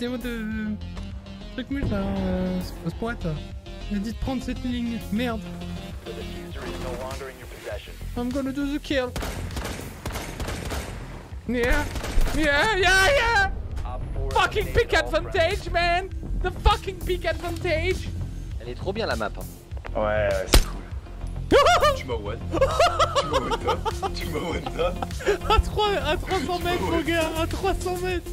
vidéo de... Truc mute là, euh, Spot. Il a dit de prendre cette ligne. Merde. I'm gonna do the kill. Yeah. Yeah, yeah, yeah! Fucking pick advantage, man! The fucking pick advantage! Elle est trop bien la map. hein. Ouais, ouais, c'est cool. tu m'as one. tu m'as one top. Tu m'as one top. À, 3, à 300 mètres, mon gars! À 300 mètres!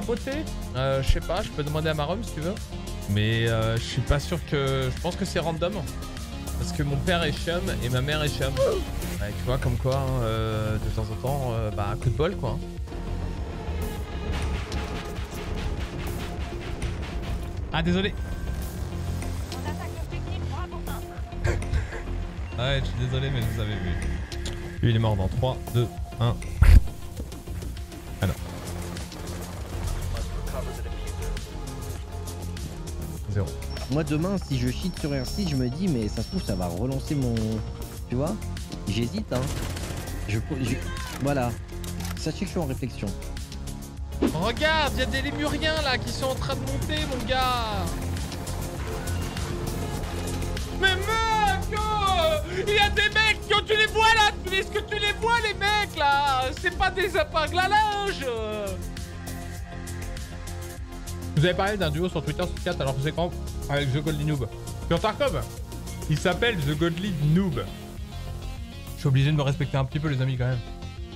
Beauté Euh, je sais pas, je peux demander à Marom si tu veux. Mais euh, je suis pas sûr que... Je pense que c'est random. Parce que mon père est chum et ma mère est chum. Ouais, tu vois, comme quoi, hein, euh, de temps en temps, bah, coup de bol, quoi. Ah, désolé. Ouais, je suis désolé, mais vous avez vu. Lui, il est mort dans 3, 2, 1. Moi demain, si je cheat sur un site, je me dis, mais ça se trouve, ça va relancer mon. Tu vois J'hésite, hein. Je, je- Voilà. Sachez que je suis en réflexion. Regarde, il y a des lémuriens là qui sont en train de monter, mon gars. Mais mec, oh, il y a des mecs, oh, tu les vois là, tu- est-ce que tu les vois les mecs là? C'est pas des épingles à linge. Vous avez parlé d'un duo sur Twitter sur 4 alors que c'est quand? Avec The Godly Noob. Sur Tarkov, il s'appelle The Godly Noob. Je suis obligé de me respecter un petit peu les amis quand même.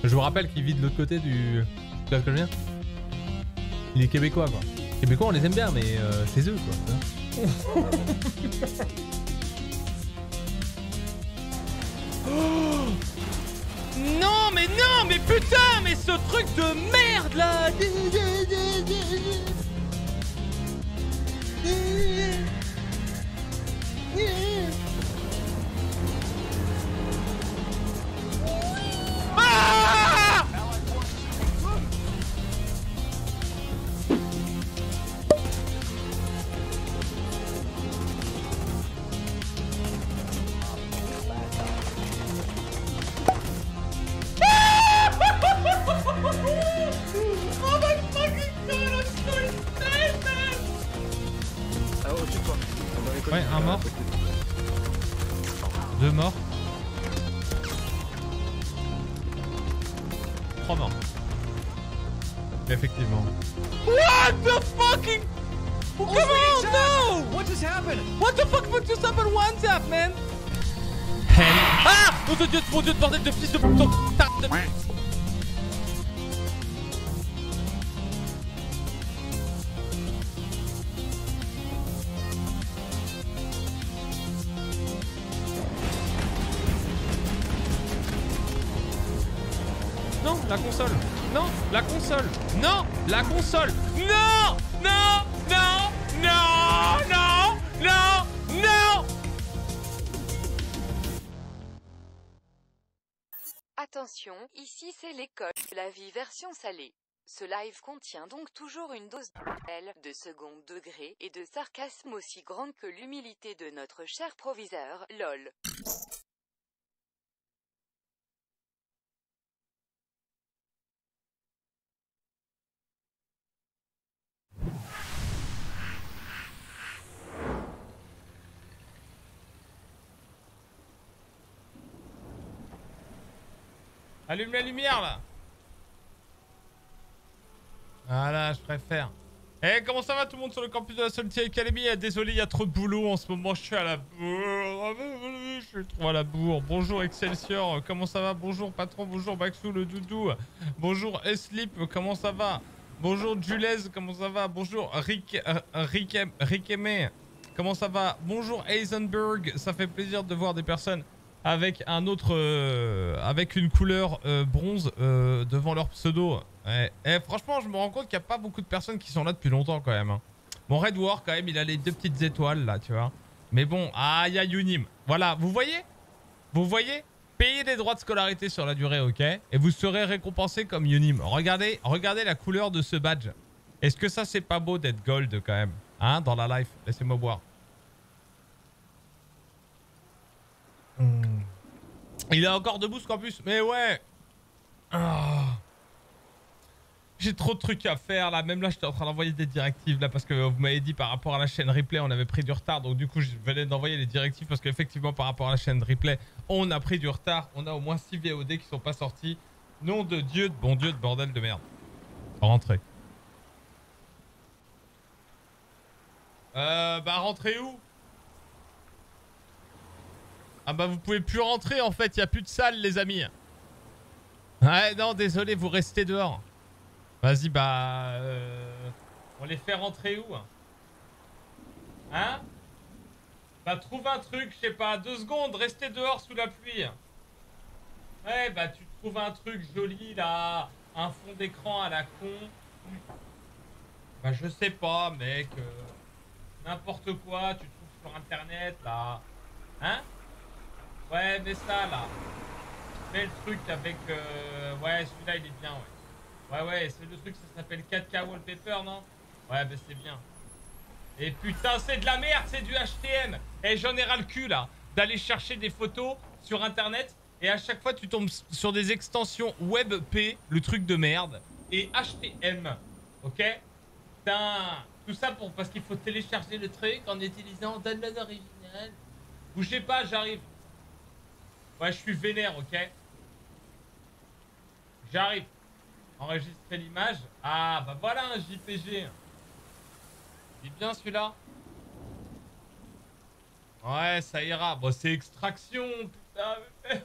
Je vous rappelle qu'il vit de l'autre côté du... Tu vois ce que je dire? Il est québécois quoi. Québécois on les aime bien mais euh, c'est eux quoi. Non mais non mais putain mais ce truc de merde là Ah! Oh my fucking god, I'm so Ouais, un mort. Deux morts. Trois morts. Effectivement. What the fucking... Oh, come on, no! What just happened? What the fuck what just happened one tap, man? Hell. Ah! Mon dieu, mon dieu, bordel de fils de putain console. Non, non, non, non, non, non. Attention, ici c'est l'école la vie version salée. Ce live contient donc toujours une dose de de second degré et de sarcasme aussi grande que l'humilité de notre cher proviseur, lol. Allume la lumière là. Voilà, je préfère. Eh, comment ça va tout le monde sur le campus de la Solitude Academy? Eh, Désolé, il y a trop de boulot en ce moment, je suis à la bourre. Je suis trop à la bourre. Bonjour Excelsior, comment ça va? Bonjour patron, bonjour Maxou le doudou. Bonjour Eslip, comment ça va? Bonjour Julez, comment ça va? Bonjour Rick, euh, Rick, Rick comment ça va? Bonjour Heisenberg, ça fait plaisir de voir des personnes avec un autre, euh, avec une couleur euh, bronze euh, devant leur pseudo. Ouais. Eh, franchement, je me rends compte qu'il n'y a pas beaucoup de personnes qui sont là depuis longtemps quand même. hein. Bon, Red War quand même, il a les deux petites étoiles là, tu vois. Mais bon, ah, il y a Unim. Voilà, vous voyez? Vous voyez? Payez des droits de scolarité sur la durée, ok? Et vous serez récompensé comme Unim. Regardez, regardez la couleur de ce badge. Est-ce que ça, c'est pas beau d'être gold quand même Hein, dans la life? Laissez-moi boire. Hmm. Il est encore debout ce campus. Mais ouais. Ah. J'ai trop de trucs à faire là. Même là, j'étais en train d'envoyer des directives là parce que vous m'avez dit par rapport à la chaîne replay, on avait pris du retard. Donc du coup, je venais d'envoyer les directives parce qu'effectivement, par rapport à la chaîne replay, on a pris du retard. On a au moins 6 VOD qui sont pas sortis. Nom de Dieu, de bon Dieu, de bordel de merde. Rentrez. Euh, bah rentrer où? Ah bah vous pouvez plus rentrer en fait, il y a plus de salle les amis. Ouais non désolé, vous restez dehors. Vas-y bah euh, on les fait rentrer où Hein? Bah trouve un truc, je sais pas, deux secondes, restez dehors sous la pluie. Ouais bah tu trouves un truc joli là, un fond d'écran à la con. Bah je sais pas mec, euh, n'importe quoi, tu trouves sur internet là. Hein? Ouais, mais ça là. Fais le truc avec. euh, Ouais, celui-là il est bien, ouais. Ouais, ouais, c'est le truc, ça s'appelle 4K Wallpaper, non? Ouais, bah c'est bien. Et putain, c'est de la merde, c'est du HTM. Et j'en ai ras le cul là, d'aller chercher des photos sur internet. Et à chaque fois, tu tombes sur des extensions WebP, le truc de merde, et HTM. Ok? Putain, tout ça pour parce qu'il faut télécharger le truc en utilisant download original. Bougez pas, j'arrive. Ouais, je suis vénère, ok J'arrive. Enregistrer l'image. Ah, bah voilà un JPG. Il est bien celui-là Ouais, ça ira. Bon, c'est extraction, Je vais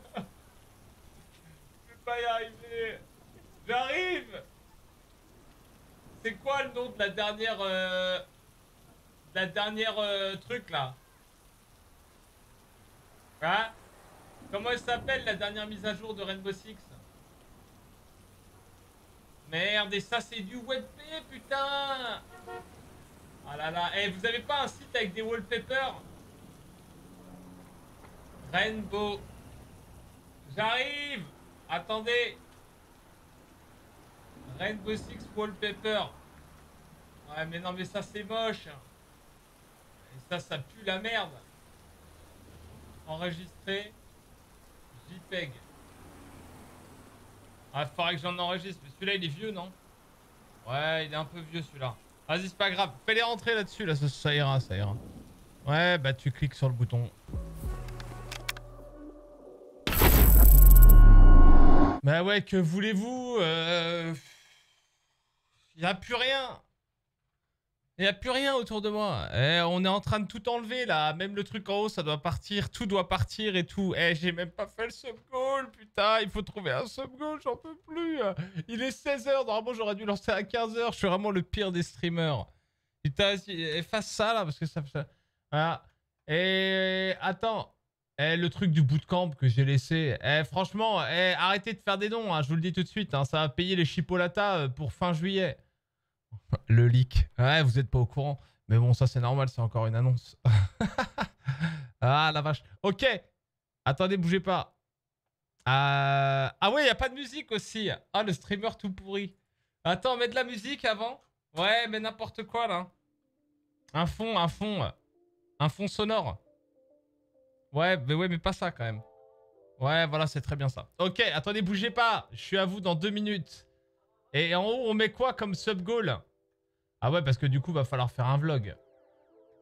pas y arriver. J'arrive C'est quoi le nom de la dernière... euh, la dernière euh, truc, là? Hein? Comment elle s'appelle, la dernière mise à jour de Rainbow Six? Merde, et ça c'est du WebP, putain Ah là là, eh, vous avez pas un site avec des wallpapers? Rainbow. J'arrive Attendez Rainbow Six Wallpaper. Ouais, mais non, mais ça c'est moche. Et ça, ça pue la merde. Enregistrer. JPEG. Ah, faudrait que j'en enregistre. Mais celui-là, il est vieux, non? Ouais, il est un peu vieux celui-là. Vas-y, c'est pas grave. Fais-les rentrer là-dessus, là, ça, ira, ça ira. Ouais, bah tu cliques sur le bouton. Bah ouais, que voulez-vous euh... Y a plus rien. Y a plus rien autour de moi. Eh, on est en train de tout enlever là. Même le truc en haut, ça doit partir. Tout doit partir et tout. Eh, j'ai même pas fait le sub goal. Putain, il faut trouver un sub goal. J'en peux plus. Il est 16h. Normalement, j'aurais dû lancer à 15h. Je suis vraiment le pire des streamers. Putain, efface ça là parce que ça. Voilà. Et attends. Eh, le truc du bootcamp que j'ai laissé. Eh, franchement, eh, arrêtez de faire des dons. hein, je vous le dis tout de suite. hein, ça va payer les chipolatas euh, pour fin juillet. Le leak. Ouais, vous êtes pas au courant. Mais bon, ça c'est normal, c'est encore une annonce. ah la vache. Ok. Attendez, bougez pas. Euh, Ah ouais, y a pas de musique aussi. Ah, le streamer tout pourri. Attends, mets de la musique avant. Ouais, mais n'importe quoi là. Un fond, un fond. Un fond sonore. Ouais, mais ouais, mais pas ça quand même. Ouais, voilà, c'est très bien ça. Ok, attendez, bougez pas. Je suis à vous dans deux minutes. Et en haut, on met quoi comme sub goal Ah ouais, parce que du coup, va falloir faire un vlog.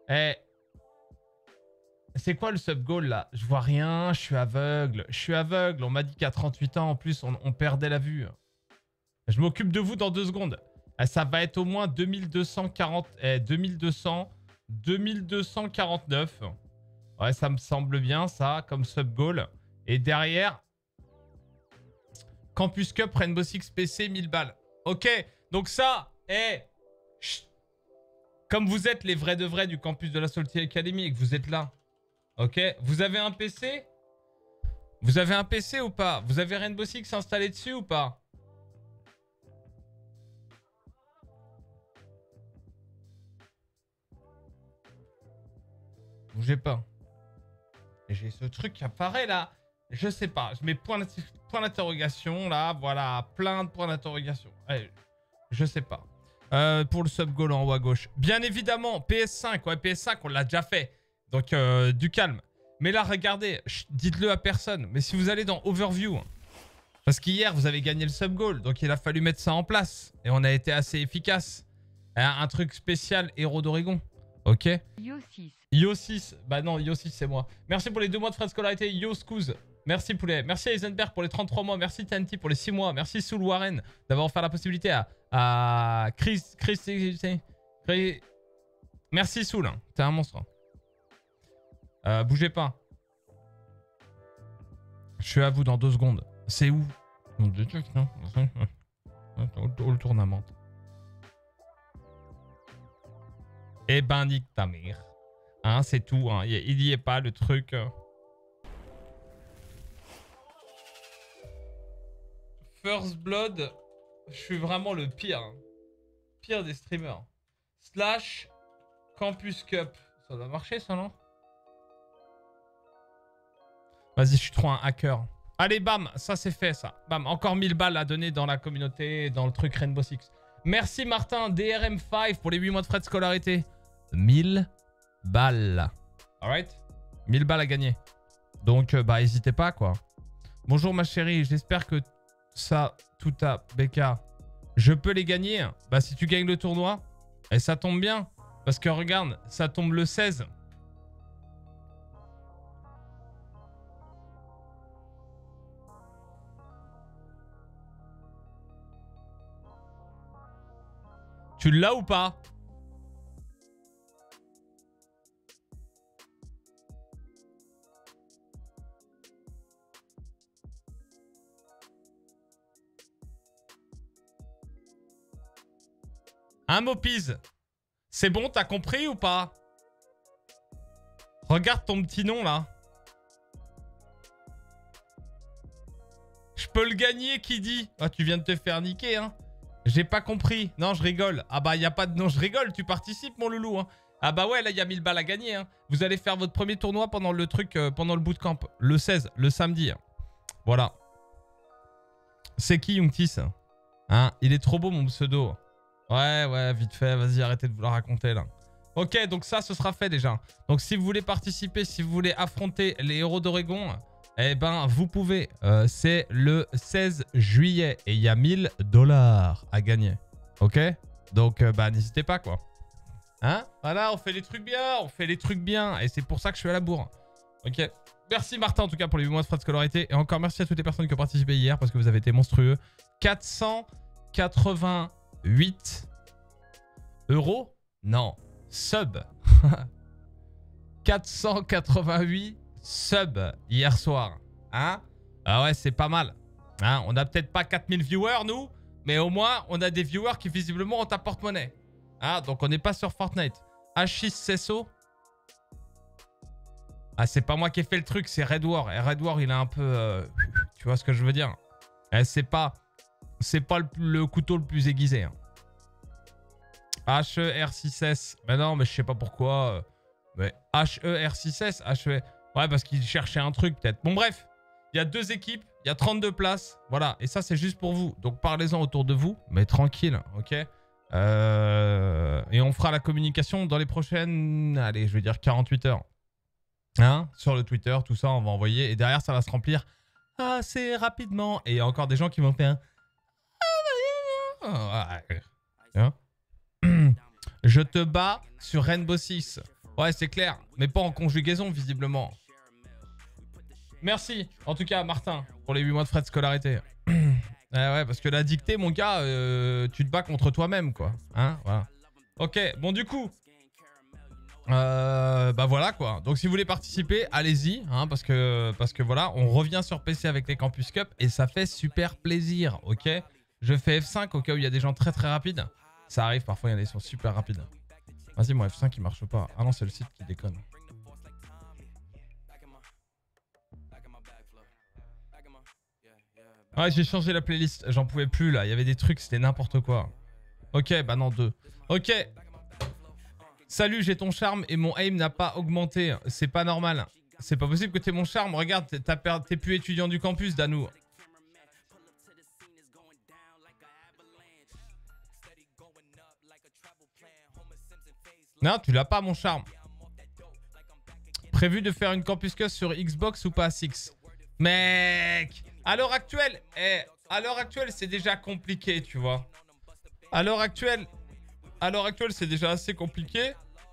Eh. C'est quoi le sub goal là? Je vois rien, je suis aveugle. Je suis aveugle. On m'a dit qu'à 38 ans, en plus, on, perdait la vue. Je m'occupe de vous dans deux secondes. Ah, Ça va être au moins 2240... Eh, 2200... 2249. Ouais, ça me semble bien, ça, comme sub-goal. Et derrière... Campus Cup Rainbow Six PC 1000 balles. Ok, donc ça, eh... chut. Comme vous êtes les vrais de vrais du campus de la Salty Academy et que vous êtes là, ok Vous avez un PC Vous avez un PC ou pas? Vous avez Rainbow Six installé dessus ou pas? Bougez pas. J'ai ce truc qui apparaît là. Je sais pas. Je mets point d'inter- point d'interrogation là. Voilà. Plein de points d'interrogation. Allez, Je sais pas. Euh, pour le sub goal en haut à gauche. Bien évidemment, PS5. Ouais, PS5, on l'a déjà fait. Donc, euh, du calme. Mais là, regardez. Dites-le à personne. Mais si vous allez dans Overview. Parce qu'hier, vous avez gagné le sub goal. Donc, il a fallu mettre ça en place. Et on a été assez efficace. Un, un truc spécial héros d'Oregon. Ok Yo 6. Yo6, bah non, Yo6 c'est moi. Merci pour les deux mois de frais de scolarité, Yo Scouz. Merci Poulet. Merci Eisenberg pour les 33 mois. Merci TNT pour les 6 mois. Merci Soul Warren d'avoir offert la possibilité à, à Chris, Chris, Chris- Merci Soul, hein. t'es un monstre. Euh, bougez pas. Je suis à vous dans deux secondes. C'est où? Au tournament. Eh ben, nique ta mère. Hein, c'est tout. Hein. Il y- il y est pas le truc. First Blood, je suis vraiment le pire. hein. Pire des streamers. Slash Campus Cup. Ça doit marcher ça, non? Vas-y, je suis trop un hacker. Allez, bam, ça c'est fait ça. Bam, encore 1000 balles à donner dans la communauté, dans le truc Rainbow Six. Merci Martin, DRM5 pour les 8 mois de frais de scolarité. 1000 balles. Alright 1000 balles à gagner. Donc, euh, bah, n'hésitez pas, quoi. Bonjour, ma chérie. J'espère que ça, tout à BK. Je peux les gagner. Bah, si tu gagnes le tournoi. Et ça tombe bien. Parce que regarde, ça tombe le 16. Tu l'as ou pas? Un Mopiz. C'est bon, t'as compris ou pas? Regarde ton petit nom là. Je peux le gagner, qui dit? Ah, tu viens de te faire niquer, hein. J'ai pas compris. Non, je rigole. Ah bah, y a pas de... Non, je rigole, tu participes, mon loulou, hein. Ah bah ouais, là, il y a 1000 balles à gagner, hein. Vous allez faire votre premier tournoi pendant le truc, euh, pendant le bootcamp. Le 16, le samedi. hein. Voilà. C'est qui, Youngtis? Hein? Il est trop beau, mon pseudo. Ouais, ouais, vite fait, vas-y, arrêtez de vous la raconter là. Ok, donc ça, ce sera fait déjà. Donc si vous voulez participer, si vous voulez affronter les héros d'Oregon, eh ben, vous pouvez. Euh, c'est le 16 juillet et il y a 1000 dollars à gagner. Ok? Donc, euh, bah, n'hésitez pas, quoi. Hein? Voilà, on fait les trucs bien, on fait les trucs bien. Et c'est pour ça que je suis à la bourre. Ok? Merci Martin en tout cas pour les 8 mois de frais de scolarité. Et encore merci à toutes les personnes qui ont participé hier parce que vous avez été monstrueux. 488 euros? Non, sub. 488 subs hier soir. Hein? Ah ouais, c'est pas mal. Hein? On a peut-être pas 4000 viewers nous, mais au moins on a des viewers qui visiblement ont ta porte-monnaie. Hein? Donc on n'est pas sur Fortnite. H6SO ah, c'est pas moi qui ai fait le truc, c'est Red War. Et Red War, il a un peu... euh, tu vois ce que je veux dire Eh, C'est pas... C'est pas le, couteau le plus aiguisé. hein. HER6S. Mais non, mais je sais pas pourquoi. euh, Mais HER6S HE... Ouais, parce qu'il cherchait un truc, peut-être. Bon, bref. Il y a deux équipes. Il y a 32 places. Voilà. Et ça, c'est juste pour vous. Donc, parlez-en autour de vous. Mais tranquille, ok? Euh, Et on fera la communication dans les prochaines... Allez, je vais dire 48 heures. Hein? Sur le Twitter, tout ça, on va envoyer. Et derrière, ça va se remplir assez rapidement. Et il y a encore des gens qui vont faire... ouais. Hein Je te bats sur Rainbow Six. Ouais, c'est clair. Mais pas en conjugaison, visiblement. Merci, en tout cas, Martin, pour les 8 mois de frais de scolarité. ouais, parce que la dictée, mon gars, euh, tu te bats contre toi-même, quoi. Hein. Ok, bon, du coup, euh, bah voilà quoi. Donc si vous voulez participer, allez-y, hein, parce que parce que voilà, on revient sur PC avec les Campus Cup et ça fait super plaisir, ok? Je fais F5 au cas où il y a des gens très très rapides. Ça arrive parfois, il y en a des sont super rapides. Vas-y, mon F5 il marche pas. Ah non, c'est le site qui déconne. Ouais, j'ai changé la playlist, j'en pouvais plus là, il y avait des trucs, c'était n'importe quoi. Ok, bah non, deux. Ok, Salut, j'ai ton charme et mon aim n'a pas augmenté. C'est pas normal. C'est pas possible que t'aies mon charme. Regarde, t'es plus étudiant du campus, Danou. Non, tu l'as pas, mon charme. Prévu de faire une campus sur Xbox ou pas, Six Mec À l'heure actuelle, eh, l'heure actuelle, c'est déjà compliqué, tu vois. À l'heure actuelle, l'heure actuelle, c'est déjà assez compliqué.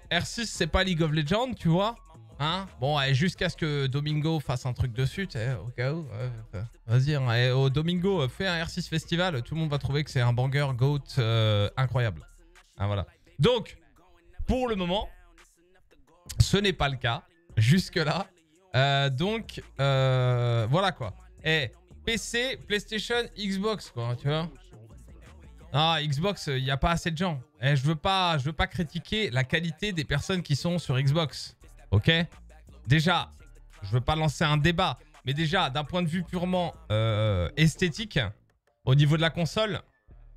R6, c'est pas League of Legends, tu vois. Hein bon, jusqu'à ce que Domingo fasse un truc dessus, au cas où. Vas-y, hein, au Domingo, fais un R6 Festival, tout le monde va trouver que c'est un banger GOAT euh, incroyable. Hein, voilà. Donc, pour le moment, ce n'est pas le cas. Jusque-là. Euh, donc, euh, voilà quoi. Et PC, PlayStation, Xbox, quoi, tu vois. Ah, Xbox, il n'y a pas assez de gens. Eh, je veux pas, je veux pas critiquer la qualité des personnes qui sont sur Xbox. Ok? Déjà, je veux pas lancer un débat. Mais déjà, d'un point de vue purement euh, esthétique, au niveau de la console,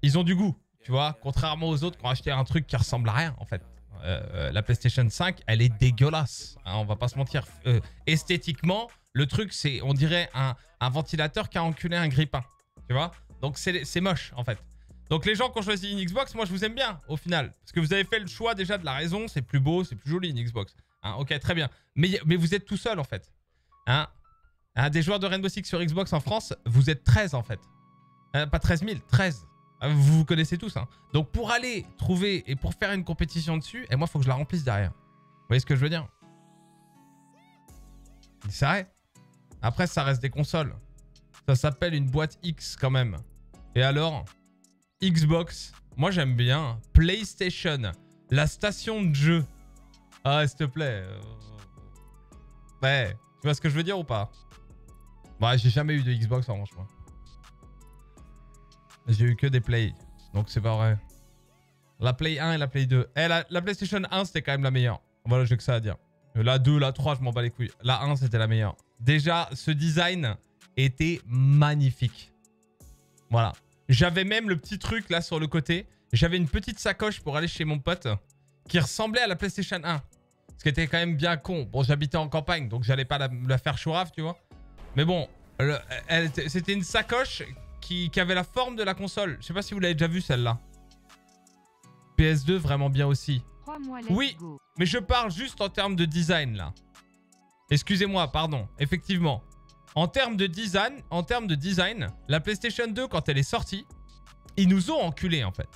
ils ont du goût. Tu vois Contrairement aux autres qui ont acheté un truc qui ressemble à rien, en fait. Euh, la PlayStation 5, elle est dégueulasse. Hein, on va pas se mentir. Euh, esthétiquement, le truc, c'est, on dirait, un, un, ventilateur qui a enculé un grippin. Tu vois Donc, c'est moche, en fait. Donc les gens qui ont choisi une Xbox, moi je vous aime bien au final. Parce que vous avez fait le choix déjà de la raison, c'est plus beau, c'est plus joli une Xbox. Hein, ok, très bien. Mais, mais vous êtes tout seul en fait. Hein, hein Des joueurs de Rainbow Six sur Xbox en France, vous êtes 13 en fait. Pas 13 000, 13. Vous vous connaissez tous. Hein. Donc pour aller trouver et pour faire une compétition dessus, et moi il faut que je la remplisse derrière. Vous voyez ce que je veux dire? C'est vrai. Après ça reste des consoles. Ça s'appelle une boîte X quand même. Et alors? Xbox. Moi, j'aime bien. PlayStation. La station de jeu. Ah, s'il te plaît. Ouais. Tu vois ce que je veux dire ou pas? Bah, j'ai jamais eu de Xbox, franchement. J'ai eu que des Play. Donc, c'est pas vrai. La Play 1 et la Play 2. Eh, la, la PlayStation 1, c'était quand même la meilleure. Voilà, j'ai que ça à dire. La 2, la 3, je m'en bats les couilles. La 1, c'était la meilleure. Déjà, ce design était magnifique. Voilà. J'avais même le petit truc là sur le côté. J'avais une petite sacoche pour aller chez mon pote qui ressemblait à la PlayStation 1. Ce qui était quand même bien con. Bon, j'habitais en campagne, donc j'allais pas la, faire chourave, tu vois. Mais bon, c'était une sacoche qui, avait la forme de la console. Je sais pas si vous l'avez déjà vu celle-là. PS2, vraiment bien aussi. Oui, mais je parle juste en termes de design là. Excusez-moi, pardon. Effectivement. En termes de design, en termes de design, la PlayStation 2, quand elle est sortie, ils nous ont enculés en fait.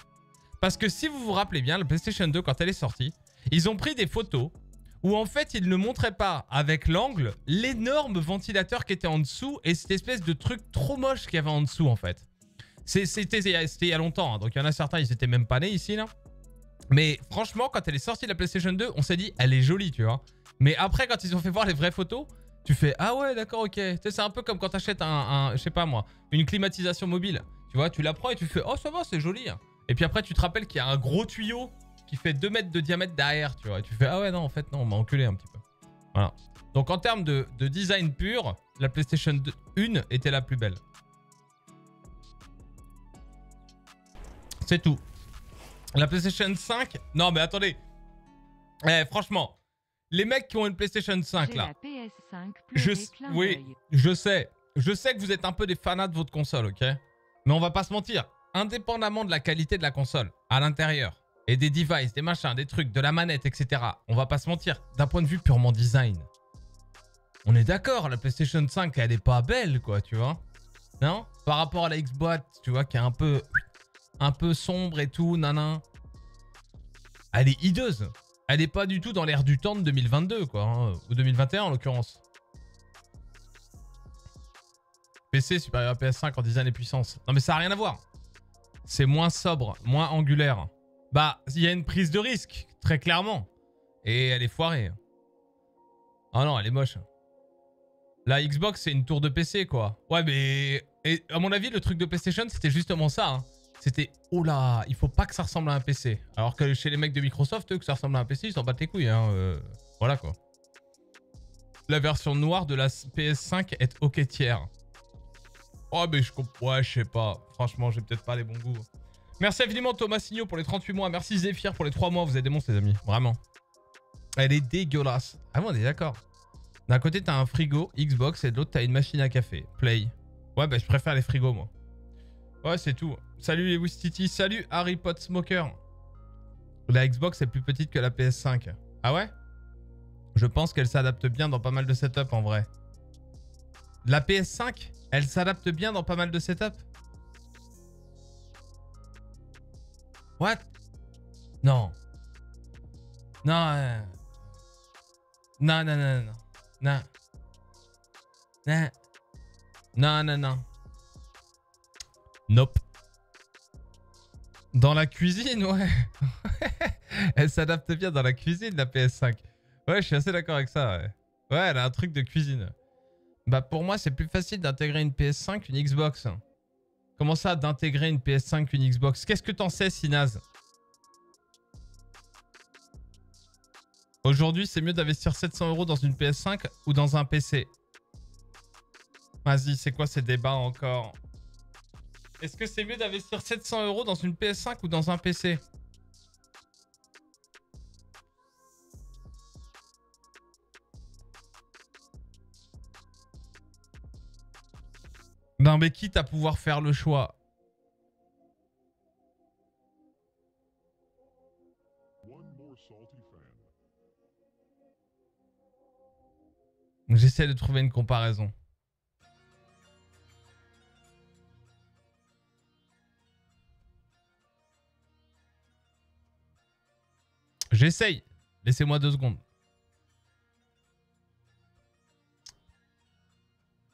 Parce que si vous vous rappelez bien, la PlayStation 2, quand elle est sortie, ils ont pris des photos où en fait ils ne montraient pas avec l'angle l'énorme ventilateur qui était en dessous et cette espèce de truc trop moche qu'il y avait en dessous en fait. C'était il y a longtemps, hein, donc il y en a certains, ils étaient même pas nés ici là. Mais franchement, quand elle est sortie la PlayStation 2, on s'est dit, elle est jolie, tu vois. Mais après, quand ils ont fait voir les vraies photos, tu fais ah ouais d'accord ok. c'est un peu comme quand t'achètes un, un, je sais pas moi, une climatisation mobile. Tu vois, tu la prends et tu fais oh ça va c'est joli. Hein. Et puis après tu te rappelles qu'il y a un gros tuyau qui fait 2 mètres de diamètre derrière, tu vois. Et tu fais ah ouais non en fait non on m'a enculé un petit peu. Voilà. Donc en termes de, de design pur, la PlayStation 2, 1 était la plus belle. C'est tout. La PlayStation 5 Non mais attendez. Eh franchement, les mecs qui ont une PlayStation 5 là. je, oui, je sais. Je sais que vous êtes un peu des fanats de votre console, ok? Mais on va pas se mentir. Indépendamment de la qualité de la console, à l'intérieur, et des devices, des machins, des trucs, de la manette, etc. On va pas se mentir. D'un point de vue purement design, on est d'accord, la PlayStation 5, elle est pas belle, quoi, tu vois Non? Par rapport à la Xbox, tu vois, qui est un peu, un peu sombre et tout, nanan. Elle est hideuse. Elle n'est pas du tout dans l'air du temps de 2022, quoi. Hein, ou 2021, en l'occurrence. PC supérieur à PS5 en design et puissance. Non mais ça a rien à voir. C'est moins sobre, moins angulaire. Bah, il y a une prise de risque, très clairement. Et elle est foirée. Ah non, elle est moche. La Xbox, c'est une tour de PC, quoi. Ouais, mais... Et à mon avis, le truc de PlayStation, c'était justement ça. hein. C'était, oh là, il faut pas que ça ressemble à un PC. Alors que chez les mecs de Microsoft, eux, que ça ressemble à un PC, ils s'en battent les couilles. Hein. euh, voilà, quoi. La version noire de la PS5 est tiers. Oh, mais je comprends. Ouais, je sais pas. Franchement, j'ai peut-être pas les bons goûts. Merci infiniment Thomas Signot pour les 38 mois. Merci Zephyr pour les 3 mois. Vous êtes des monstres, les amis. Vraiment. Elle est dégueulasse. Ah bon, on est d'accord. D'un côté, t'as un frigo, Xbox, et de l'autre, t'as une machine à café. Play. Ouais, bah, je préfère les frigos, moi. Ouais, c'est tout. Salut les Wistiti. Salut Harry Potter Smoker. La Xbox est plus petite que la PS5. Ah ouais? Je pense qu'elle s'adapte bien dans pas mal de setups en vrai. La PS5, elle s'adapte bien dans pas mal de setups? What? Non. Non. euh, Non, non, non, non. Non. Non. Non, non, non. Nope. Dans la cuisine, ouais. elle s'adapte bien dans la cuisine, la PS5. Ouais, je suis assez d'accord avec ça, ouais. Ouais, elle a un truc de cuisine. Bah pour moi, c'est plus facile d'intégrer une PS5 qu'une Xbox. Comment ça, d'intégrer une PS5 qu'une Xbox? Qu'est-ce que t'en sais, Sinaz? Aujourd'hui, c'est mieux d'investir 700 euros dans une PS5 ou dans un PC Vas-y, c'est quoi ces débats encore? Est-ce que c'est mieux d'investir 700 euros dans une PS5 ou dans un PC Non mais quitte à pouvoir faire le choix. J'essaie de trouver une comparaison. J'essaye. Laissez-moi deux secondes.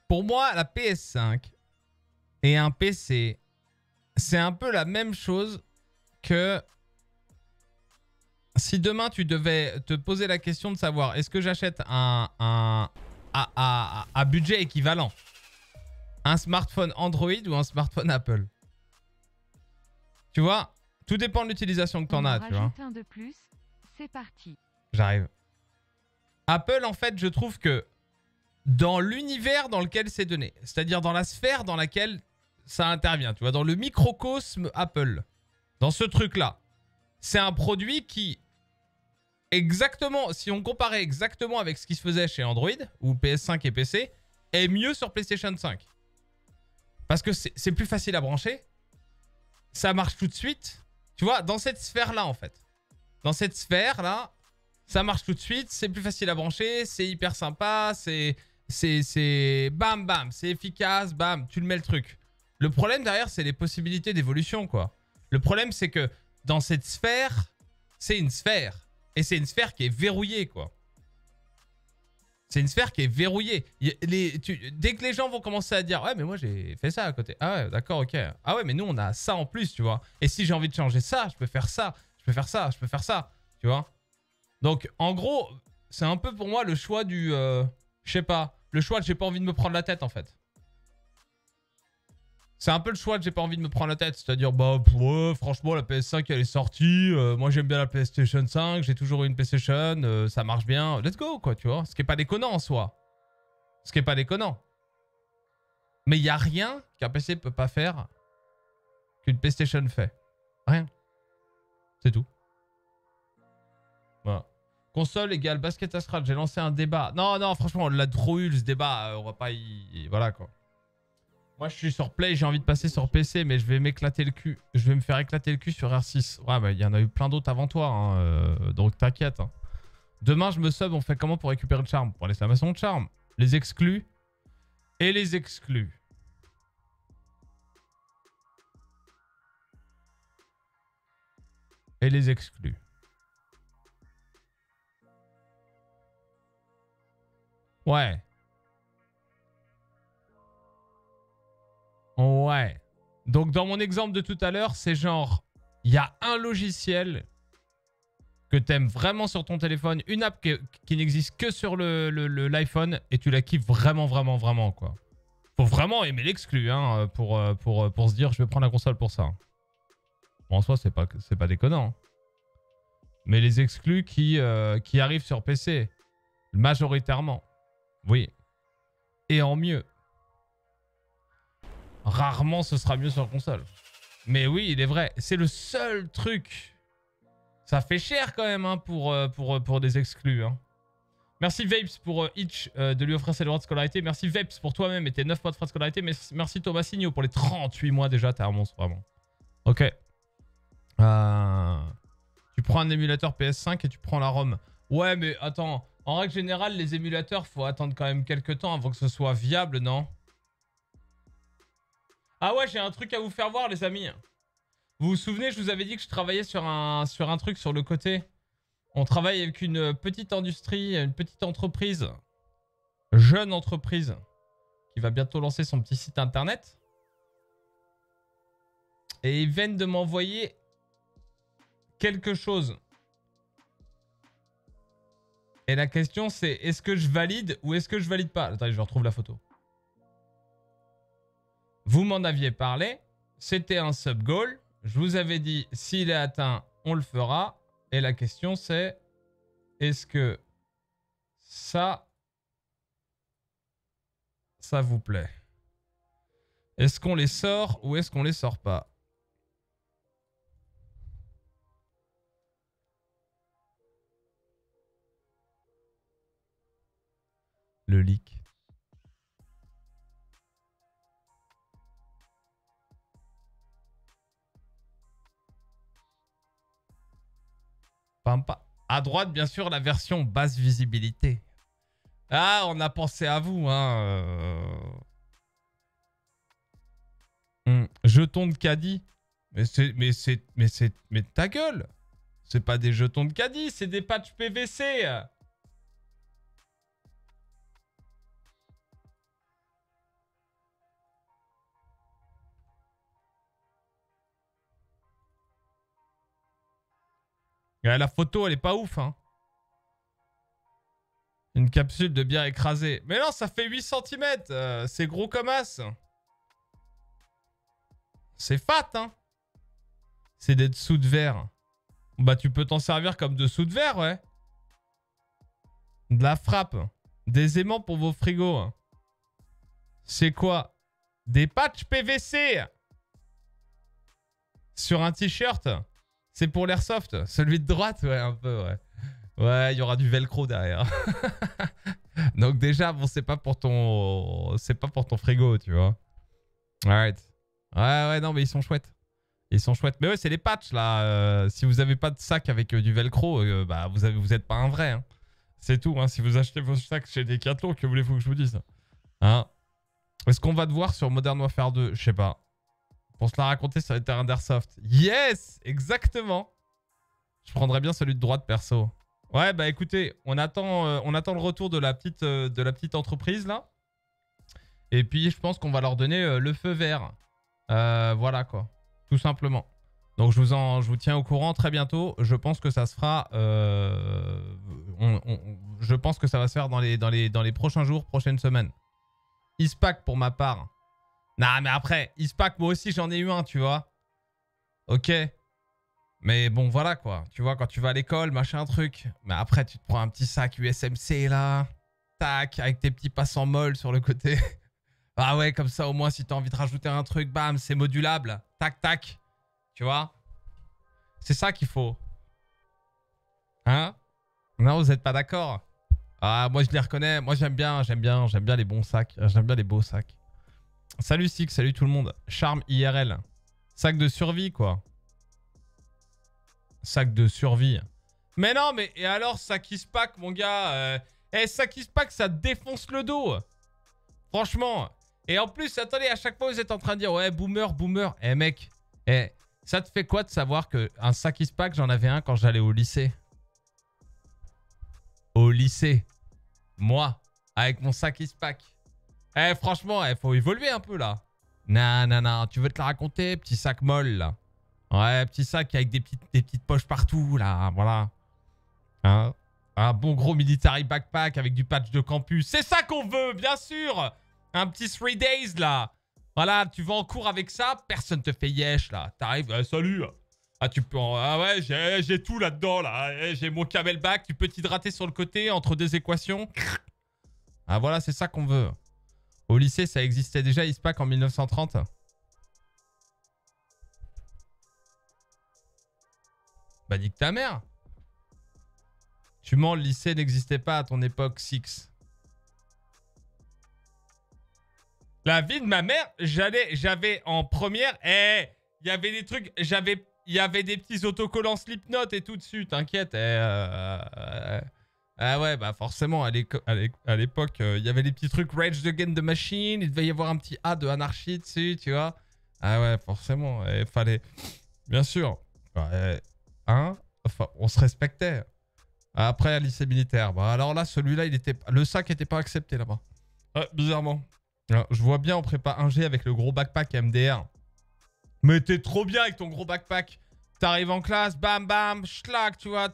Pour moi, la PS5 et un PC, c'est un peu la même chose que si demain tu devais te poser la question de savoir est-ce que j'achète un, un à, à- à budget équivalent? Un smartphone Android ou un smartphone Apple? Tu vois Tout dépend de l'utilisation que tu en as, tu vois. un de plus. C'est parti. J'arrive. Apple, en fait, je trouve que dans l'univers dans lequel c'est donné, c'est-à-dire dans la sphère dans laquelle ça intervient, tu vois, dans le microcosme Apple, dans ce truc-là, c'est un produit qui, exactement, si on comparait exactement avec ce qui se faisait chez Android, ou PS5 et PC, est mieux sur PlayStation 5. Parce que c'est plus facile à brancher, ça marche tout de suite, tu vois, dans cette sphère-là, en fait. Dans cette sphère-là, ça marche tout de suite, c'est plus facile à brancher, c'est hyper sympa, c'est c'est bam bam, c'est efficace, bam, tu le mets le truc. Le problème derrière, c'est les possibilités d'évolution quoi. Le problème c'est que dans cette sphère, c'est une sphère et c'est une sphère qui est verrouillée quoi. C'est une sphère qui est verrouillée. Dès que les gens vont commencer à dire ouais mais moi j'ai fait ça à côté. Ah ouais d'accord ok. Ah ouais mais nous on a ça en plus tu vois. Et si j'ai envie de changer ça, je peux faire ça, je peux faire ça, je peux faire ça, tu vois. Donc, en gros, c'est un peu pour moi le choix du. euh, je sais pas. Le choix de j'ai pas envie de me prendre la tête, en fait. C'est un peu le choix de j'ai pas envie de me prendre la tête. C'est-à-dire, bah, ouais, franchement, la PS5, elle est sortie. euh, moi, j'aime bien la PlayStation 5. J'ai toujours eu une PlayStation. euh, ça marche bien. Let's go, quoi, tu vois. Ce qui est pas déconnant en soi. Ce qui est pas déconnant. Mais il y a rien qu'un PC peut pas faire qu'une PlayStation fait. Rien. C'est tout. Voilà. Console égale basket astral. J'ai lancé un débat. Non, non, franchement, on l'a trop eu ce débat. euh, on va pas y. Voilà quoi. Moi, je suis sur Play. J'ai envie de passer sur PC, mais je vais m'éclater le cul. Je vais me faire éclater le cul sur R6. Ouais, bah, il y en a eu plein d'autres avant toi. hein, euh, donc t'inquiète. hein. Demain, je me sub. On fait comment pour récupérer le charme? Pour l'exclamation de charme. Les exclus. Et les exclus. Et les exclus. Ouais. Ouais. Donc dans mon exemple de tout à l'heure, c'est genre, il y a un logiciel que t'aimes vraiment sur ton téléphone, une app qui n'existe que sur le, le- l'iPhone et tu la kiffes vraiment, vraiment, vraiment quoi. Faut vraiment aimer l'exclu hein, pour, euh, pour, euh, pour se dire je vais prendre la console pour ça. En soi, c'est pas, pas déconnant. hein. Mais les exclus qui, euh, qui arrivent sur PC, majoritairement, oui. Et en mieux. Rarement ce sera mieux sur console. Mais oui, il est vrai. C'est le seul truc. Ça fait cher quand même hein, pour, euh, pour, euh, pour des exclus. hein. Merci Vapes pour euh, Itch euh, de lui offrir ses droits de scolarité. Merci Vapes pour toi-même et tes 9 mois de frais de scolarité. Merci Thomas Signo pour les 38 mois déjà. T'es un monstre vraiment. Ok. Tu prends un émulateur PS5 et tu prends la ROM. Ouais, mais attends. En règle générale, les émulateurs, faut attendre quand même quelques temps avant que ce soit viable, non? Ah ouais, j'ai un truc à vous faire voir, les amis. Vous vous souvenez, je vous avais dit que je travaillais sur un, sur un truc sur le côté. On travaille avec une petite industrie, une petite entreprise, jeune entreprise, qui va bientôt lancer son petit site internet. Et ils viennent de m'envoyer quelque chose. Et la question c'est est-ce que je valide ou est-ce que je valide pas? Attendez, je retrouve la photo. Vous m'en aviez parlé. C'était un sub-goal. Je vous avais dit s'il est atteint, on le fera. Et la question c'est est-ce que ça, ça vous plaît? Est-ce qu'on les sort ou est-ce qu'on les sort pas? Le leak. Pampa. À droite, bien sûr, la version basse visibilité. Ah, on a pensé à vous, hein. euh. Hmm, Jetons de caddie. Mais c'est, mais c'est, mais c'est, mais ta gueule. C'est pas des jetons de caddie, c'est des patchs PVC. La photo, elle est pas ouf, hein. Une capsule de bière écrasée. Mais non, ça fait 8 cm. c'est gros comme as. C'est fat, hein. C'est des dessous de verre. Bah, tu peux t'en servir comme dessous de verre, ouais. De la frappe. Des aimants pour vos frigos. C'est quoi? Des patchs PVC Sur un t-shirt? C'est pour l'airsoft. Celui de droite, ouais, un peu, ouais. Ouais, il y aura du velcro derrière. Donc déjà, bon, c'est pas pour ton... C'est pas pour ton frigo, tu vois. Alright. Ouais, ouais, non, mais ils sont chouettes. Ils sont chouettes. Mais ouais, c'est les patchs, là. Euh, si vous avez pas de sac avec euh, du velcro, euh, bah, vous, avez, êtes pas un vrai. hein. C'est tout. Hein. Si vous achetez vos sacs chez Decathlon, que voulez-vous que je vous dise Hein Est-ce qu'on va te voir sur Modern Warfare 2 Je sais pas. Pour se la raconter sur les terrains d'Airsoft. Yes Exactement Je prendrais bien celui de droite, perso. Ouais, bah écoutez, on attend, euh, on attend le retour de la petite, euh, de la petite entreprise, là. Et puis, je pense qu'on va leur donner euh, le feu vert. Voilà, quoi. Tout simplement. Donc, je vous, en, je vous tiens au courant très bientôt. Je pense que ça se fera... on- on- je pense que ça va se faire dans les, dans les, dans les prochains jours, prochaines semaines. Ispac, pour ma part. Non, mais après, Ispac, moi aussi, j'en ai eu un, tu vois. Ok. Mais bon, voilà quoi. Tu vois, quand tu vas à l'école, machin, truc. Mais après, tu te prends un petit sac USMC là. Tac, avec tes petits passants molles sur le côté. ah ouais, comme ça, au moins, si t'as envie de rajouter un truc, bam, c'est modulable. Tac, tac. Tu vois? C'est ça qu'il faut. Hein? Non, vous êtes pas d'accord? Ah, moi, je les reconnais. Moi, j'aime bien, j'aime bien, j'aime bien les bons sacs. J'aime bien les beaux sacs. Salut Six, salut tout le monde. Charme IRL. Sac de survie, quoi. Sac de survie. Mais non, mais et alors, sac pack, mon gars euh, Eh, sac pack, ça défonce le dos. Franchement. Et en plus, attendez, à chaque fois, vous êtes en train de dire Ouais, boomer, boomer. Eh, mec, eh, ça te fait quoi de savoir que un sac pack, j'en avais un quand j'allais au lycée? Au lycée. Moi, avec mon sac pack. Eh, franchement, il faut évoluer un peu là. Non, non, non. Tu veux te la raconter, petit sac molle, là Ouais, petit sac avec des petites, des petites poches partout, là. Voilà. Hein? Un bon gros military backpack avec du patch de campus. C'est ça qu'on veut, bien sûr Un petit 3 days, là. Voilà, tu vas en cours avec ça, personne te fait yesh, là. T'arrives, euh, salut ah, tu peux... Ah ouais, j'ai j'ai tout là-dedans, là. Eh, J'ai mon camelback, tu peux t'hydrater sur le côté entre deux équations. Ah voilà, c'est ça qu'on veut. Au lycée, ça existait déjà, ISPAC, en 1930. Bah nique ta mère. Tu mens, le lycée n'existait pas à ton époque, Six. La vie de ma mère, j'allais, j'avais en première, eh, il y avait des trucs, j'avais, il y avait des petits autocollants Slipknot et tout dessus, t'inquiète. eh, euh, euh, ah ouais, bah forcément, à à à l'époque, euh, il y avait des petits trucs Rage Against the Machine, il devait y avoir un petit A de anarchie dessus, tu vois. Ah ouais, forcément, il fallait, bien sûr. Hein Enfin, on se respectait. Après, lycée militaire. Bah alors là, celui-là, il était, le sac était pas accepté là-bas. Ouais, bizarrement. Je vois bien en prépa 1G avec le gros backpack MDR. Mais t'es trop bien avec ton gros backpack. T'arrives en classe, bam bam, schlack, tu vois.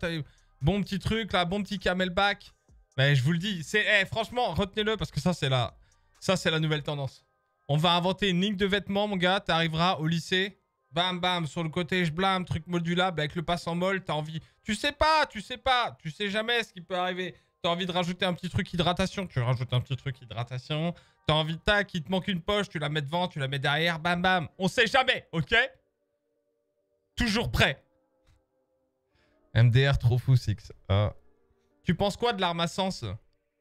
Bon petit truc là, bon petit camelback. Mais je vous le dis, c'est, eh, franchement, retenez-le parce que ça, c'est la, ça, c'est la nouvelle tendance. On va inventer une ligne de vêtements, mon gars. T'arriveras au lycée. Bam bam, sur le côté, je blâme, truc modulable avec le pass en molle. T'as envie. Tu sais pas, tu sais pas. Tu sais jamais ce qui peut arriver. T'as envie de rajouter un petit truc hydratation. Tu rajoutes un petit truc hydratation. T'as envie tac, il te manque une poche, tu la mets devant, tu la mets derrière, bam bam. On sait jamais, ok? Toujours prêt. MDR trop fou, Six. Ah. Tu penses quoi de l'arme à sens?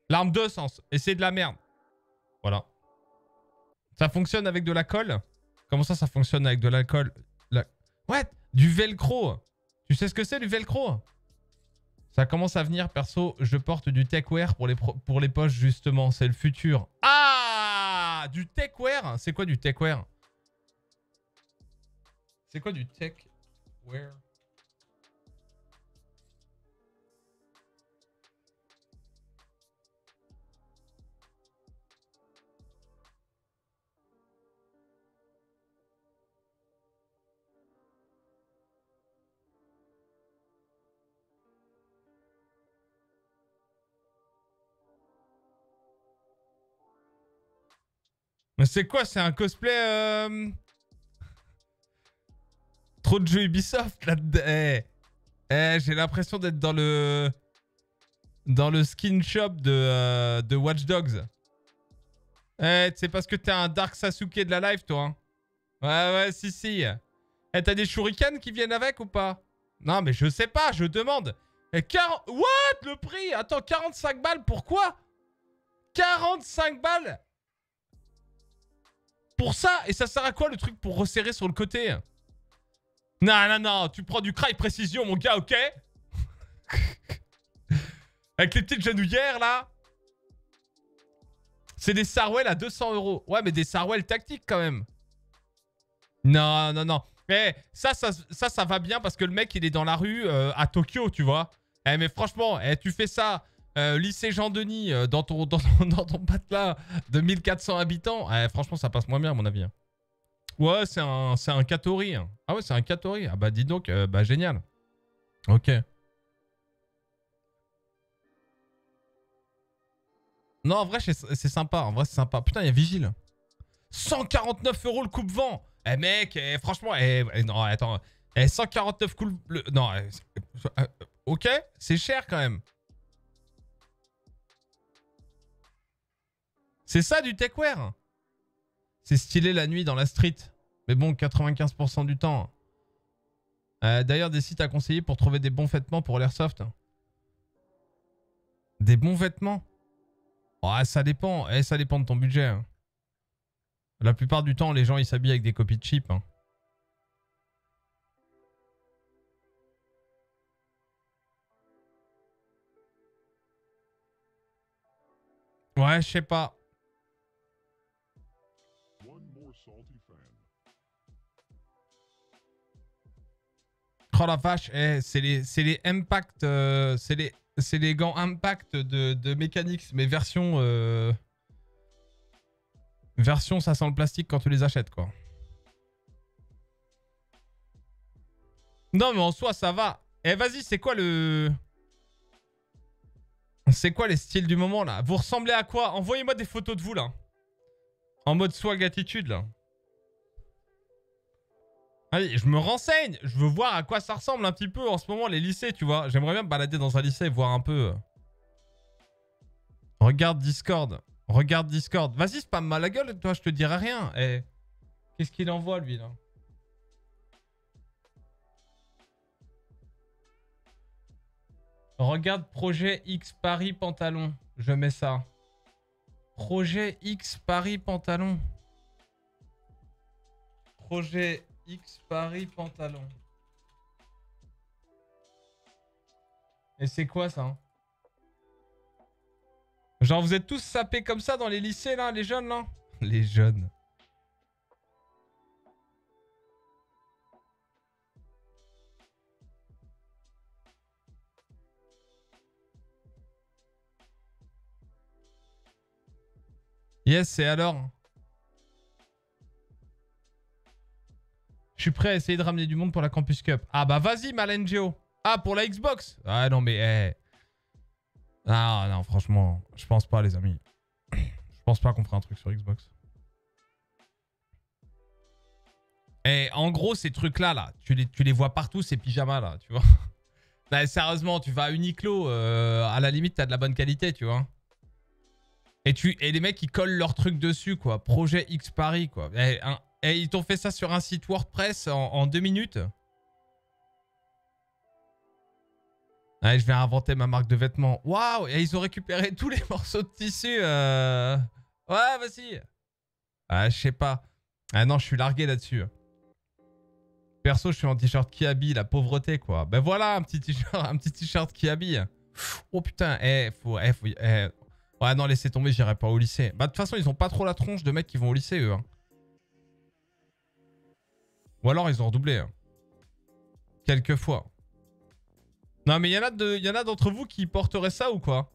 L'arme de sens. Et c'est de la merde. Voilà. Ça fonctionne avec de la colle? Comment ça, ça fonctionne avec de la colle la... What? Du velcro Tu sais ce que c'est du velcro? Ça commence à venir, perso. Je porte du techwear pour les, pour les poches, justement. C'est le futur. Ah Du techwear? C'est quoi du techwear? C'est quoi du techwear? Mais c'est quoi C'est un cosplay euh... Trop de jeux Ubisoft là-dedans. Eh, Eh, j'ai l'impression d'être dans le dans le skin shop de, euh, de Watch Dogs. Eh, c'est parce que t'es un Dark Sasuke de la life, toi. hein. Ouais, ouais, si, si. Eh, t'as des shurikens qui viennent avec ou pas? Non, mais je sais pas, je demande. Eh, 40... What? Le prix? Attends, 45 balles, pourquoi? 45 balles? Pour ça Et ça sert à quoi le truc pour resserrer sur le côté? Non, non, non, tu prends du cry précision, mon gars, ok? Avec les petites genouillères, là C'est des Sarwell à 200 euros. Ouais, mais des Sarwell tactiques, quand même. Non, non, non. Mais ça, ça, ça, va bien parce que le mec, il est dans la rue euh, à Tokyo, tu vois. Eh, mais franchement, eh, tu fais ça, euh, lycée Jean-Denis, euh, dans, ton, dans, de 1400 habitants, eh, franchement, ça passe moins bien, à mon avis. hein. Ouais, c'est un, c'est un hein. Ah ouais, c'est un Katori. Ah bah dis donc, euh, bah génial. Ok. Non, en vrai, c'est sympa. En vrai, c'est sympa. Putain, il y a Vigile. 149 euros le coupe-vent. Eh mec, eh, franchement, eh, eh, non, attends. Eh, 149 coupe... Non, ok, c'est cher quand même. C'est ça du techwear C'est stylé la nuit dans la street. Mais bon, 95% du temps. Euh, D'ailleurs, des sites à conseiller pour trouver des bons vêtements pour l'airsoft. Des bons vêtements? Ouais, ça dépend. Eh, ça dépend de ton budget. hein. La plupart du temps, les gens ils s'habillent avec des copies de cheap. hein. Ouais, je sais pas. Oh la vache, eh, c'est les, les Impact, euh, c'est les, c'est les gants Impact de, de Mechanics, mais version, euh, Version, ça sent le plastique quand tu les achètes, quoi. Non, mais en soi, ça va. Eh, vas-y, c'est quoi le... C'est quoi les styles du moment, là? Vous ressemblez à quoi? Envoyez-moi des photos de vous, là. En mode swag attitude, là. Allez, je me renseigne. Je veux voir à quoi ça ressemble un petit peu en ce moment, les lycées, tu vois. J'aimerais bien me balader dans un lycée, voir un peu... Regarde Discord. Regarde Discord. Vas-y, spam mal la gueule, toi, je te dirai rien. Eh, Qu'est-ce qu'il envoie, lui, là? Regarde Projet X Paris Pantalon. Je mets ça. Projet X Paris Pantalon. Projet X Paris Pantalon. Et c'est quoi ça hein? Genre vous êtes tous sapés comme ça dans les lycées là, les jeunes là? Les jeunes. Yes, et alors Je suis prêt à essayer de ramener du monde pour la Campus Cup. Ah bah vas-y, Malengeo. Ah, pour la Xbox Ah non, mais... Eh. Ah non, franchement, je pense pas, les amis. Je pense pas qu'on fera un truc sur Xbox. Et en gros, ces trucs-là, là, tu les, tu les vois partout, ces pyjamas, là, tu vois. Bah, sérieusement, tu vas à Uniqlo, euh, à la limite, t'as de la bonne qualité, tu vois. Et, tu, et les mecs, ils collent leurs trucs dessus, quoi. Projet X Paris, quoi. Un- et ils t'ont fait ça sur un site WordPress en, deux minutes. Ouais, je vais inventer ma marque de vêtements. Waouh Et ils ont récupéré tous les morceaux de tissu. euh. Ouais, vas-y. Ah, je sais pas. Ah non, je suis largué là-dessus. Perso, je suis en t-shirt qui habille la pauvreté, quoi. Ben voilà, un petit t-shirt, un petit qui habille. Oh putain, eh, faut, eh, faut, eh. Ouais, non, laissez tomber, j'irai pas au lycée. Bah, de toute façon, ils ont pas trop la tronche de mecs qui vont au lycée, eux. hein. Ou alors, ils ont redoublé. hein. Quelquefois. Non, mais il y en a d'entre vous qui porteraient ça ou quoi?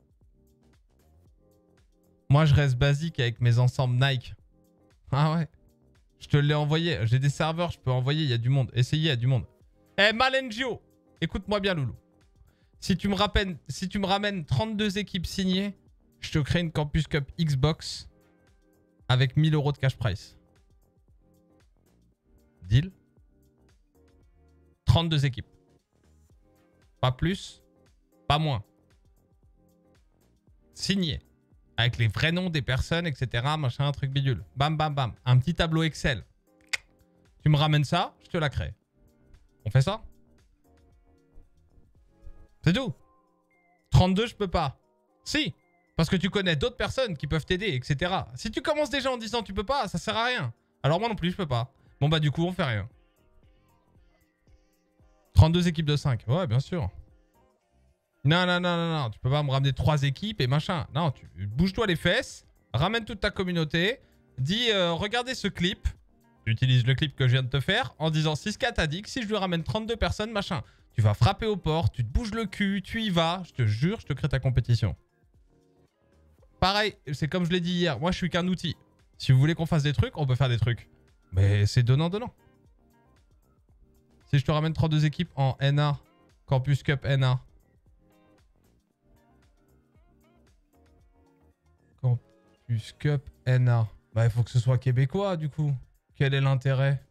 Moi, je reste basique avec mes ensembles Nike. Ah ouais Je te l'ai envoyé. J'ai des serveurs, je peux envoyer, il y a du monde. Essayez, il y a du monde. Eh, Malengio Écoute-moi bien, Loulou. Si tu, me rappelles, si tu me ramènes 32 équipes signées, je te crée une Campus Cup Xbox avec 1000 euros de cash price. Deal 32 équipes. Pas plus, pas moins. Signé. Avec les vrais noms des personnes, etc. Machin, truc bidule. Bam, bam, bam. Un petit tableau Excel. Tu me ramènes ça, je te la crée. On fait ça? C'est tout? 32, je peux pas. Si. Parce que tu connais d'autres personnes qui peuvent t'aider, etc. Si tu commences déjà en disant tu peux pas, ça sert à rien. Alors moi non plus, je peux pas. Bon bah du coup, on fait rien. 32 équipes de 5. Ouais, bien sûr. Non, non, non, non, non. Tu peux pas me ramener 3 équipes et machin. Non, tu bouge-toi les fesses. Ramène toute ta communauté. Dis, euh, regardez ce clip. Utilise le clip que je viens de te faire en disant 6K t'as dit que si je lui ramène 32 personnes, machin. Tu vas frapper aux portes, tu te bouges le cul, tu y vas. Je te jure, je te crée ta compétition. Pareil, c'est comme je l'ai dit hier. Moi, je suis qu'un outil. Si vous voulez qu'on fasse des trucs, on peut faire des trucs. Mais c'est donnant-donnant. Si je te ramène 32 équipes en NA, Campus Cup NA. Campus Cup NA. Bah, il faut que ce soit québécois, du coup. Quel est l'intérêt?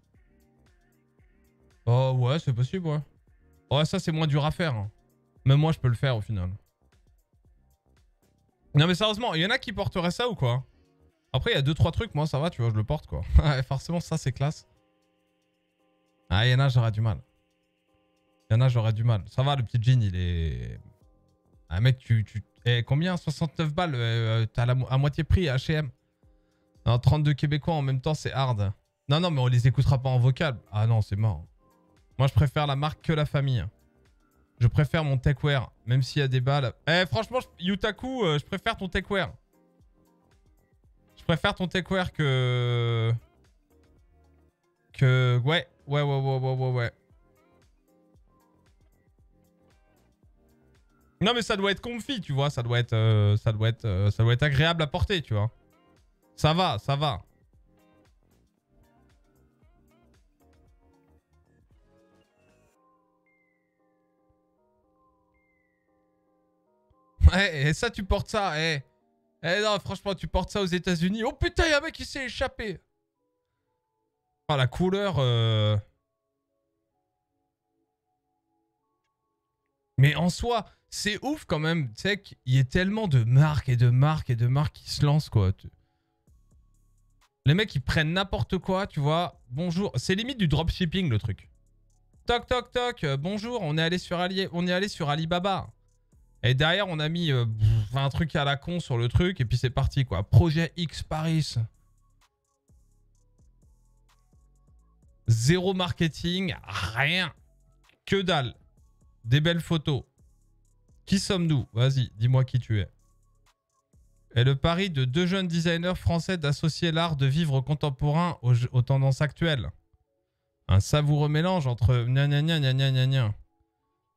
Oh, ouais, c'est possible, ouais. Ouais, ça, c'est moins dur à faire. hein. Même moi, je peux le faire, au final. Non, mais sérieusement, il y en a qui porteraient ça ou quoi? Après, il y a 2-3 trucs, moi, ça va, tu vois, je le porte, quoi. Forcément, ça, c'est classe. Ah, il y en a, j'aurais du mal. Il y en a, j'aurais du mal. Ça va, le petit jean, il est... Ah, mec, tu... tu... Eh, combien? 69 balles euh, T'as la mo- à moitié prix H&M. Non, 32 Québécois en même temps, c'est hard. Non, non, mais on les écoutera pas en vocal. Ah non, c'est mort. Moi, je préfère la marque que la famille. Je préfère mon techwear, même s'il y a des balles. Eh, franchement, Yutaku, euh, je préfère ton techwear. Je préfère ton techwear que... Que... Ouais, ouais, ouais, ouais, ouais, ouais, ouais. Non mais ça doit être comfy, tu vois, ça doit être, euh, ça doit être, euh, ça doit être agréable à porter, tu vois. Ça va, ça va. Ouais, et ça tu portes ça, eh. Eh non, franchement, tu portes ça aux États-Unis. Oh putain, y'a un mec qui s'est échappé. La couleur. euh. Mais en soi, c'est ouf quand même. Tu sais qu'il y ait tellement de marques et de marques et de marques qui se lancent, quoi. Les mecs, ils prennent n'importe quoi, tu vois. Bonjour. C'est limite du dropshipping, le truc. Toc, toc, toc. euh, bonjour, on est allé sur Ali... on est allé sur Alibaba. Et derrière, on a mis euh, un truc à la con sur le truc, et puis c'est parti, quoi. Projet X Paris. Zéro marketing, rien. Que dalle. Des belles photos. Qui sommes-nous? Vas-y, dis-moi qui tu es. Et le pari de deux jeunes designers français d'associer l'art de vivre contemporain aux, tendances actuelles. Un savoureux mélange entre gna gna gna gna gna gna.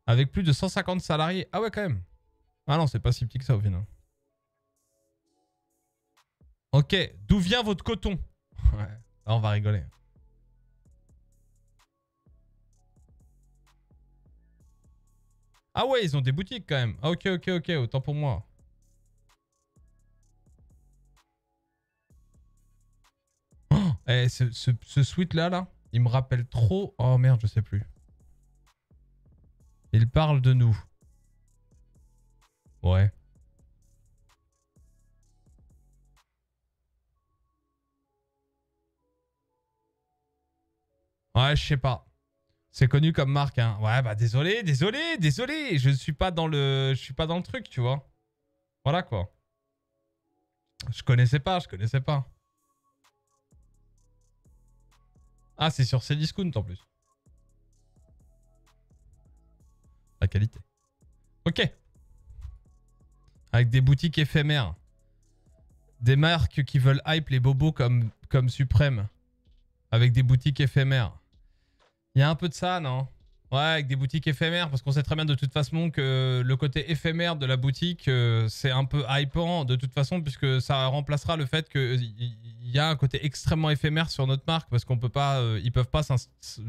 Avec plus de 150 salariés. Ah ouais, quand même. Ah non, c'est pas si petit que ça au final. Ok, d'où vient votre coton? Ouais, là on va rigoler. Ah ouais, ils ont des boutiques quand même. Ah ok, ok, ok, autant pour moi. Oh, eh, ce, ce, ce sweat là, là, il me rappelle trop... Oh merde, je sais plus. Il parle de nous. Ouais. Ouais, je sais pas. C'est connu comme marque, hein. Ouais, bah désolé, désolé, désolé. Je suis pas dans le, je suis pas dans le truc, tu vois. Voilà quoi. Je connaissais pas, je connaissais pas. Ah, c'est sur Cdiscount en plus. La qualité. Ok. Avec des boutiques éphémères. Des marques qui veulent hype les bobos comme, comme Suprême. Avec des boutiques éphémères. Il y a un peu de ça, non? Ouais, avec des boutiques éphémères, parce qu'on sait très bien de toute façon que le côté éphémère de la boutique, euh, c'est un peu hypant de toute façon, puisque ça remplacera le fait qu'il y a un côté extrêmement éphémère sur notre marque, parce qu'on peut pas, euh, ils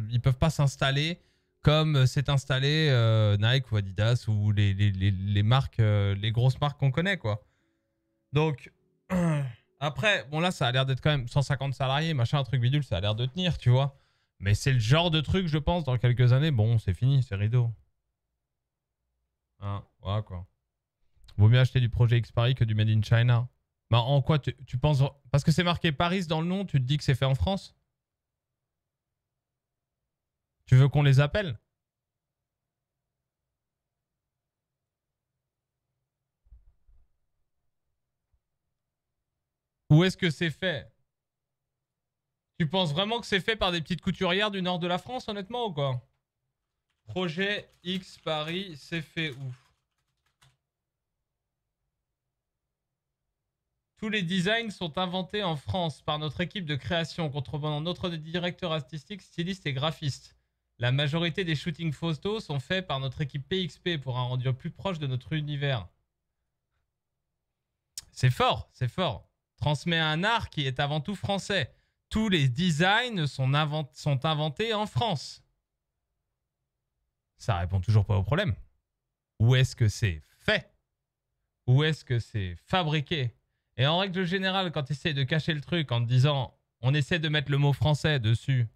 ils peuvent pas s'installer comme s'est installé euh, Nike ou Adidas ou les, les, les, les marques, euh, les grosses marques qu'on connaît, quoi. Donc, après, bon là, ça a l'air d'être quand même 150 salariés, machin, un truc bidule, ça a l'air de tenir, tu vois. Mais c'est le genre de truc, je pense, dans quelques années, bon, c'est fini, c'est rideau. Hein, voilà quoi. Vaut mieux acheter du projet X Paris que du Made in China. Bah, en quoi tu, tu penses. Parce que c'est marqué Paris dans le nom, tu te dis que c'est fait en France? Tu veux qu'on les appelle? Où est-ce que c'est fait? Tu penses vraiment que c'est fait par des petites couturières du nord de la France, honnêtement, ou quoi? Projet X Paris, c'est fait où? Tous les designs sont inventés en France par notre équipe de création, contrebandant notre directeur artistique, styliste et graphiste. La majorité des shootings photos sont faits par notre équipe PXP pour un rendu plus proche de notre univers. C'est fort, c'est fort. Transmet un art qui est avant tout français. Tous les designs sont, invent- sont inventés en France. Ça répond toujours pas au problème. Où est-ce que c'est fait? Où est-ce que c'est fabriqué? Et en règle générale, quand tu essaies de cacher le truc en te disant on essaie de mettre le mot français dessus,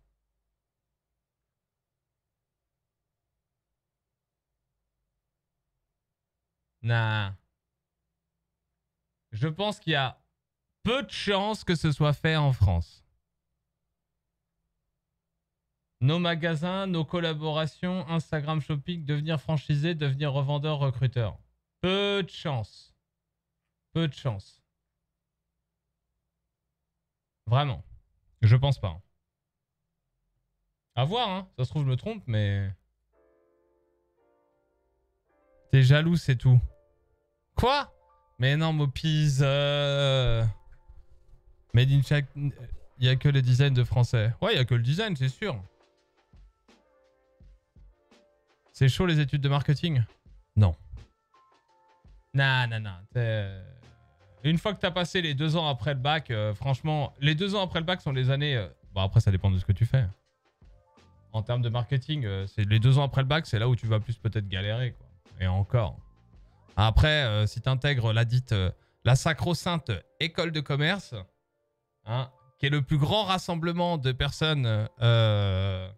Nah. Je pense qu'il y a peu de chances que ce soit fait en France. Nos magasins, nos collaborations, Instagram Shopping, devenir franchisé, devenir revendeur, recruteur. Peu de chance. Peu de chance. Vraiment. Je pense pas. hein. À voir, hein. Ça se trouve, je me trompe, mais. T'es jaloux, c'est tout. Quoi? Mais non, Mopiz. Euh... Made in. Il a que le design de français. Ouais, il a que le design, c'est sûr. C'est chaud les études de marketing? Non. Non, non, non. Une fois que t'as passé les deux ans après le bac, euh, franchement, les deux ans après le bac sont les années. euh, Bon, après, ça dépend de ce que tu fais. En termes de marketing, euh, les deux ans après le bac, c'est là où tu vas plus peut-être galérer, quoi. Et encore. Après, euh, si tu intègres la dite, euh, la sacro-sainte école de commerce, hein, qui est le plus grand rassemblement de personnes, euh,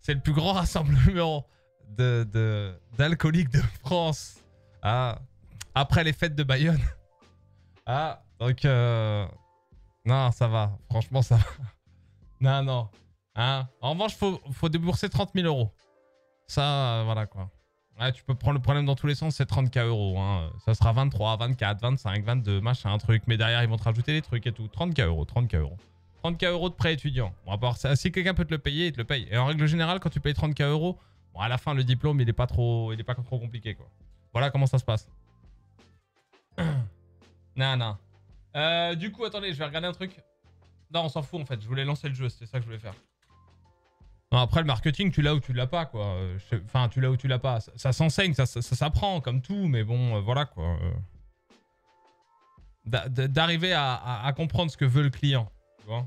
c'est le plus grand rassemblement de, de- d'alcooliques de France, ah, après les fêtes de Bayonne. Ah, donc, non, ça va, franchement, ça va. Non, non. Hein? En revanche, faut, faut débourser 30 000 euros. Ça, voilà quoi. Tu peux prendre le problème dans tous les sens, c'est 30k euros. Hein. Ça sera 23, 24, 25, 22, machin, truc. Mais derrière, ils vont te rajouter des trucs et tout. 30k euros, 30k euros. 30k euros de prêt étudiant. Si quelqu'un peut te le payer, il te le paye. Et en règle générale, quand tu payes 30k euros, à la fin, le diplôme, il est pas trop, pas trop compliqué, quoi. Voilà comment ça se passe. non, non. Euh, du coup, attendez, je vais regarder un truc. Non, on s'en fout, en fait. Je voulais lancer le jeu, c'était ça que je voulais faire. Après, le marketing, tu l'as ou tu l'as pas, quoi. Enfin, tu l'as ou tu l'as pas. Ça, s'enseigne, ça, s'apprend, comme tout, mais bon, euh, voilà, quoi. Euh, d'a- d'a- D'arriver à, à- comprendre ce que veut le client, tu vois.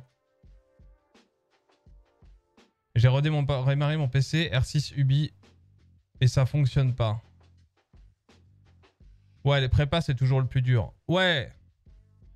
J'ai redémarré mon PC R6 Ubi et ça fonctionne pas. Ouais, les prépas, c'est toujours le plus dur. Ouais,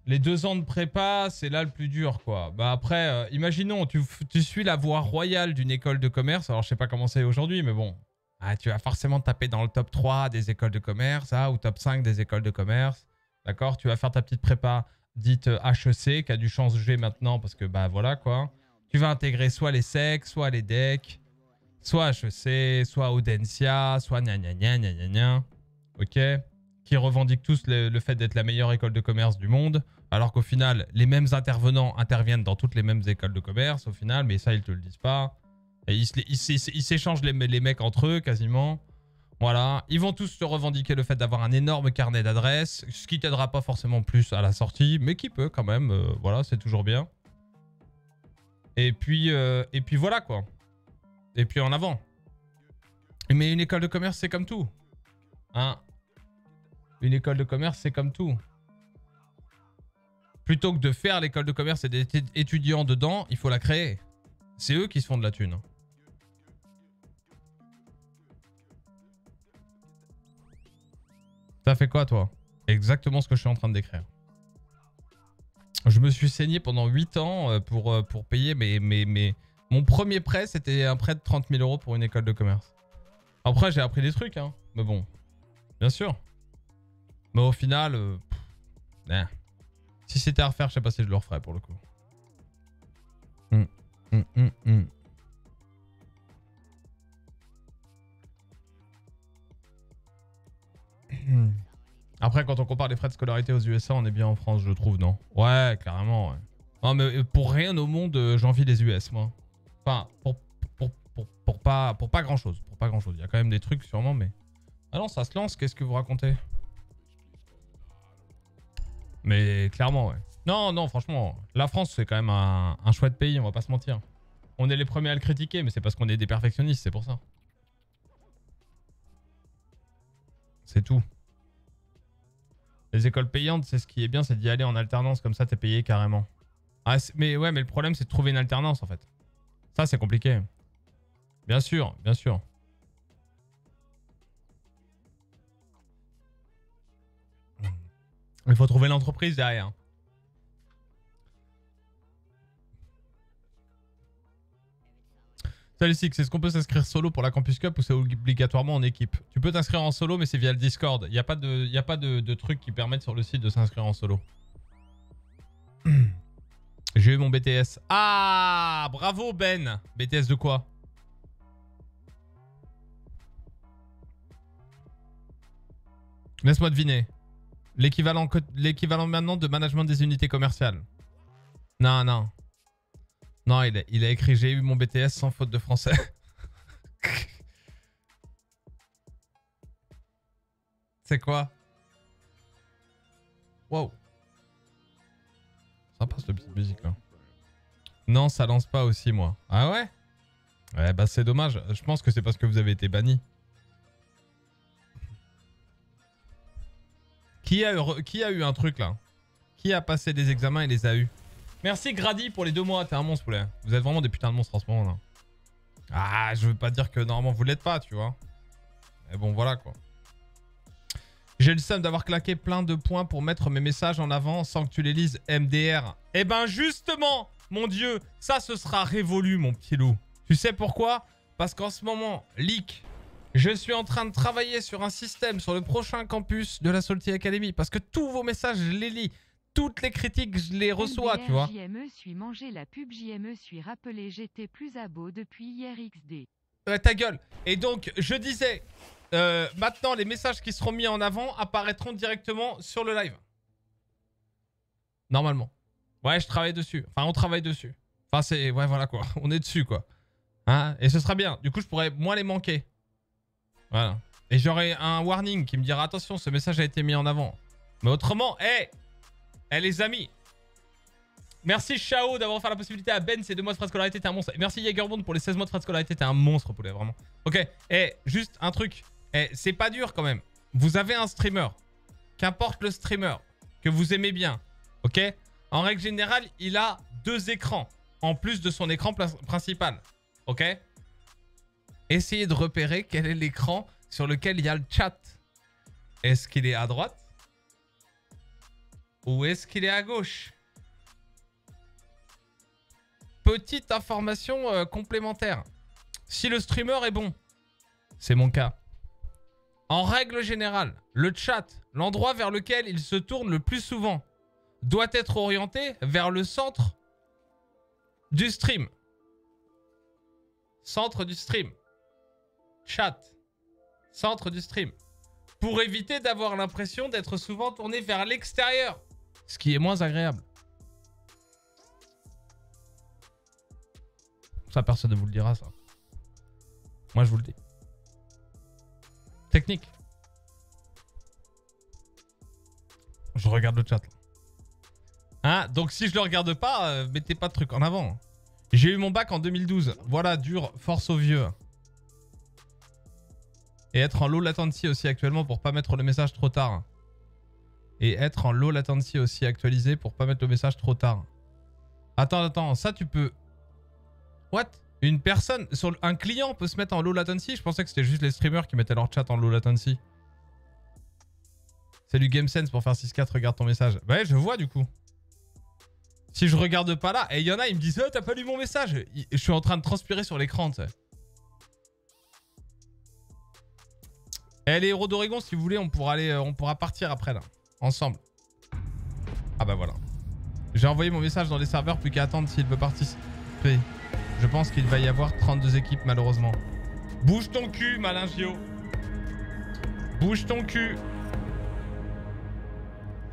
les deux ans de prépa, c'est là le plus dur, quoi. Bah après, euh, imaginons, tu, tu suis la voie royale d'une école de commerce. Alors, je sais pas comment c'est aujourd'hui, mais bon. Ah, tu vas forcément taper dans le top 3 des écoles de commerce, ah, ou top 5 des écoles de commerce. D'accord? Tu vas faire ta petite prépa dite euh, HEC, qui a dû changer maintenant, parce que, bah voilà, quoi. Tu vas intégrer soit les SEC, soit les DEC, soit HEC, soit Audencia, soit gna gna gna gna gna gna. Ok? Qui revendiquent tous le fait d'être la meilleure école de commerce du monde. Alors qu'au final, les mêmes intervenants interviennent dans toutes les mêmes écoles de commerce, au final, mais ça, ils te le disent pas. Et ils s'échangent les, les mecs entre eux, quasiment. Voilà. Ils vont tous se revendiquer le fait d'avoir un énorme carnet d'adresses, ce qui t'aidera pas forcément plus à la sortie, mais qui peut quand même. euh, voilà, c'est toujours bien. Et puis, euh, et puis voilà, quoi. Et puis en avant. Mais une école de commerce, c'est comme tout. Hein Une école de commerce, c'est comme tout plutôt que de faire l'école de commerce et d'être étudiant dedans, il faut la créer. C'est eux qui se font de la thune. T'as fait quoi toi? Exactement ce que je suis en train de décrire. Je me suis saigné pendant 8 ans euh, pour, euh, pour payer mes. Mon premier prêt, c'était un prêt de 30 000 euros pour une école de commerce. Après, j'ai appris des trucs, hein. Mais bon, bien sûr. Mais au final, euh. Si c'était à refaire, je sais pas si je le referais pour le coup. Après, quand on compare les frais de scolarité aux USA, on est bien en France, je trouve, non? Ouais, carrément, ouais. Non, mais euh, pour rien au monde, euh, j'envie les US, moi. Enfin, pour, pas, pour pas grand chose. Pour pas grand chose. Il y a quand même des trucs, sûrement, mais. Ah non, ça se lance, qu'est-ce que vous racontez? Mais clairement, ouais. Non, non, franchement, la France, c'est quand même un, un chouette pays, on va pas se mentir. On est les premiers à le critiquer, mais c'est parce qu'on est des perfectionnistes, c'est pour ça. C'est tout. Les écoles payantes, c'est ce qui est bien, c'est d'y aller en alternance, comme ça t'es payé carrément. Ah, mais ouais, mais le problème c'est de trouver une alternance en fait. Ça c'est compliqué. Bien sûr, bien sûr. Il faut trouver l'entreprise derrière. Salut Six, est-ce qu'on peut s'inscrire solo pour la Campus Cup ou c'est obligatoirement en équipe? Tu peux t'inscrire en solo mais c'est via le Discord. Il n'y a pas, de, y trucs qui permettent sur le site de s'inscrire en solo. J'ai eu mon BTS. Ah Bravo Ben BTS de quoi? Laisse-moi deviner. L'équivalent maintenant de management des unités commerciales. Non, non. Non, il a, écrit j'ai eu mon BTS sans faute de français. C'est quoi? Wow. Sympa cette petite musique là. Non, ça lance pas aussi moi. Ah ouais? Ouais, bah c'est dommage. Je pense que c'est parce que vous avez été banni. Qui a, eu, qui a eu un truc là? Qui a passé des examens et les a eu Merci Grady pour les deux mois, t'es un monstre poulet. Vous êtes vraiment des putains de monstres en ce moment là. Ah, je veux pas dire que normalement vous l'êtes pas, tu vois. Mais bon, voilà quoi. J'ai le seum d'avoir claqué plein de points pour mettre mes messages en avant sans que tu les lises MDR. Eh ben justement, mon dieu, ça ce sera révolu mon petit loup. Tu sais pourquoi? Parce qu'en ce moment, leak, je suis en train de travailler sur un système sur le prochain campus de la Salty Academy parce que tous vos messages, je les lis. Toutes les critiques, je les reçois, tu vois. JME suis mangé la pub JME suis rappelé j'étais plus à beau depuis hier XD. Ouais, ta gueule. Et donc, je disais, euh, maintenant, les messages qui seront mis en avant apparaîtront directement sur le live. Normalement. Ouais, je travaille dessus. Enfin, on travaille dessus. Enfin, c'est... Ouais, voilà, quoi. On est dessus, quoi. Hein? Et ce sera bien. Du coup, je pourrais moins les manquer. Voilà. Et j'aurai un warning qui me dira, attention, ce message a été mis en avant. Mais autrement, hé Eh, les amis Merci Chao d'avoir offert la possibilité à Ben ces deux mois de frais de scolarité, t'es un monstre. Et merci Jagerbond pour les 16 mois de frais de scolarité, t'es un monstre poulet, vraiment. Ok, et juste un truc. Eh, c'est pas dur quand même. Vous avez un streamer. Qu'importe le streamer que vous aimez bien. Ok? En règle générale, il a deux écrans. En plus de son écran principal. Ok? Essayez de repérer quel est l'écran sur lequel il y a le chat. Est-ce qu'il est à droite Ou est-ce qu'il est à gauche? Petite information euh, complémentaire. Si le streamer est bon, c'est mon cas. En règle générale, le chat, l'endroit vers lequel il se tourne le plus souvent, doit être orienté vers le centre du stream. Centre du stream. Chat. Centre du stream. Pour éviter d'avoir l'impression d'être souvent tourné vers l'extérieur. Ce qui est moins agréable. Ça, personne ne vous le dira, ça. Moi, je vous le dis. Technique. Je regarde le chat. là. Hein Donc, si je le regarde pas, euh, mettez pas de truc en avant. J'ai eu mon bac en 2012. Voilà, dur, force aux vieux. Et être en low latency aussi actuellement pour pas mettre le message trop tard. Et être en low latency aussi actualisé pour pas mettre le message trop tard. Attends, attends, ça tu peux... What? Une personne, un client peut se mettre en low latency? Je pensais que c'était juste les streamers qui mettaient leur chat en low latency. Salut GameSense pour faire 6-4, regarde ton message. Ouais, je vois du coup. Si je regarde pas là, et il y en a, ils me disent oh, t'as pas lu mon message Je suis en train de transpirer sur l'écran, tu sais. Eh les héros d'Oregon, si vous voulez, on pourra aller, euh, on pourra partir après là, ensemble. Ah bah voilà. J'ai envoyé mon message dans les serveurs, plus qu'à attendre s'il veut participer. Je pense qu'il va y avoir 32 équipes malheureusement. Bouge ton cul, malin Gio. Bouge ton cul.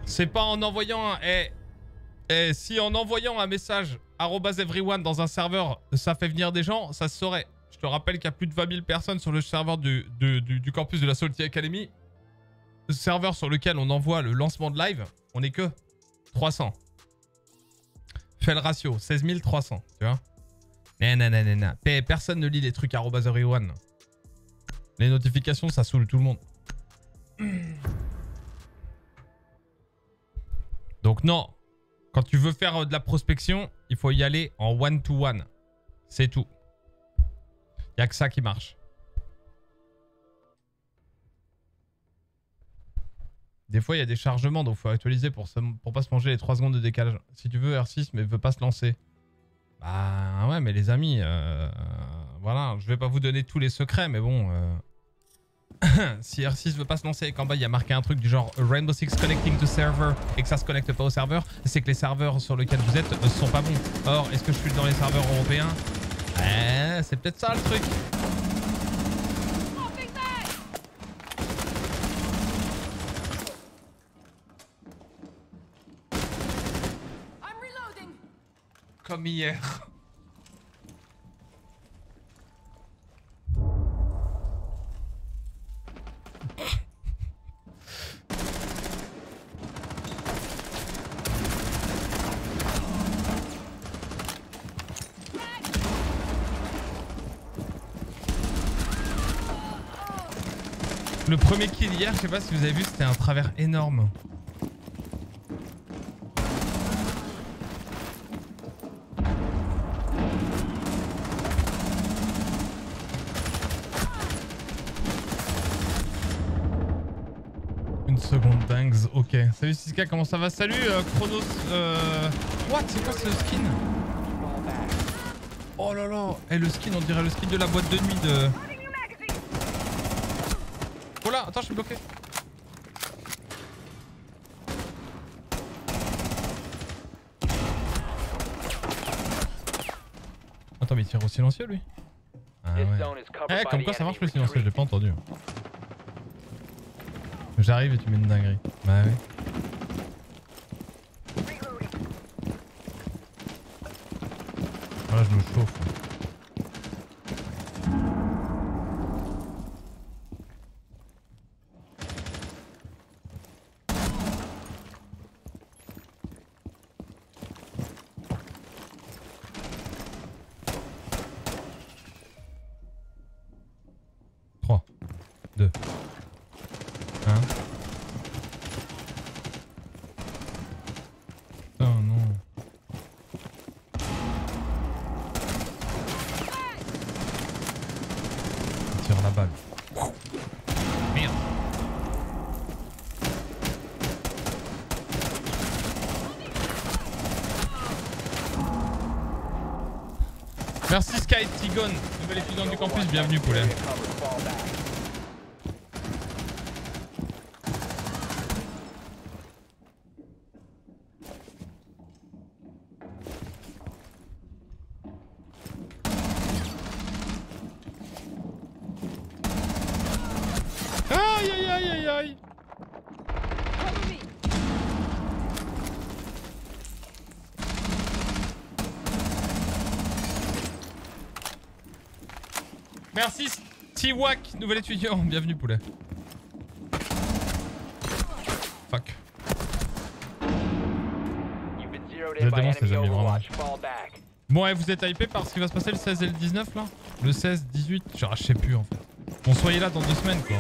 C'est pas en envoyant un... Eh, eh, si en envoyant un message everyone dans un serveur, ça fait venir des gens, ça se saurait. Te rappelle qu'il y a plus de 20 000 personnes sur le serveur du, du, campus de la Salty Academy. Le serveur sur lequel on envoie le lancement de live, on est que 300. Fais le ratio, 16 300, tu vois. Personne ne lit les trucs everyone. Les notifications, ça saoule tout le monde. Donc non, quand tu veux faire euh, de la prospection, il faut y aller en one-to-one. C'est tout. Il a que ça qui marche. Des fois, il y a des chargements, donc faut actualiser pour, se- pour pas se manger les 3 secondes de décalage. Si tu veux R6, mais veut pas se lancer. Bah ouais, mais les amis, euh, voilà, je vais pas vous donner tous les secrets, mais bon... euh, si R6 veut pas se lancer et qu'en bas il y a marqué un truc du genre Rainbow Six connecting to server et que ça se connecte pas au serveur, c'est que les serveurs sur lesquels vous êtes euh, sont pas bons. Or, est-ce que je suis dans les serveurs européens? Eh, c'est peut-être ça le truc. Comme hier. Le premier kill hier, je sais pas si vous avez vu, c'était un travers énorme. Une seconde, bangs, ok. Salut Siska, comment ça va? Salut euh, Chronos. Euh... What? C'est quoi ce skin? Oh là là Eh le skin, on dirait le skin de la boîte de nuit de... Attends, je suis bloqué. Attends, mais il tire au silencieux lui Ah ouais. Eh, comme quoi ça marche le silencieux, je l'ai pas entendu. J'arrive et tu mets une dinguerie. Bah ouais. Voilà, je me chauffe. Trois, deux, un. Oh non. Il tire la balle. Merde. Merci Sky Tigon, nouvel étudiant du campus, bienvenue poulet. Aïe aïe aïe aïe aïe Merci Tiwak, nouvel étudiant, bienvenue poulet. Fuck. Je les amis vraiment. Bon vous êtes hypé par ce qui va se passer le 16 et le 19 là? Le 16, 18, genre, je sais plus en fait. Bon soyez là dans deux semaines quoi.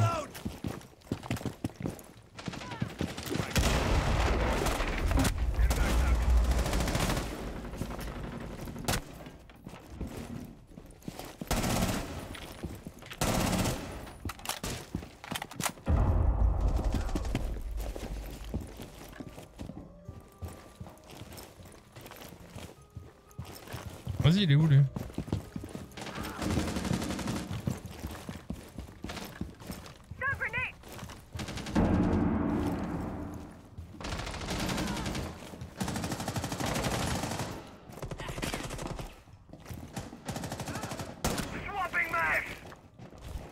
Vas-y, il est où lui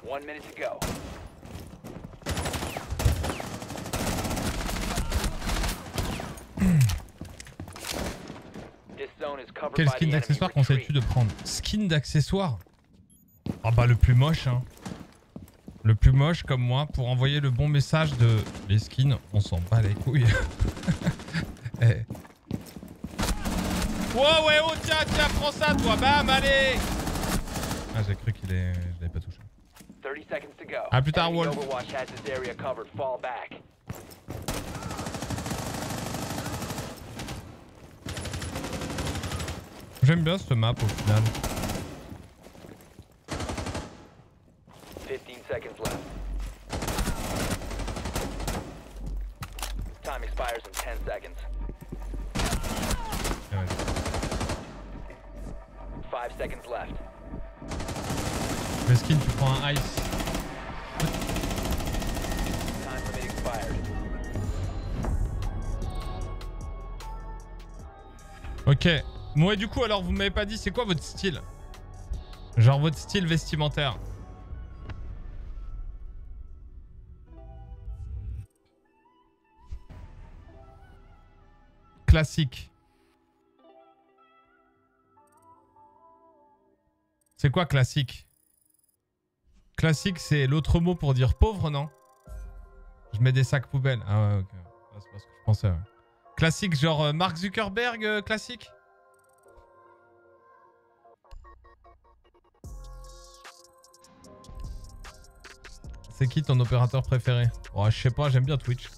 One minute to go. This zone is covered Quel by skin the enemy. De prendre Skin d'accessoire Ah bah le plus moche hein. Le plus moche comme moi pour envoyer le bon message de les skins, on s'en bat les couilles. Eh. Wow ouais oh tiens tiens prends ça toi bam allez Ah j'ai cru qu'il est... je l'avais pas touché. 30 seconds to go. À plus tard, Enemy Wolf. Overwatch has this area covered. Fall back. J'aime bien ce map au final. Bon et du coup alors vous m'avez pas dit c'est quoi votre style? Genre votre style vestimentaire? Classique. C'est quoi classique? Classique c'est l'autre mot pour dire pauvre non? Je mets des sacs poubelles. Ah ouais ok. Ah, c'est pas ce que je pensais. Classique, genre euh, Mark Zuckerberg euh, classique? C'est qui ton opérateur préféré Oh, je sais pas, j'aime bien Twitch.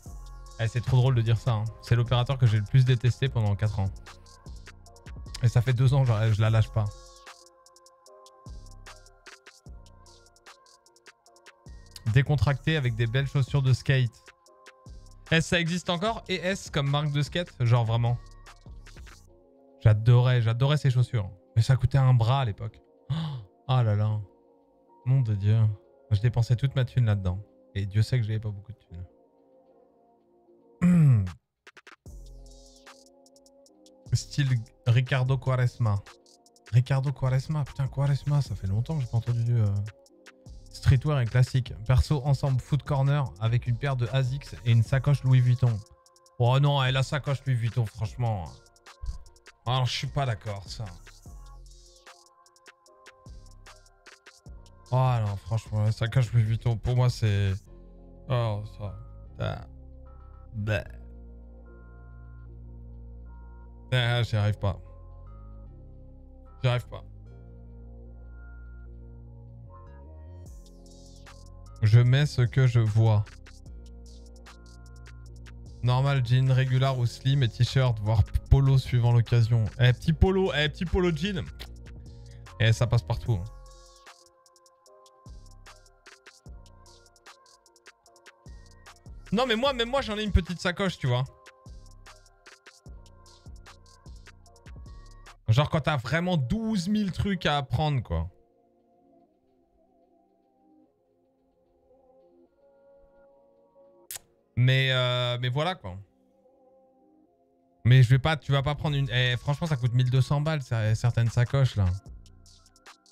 Eh, c'est trop drôle de dire ça. hein. C'est l'opérateur que j'ai le plus détesté pendant 4 ans. Et ça fait 2 ans, je la lâche pas. Décontracté avec des belles chaussures de skate. Eh, ça existe encore? Et S comme marque de skate? Genre vraiment. J'adorais, j'adorais ces chaussures. Mais ça coûtait un bras à l'époque. Oh là là. Nom de Dieu. Je dépensais toute ma thune là-dedans. Et Dieu sait que j'avais pas beaucoup de thunes. Style Ricardo Quaresma. Ricardo Quaresma, putain Quaresma, ça fait longtemps que j'ai pas entendu. euh, Streetwear et classique. Perso ensemble foot corner avec une paire de Asics et une sacoche Louis Vuitton. Oh non, et la sacoche Louis Vuitton, franchement. Alors je suis pas d'accord, ça. Oh non, franchement, la sacoche Louis Vuitton, pour moi c'est. Oh, ça. Ah. Bah. Ah, j'y arrive pas. J'y arrive pas. Je mets ce que je vois. Normal jean, régular ou slim et t-shirt, voire polo suivant l'occasion. Eh, petit polo, eh, petit polo jean. Eh, ça passe partout. hein. Non, mais moi, même moi, j'en ai une petite sacoche, tu vois. Genre quand t'as vraiment 12 000 trucs à apprendre, quoi. Mais, euh, mais voilà, quoi. Mais je vais pas, tu vas pas prendre une... Eh, franchement, ça coûte 1200 balles, certaines sacoches, là.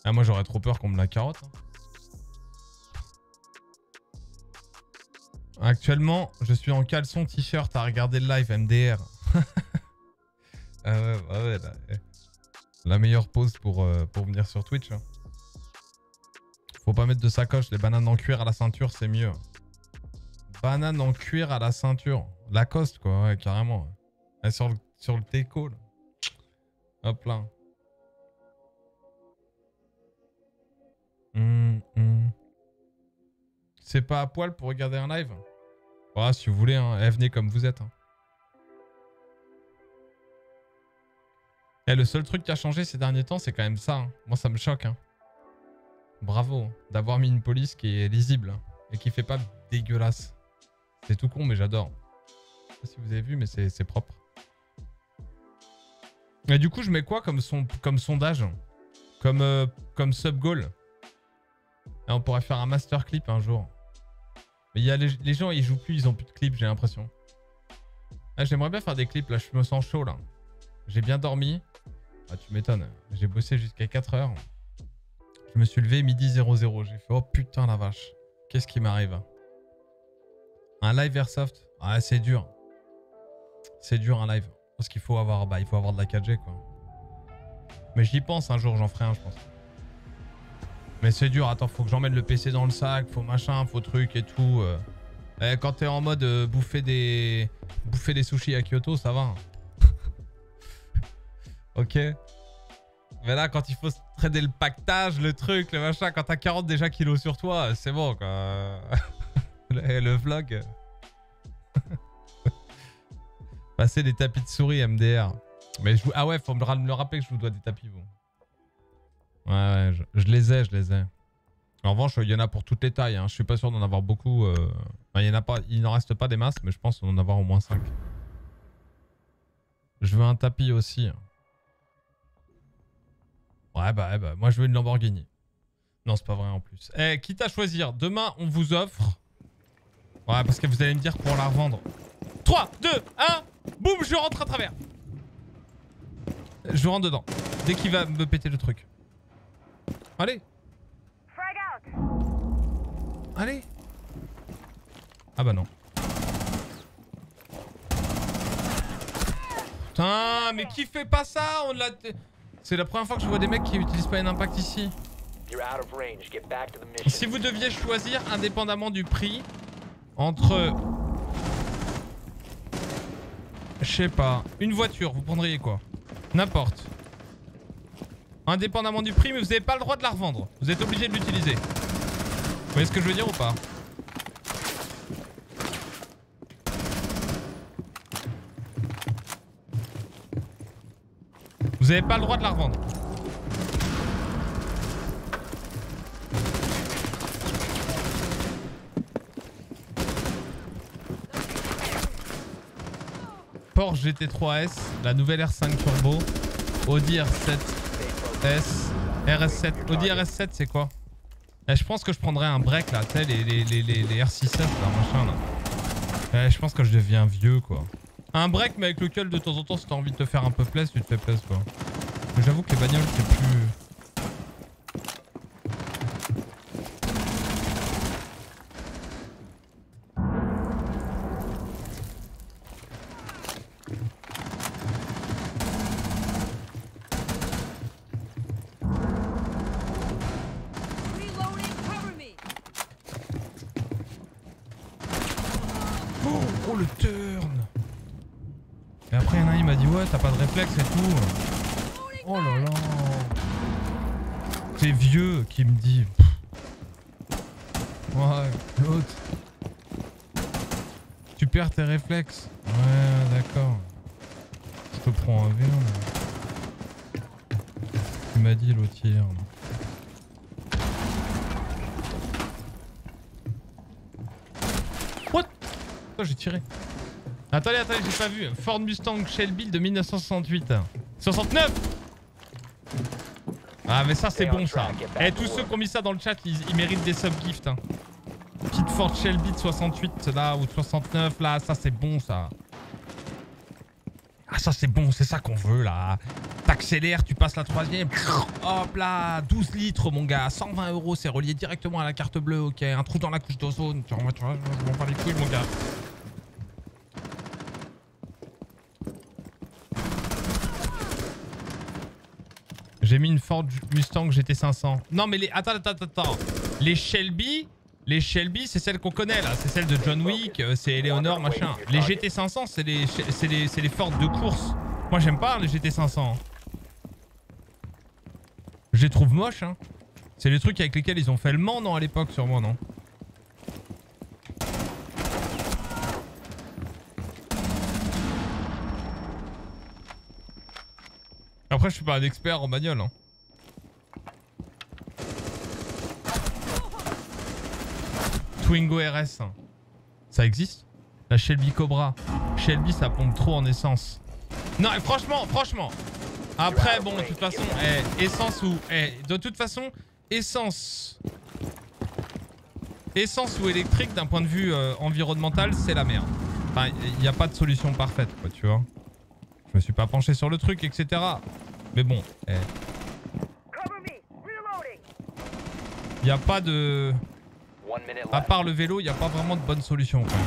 Ah, moi, j'aurais trop peur qu'on me la carotte. hein. Actuellement, je suis en caleçon t-shirt à regarder le live MDR. ah là, eh. La meilleure pause pour, euh, pour venir sur Twitch. hein. Faut pas mettre de sacoche, les bananes en cuir à la ceinture, c'est mieux. Banane en cuir à la ceinture. Lacoste, quoi, ouais, carrément. Et sur le, sur le déco, là. Hop là. Hum, hum. C'est pas à poil pour regarder un live? Ouais, si vous voulez, hein. Venez comme vous êtes. hein. Eh, le seul truc qui a changé ces derniers temps, c'est quand même ça. hein. Moi, ça me choque. hein. Bravo d'avoir mis une police qui est lisible hein, et qui fait pas dégueulasse. C'est tout con, mais j'adore. Je sais pas si vous avez vu, mais c'est propre. Et du coup, je mets quoi comme, son, comme sondage Comme, euh, comme sub-goal? On pourrait faire un master clip un jour. Mais y a les, gens, ils jouent plus, ils ont plus de clips, j'ai l'impression. Ah, J'aimerais bien faire des clips, là, je me sens chaud, là. J'ai bien dormi. Ah, tu m'étonnes. J'ai bossé jusqu'à 4 heures. Je me suis levé midi 00. J'ai fait, oh putain la vache. Qu'est-ce qui m'arrive? Un live Airsoft? Ah, c'est dur. C'est dur un live. Parce qu'il faut bah, faut avoir de la 4G, quoi. Mais j'y pense un jour, j'en ferai un, je pense. Mais c'est dur, attends, faut que j'emmène le PC dans le sac, faut machin, faut truc et tout. euh. Eh, quand t'es en mode euh, bouffer des bouffer des sushis à Kyoto, ça va. hein. ok. Mais là, quand il faut trader le pactage, le truc, le machin, quand t'as 40 déjà kilos sur toi, c'est bon quoi. le, le vlog. Passer des tapis de souris MDR. Mais je vous... Ah ouais, faut me le rappeler que je vous dois des tapis, vous. Ouais, ouais, je, les ai, je les ai. En revanche, il y en a pour toutes les tailles. Hein. Je suis pas sûr d'en avoir beaucoup. euh. Il n'en reste pas des masses, mais je pense en avoir au moins 5. Je veux un tapis aussi. Ouais, bah, bah, moi je veux une Lamborghini. Non, c'est pas vrai en plus. Eh, quitte à choisir, demain on vous offre. Ouais, parce que vous allez me dire pour la revendre. 3, 2, 1, boum, je rentre à travers. Je rentre dedans. Dès qu'il va me péter le truc. Allez. Allez. Ah bah non. Putain, mais qui fait pas ça? On l'a. C'est la première fois que je vois des mecs qui utilisent pas un impact ici. Si vous deviez choisir, indépendamment du prix, entre. Je sais pas. Une voiture, vous prendriez quoi? N'importe. Indépendamment du prix, mais vous n'avez pas le droit de la revendre. Vous êtes obligé de l'utiliser. Vous voyez ce que je veux dire ou pas? Vous n'avez pas le droit de la revendre. Porsche GT3 S, la nouvelle R5 Turbo, Audi R7 S, RS7. Audi RS7, c'est quoi? Eh, Je pense que je prendrais un break là, tu sais, les, les, les, les, les R6S là, machin là. Eh, je pense que je deviens vieux quoi. Un break, mais avec lequel de temps en temps, si t'as envie de te faire un peu plaisir, tu te fais plaisir quoi. J'avoue que les bagnoles, c'est plus. Oh, oh, le turn Et après, il y en a un, il m'a dit Ouais, t'as pas de réflexe et tout. Oh là là C'est vieux qui me dit. Ouais, l'autre. Tu réflexes. Ouais, d'accord. Je te prends un V1 là. Il m'a dit l'autre hier. What? Putain, j'ai tiré. Attendez, attendez, j'ai pas vu. Ford Mustang Shelby de 1968. 69 Ah, mais ça, c'est bon, ça. Et tous ceux qui ont mis ça dans le chat, ils, ils méritent des sub-gifts. Hein. Ford Shelby de 68, là, ou de 69, là, ça, c'est bon, ça. Ah, ça, c'est bon, c'est ça qu'on veut, là. T'accélères, tu passes la troisième. Hop là, 12 litres, mon gars. 120 euros, c'est relié directement à la carte bleue, ok. Un trou dans la couche d'ozone. Tu vois, je m'en bats les couilles, mon gars. J'ai mis une Ford Mustang GT500. Non, mais les. Attends, attends, attends, attends. Les Shelby. Les Shelby, c'est celles qu'on connaît là. C'est celles de John Wick, euh, c'est Eleanor, machin. Les GT500, c'est les, les, les Ford de course. Moi, j'aime pas les GT500. Je les trouve moches, hein. C'est les trucs avec lesquels ils ont fait le Mans, à l'époque, sûrement, non Après, je suis pas un expert en bagnole, hein. Twingo RS. Ça existe? La Shelby Cobra. Shelby, ça pompe trop en essence. Non, et franchement, franchement. Après, bon, de toute façon, eh, essence ou... eh, de toute façon, essence... Essence ou électrique, d'un point de vue euh, environnemental, c'est la merde. Enfin, il n'y a pas de solution parfaite, quoi, tu vois. Je me suis pas penché sur le truc, etc. Mais bon, eh. Il n'y a pas de... À part le vélo, il n'y a pas vraiment de bonne solution, quand même.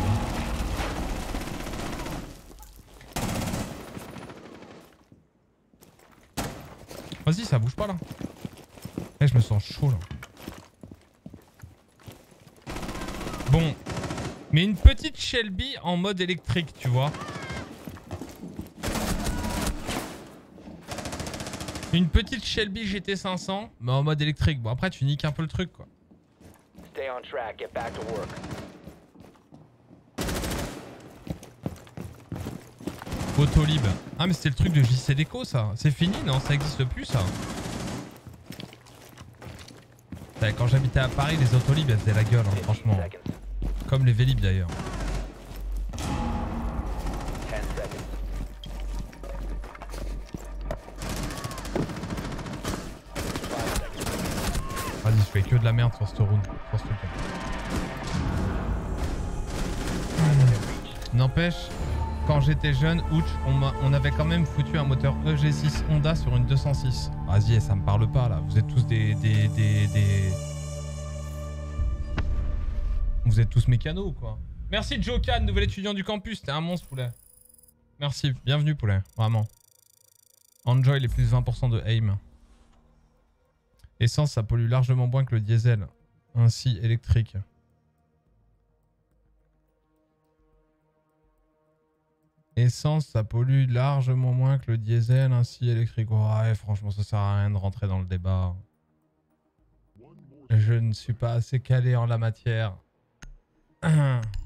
Vas-y, ça bouge pas là. Eh, je me sens chaud là. Bon. Mais une petite Shelby en mode électrique, tu vois. Une petite Shelby GT500, mais en mode électrique. Bon, après, tu niques un peu le truc, quoi. Stay on track. Get back to work. Autolib. Ah mais c'était le truc de JC Déco ça. C'est fini non? Ça existe plus ça. Quand j'habitais à Paris, les Autolib elles faisaient la gueule, hein, 15 franchement. Comme les Vélib d'ailleurs. 10 seconds. Five seconds. Vas-y, je fais que de la merde sur ce round. Sur ce truc. N'empêche, quand j'étais jeune, Ouch, on, avait quand même foutu un moteur EG6 Honda sur une 206. Vas-y, ça me parle pas là. Vous êtes tous des. des, des, des- Vous êtes tous mécanos ou quoi Merci Jokan, nouvel étudiant du campus. T'es un monstre, poulet. Merci, bienvenue, poulet. Vraiment. Enjoy les plus 20% de aim. Essence, ça pollue largement moins que le diesel. Ainsi, électrique. Essence, ça pollue largement moins que le diesel, ainsi électrique. Ouais, franchement, ça sert à rien de rentrer dans le débat. Je ne suis pas assez calé en la matière.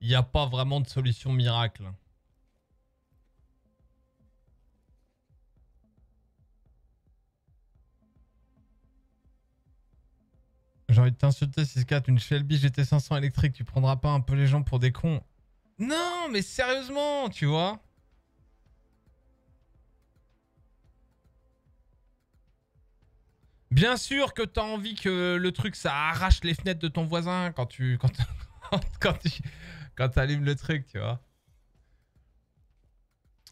Il n'y a pas vraiment de solution miracle. J'ai envie de t'insulter, 6-4, une Shelby GT500 électrique, tu prendras pas un peu les gens pour des cons. Non, mais sérieusement, tu vois. Bien sûr que t'as envie que le truc ça arrache les fenêtres de ton voisin quand tu quand quand tu quand t'allumes le truc, tu vois.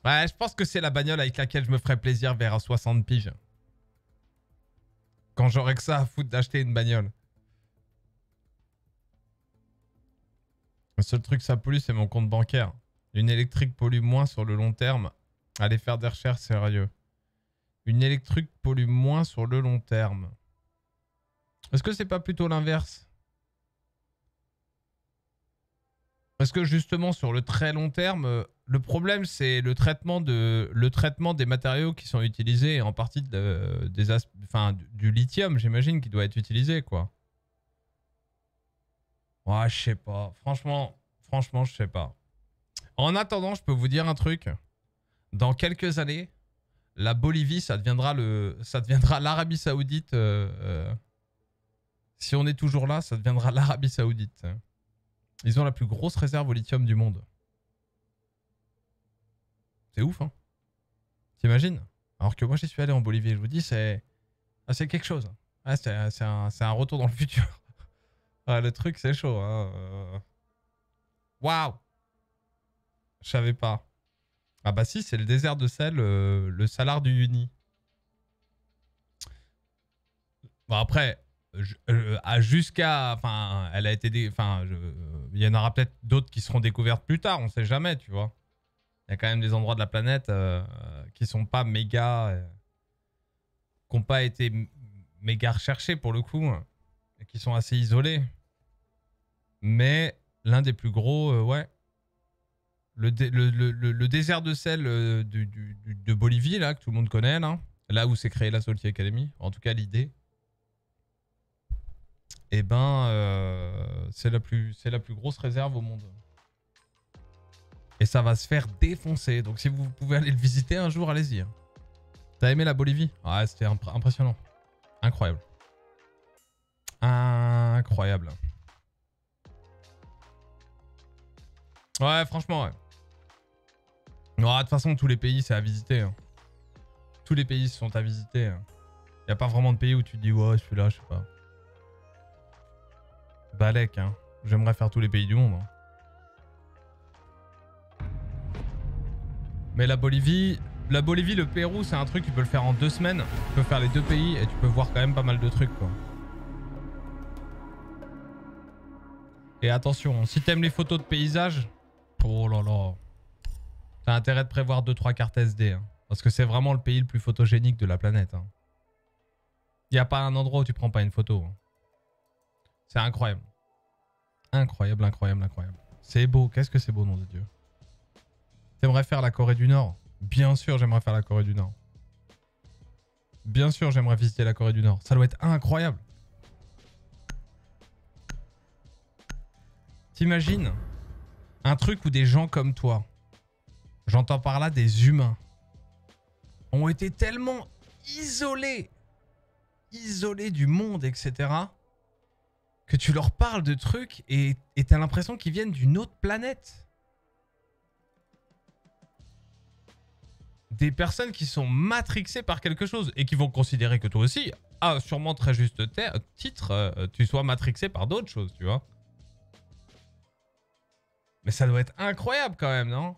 Ouais, je pense que c'est la bagnole avec laquelle je me ferais plaisir vers 60 piges. Quand j'aurais que ça à foutre d'acheter une bagnole. Le seul truc ça pollue, c'est mon compte bancaire. Une électrique pollue moins sur le long terme. Allez faire des recherches sérieux. Une électrique pollue moins sur le long terme. Est-ce que c'est pas plutôt l'inverse? Est-ce que justement sur le très long terme, euh, le problème c'est le traitement le traitement des matériaux qui sont utilisés en partie de- des as- enfin, du- lithium, j'imagine, qui doit être utilisé quoi. Ouais, je sais pas. Franchement, franchement, je sais pas. En attendant, je peux vous dire un truc. Dans quelques années, la Bolivie, ça deviendra l'Arabie Saoudite. euh, euh, si on est toujours là, ça deviendra l'Arabie Saoudite. Ils ont la plus grosse réserve au lithium du monde. C'est ouf, hein T'imagines? Alors que moi, j'y suis allé en Bolivie. Je vous dis, c'est, ah, quelque chose. Ah, c'est, c'est un, retour dans le futur. Ah, le truc, c'est chaud. Hein. euh. Waouh Je savais pas. Ah bah si, c'est le désert de sel, euh, le salar du Uni. Bon après, euh, jusqu'à, enfin, elle a été, enfin, je- il y en aura peut-être d'autres qui seront découvertes plus tard, on sait jamais, tu vois. Il y a quand même des endroits de la planète euh, qui sont pas méga, euh, qui n'ont pas été méga recherchés pour le coup, et qui sont assez isolés. Mais l'un des plus gros, euh, ouais, le, le, le- le- désert de sel euh, de Bolivie, là, que tout le monde connaît, là, là où s'est créée la Salty Academy, en tout cas l'idée, eh ben, euh, c'est la, plus- grosse réserve au monde. Et ça va se faire défoncer. Donc si vous pouvez aller le visiter un jour, allez-y. hein. T'as aimé la Bolivie? Ouais, c'était impr- impressionnant. Incroyable. Incroyable. Ouais, franchement, ouais. De toute façon, tous les pays, c'est à visiter. hein. Tous les pays sont à visiter. Il n'y a pas vraiment de pays où tu te dis, ouais, celui-là, je sais pas. Balek, hein. J'aimerais faire tous les pays du monde. hein. Mais la Bolivie, la Bolivie, le Pérou, c'est un truc, tu peux le faire en deux semaines. Tu peux faire les deux pays et tu peux voir quand même pas mal de trucs. Et attention, si t'aimes les photos de paysages, oh là là, t'as intérêt de prévoir 2-3 cartes SD. hein. parce que c'est vraiment le pays le plus photogénique de la planète. Il n'y a pas un endroit où tu prends pas une photo. C'est incroyable. Incroyable, incroyable, incroyable. C'est beau, qu'est-ce que c'est beau, nom de Dieu? T'aimerais faire la Corée du Nord? Bien sûr, j'aimerais faire la Corée du Nord. Bien sûr, j'aimerais visiter la Corée du Nord. Ça doit être incroyable. T'imagines un truc où des gens comme toi, j'entends par là des humains, ont été tellement isolés, isolés du monde, etc., que tu leur parles de trucs et t'as l'impression qu'ils viennent d'une autre planète. Des personnes qui sont matrixées par quelque chose et qui vont considérer que toi aussi, à sûrement très juste titre, euh, tu sois matrixé par d'autres choses, tu vois. Mais ça doit être incroyable quand même, non?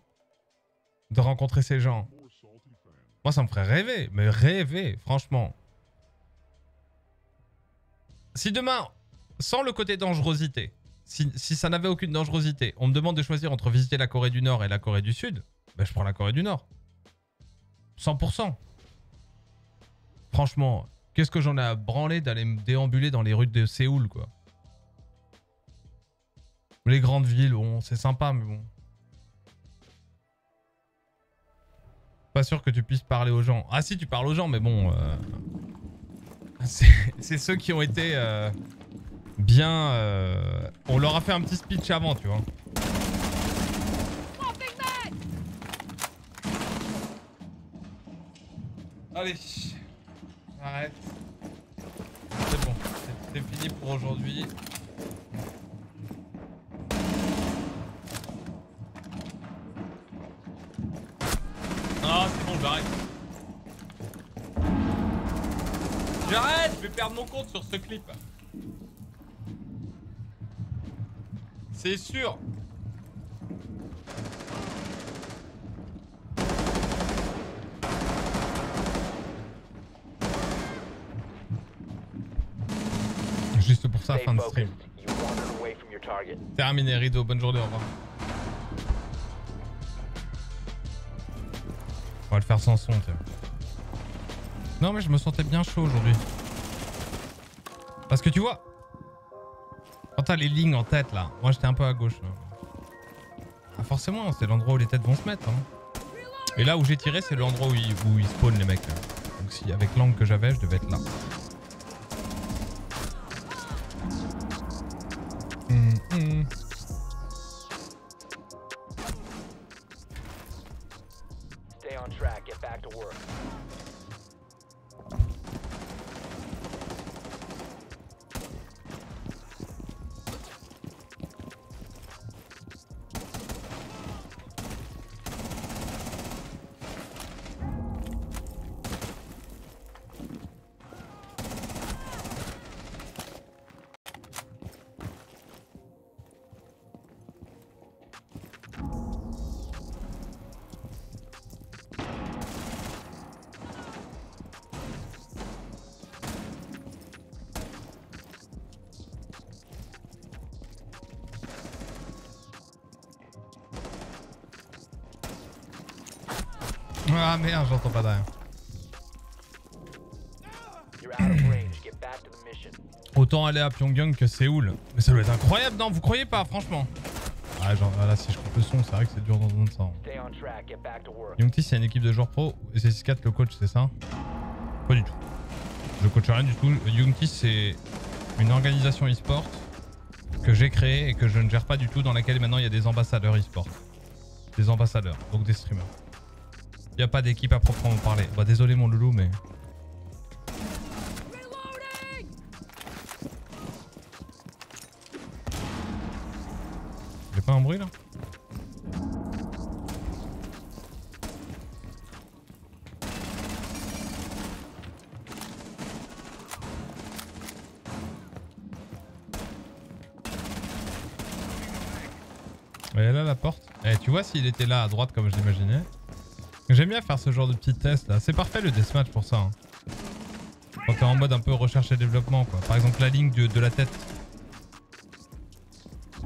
De rencontrer ces gens. Moi, ça me ferait rêver, mais rêver, franchement. Si demain, sans le côté dangerosité, si, ça n'avait aucune dangerosité, on me demande de choisir entre visiter la Corée du Nord et la Corée du Sud, ben je prends la Corée du Nord. 100%. Franchement, qu'est-ce que j'en ai à branler d'aller me déambuler dans les rues de Séoul, quoi? Les grandes villes, bon, c'est sympa, mais bon. Pas sûr que tu puisses parler aux gens. Ah si, tu parles aux gens, mais bon... euh, C'est c'est ceux qui ont été euh, bien... euh, On leur a fait un petit speech avant, tu vois. Allez. Arrête. C'est bon. C'est- fini pour aujourd'hui. Ah, c'est bon, j'arrête. J'arrête, je vais perdre mon compte sur ce clip. C'est sûr. Juste pour ça, fin de stream. Terminé, rideau. Bonne journée, au revoir. On va le faire sans son, tiens. Non, mais je me sentais bien chaud aujourd'hui. Parce que tu vois, quand t'as les lignes en tête là, moi j'étais un peu à gauche. là. Ah, forcément, c'est l'endroit où les têtes vont se mettre. hein. Et là où j'ai tiré, c'est l'endroit où ils, ils spawnent les mecs. là. Donc si avec l'angle que j'avais, je devais être là. To the mission. Autant aller à Pyongyang que Séoul. Mais ça doit être incroyable, non Vous croyez pas, franchement Ah, genre là, si je coupe le son, c'est vrai que c'est dur d'entendre ça. Youngti, c'est une équipe de joueurs pro et c'est 4 le coach, c'est ça? Pas du tout. Je coach rien du tout. Youngti, c'est une organisation e-sport que j'ai créée et que je ne gère pas du tout, dans laquelle maintenant il y a des ambassadeurs e-sport. Des ambassadeurs, donc des streamers. Il n'y a pas d'équipe à proprement parler. Bah, désolé mon loulou, mais. J'ai pas un bruit là? Elle là la porte? Eh, tu vois s'il était là à droite comme je l'imaginais? J'aime bien faire ce genre de petit test là. C'est parfait le deathmatch pour ça. hein. Quand t'es en mode un peu recherche et développement quoi. Par exemple la ligne de, la tête.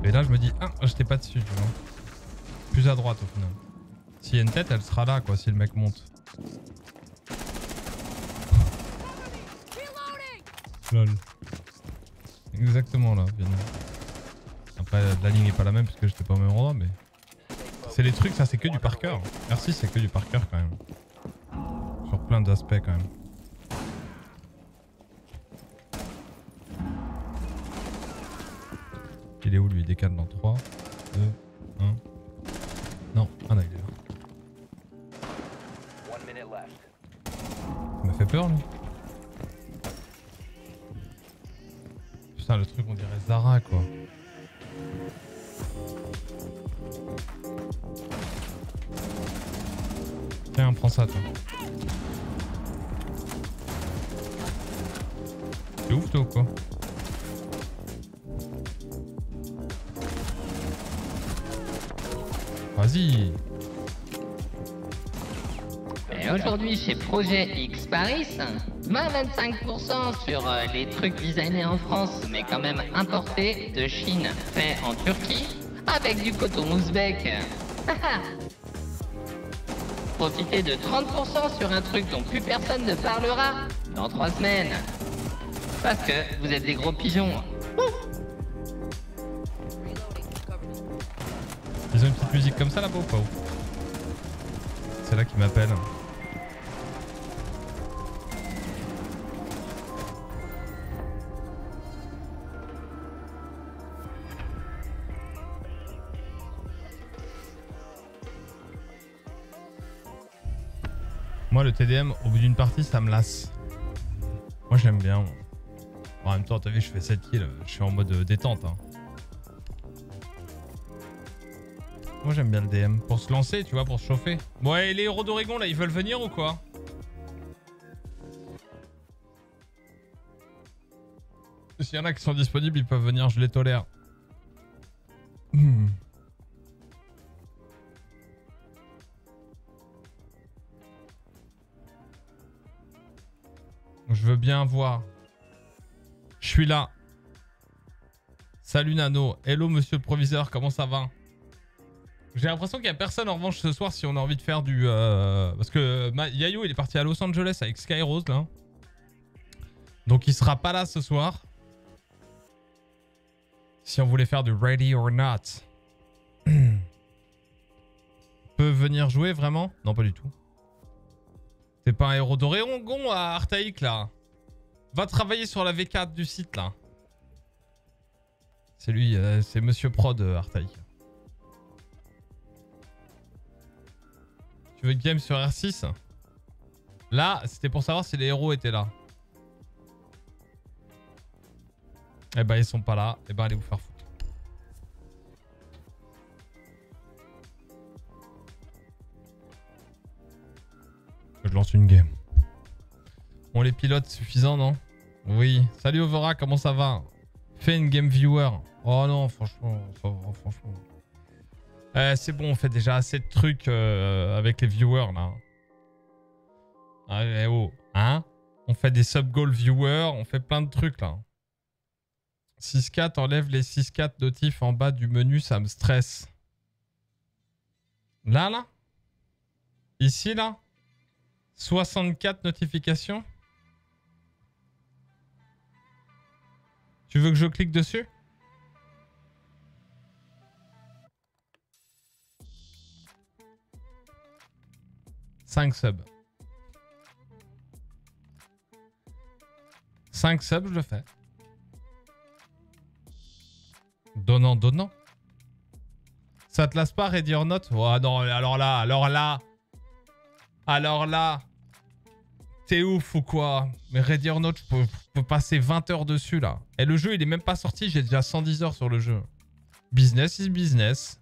Et là je me dis, ah, j'étais pas dessus tu vois. Plus à droite au final. S'il y a une tête, elle sera là quoi si le mec monte. Lol. Exactement là, bien. Après la ligne est pas la même parce que j'étais pas au même endroit mais. C'est les trucs, ça c'est que du par cœur. Merci, c'est que du par cœur quand même. Sur plein d'aspects quand même. Il est où lui? Il décale dans 3, 2, 1. Non, ah non, il est là. Il m'a fait peur lui. Projet X Paris, moins 25% sur euh, les trucs designés en France mais quand même importés de Chine, faits en Turquie, avec du coton ouzbek. Profitez de 30% sur un truc dont plus personne ne parlera dans 3 semaines. Parce que vous êtes des gros pigeons. Ils ont une petite musique comme ça là-bas ou pas C'est là qu'ils m'appellent. TDM, au bout d'une partie, ça me lasse. Moi, j'aime bien. En même temps, t'as vu, je fais 7 kills. Je suis en mode euh, détente. hein. Moi, j'aime bien le DM. Pour se lancer, tu vois, pour se chauffer. Bon, et les héros d'Oregon, là, ils veulent venir ou quoi? S'il y en a qui sont disponibles, ils peuvent venir, je les tolère. Hmm. Je veux bien voir. Je suis là. Salut Nano. Hello monsieur le proviseur, comment ça va? J'ai l'impression qu'il n'y a personne en revanche ce soir si on a envie de faire du... euh, Parce que Ma- Yayo il est parti à Los Angeles avec Skyrose là. Donc il sera pas là ce soir. Si on voulait faire du Ready or Not. Peut venir jouer vraiment? Non pas du tout. C'est pas un héros d'Orégon à Artaïk là. Va travailler sur la V4 du site là. C'est lui, euh, c'est Monsieur Prod euh, Artaïk. Tu veux game sur R6 Là, c'était pour savoir si les héros étaient là. Eh ben ils sont pas là. Eh ben allez vous faire foutre. Je lance une game. On les pilote suffisant, non? Oui. Salut Overa, comment ça va? Fais une game viewer. Oh non, franchement, franchement. Eh, c'est bon, on fait déjà assez de trucs euh, avec les viewers là. Ah, eh oh, hein? On fait des sub-goal viewers, on fait plein de trucs là. 6-4, enlève les 6-4 notifs en bas du menu, ça me stresse. Là, là? Ici, là? 64 notifications Tu veux que je clique dessus? Cinq subs. 5 subs, je le fais. Donnant, donnant. Ça te lasse pas, Ready or Not? Oh non, alors là, alors là. Alors là. T'es ouf ou quoi Mais Ready or je peux, passer 20 heures dessus là. Et le jeu, il est même pas sorti, j'ai déjà 110 heures sur le jeu. Business is business.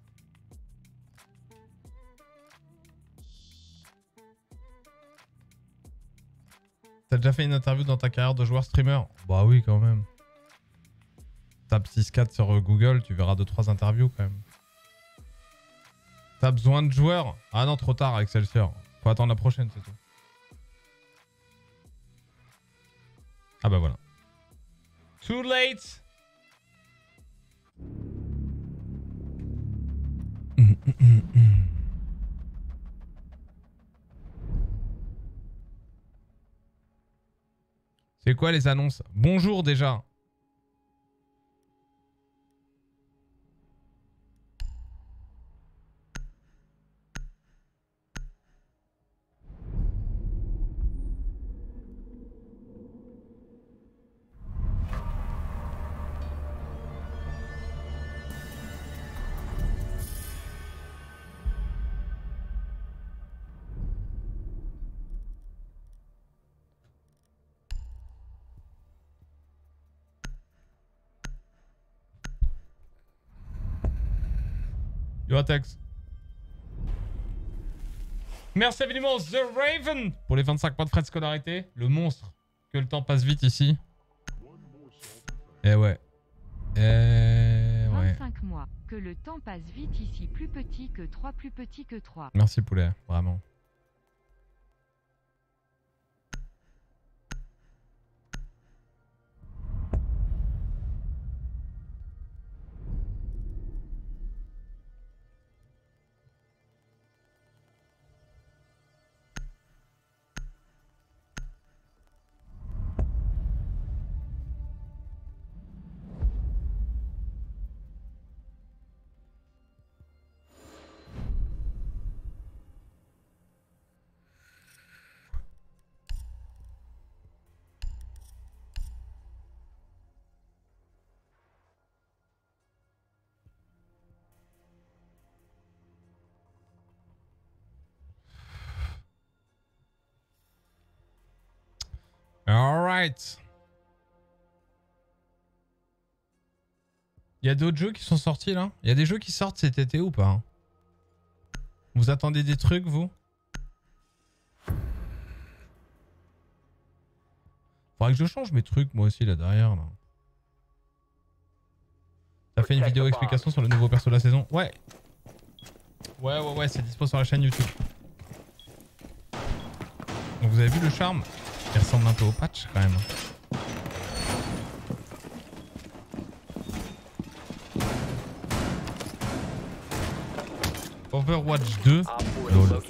T'as déjà fait une interview dans ta carrière de joueur streamer Bah oui, quand même. Tape 6-4 sur euh, Google, tu verras 2-3 interviews quand même. T'as besoin de joueurs Ah non, trop tard, Excelsior. Faut attendre la prochaine, c'est tout. Ah bah voilà. Too late C'est quoi les annonces? Bonjour déjà. Yo Atex. Merci évidemment The Raven pour les 25 points de frais de scolarité. Le monstre. Que le temps passe vite ici. Eh ouais. Eh ouais. 25 mois. Que le temps passe vite ici plus petit que 3 plus petit que 3. Merci poulet, vraiment. Alright. Il y a d'autres jeux qui sont sortis là? Il y a des jeux qui sortent cet été ou pas hein? Vous attendez des trucs, vous? Faudrait que je change mes trucs moi aussi là derrière là. T'as fait une vidéo explication sur le nouveau perso de la saison Ouais. Ouais ouais ouais c'est dispo sur la chaîne YouTube. Donc vous avez vu le charme? Il ressemble un peu au patch quand même. Overwatch 2 Op 4 Lol.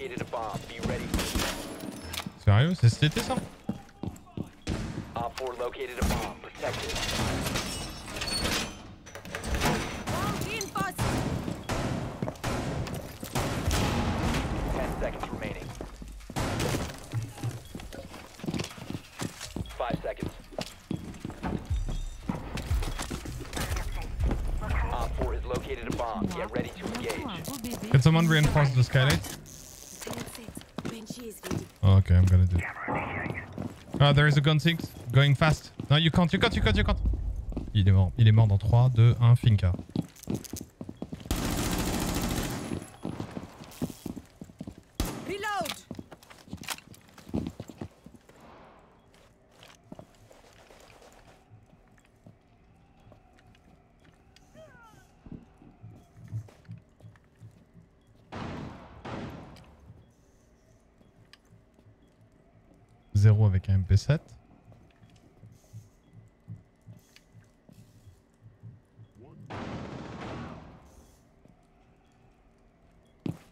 Sérieux C'est cet été ça? The skylight? Oh, okay, I'm gonna do it. Ah, there is a gun sink going fast. No, you can't, you can't, you can't, you can't. Il est mort. Il est mort dans 3, 2, 1, Finca. Zéro avec un MP7.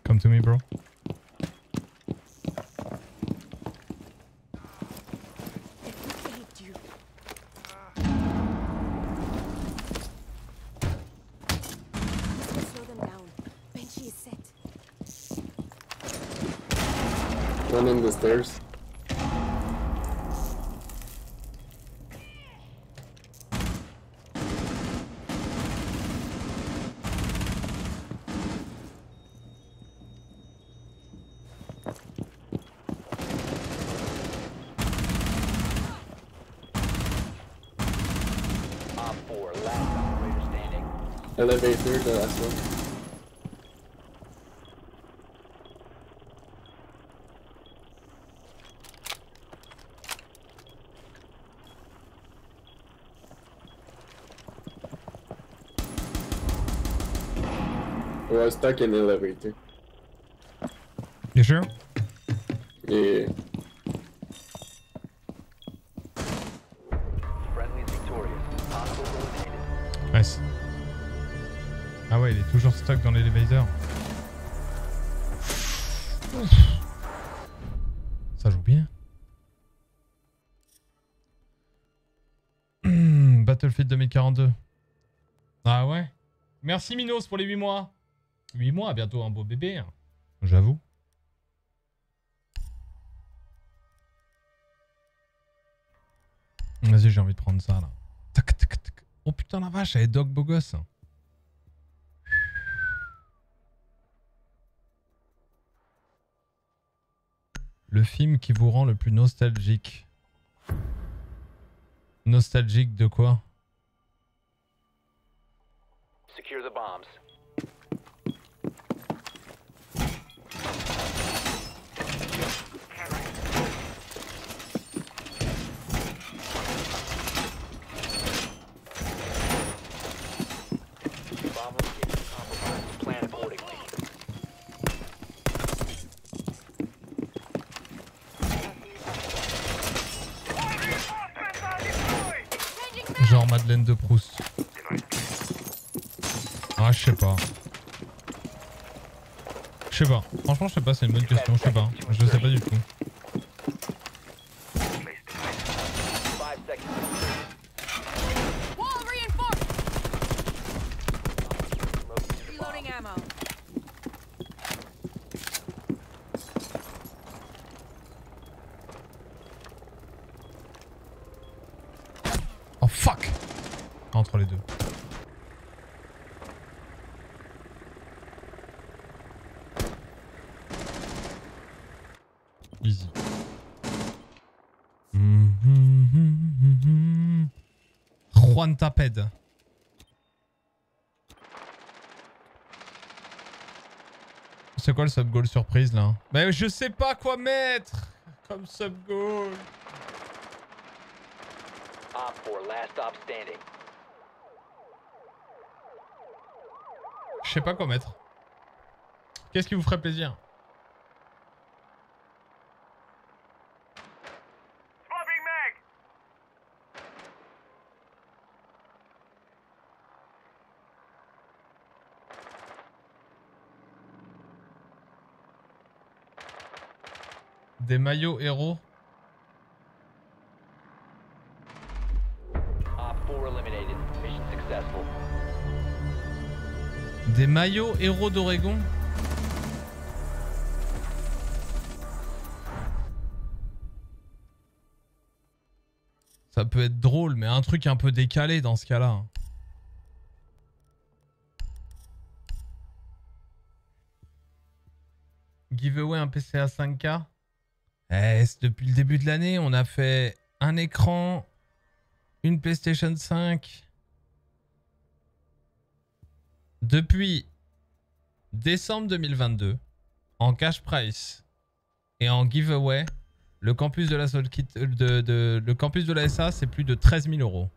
Come to me, bro. One in the stairs. The last one. We're Oh, stuck in the elevator. You sure? Yeah. Merci Minos pour les 8 mois. 8 mois, bientôt un beau bébé. hein. J'avoue. Vas-y, j'ai envie de prendre ça là. Tac, tac, tac. Oh putain la vache, elle est dog beau gosse. Le film qui vous rend le plus nostalgique. Nostalgique de quoi? Secure the bombs. Je sais pas. Franchement, je sais pas, c'est une bonne question. Je sais pas. Je sais pas du tout. Juan Taped. C'est quoi le sub-goal surprise là? Mais je sais pas quoi mettre comme sub-goal. Je sais pas quoi mettre. Qu'est-ce qui vous ferait plaisir? Des maillots héros Op 4 eliminated. Mission successful. Des maillots héros d'Oregon Ça peut être drôle, mais un truc un peu décalé dans ce cas-là. Giveaway un PC à 5K Eh, depuis le début de l'année, on a fait un écran, une PlayStation 5, depuis décembre 2022, en cash price et en giveaway, le campus de la Soul Kit- euh, de, de- le campus de la SA, c'est plus de 13 000 euros.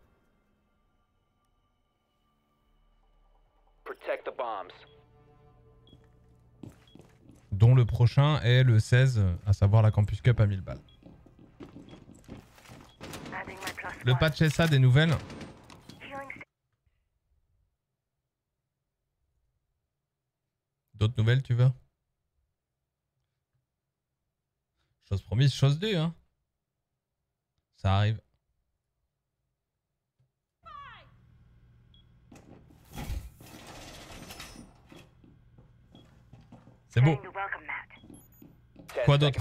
Dont le prochain est le 16, à savoir la Campus Cup à 1000 balles. Le patch SA des nouvelles. D'autres nouvelles, tu veux? Chose promise, chose due, hein. Ça arrive. C'est beau. 10 Quoi d'autre.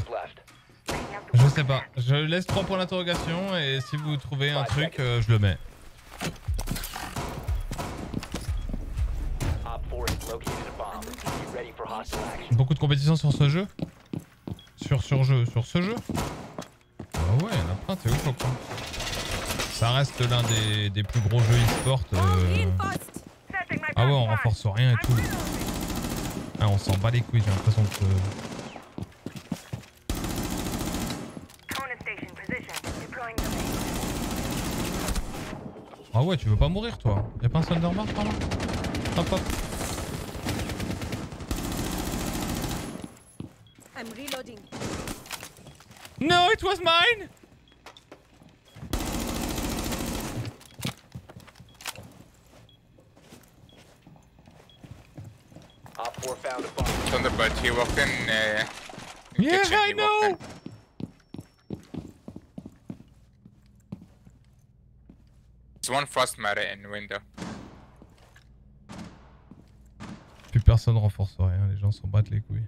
Je sais pas. Je laisse 3 points d'interrogation et si vous trouvez un truc, euh, je le mets. Op 4 has located a bomb. Be ready for hostile action. Beaucoup de compétitions sur ce jeu? Sur sur jeu, sur ce jeu? Ah ouais, t'es ouf ou quoi Ça reste l'un des, des plus gros jeux e-sport. euh. Ah ouais, on renforce rien et tout. Ah, on s'en bat les couilles, j'ai l'impression que... Ah ouais, tu veux pas mourir toi Y'a pas un Thundermark par là Hop hop. I'm reloading. No, it was mine Op 4 found a bomb. Thunderbird, he walked in. Uh, in Yeah, kitchen, I he know! There's one frost matter in window. Plus personne renforce rien, les gens s'en battent les couilles.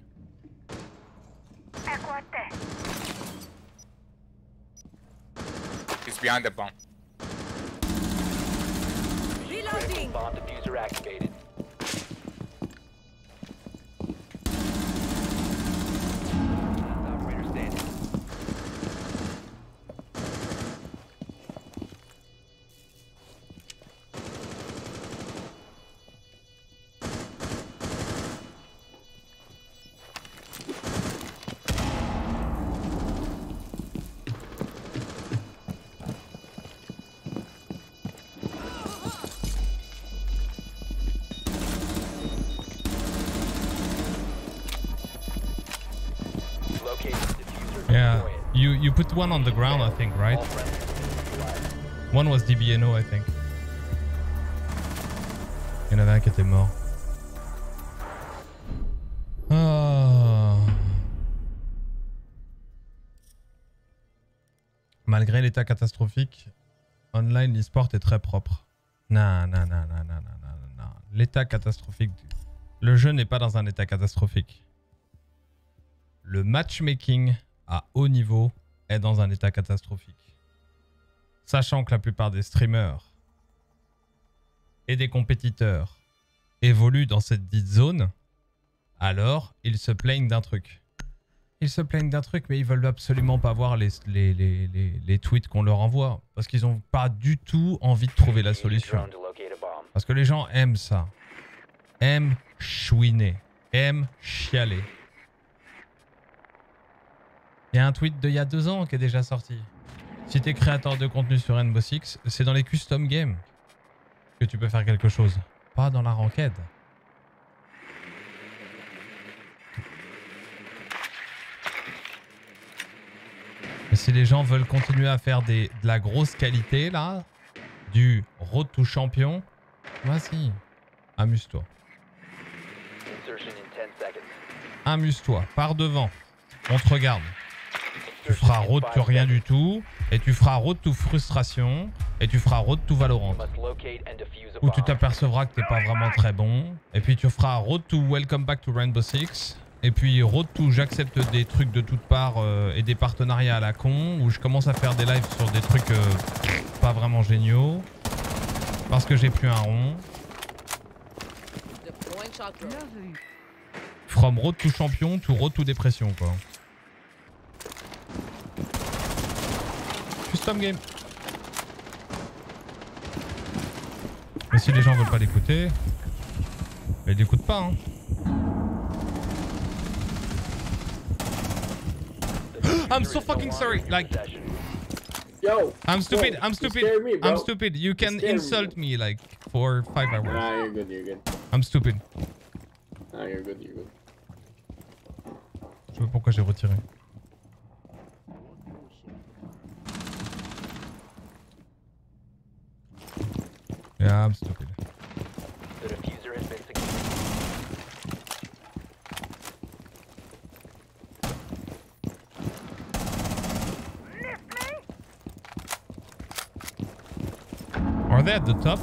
He's behind the bomb. Reloading. Bomb diffuser activated. One on the ground, I think, right? One was DBNO, I think. Il y en avait un qui était mort. Ah. Malgré l'état catastrophique, online l'e-sport est très propre. Non, non, non, non, non, non, non. L'état catastrophique. du- Le jeu n'est pas dans un état catastrophique. Le matchmaking à haut niveau est dans un état catastrophique. Sachant que la plupart des streamers et des compétiteurs évoluent dans cette dite zone, alors ils se plaignent d'un truc. Ils se plaignent d'un truc, mais ils veulent absolument pas voir les, les, les, les- les tweets qu'on leur envoie. Parce qu'ils ont pas du tout envie de trouver la solution. Parce que les gens aiment ça. Aiment chouiner. aime chialer. Il y a un tweet d'il y a deux ans qui est déjà sorti. Si t'es créateur de contenu sur Rainbow Six, c'est dans les custom games que tu peux faire quelque chose. Pas dans la ranked. Mais si les gens veulent continuer à faire des, de la grosse qualité là, du road to champion, vas-y, amuse-toi. Insertion in 10 seconds. Amuse-toi, pars devant, on te regarde. Tu feras road to rien du tout, et tu feras road to frustration, et tu feras road to Valorant. Où tu t'apercevras que t'es pas vraiment très bon, et puis tu feras road to welcome back to Rainbow Six, et puis road to j'accepte des trucs de toutes parts euh, et des partenariats à la con, où je commence à faire des lives sur des trucs euh, pas vraiment géniaux, parce que j'ai plus un rond. From road to champion to road to dépression quoi. Custom game. Mais si les gens veulent pas l'écouter, ils l'écoutent pas hein. I'm so fucking sorry. Like Yo. I'm stupid. Yo, I'm stupid. me. I'm stupid. You can scared me, insult me like for five hours. Nah, you're good. You're good. I'm stupid. Nah, you're good. You're good. Je sais pas pourquoi j'ai retiré. Yeah, I'm stupid. The diffuser has been secured. Are they at the top?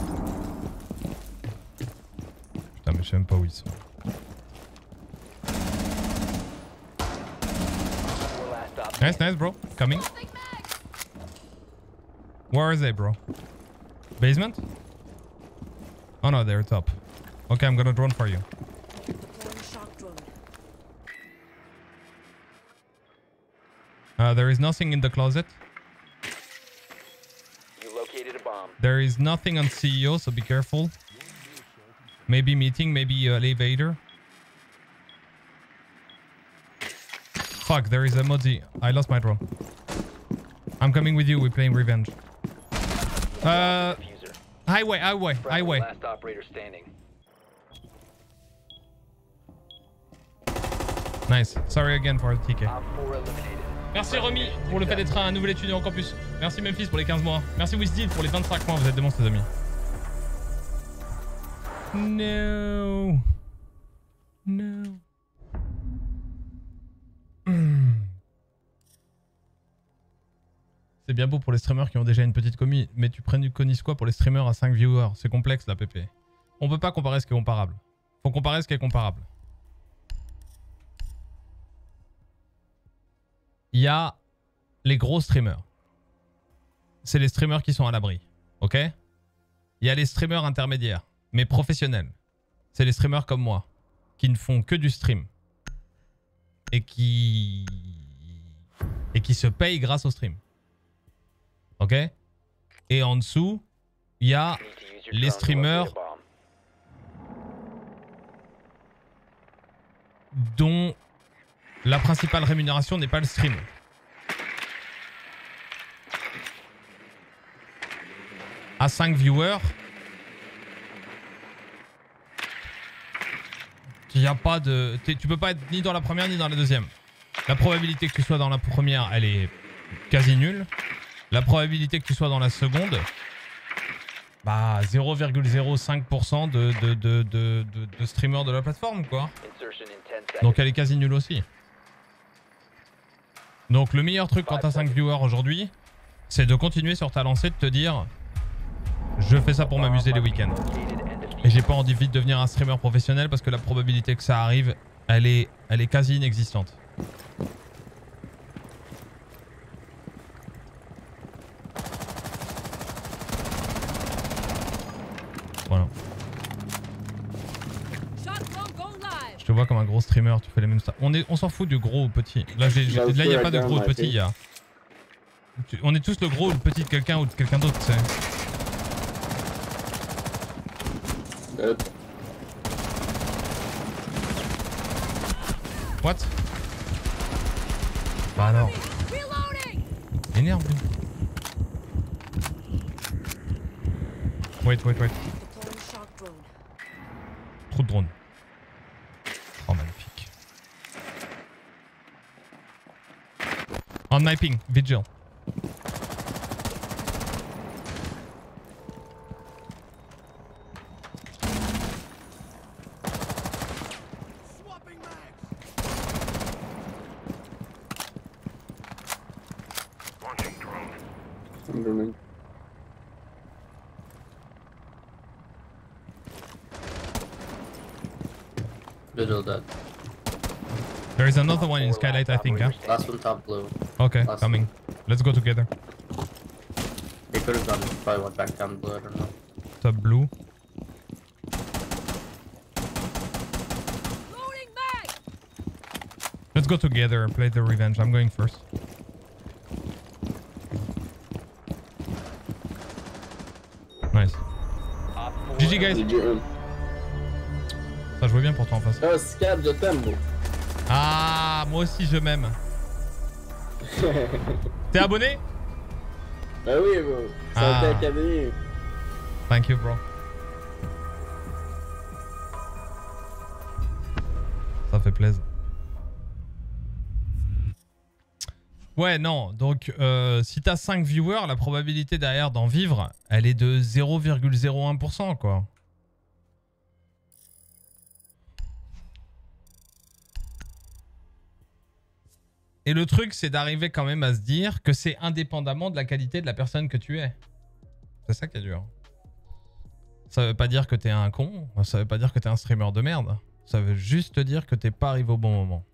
Putain, mais je sais même pas où ils sont. Four. Nice, nice, bro. Coming. Where are they, bro? Basement? Oh no, they're top. Okay, I'm gonna drone for you. Deploying shock drone. Uh, there is nothing in the closet. You located a bomb. There is nothing on CEO, so be careful. Maybe meeting, maybe uh, elevator. Fuck, there is a Mozzie. I lost my drone. I'm coming with you, we're playing revenge. Uh. Highway, highway, Friendly highway. Last operator standing. Nice. Sorry again for the TK. Op 4 eliminated. Merci Romy pour le fait d'être un nouvel étudiant en campus. Merci Memphis pour les 15 mois. Merci Wisdil pour les 25 mois. Vous êtes des monstres, les amis. No. No. Hmm. C'est bien beau pour les streamers qui ont déjà une petite commis, mais tu préconises quoi pour les streamers à 5 viewers? C'est complexe la PP. On peut pas comparer ce qui est comparable. Faut comparer ce qui est comparable. il y a les gros streamers. C'est les streamers qui sont à l'abri. Ok? Il y a les streamers intermédiaires, mais professionnels. C'est les streamers comme moi, qui ne font que du stream. Et qui. Et qui se payent grâce au stream. Ok? Et en dessous, il y a les streamers dont la principale rémunération n'est pas le stream. À 5 viewers, il y a pas de, tu peux pas être ni dans la première ni dans la deuxième. La probabilité que tu sois dans la première, elle est quasi nulle. La probabilité que tu sois dans la seconde, bah 0,05% de, de, streamers de la plateforme quoi. Insertion in 10 seconds. Donc elle est quasi nulle aussi. Donc le meilleur truc quand t'as 5 viewers aujourd'hui, c'est de continuer sur ta lancée, de te dire je fais ça pour m'amuser les week-ends. Et j'ai pas envie de devenir un streamer professionnel parce que la probabilité que ça arrive, elle est quasi inexistante. Voilà. Shock drone go live. Je te vois comme un gros streamer, tu fais les mêmes stats. On est, on s'en fout du gros ou petit. Là, là, il y a pas de gros ou de petit, il y a. Tu- On est tous le gros ou le petit de quelqu'un ou de quelqu'un d'autre, tu sais. What? Bah alors. Reloading! Énerve lui. Wait, wait, wait. Deploying shock drone. Trop de drones. Oh, magnifique. En sniping, vigil. Skylight, I think, huh? Last one top blue. Okay, Last coming. Let's go together. He could have gone probably went back down blue, I don't know. Top blue. Loading mag! Let's go together and play the revenge. I'm going first. Nice. Ah, GG guys. GG. Ça jouait bien pour toi en face. Oh, Scab, je t'aime, bro. Ah, moi aussi je m'aime. T'es abonné? Bah oui, bro. Ah. a été académie. Thank you, bro. Ça fait plaisir. Ouais, non. Donc, euh, si t'as 5 viewers, la probabilité derrière d'en vivre, elle est de 0,01%, quoi. Et le truc, c'est d'arriver quand même à se dire que c'est indépendamment de la qualité de la personne que tu es. C'est ça qui est dur. Ça veut pas dire que t'es un con, ça veut pas dire que t'es un streamer de merde. Ça veut juste te dire que t'es pas arrivé au bon moment.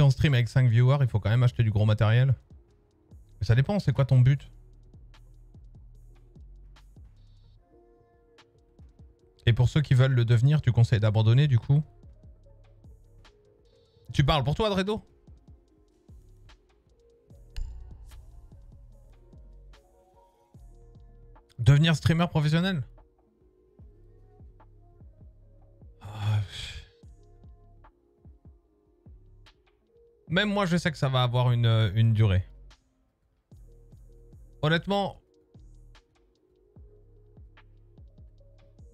Si on stream avec 5 viewers, il faut quand même acheter du gros matériel. Mais ça dépend, c'est quoi ton but Et pour ceux qui veulent le devenir, tu conseilles d'abandonner du coup Tu parles pour toi, Dredo Devenir streamer professionnel Même moi, je sais que ça va avoir une, euh, une durée. Honnêtement,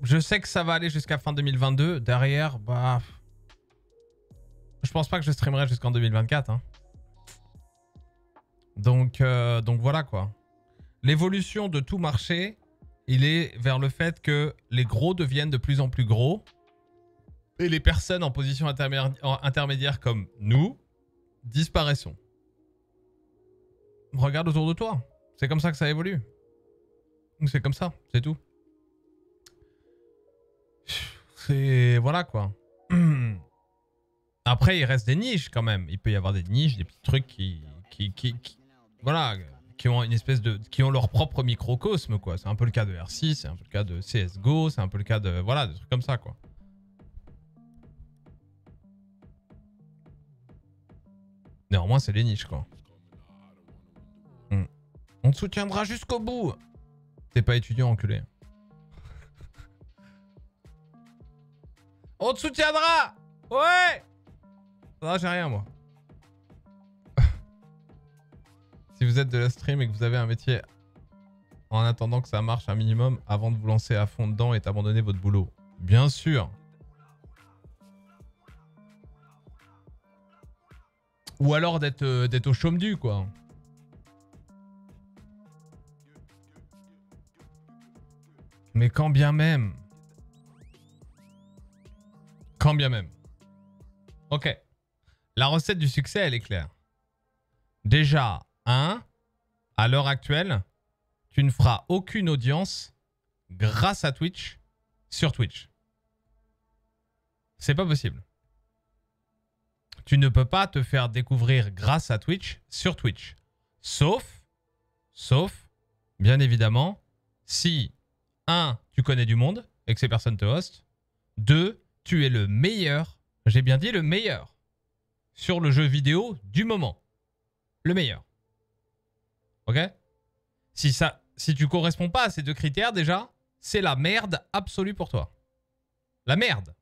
je sais que ça va aller jusqu'à fin 2022. Derrière, bah... Je pense pas que je streamerai jusqu'en 2024. hein. Donc, euh, donc voilà quoi. L'évolution de tout marché, il est vers le fait que les gros deviennent de plus en plus gros. Et les personnes en position intermédiaire, comme nous disparaissons. Regarde autour de toi. C'est comme ça que ça évolue. C'est comme ça, c'est tout. C'est... Voilà quoi. Après, il reste des niches quand même. Il peut y avoir des niches, des petits trucs qui... qui, qui, qui- voilà, qui ont une espèce de... qui ont leur propre microcosme quoi. C'est un peu le cas de R6, c'est un peu le cas de CSGO, c'est un peu le cas de... Voilà, des trucs comme ça quoi. Néanmoins, c'est les niches, quoi. Hmm. On te soutiendra jusqu'au bout. T'es pas étudiant, enculé. On te soutiendra Ouais Non, j'ai rien, moi. si vous êtes de la stream et que vous avez un métier en attendant que ça marche un minimum avant de vous lancer à fond dedans et d'abandonner votre boulot. Bien sûr. Ou alors d'être euh, d'être au chaume du, quoi. Mais quand bien même. Quand bien même. Ok. La recette du succès, elle est claire. Déjà, 1. À l'heure actuelle, tu ne feras aucune audience grâce à Twitch sur Twitch. C'est pas possible. Tu ne peux pas te faire découvrir grâce à Twitch sur Twitch. Sauf, sauf bien évidemment, si, un, tu connais du monde et que ces personnes te hostent, deux, tu es le meilleur, j'ai bien dit le meilleur, sur le jeu vidéo du moment. Le meilleur. Ok? Si, ça, si tu corresponds pas à ces deux critères, déjà, c'est la merde absolue pour toi. La merde.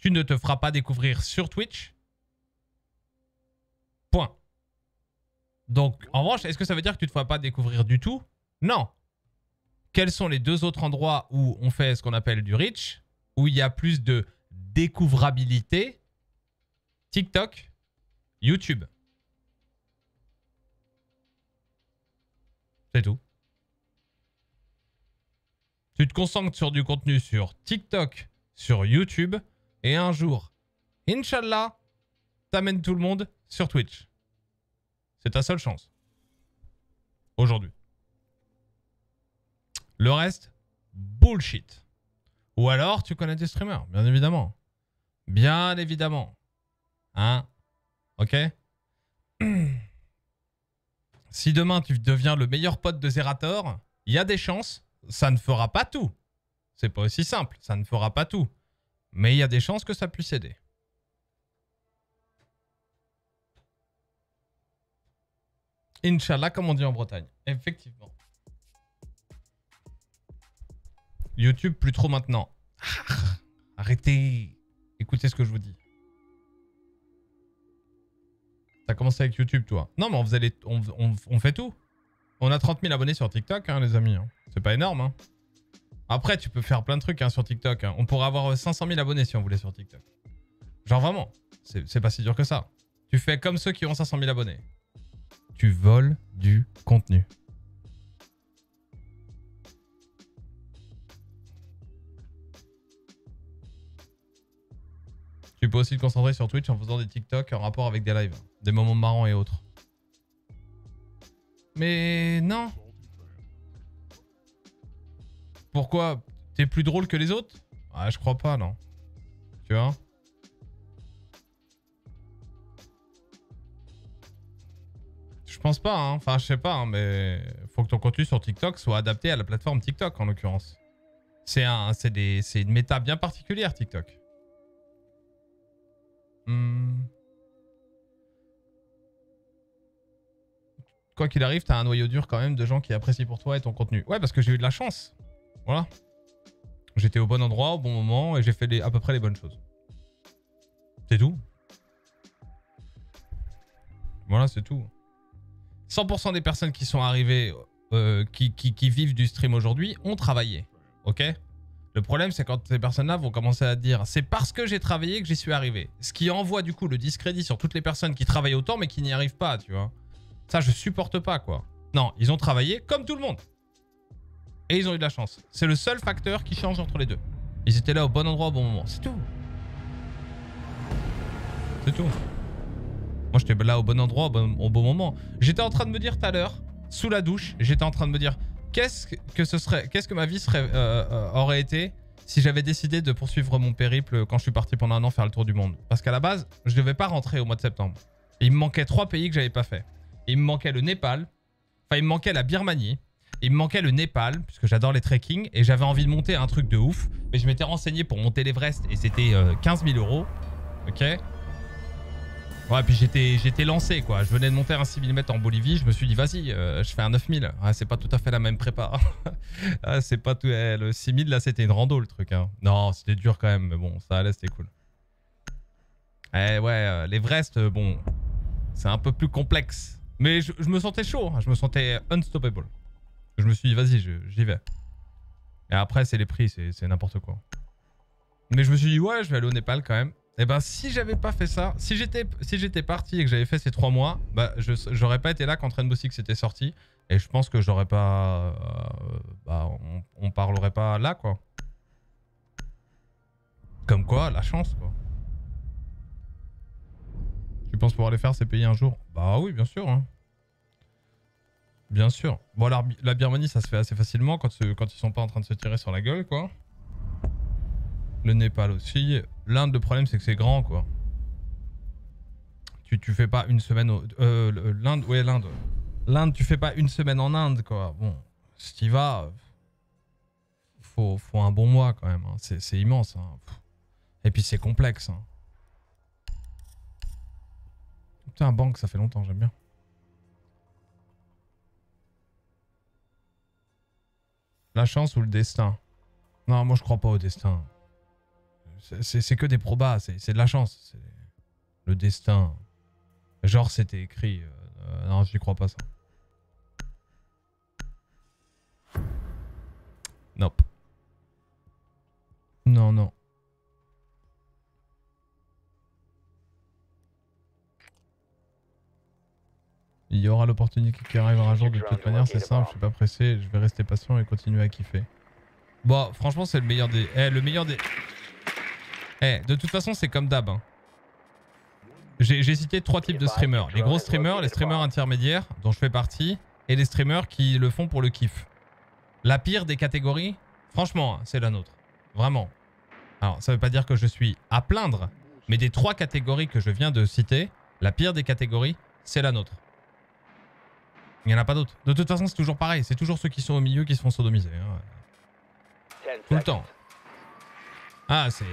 Tu ne te feras pas découvrir sur Twitch. Point. Donc, en revanche, est-ce que ça veut dire que tu ne te feras pas découvrir du tout? Non. Quels sont les deux autres endroits où on fait ce qu'on appelle du reach, où il y a plus de découvrabilité? TikTok, YouTube. C'est tout. Tu te concentres sur du contenu sur TikTok, sur YouTube, et un jour, Inch'Allah, t'amènes tout le monde sur Twitch. C'est ta seule chance. Aujourd'hui. Le reste, bullshit. Ou alors, tu connais des streamers, bien évidemment. Bien évidemment. Hein? Ok? Si demain, tu deviens le meilleur pote de Zerator, il y a des chances, ça ne fera pas tout. C'est pas aussi simple, ça ne fera pas tout. Mais il y a des chances que ça puisse aider. Inch'Allah, comme on dit en Bretagne. Effectivement. YouTube, plus trop maintenant. Arrêtez. Écoutez ce que je vous dis. T'as commencé avec YouTube, toi. Non, mais on, faisait on fait tout. On a 30 000 abonnés sur TikTok, hein, les amis. hein. C'est pas énorme. hein. Après, tu peux faire plein de trucs hein, sur TikTok. hein. On pourrait avoir 500 000 abonnés si on voulait sur TikTok. Genre vraiment. C'est c'est pas si dur que ça. Tu fais comme ceux qui ont 500 000 abonnés. Tu voles du contenu. Tu peux aussi te concentrer sur Twitch en faisant des TikTok en rapport avec des lives, des moments marrants et autres. Mais non. Pourquoi? T'es plus drôle que les autres? Ah, je crois pas, non. Tu vois? Je pense pas, hein. Enfin, je sais pas, hein, mais faut que ton contenu sur TikTok soit adapté à la plateforme TikTok, en l'occurrence. C'est un, une méta bien particulière, TikTok. Hmm. Quoi qu'il arrive, t'as un noyau dur quand même de gens qui apprécient pour toi et ton contenu. Ouais, parce que j'ai eu de la chance. Voilà. J'étais au bon endroit, au bon moment, et j'ai fait à peu près les bonnes choses. C'est tout. Voilà, c'est tout. 100% des personnes qui sont arrivées, euh, qui- qui vivent du stream aujourd'hui, ont travaillé. Ok? Le problème, c'est quand ces personnes-là vont commencer à dire c'est parce que j'ai travaillé que j'y suis arrivé. Ce qui envoie du coup le discrédit sur toutes les personnes qui travaillent autant mais qui n'y arrivent pas, tu vois. Ça, je supporte pas, quoi. Non, ils ont travaillé comme tout le monde. Et ils ont eu de la chance. C'est le seul facteur qui change entre les deux. Ils étaient là au bon endroit au bon moment. C'est tout. C'est tout. Moi, j'étais là au bon endroit, au bon, moment. J'étais en train de me dire tout à l'heure, sous la douche, j'étais en train de me dire qu'est-ce que ce serait, qu'est-ce que ma vie euh, euh, aurait été si j'avais décidé de poursuivre mon périple quand je suis parti pendant un an faire le tour du monde? Parce qu'à la base, je devais pas rentrer au mois de septembre. Il me manquait trois pays que j'avais pas fait. Il me manquait le Népal, enfin il me manquait la Birmanie, il me manquait le Népal, puisque j'adore les trekking, et j'avais envie de monter un truc de ouf. Mais je m'étais renseigné pour monter l'Everest, et c'était euh, 15 000 euros. Ok? Ouais, puis j'étais lancé, quoi. Je venais de monter un 6000 mètres en Bolivie, je me suis dit, vas-y, euh, je fais un 9000. Ouais, c'est pas tout à fait la même prépa. Ah, c'est pas tout... eh, le 6000, là, c'était une rando, le truc. Hein. Non, c'était dur quand même, mais bon, ça allait, c'était cool. Eh ouais, euh, l'Everest, euh, bon, c'est un peu plus complexe. Mais je, je me sentais chaud, hein, je me sentais unstoppable. Je me suis dit, vas-y, j'y vais. Et après, c'est les prix, c'est n'importe quoi. Mais je me suis dit, ouais, je vais aller au Népal quand même. Et ben, si j'avais pas fait ça, si j'étais si parti et que j'avais fait ces trois mois, bah, j'aurais pas été là quand Rainbow Six était sorti. Et je pense que j'aurais pas. euh, bah, on, on parlerait pas là, quoi. Comme quoi, la chance, quoi. Tu penses pouvoir les faire ces pays un jour? Bah oui, bien sûr. hein. Bien sûr. Bon, la, la Birmanie, ça se fait assez facilement quand, ils sont pas en train de se tirer sur la gueule, quoi. Le Népal aussi. L'Inde, le problème, c'est que c'est grand, quoi. Tu, tu fais pas une semaine au... euh, L'Inde, l'Inde. L'Inde, tu fais pas une semaine en Inde, quoi. Bon, si t'y vas, faut, faut un bon mois quand même. hein. C'est immense. hein. Et puis c'est complexe. hein. Putain, banque, ça fait longtemps, j'aime bien. La chance ou le destin? Non, moi je crois pas au destin. C'est- que des probas, c'est de la chance. Le destin. Genre c'était écrit. euh, euh, non, j'y crois pas ça. Nope. Non, non. Il y aura l'opportunité qui arrivera un jour de toute manière, c'est simple, je suis pas pressé, je vais rester patient et continuer à kiffer. Bon, franchement, c'est le meilleur des. Eh, le meilleur des. Eh, de toute façon, c'est comme d'hab. hein. J'ai cité trois types de streamers. Les gros streamers, les streamers intermédiaires, dont je fais partie, et les streamers qui le font pour le kiff. La pire des catégories, franchement, hein, c'est la nôtre. Vraiment. Alors, ça veut pas dire que je suis à plaindre, mais des trois catégories que je viens de citer, la pire des catégories, c'est la nôtre. Il n'y en a pas d'autres. De toute façon, c'est toujours pareil. C'est toujours ceux qui sont au milieu qui se font sodomiser. hein. Tout le temps. Ah, c'est.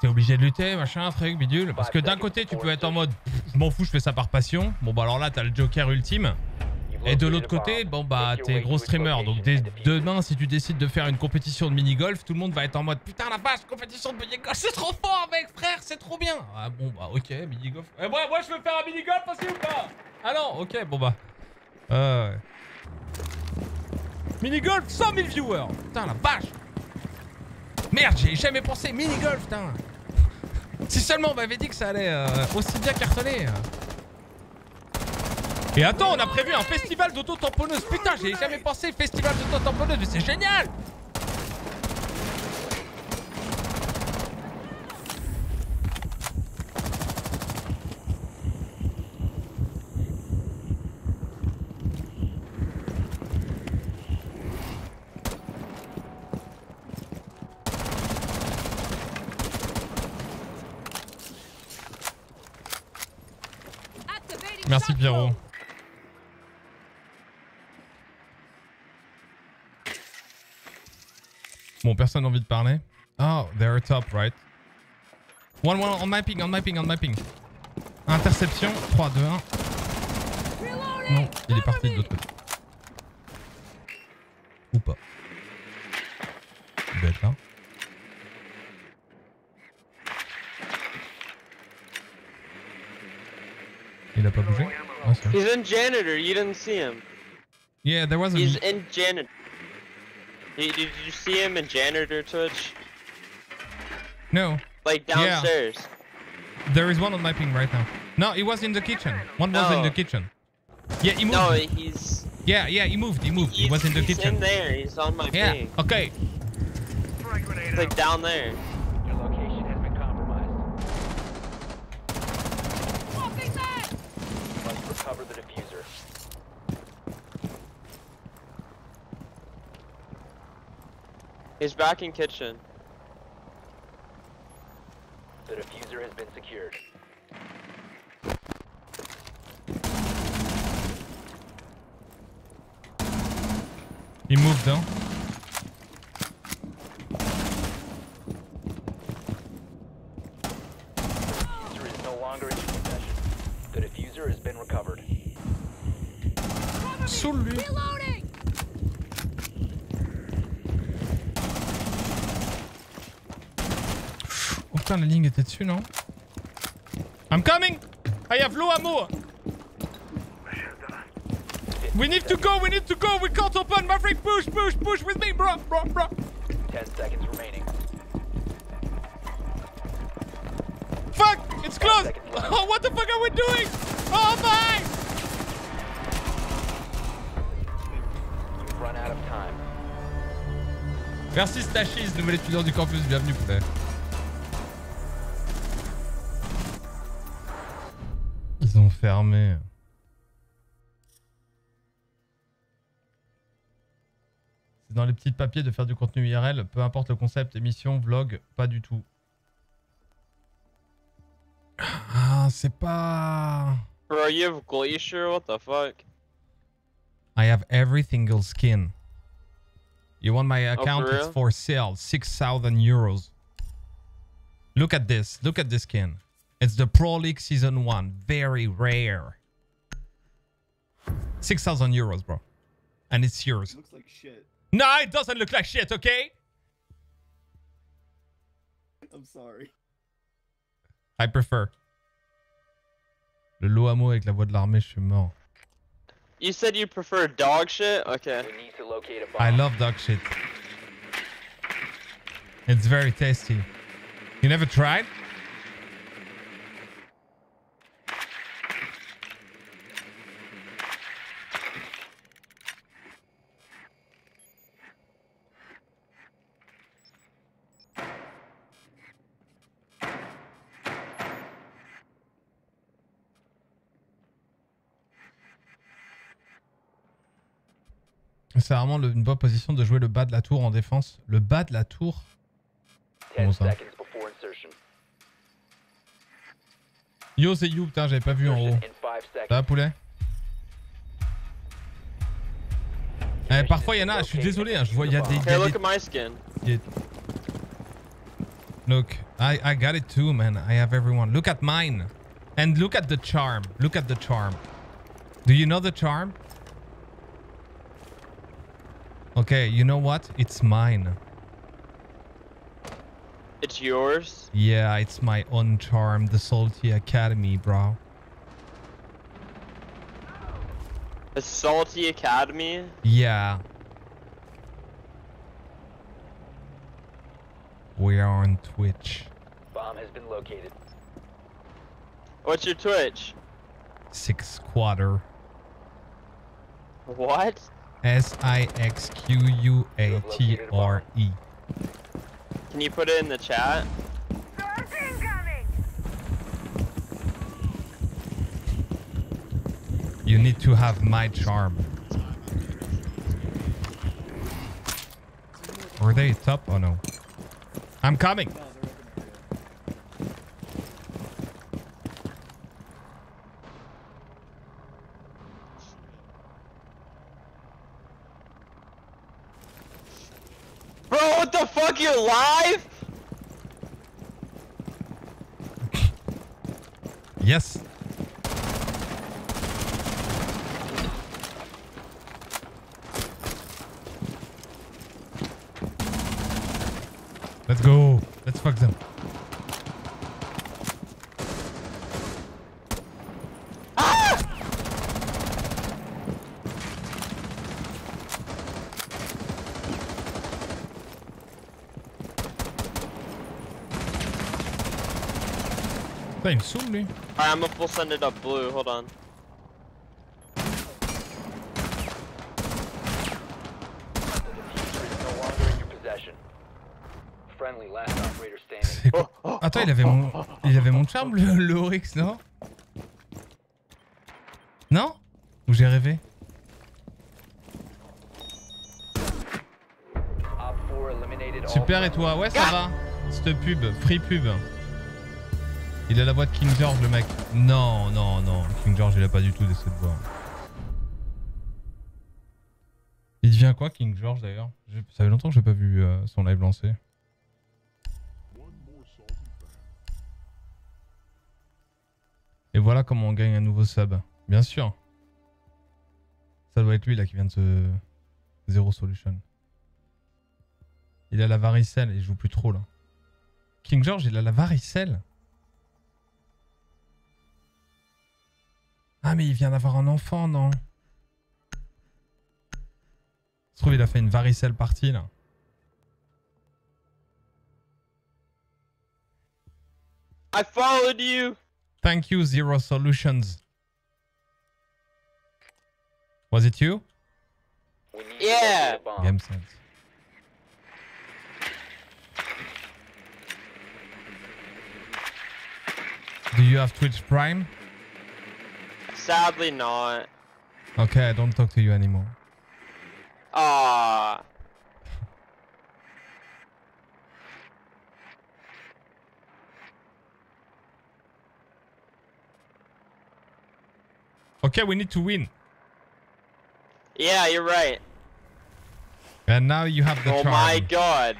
T'es obligé de lutter, machin, truc, bidule. Parce que d'un côté, tu peux être en mode je m'en fous, je fais ça par passion. Bon, bah alors là, t'as le Joker ultime. Et de l'autre côté, bon, bah t'es gros streamer. Donc dès demain, si tu décides de faire une compétition de mini-golf, tout le monde va être en mode putain la vache, compétition de mini-golf, c'est trop fort, mec, frère, c'est trop bien. Ah bon, bah ok, mini-golf. Eh, moi, moi, je veux faire un mini-golf aussi ou pas? Ah non, ok, bon bah. Euh. Mini-golf, 100 000 viewers. Putain la vache. Merde, j'ai jamais pensé mini-golf, putain. Si seulement on m'avait dit que ça allait euh, aussi bien cartonner. Et attends, on a prévu un festival d'auto-tamponneuse. Putain, j'ai jamais pensé festival d'auto-tamponneuse, mais c'est génial. Merci Pierrot. Bon, personne n'a envie de parler. Oh, they're top, right? One, one, on mapping, on mapping, on mapping. Interception, 3, 2, 1. Non, il est parti de l'autre côté. Ou pas. Il doit être là. Il a pas bougé Ah. He's in janitor. You didn't see him. Yeah, there was a... He's in janitor. Did, did you see him in janitor Twitch? No. Like Yeah. downstairs. There is one on my ping right now. No, he was in the kitchen. One was in the kitchen. Yeah, he moved. No, he's Yeah, yeah, he moved. He moved. He was in the he's kitchen. in there. He's on my Yeah. ping. Okay. He's like down there. Your location has been compromised. You must recover the diffuser. He's back in kitchen. The diffuser has been secured. He moved though. Diffuser is no longer in possession. The diffuser has been recovered. Sous putain, la ligne était dessus, non I'm coming I have low ammo We need to go, we need to go, we can't open Maverick, push, push, push with me, bro, bro, bro. Ten seconds remaining. Fuck, it's closed. Oh, what the fuck are we doing? Oh my! You've run out of time. Merci Stashis, nouvel étudiant du campus, bienvenue poulet. Ils ont fermé. C'est dans les petits papiers de faire du contenu IRL, peu importe le concept, émission, vlog, pas du tout. Ah, c'est pas... Bro, you have glacier? What the fuck? I have every single skin. You want my account? for it's for sale. 6,000 euros. Look at this. Look at this skin. It's the Pro League Season 1. Very rare. 6,000 euros, bro. And it's yours. Looks like shit. No, it doesn't look like shit, okay? I'm sorry. I prefer. Le Loamo avec la voix de l'armée, je suis mort. You said you prefer dog shit? Okay. We need to locate a bomb. I love dog shit. It's very tasty. You never tried? C'est vraiment le- une bonne position de jouer le bas de la tour en défense. Le bas de la tour 10 Comment ça seconds before insertion. Yo, c'est You, putain, j'avais pas vu en haut. In 5 Ça va, poulet Eh, Parfois, il y en a, je suis désolé, hein, je vois, il y a des... y a y a- Look, I, I got it too, man. I have everyone. Look at mine. And look at the charm. Look at the charm. Do you know the charm? Okay, you know what? It's mine. It's yours. Yeah, it's my own charm, the Salty Academy, bro. The Salty Academy. Yeah. We are on Twitch. Bomb has been located. What's your Twitch? Six quarter. What? S I X Q U A T R E. Can you put it in the chat? You need to have my charm. Were they top? Oh no. I'm coming. Bro, what the fuck? You're live? Yes. Let's go. Let's fuck them. Me saoule lui. Alright, I'm gonna full send it up blue. Hold on. Quoi Attends, il avait mon, il avait mon charme le, le Oryx, non Non Ou j'ai rêvé Op 4 eliminated all Super et toi Ouais ça va Cette pub, free pub. Il a la voix de King George le mec. Non, non, non. King George il a pas du tout de cette voix. Il devient quoi King George d'ailleurs? Ça fait longtemps que j'ai pas vu euh, son live lancé. Et voilà comment on gagne un nouveau sub. Bien sûr. Ça doit être lui là qui vient de se... Zero Solution. Il a la varicelle, il joue plus trop là. King George, il a la varicelle Ah mais il vient d'avoir un enfant, non? Se trouve, il a fait une varicelle partie là. I followed you. Thank you, Zero Solutions. Was it you? Yeah. Game sense. Do you have Twitch Prime? Sadly not. Okay, I don't talk to you anymore. Ah. Okay, we need to win. Yeah, you're right. And now you have the Oh charm. my god.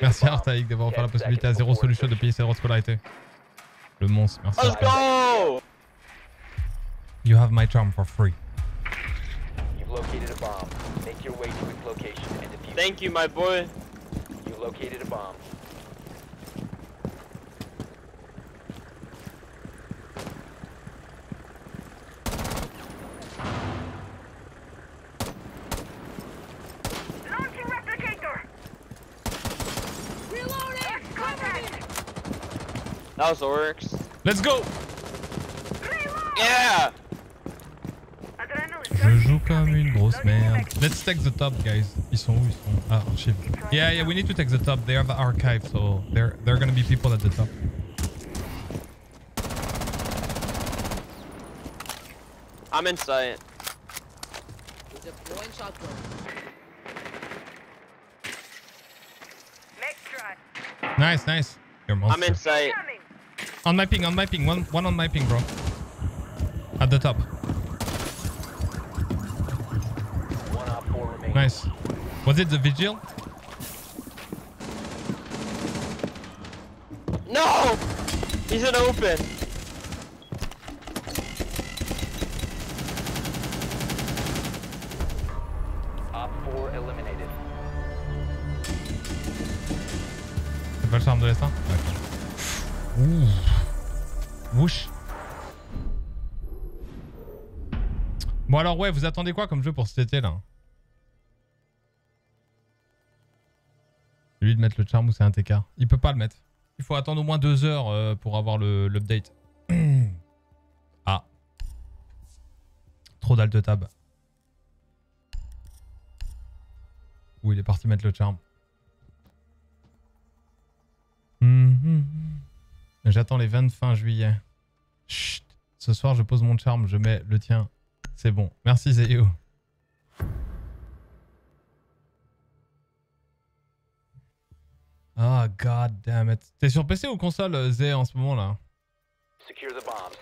Merci. Artaïk d'avoir offert la 10 possibilité à Zéro Solution de payer ses droits de scolarité. Le monstre, merci. Let's go! You have my charm for free. You've located a bomb. Make your way to its location and defuse. Thank you, my boy. You've located a bomb. Launching replicator. Reloading. Cover me. That was Oryx. Let's go! Yeah! Je joue comme une grosse merde. Let's take the top, guys. Ils sont où Ils sont... Ah, archive. Yeah, yeah, we need to take the top. They have the archive, so there, there are gonna be people at the top. I'm in sight. Deploying shotgun. Nice, nice. You're I'm monster. in sight. On my ping, on my ping. One, one on my ping, bro. At the top. Nice. Was it the vigil? No! He's in open. Op four eliminated. C'est pas le charme de D'accord. Ouh. Wouch. Bon alors ouais, vous attendez quoi comme jeu pour cet été là? Mettre le charme ou c'est un TK Il peut pas le mettre. Il faut attendre au moins deux heures euh, pour avoir l'update. ah. Trop d'alt tab. Où il est parti mettre le charme. Mhm. J'attends les 20 fin juillet. Ce soir, je pose mon charme, je mets le tien. C'est bon. Merci, Zeyo. Ah, god damn it. T'es sur PC ou console, euh, Zé, en ce moment là? Secure the bombs.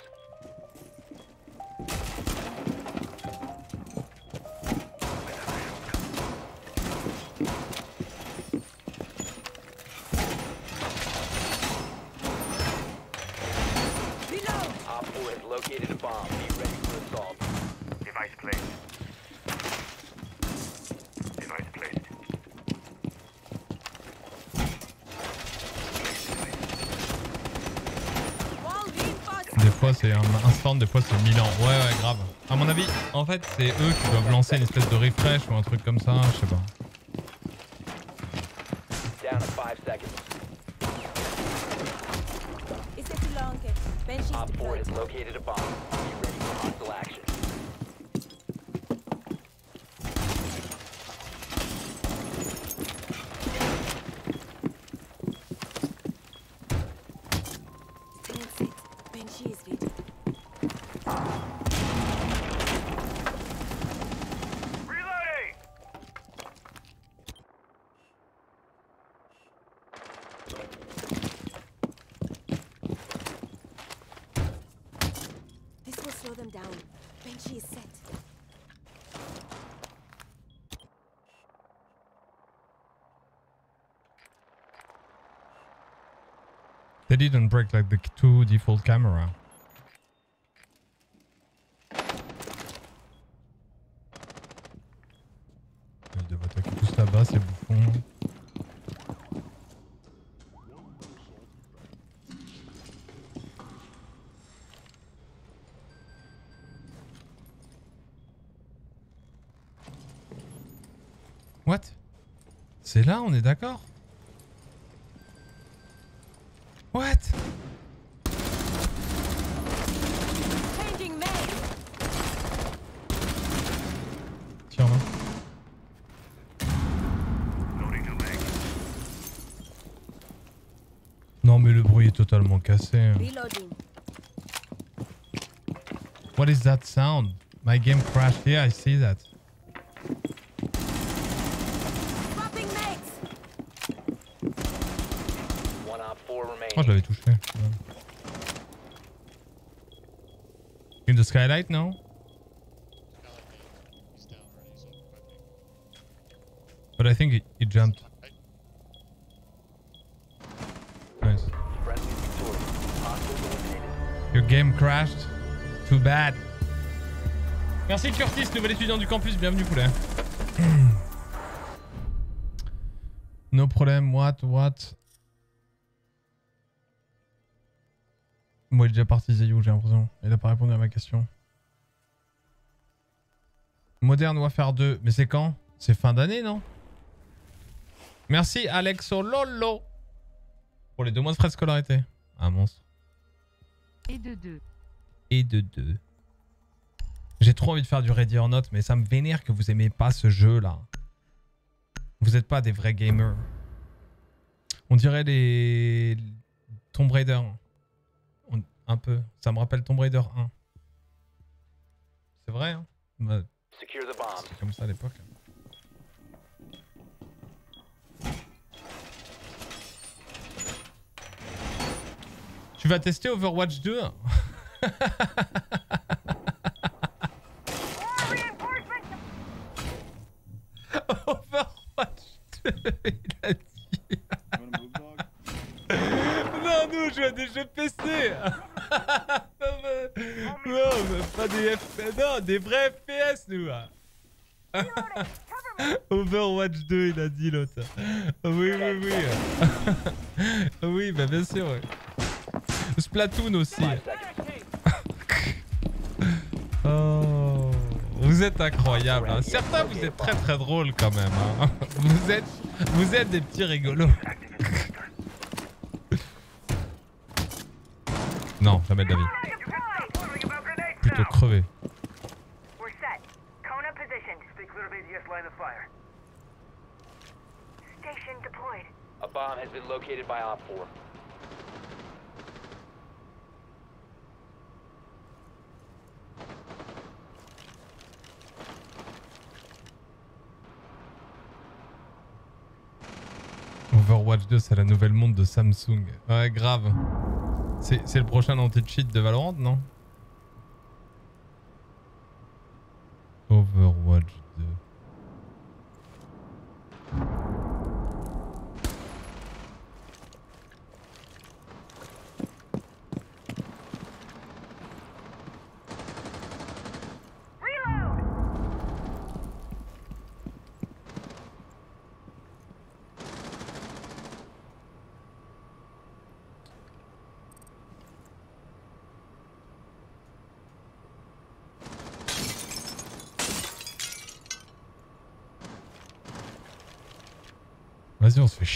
Op has located a bomb. Be ready for assault. Device placed. Device placed. Wall reinforced. Des fois, c'est un instant, des fois, c'est 1000 ans. Ouais, ouais, grave. À mon avis, en fait, c'est eux qui doivent lancer une espèce de refresh ou un truc comme ça, je sais pas. Down to five seconds. Is it too long? Bench Op four has located a bomb. Be ready for hostile action. Bench is ready. Reloading! This will slow them down. Bench is set. Break like the two default camera. Ils attaquer tous là-bas, ces bouffons. What? C'est là, on est d'accord? What is that sound? My game crashed. Yeah, I see that. Oh, je l'avais touché. In the skylight, no? But I think he jumped. Game crashed. Too bad. Merci Curtis, nouvel étudiant du campus, bienvenue poulet. No problème, what, what? Moi, il est déjà parti, Zayou, j'ai l'impression. Il a pas répondu à ma question. Modern Warfare 2, mais c'est quand? C'est fin d'année, non? Merci Alexo Lolo pour les deux mois de frais de scolarité. Ah, monstre. Et de 2. Et de 2. J'ai trop envie de faire du Ready or Not, mais ça me vénère que vous aimez pas ce jeu-là. Vous êtes pas des vrais gamers. On dirait les Tomb Raider. On- Un peu. Ça me rappelle Tomb Raider 1. C'est vrai, hein? Bah, Secure the bombs. C'est comme ça à l'époque. Tu vas tester Overwatch 2 Overwatch 2, il a dit. non, nous, on joue des jeux PC. non, pas des FPS. Non, des vrais FPS, nous. Overwatch 2, il a dit l'autre. Oui, oui, oui. oui, bah bien sûr. Splatoon aussi. Oh, vous êtes incroyable. hein. Certains, vous êtes très très drôles quand même. hein. Vous êtes, vous êtes des petits rigolos. Non, jamais de la vie. Plutôt. A bomb has been located by Op 4. Overwatch 2, c'est la nouvelle monde de Samsung. Ouais, grave. C'est c'est le prochain anti-cheat de Valorant, non? Overwatch 2. Vas-y, on se fait chier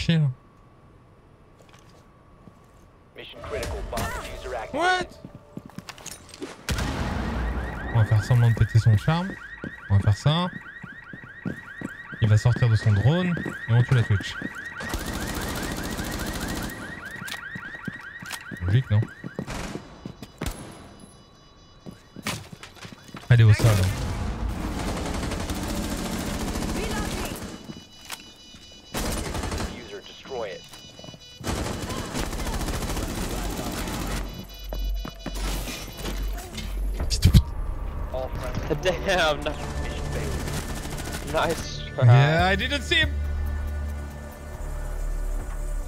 là. Mission critical. Bomb diffuser What? On va faire semblant de péter son charme. On va faire ça. Il va sortir de son drone et on tue la Twitch. Logique, non? Elle est au sol. hein. Destroy it. Damn. Nice try. Yeah, I didn't see him.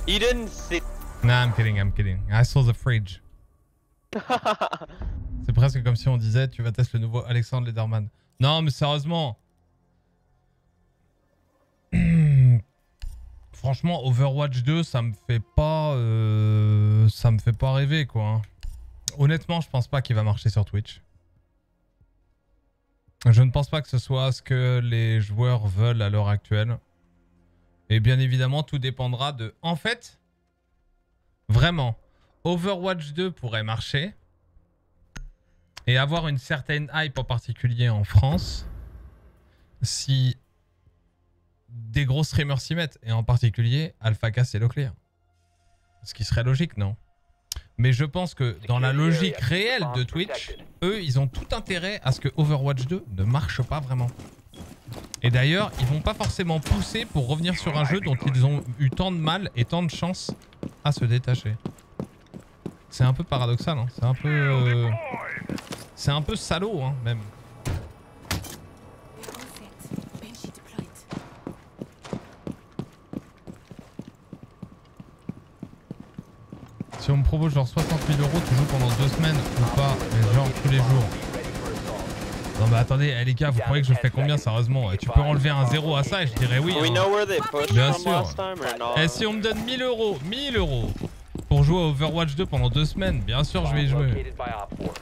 You didn't see. Nah, I'm kidding, I'm kidding. I saw the fridge. C'est presque comme si on disait tu vas tester le nouveau Alexandre Lederman. Non, mais sérieusement. Franchement, Overwatch 2, ça me fait pas. euh, ça me fait pas rêver, quoi. hein. Honnêtement, je pense pas qu'il va marcher sur Twitch. Je ne pense pas que ce soit ce que les joueurs veulent à l'heure actuelle. Et bien évidemment, tout dépendra de. En fait, vraiment, Overwatch 2 pourrait marcher et avoir une certaine hype en particulier en France si des gros streamers s'y mettent et en particulier AlphaCast et Leclerc. Ce qui serait logique, non? Mais je pense que dans la logique réelle de Twitch, eux, ils ont tout intérêt à ce que Overwatch 2 ne marche pas vraiment. Et d'ailleurs, ils vont pas forcément pousser pour revenir sur un jeu dont ils ont eu tant de mal et tant de chance à se détacher. C'est un peu paradoxal, hein. c'est un peu... euh, C'est un peu salaud, hein, même. Si on me propose genre 60 000 euros, tu joues pendant deux semaines ou pas, mais genre tous les jours. Non mais attendez, eh, les gars, vous croyez que je fais combien sérieusement Eh, Tu peux enlever un zéro à ça et je dirais oui. Hein. Bien sûr. Et si on me donne 1000 euros, 1000 euros pour jouer à Overwatch 2 pendant deux semaines, bien sûr je vais y jouer. Located by Op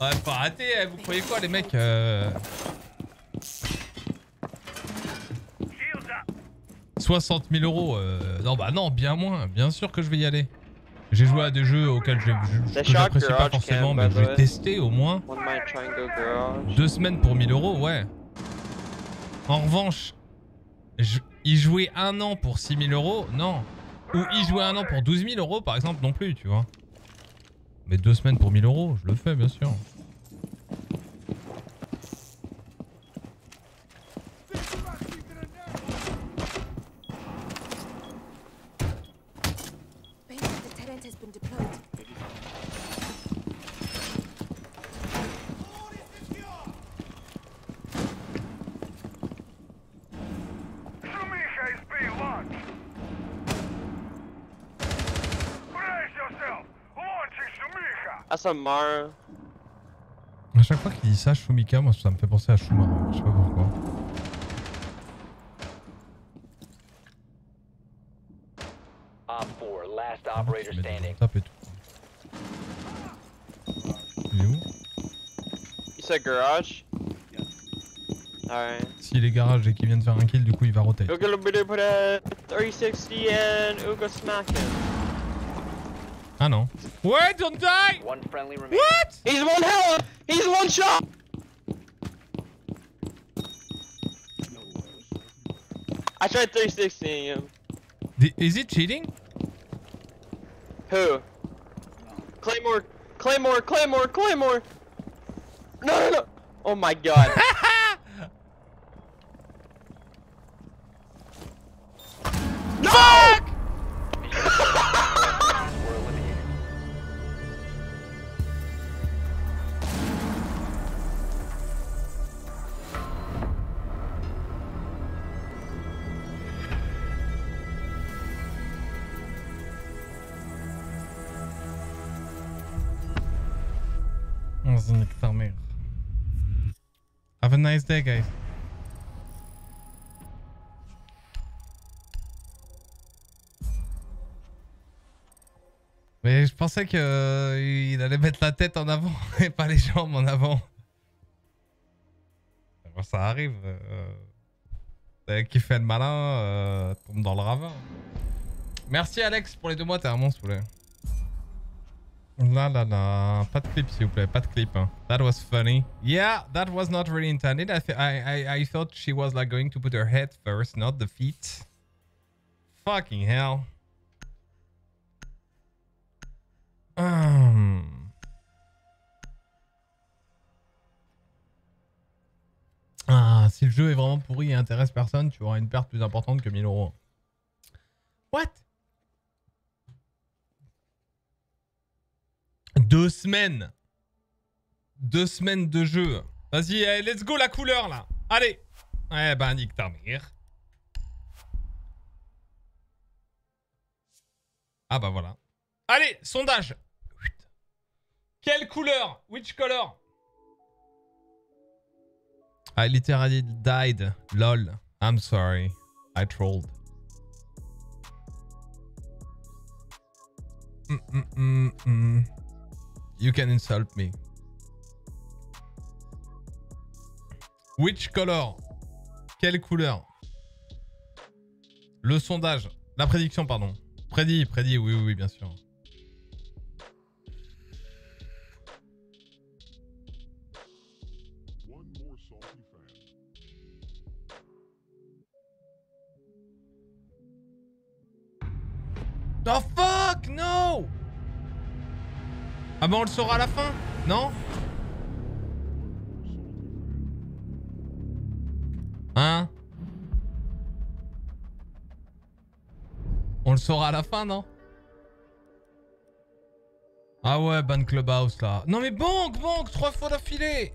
4. Ouais, pas raté, eh, vous croyez quoi les mecs euh... 60 000 euros, euh... non bah non, bien moins, bien sûr que je vais y aller. J'ai joué à des jeux auxquels je- Shock pas forcément, mais je vais tester au moins. Deux semaines pour 1000 euros, ouais. En revanche, je- y jouer un an pour 6000 euros, non. Ou y jouer un an pour 12 000 euros, par exemple, non plus, tu vois. Mais deux semaines pour 1000 euros, je le fais, bien sûr. Shumisha. That's a Mara. À chaque fois qu'il dit ça, Shumika, moi ça me fait penser à Schumacher. Je sais pas pourquoi. Op 4, last operator standing. Tape et tout. Il est où? You said garage? Alright. S'il est garage et qu'il vient de faire un kill, du coup il va roter. We're gonna be put a 360 and Ugo smack him. Ah non. Ouais, don't die One friendly remaining. What He's one health! He's one shot! I tried 360 him. The- Is it cheating Who? Claymore, Claymore, Claymore, Claymore! No, no, no! Oh my god. Fuck Have a nice day, guys. Mais je pensais que euh, allait mettre la tête en avant et pas les jambes en avant. Ça arrive. Euh, euh, qui fait le malin euh, tombe dans le ravin. Merci Alex pour les deux mois, t'es un monstre. La la la, pas de clip s'il vous plaît, pas de clip. Hein. That was funny. Yeah, that was not really intended. I, I, I, I thought she was like going to put her head first, not the feet. Fucking hell. Um. Ah, si le jeu est vraiment pourri et intéresse personne, tu auras une perte plus importante que 1000 euros. What Deux semaines. Deux semaines de jeu. Vas-y, allez, let's go la couleur là. Allez. Eh ben, nique ta mère. Ah bah voilà. Allez, sondage. Quelle couleur? Which color? I literally died. Lol. I'm sorry. I trolled. Mm, mm, mm. You can insult me. Which color? Quelle couleur? Le sondage. La prédiction, pardon. Prédit, prédit, oui, oui, oui, bien sûr. Ah bah on le saura à la fin, non Hein On le saura à la fin, non Ah ouais, ban Clubhouse là. Non mais banque, banque, trois fois d'affilée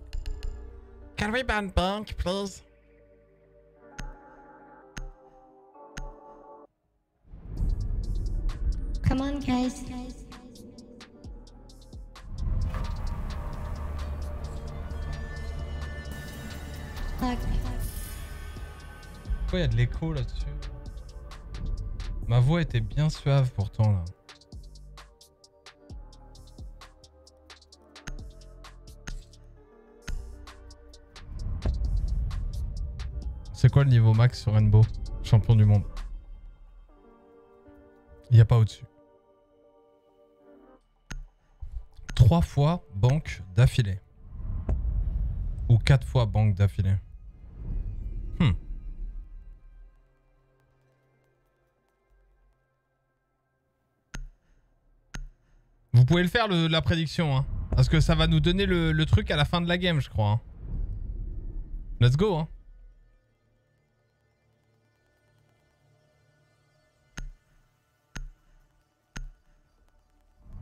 Can we ban bank, please Come on, guys. Pourquoi il y a de l'écho là-dessus? Ma voix était bien suave pourtant là. C'est quoi le niveau max sur Rainbow Champion du monde? Il n'y a pas au-dessus. Trois fois banque d'affilée. Ou quatre fois banque d'affilée. Vous pouvez le faire, la prédiction. Hein. Parce que ça va nous donner le, le truc à la fin de la game, je crois. hein. Let's go. Hein.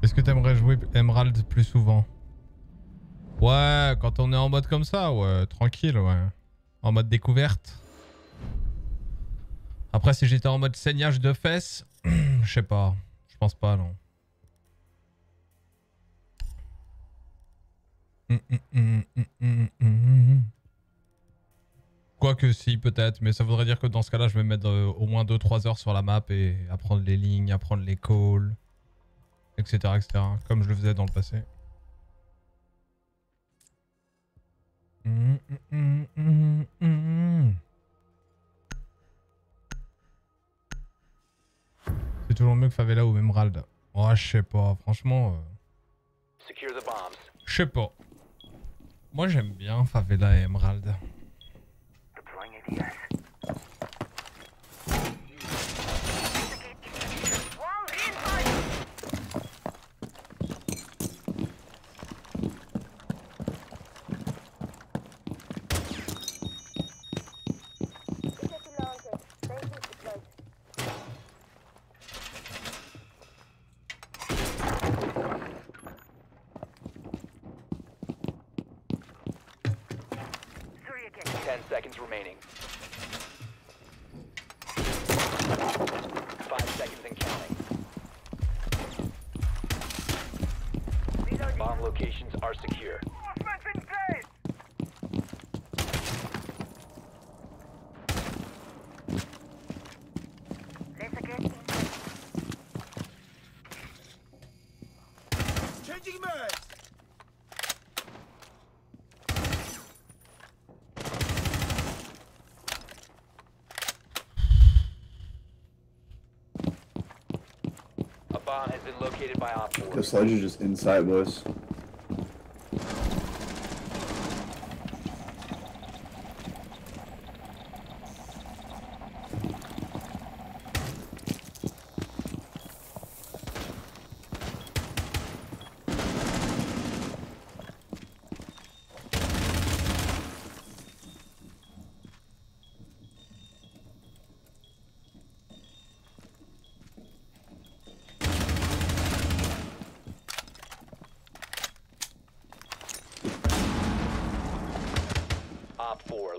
Est-ce que t'aimerais jouer Emerald plus souvent? Ouais, quand on est en mode comme ça, ouais, tranquille, ouais. En mode découverte. Après, si j'étais en mode saignage de fesses, je sais pas. Je pense pas, non. Quoique si, peut-être, mais ça voudrait dire que dans ce cas-là, je vais mettre euh, au moins 2-3 heures sur la map et apprendre les lignes, apprendre les calls, etc., etc., comme je le faisais dans le passé. C'est toujours mieux que Favela ou Emerald. Oh, je sais pas, franchement, euh, Secure the bombs. je sais pas. Moi, j'aime bien Favela et Emerald. Ten seconds remaining. Five seconds and counting. Bomb locations are secure. Changing mags. A bomb has been located by Op 4. The sledge is just inside, boys.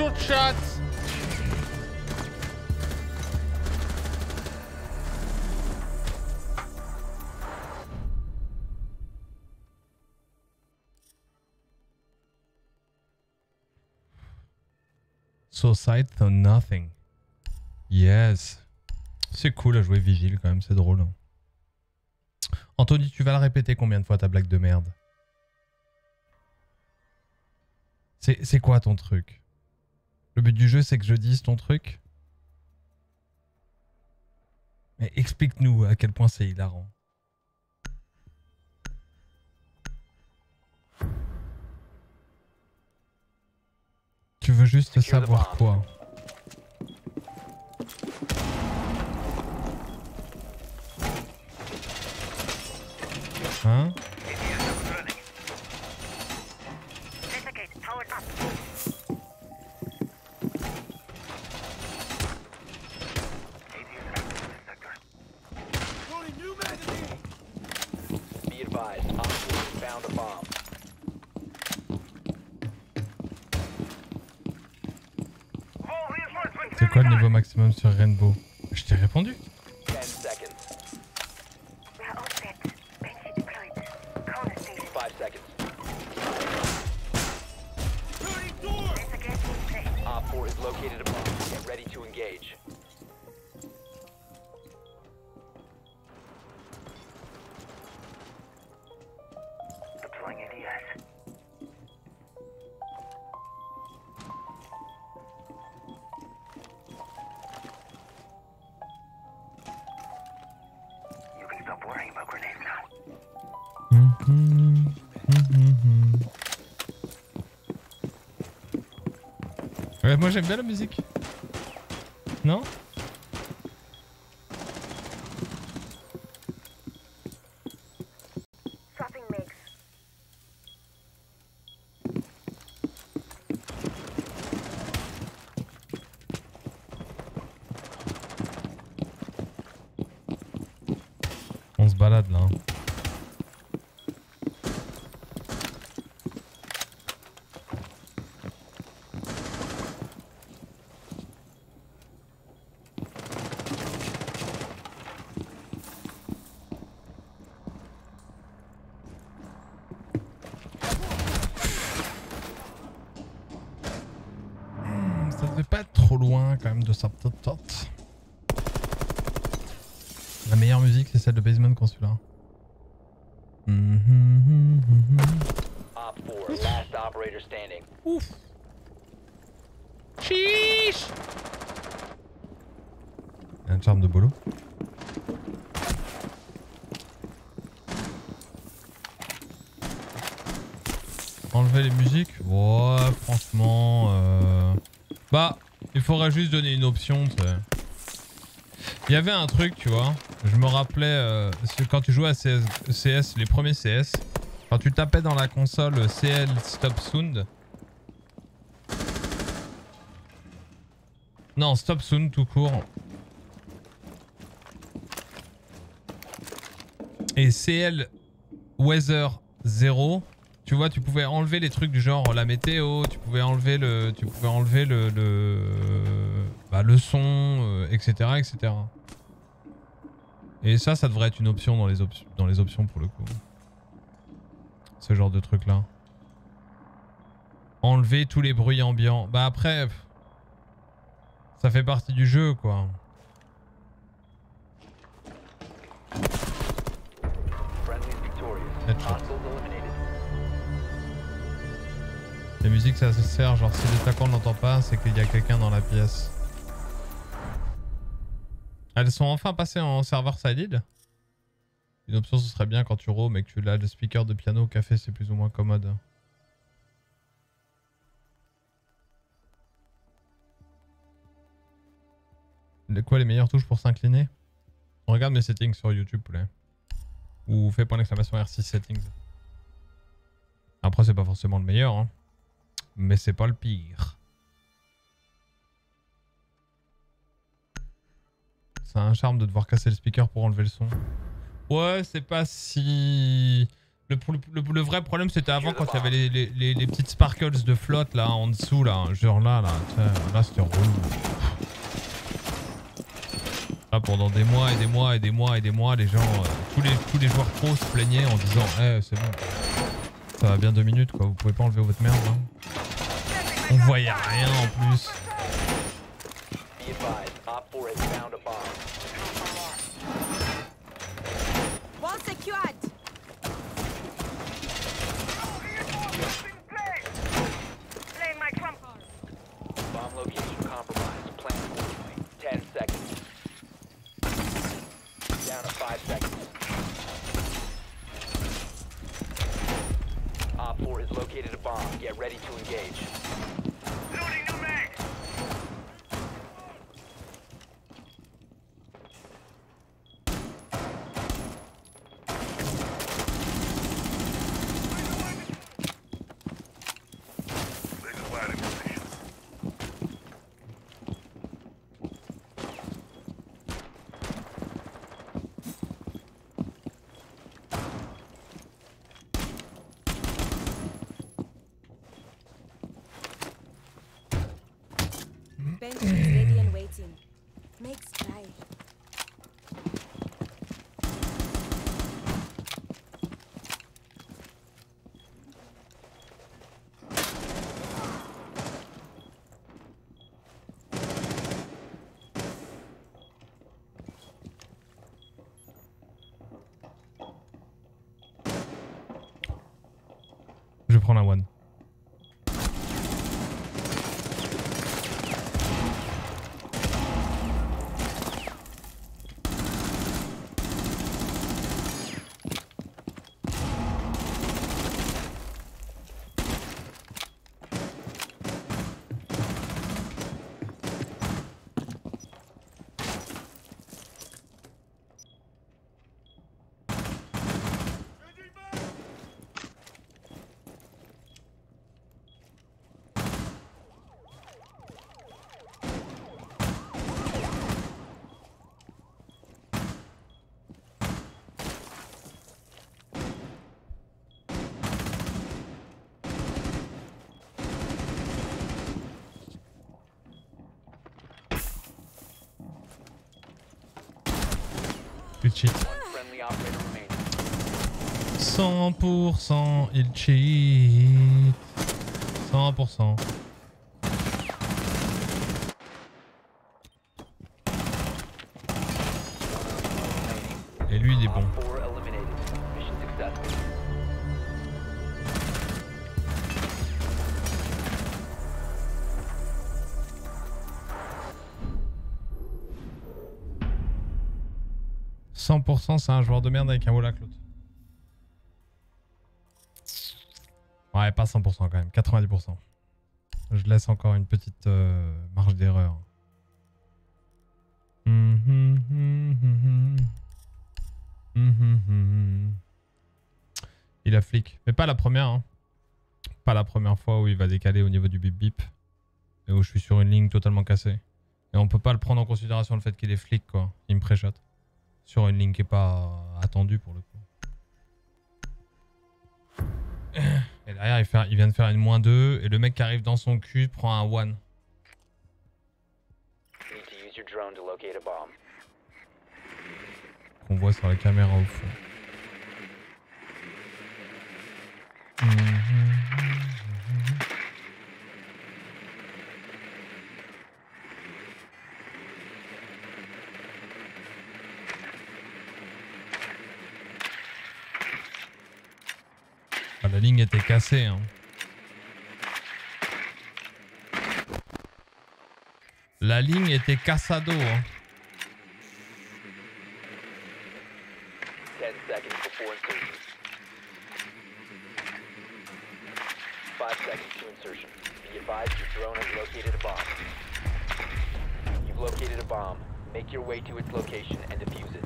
Bonjour chat Suicide for nothing. Yes. C'est cool à jouer Vigile quand même, c'est drôle. hein. Anthony, tu vas le répéter combien de fois ta blague de merde? C'est quoi ton truc? Le but du jeu, c'est que je dise ton truc. Mais explique-nous à quel point c'est hilarant. Tu veux juste savoir quoi Hein Litigate, powered up. Be advised, Op 4 has found a bomb. C'est quoi le niveau maximum sur Rainbow Je t'ai répondu. Moi j'aime bien la musique. Non Swapping mix. On se balade là. hein. Hmm, Ça devait pas être trop loin quand même de. La meilleure musique c'est celle de Basement Consular. Mhm, Op 4, last operator standing. Ouf. Chiche Un charme de bolo. Enlever les musiques Ouais, franchement... euh, Bah, il juste donner une option. Il y avait un truc, tu vois. Je me rappelais, euh, quand tu jouais à CS, les premiers CS, quand tu tapais dans la console CL Stop Sound. Non, Stop Sound tout court. Et CL Weather 0. Tu vois, tu pouvais enlever les trucs du genre la météo, tu pouvais enlever le, tu pouvais enlever le, le, bah, le son, euh, etc., etc. Et ça, ça devrait être une option dans les, options dans les options pour le coup. Ce genre de truc là. Enlever tous les bruits ambiants. Bah après, ça fait partie du jeu quoi. La musique ça se sert, genre si l'attaquant ne l'entend pas, c'est qu'il y a quelqu'un dans la pièce. Elles sont enfin passées en serveur sided. Une option ce serait bien quand tu roam et que tu l'as le speaker de piano au café, c'est plus ou moins commode. Quoi les meilleures touches pour s'incliner? Regarde mes settings sur YouTube, poulet. Ou fais point d'exclamation R6 settings. Après c'est pas forcément le meilleur, hein. mais c'est pas le pire. C'est un charme de devoir casser le speaker pour enlever le son. Ouais, c'est pas si... Le, le- vrai problème c'était avant quand il y avait les, les- petites sparkles de flotte là en dessous là, genre là, là, là c'était relou. Là pendant des mois et des mois et des mois et des mois, les gens, euh, tous, les, tous les joueurs pro se plaignaient en disant Eh c'est bon, ça va bien deux minutes quoi, vous pouvez pas enlever votre merde hein. On voyait rien en plus. Located a bomb. Get ready to engage. Il cheat. Friendly operator remaining. 100% il cheat. 100%. 100% c'est un joueur de merde avec un wall à l'autre. Ouais, pas 100% quand même, 90%. Je laisse encore une petite euh, marge d'erreur. Il a flic. Mais pas la première. Hein. Pas la première fois où il va décaler au niveau du bip bip. Et où je suis sur une ligne totalement cassée. Et on peut pas le prendre en considération le fait qu'il est flic quoi. Il me pré-shot. Sur une ligne qui est pas attendue pour le coup. Et derrière il, fait- il vient de faire une moins 2 et le mec qui arrive dans son cul prend un one. Qu'on voit sur la caméra au fond. Ah, la Hein. La ligne était cassado. Hein. 10 seconds before insertion. 5 seconds to insertion. Be advised your drone has located a bomb. You've located a bomb. Make your way to its location and defuse it.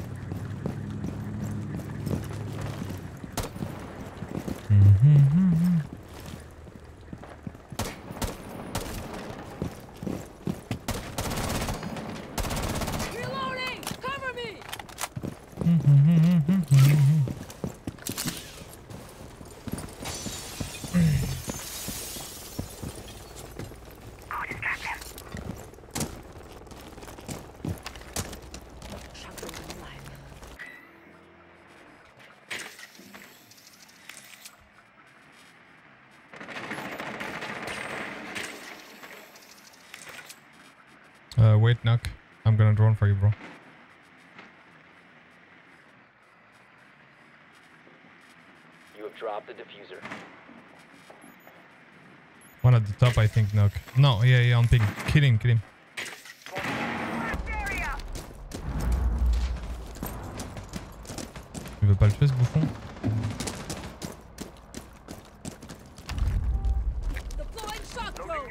Reloading! Cover me! Uh, wait, knock. I'm gonna drone for you, bro. You have dropped the diffuser. One at the top, I think, knock. No, yeah, yeah, on ping. Kill him, kill him. Tu veux pas le tuer, ce bouffon Deploying shock drone!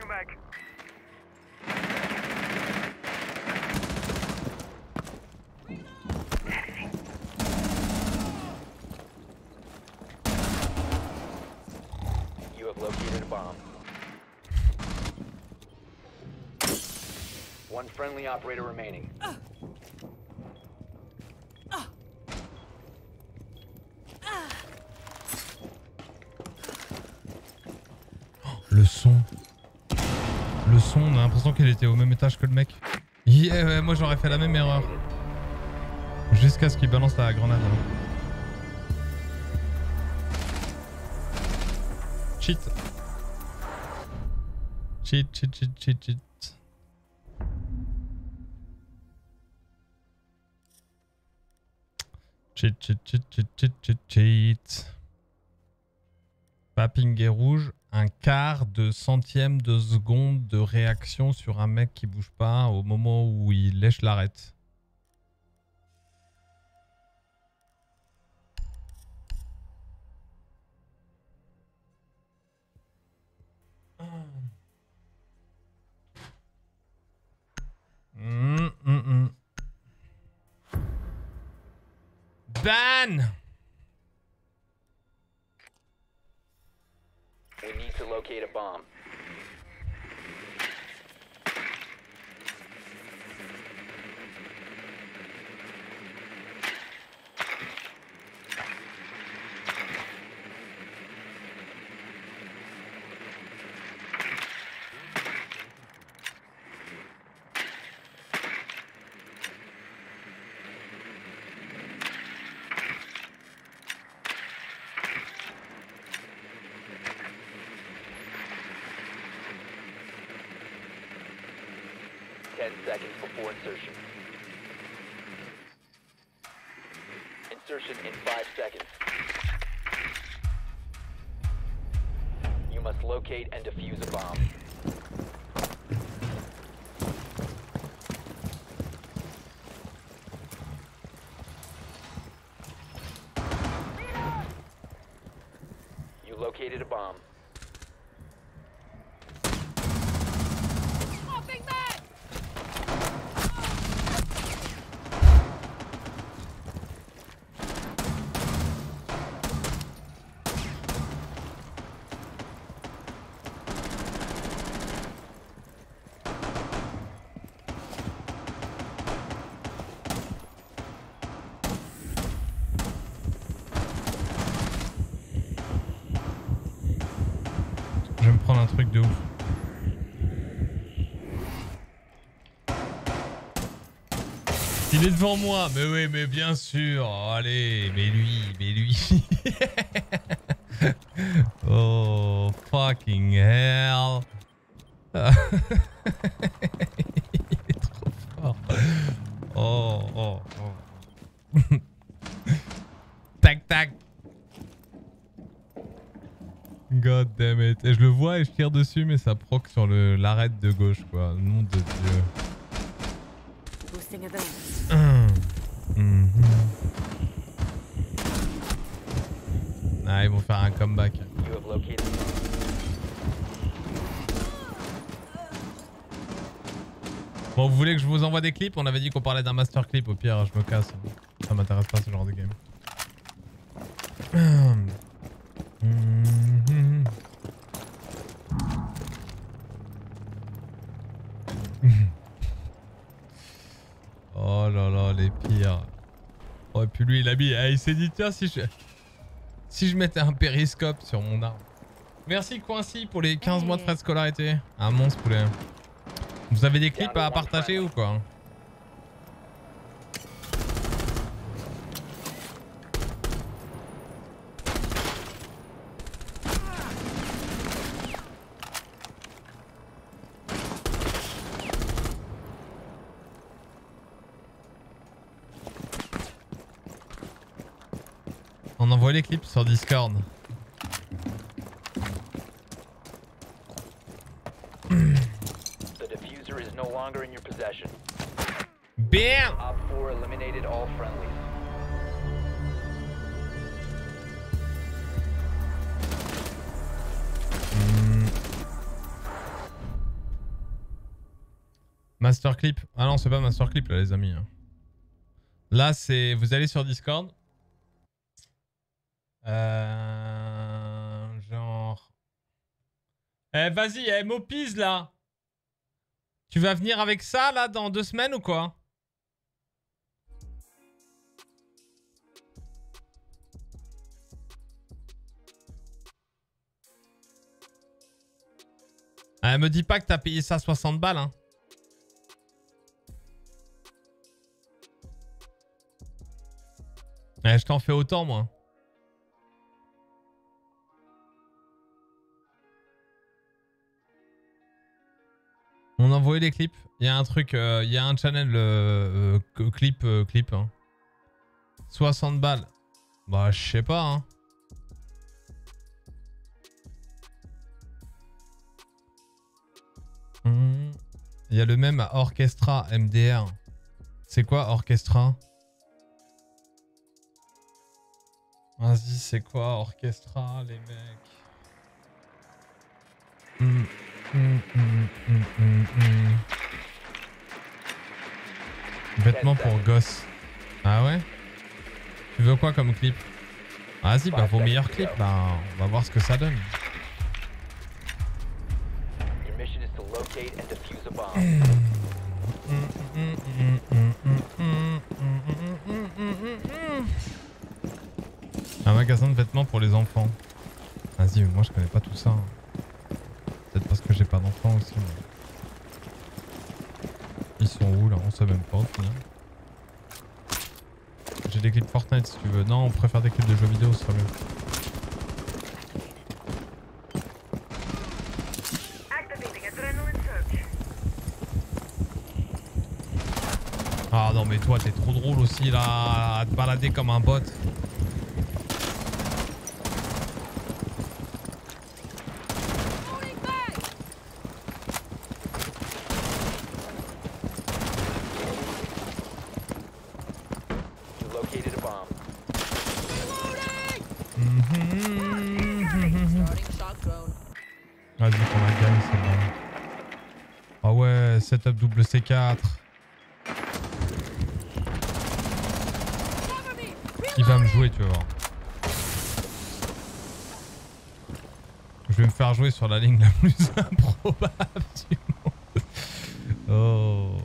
You have located a bomb. One friendly operator remaining. Le son. Le son, on a était au même étage que le mec. Yeah, ouais, moi j'aurais fait la même erreur. Jusqu'à ce qu'il balance la grenade. hein. Cheat. Cheat, cheat, cheat, cheat, cheat. Cheat, cheat, cheat, cheat, cheat, cheat, cheat. Pas pingué rouge, un quart de centième de seconde de réaction sur un mec qui bouge pas au moment où il lèche l'arête. Hum, hum, hum. Ban locate a bomb. Il est devant moi, mais oui, mais bien sûr. Oh, allez, mais lui, mais lui. oh, fucking hell. Il est trop fort. Oh, oh, oh. tac, tac. God damn it. Et je le vois et je tire dessus, mais ça proc sur le l'arête de gauche, quoi. Nom de Dieu. Adrenaline. Mhm. Ah, ils vont faire un comeback. Bon, vous voulez que je vous envoie des clips? On avait dit qu'on parlait d'un master clip. Au pire, je me casse. Ça m'intéresse pas ce genre de game. Mhm. Oh là là, les pires. Lui, il a mis. ah, il s'est dit, tiens, si je. Si je mettais un périscope sur mon arme. Merci Coincy pour les 15 mois de frais de scolarité. Un monstre poulet. Vous avez des clips à partager ou quoi? Les clips sur Discord. Bam! Op 4 eliminated all friendlies. Hmm. Master clip. Ah non, c'est pas master clip là, les amis. hein. Là, c'est. Vous allez sur Discord. Euh... Genre. Eh, vas-y, eh, Mopise là. Tu vas venir avec ça là dans deux semaines ou quoi? Eh, me dis pas que t'as payé ça 60 balles, hein. Eh, je t'en fais autant, moi. On a envoyé les clips. Il y a un truc, euh, il y a un channel euh, euh, clip, clip. Hein. 60 balles. Bah, je sais pas. Hein. Mmh. Il y a le même à Orchestra MDR. C'est quoi Orchestra? Vas-y, c'est quoi Orchestra, les mecs? Mmh. Vêtements pour gosses. Ah ouais? Tu veux quoi comme clip? Vas-y, bah vos meilleurs clips, bah on va voir ce que ça donne. Un magasin de vêtements pour les enfants. Vas-y, moi je connais pas tout ça. Parce que j'ai pas d'enfants aussi. mais- Ils sont où là? On sait même pas. J'ai des clips Fortnite si tu veux. Non, on préfère des clips de jeux vidéo, ce serait mieux. Ah non, mais toi t'es trop drôle aussi là, à te balader comme un bot. Il va me jouer, tu vas voir. Je vais me faire jouer sur la ligne la plus improbable du monde. Oh.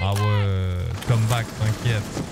Ah ouais, comeback, t'inquiète.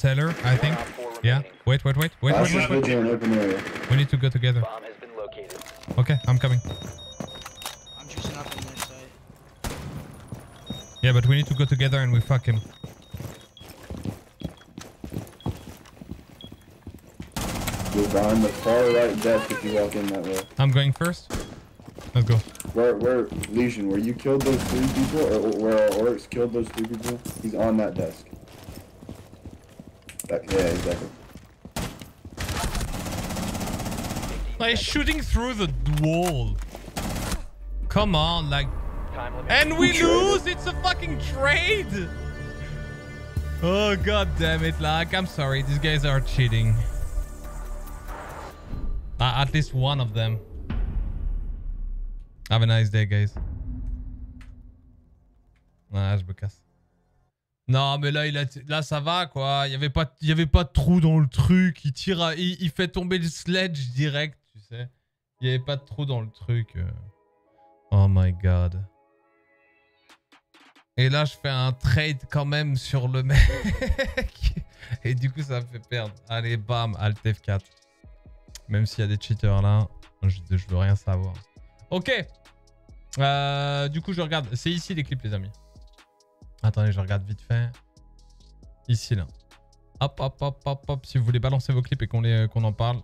Teller, I think. Yeah. Wait, wait, wait, wait, wait, wait, wait. We need to go together. Bomb has been located. Okay, I'm coming. I'm juicing up on their side. Yeah, but we need to go together and we fuck him. You're behind the far right desk if you walk in that way. I'm going first. Let's go. Where, where, Legion, where you killed those three people, or where our orcs killed those three people, he's on that desk. That, yeah, exactly. Like shooting through the wall. Come on, like. And we lose! It's a fucking trade! Oh god damn it, like, I'm sorry, these guys are cheating. Uh, at least one of them. Have a nice day, guys. Non, mais là, il a là ça va, quoi. Il y avait pas, de trou dans le truc. Il tire, il, fait tomber le sledge direct, tu sais. Il y avait pas de trou dans le truc. euh. Oh my god. Et là, je fais un trade quand même sur le mec. Et du coup, ça me fait perdre. Allez, bam, Alt F4. Même s'il y a des cheaters là, je, je veux rien savoir. Ok. Euh, du coup, je regarde. C'est ici les clips, les amis. Attendez, je regarde vite fait. Ici, là. Hop, hop, hop, hop, hop. Si vous voulez balancer vos clips et qu'on qu'on en parle.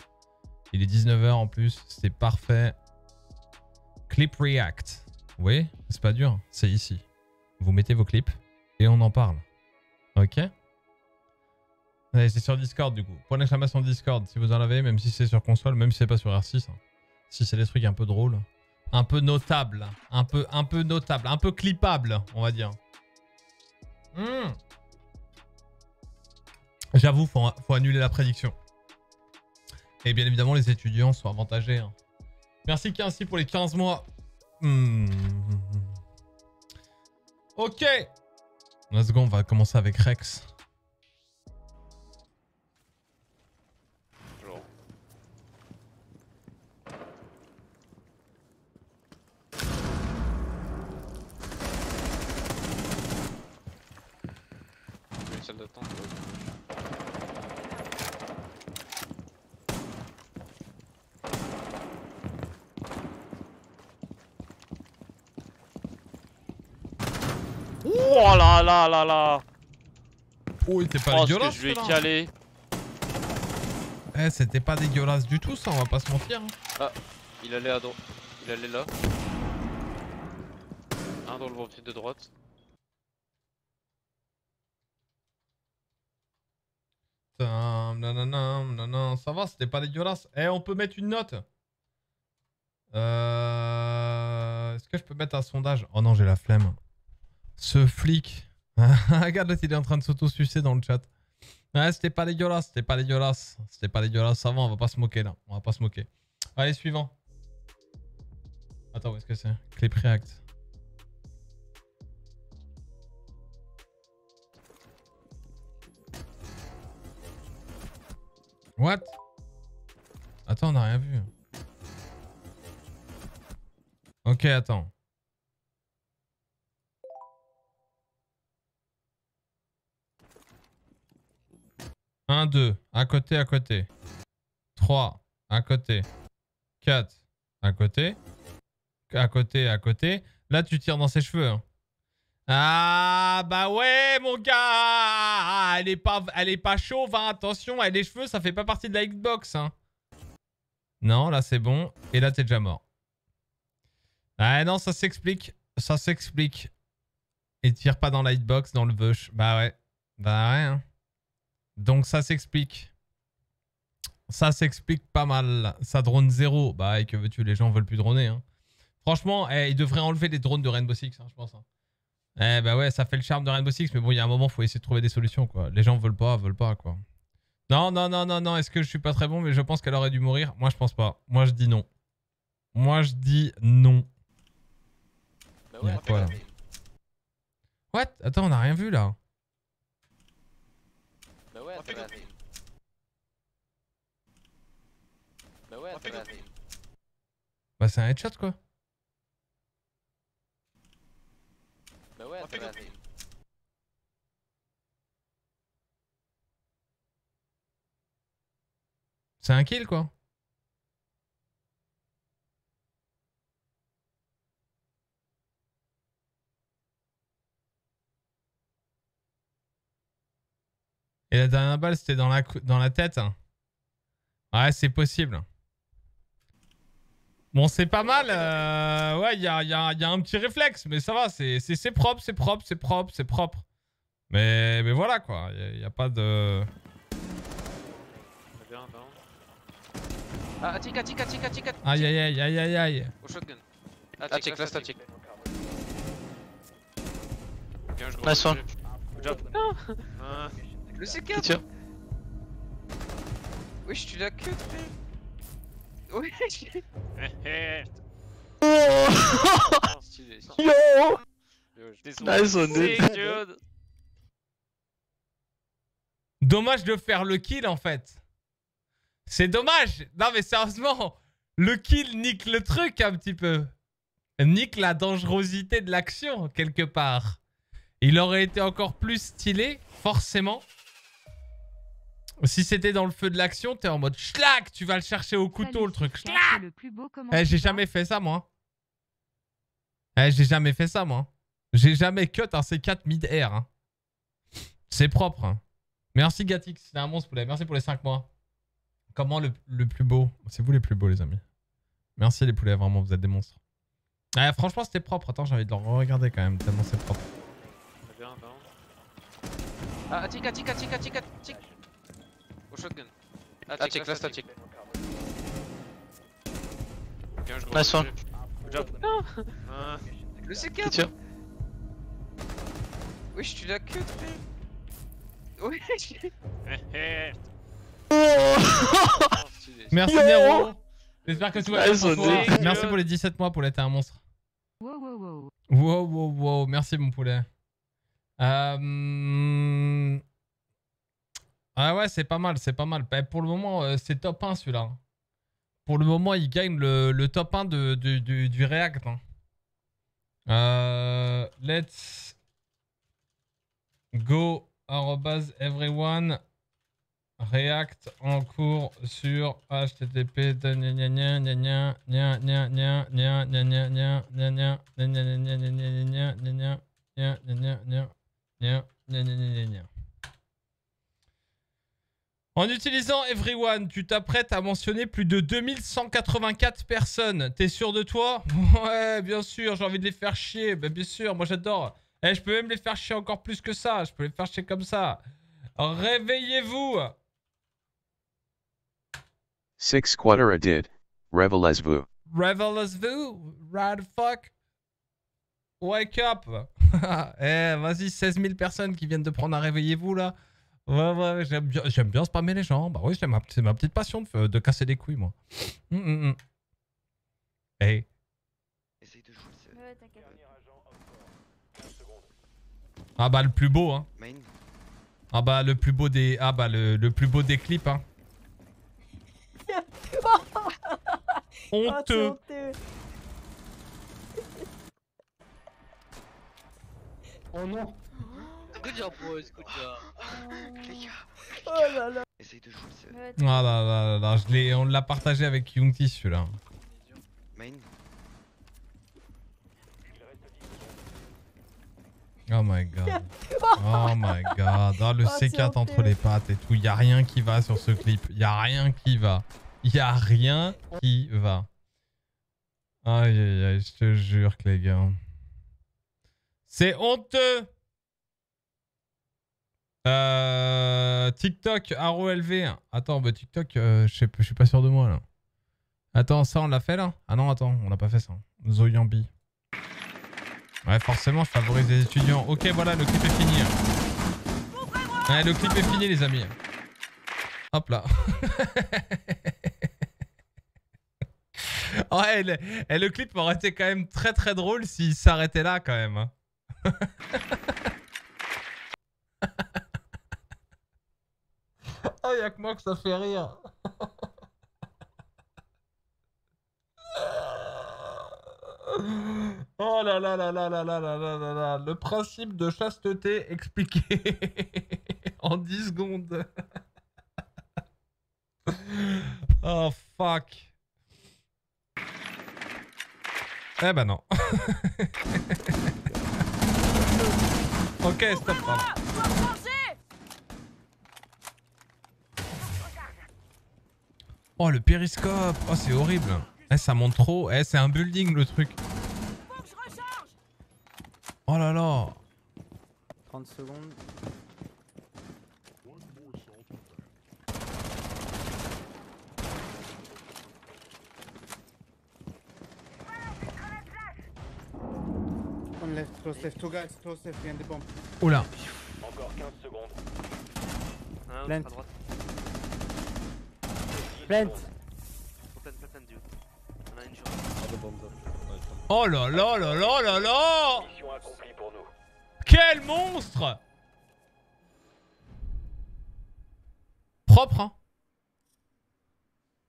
Il est 19h en plus. C'est parfait. Clip React. Oui, c'est pas dur. C'est ici. Vous mettez vos clips et on en parle. Ok? C'est sur Discord du coup. Point d'exclamation Discord si vous en avez, même si c'est sur console, même si c'est pas sur R6. hein. Si c'est des trucs un peu drôles. Un peu notables. Un peu, un peu notable. Un peu clippable, on va dire. Hmm. J'avoue, faut, faut annuler la prédiction. Et bien évidemment, les étudiants sont avantagés. hein. Merci Quincy pour les 15 mois. Hmm. Ok. On va commencer avec Rex. salle d'attente. ouais. Oh là là là là Oh, il était pas Oh, que dégueulasse. je celui-là. caler Eh, c'était pas dégueulasse du tout, ça, on va pas se mentir. hein. Ah, il allait à droite. Il allait là. Un dans le vampire de droite. Tam, nananam, nanan, Ça va, c'était pas dégueulasse. Eh, on peut mettre une note. Euh... Est-ce que je peux mettre un sondage? Oh non, j'ai la flemme. Ce flic. Regarde, il est en train de s'auto-sucer dans le chat. Ouais, c'était pas dégueulasse, c'était pas dégueulasse. C'était pas dégueulasse, va, on va pas se moquer là. On va pas se moquer. Allez, suivant. Attends, où est-ce que c'est? Clip React. What? Attends, on a rien vu. Ok, attends. Un, deux, à côté, à côté. 3, à côté. 4, à côté. À côté, à côté. Là, tu tires dans ses cheveux. hein. Ah, bah ouais, mon gars Elle est pas, elle est pas chauve, hein, attention. Elle, les cheveux, ça fait pas partie de la Xbox. Hein. Non, là, c'est bon. Et là, t'es déjà mort. Ah non, ça s'explique. Ça s'explique. Et tire pas dans la hitbox, dans le bush. Bah ouais. Bah ouais. hein. Donc ça s'explique. Ça s'explique pas mal. Ça drone zéro. Bah et que veux-tu, les gens veulent plus droner. Hein. Franchement, eh, ils devraient enlever les drones de Rainbow Six, hein, je pense. hein. Eh bah ouais, ça fait le charme de Rainbow Six, mais bon, il y a un moment, faut essayer de trouver des solutions, quoi. Les gens veulent pas, veulent pas, quoi. Non, non, non, non, non, est-ce que je suis pas très bon, mais je pense qu'elle aurait dû mourir Moi, je pense pas. Moi, je dis non. Moi, je dis non. Bah là? What? Attends, on a rien vu, là. Bah ouais, ça va. Bah ouais, ça va. Bah, c'est un headshot, quoi. Bah ouais, ça va. C'est un kill, quoi. Et la dernière balle, c'était dans la, dans la tête. hein. Ouais, c'est possible. Bon, c'est pas mal. euh, Ouais, il y a, il y a- y a un petit réflexe, mais ça va. C'est propre, c'est propre, c'est propre, c'est propre. Mais, mais voilà, quoi. Il n'y a, pas de... Très bien, down. Ah. Aïe, aïe, aïe, aïe, aïe, aïe. Au shotgun. Tic, là, statique. Bien, je Le C4 tire. Oui, je suis la queue, frère Oui, je Oh stylé, Yo Nice Dommage de faire le kill en fait. C'est dommage. Non mais sérieusement, le kill nique le truc un petit peu. Nique la dangerosité de l'action quelque part. Il aurait été encore plus stylé, forcément. Si c'était dans le feu de l'action, t'es en mode schlack, tu vas le chercher au couteau le truc. C'est Schlack. le plus beau comment Eh, j'ai jamais fait ça moi. Eh, j'ai jamais fait ça moi. J'ai jamais cut un C4 mid-air. hein. C'est propre. hein. Merci Gatix, c'est un monstre poulet. Merci pour les 5 mois. Comment le, le plus beau? C'est vous les plus beaux les amis. Merci les poulets, vraiment, vous êtes des monstres. Eh, franchement, c'était propre. Attends, j'ai envie de le regarder quand même, tellement c'est propre. Très bien, down. Ah, tic, tic, tic, tic, tic. Au shotgun. Ah, tic, là, statique. Bien, je Nice one. Good job. Non Ah. Le C4 Qui tire Oui, Merci Nero. J'espère que tout va bien. Merci pour les 17 mois, poulet, t'es un monstre. Wow, wow, wow. Wow, wow, wow. Merci, mon poulet. Euh... Ah ouais, c'est pas mal, c'est pas mal. Bah, Pour le moment, euh, c'est top 1 celui-là. Pour le moment, il gagne le, le top 1 de, de- du- du React. hein. Euh, let's go everyone React en cours sur http En utilisant Everyone, tu t'apprêtes à mentionner plus de 2184 personnes. T'es sûr de toi? Ouais, bien sûr, j'ai envie de les faire chier. Bah, bien sûr, moi j'adore. Eh, je peux même les faire chier encore plus que ça. Je peux les faire chier comme ça. Réveillez-vous Six squatter a did. Revelez-vous. Revelez-vous? Right the fuck Wake up Eh, vas-y, 16 000 personnes qui viennent de prendre un réveillez-vous là. Ouais, ouais, j'aime bien, j'aime bien spammer les gens. Bah oui, c'est ma, c'est ma petite passion de, de casser des couilles, moi. Hum, hum, hum. Hey. Ouais, t'inquiète. Ah bah le plus beau, hein. Ah bah le plus beau des, ah bah le, le plus beau des clips, hein. Honteux. Oh non Good job, boys, good job. Oh là là. Essaye de jouer Ah là là là là, je l'ai, on l'a partagé avec Yungti celui-là. Main. Oh my god. Oh my god. Ah, le Oh, c'est C4 entre les pattes et tout. Y a rien qui va sur ce clip. Y a rien qui va. Y a rien qui va. Aïe aïe aïe, je te jure que les gars. C'est honteux. Euh, TikTok, ROLV. Attends, bah TikTok, euh, je suis pas sûr de moi là. Attends, ça on l'a fait là? Ah non, attends, on n'a pas fait ça. Zoyambi. Ouais, forcément, je favorise les étudiants. Ok, voilà, le clip est fini. Le clip est fini, les amis. Hop là. ouais, le, et le clip aurait été quand même très très drôle s'il s'arrêtait là quand même. oh, y'a que moi que ça fait rire. Oh là là là là là là là là là là. Le principe de chasteté expliqué en 10 secondes. oh fuck. Eh ben non. ok, stop. pardon. Oh le périscope. Oh c'est horrible. Eh ça monte trop. Eh c'est un building le truc. Oh là là. 30 secondes. One left, close left. Two guys, close left behind the bomb. Oula. Encore 15 secondes. Un à droite. Plant. Faut plant, plant, plant, dude. On a une Oh là là là là là là Mission accomplie pour nous. Quel monstre Propre, hein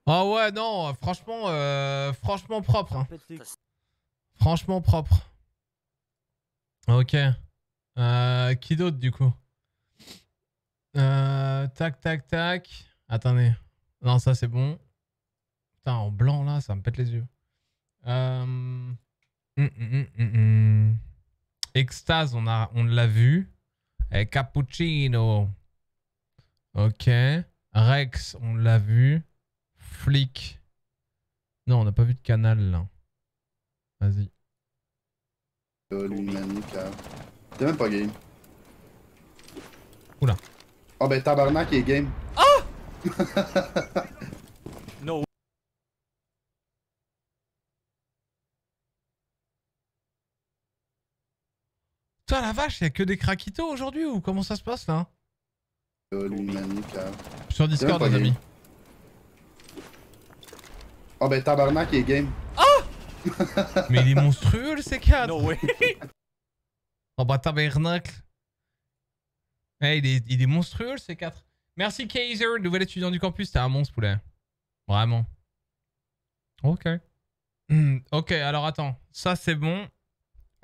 Ah ouais, non, franchement, euh, franchement propre. hein. Franchement propre. Ok. Euh, qui d'autre, du coup? Euh, Tac, tac, tac. Attendez. Non, ça, c'est bon. Putain, en blanc, là, ça me pète les yeux. Euh... hum, hum, hum. Extase, on a, on l'a vu. Et Cappuccino. Ok. Rex, on l'a vu. Flick. Non, on n'a pas vu de canal là. Vas-y. Euh. T'es même pas game. Oula. Ah ben tabarnak il est game. Ah No. Putain, la vache, il y a que des craquitos aujourd'hui ou comment ça se passe là Euh, lui. Sur Discord, les amis. Ah ben tabarnak il est game. Mais il est monstrueux le C4 No way. Oh bah tabernacle. Eh, il, est, il est monstrueux le C4. Merci Kaiser, nouvel étudiant du campus, t'es un monstre poulet. Vraiment. Ok. Hmm, ok, alors attends. Ça c'est bon.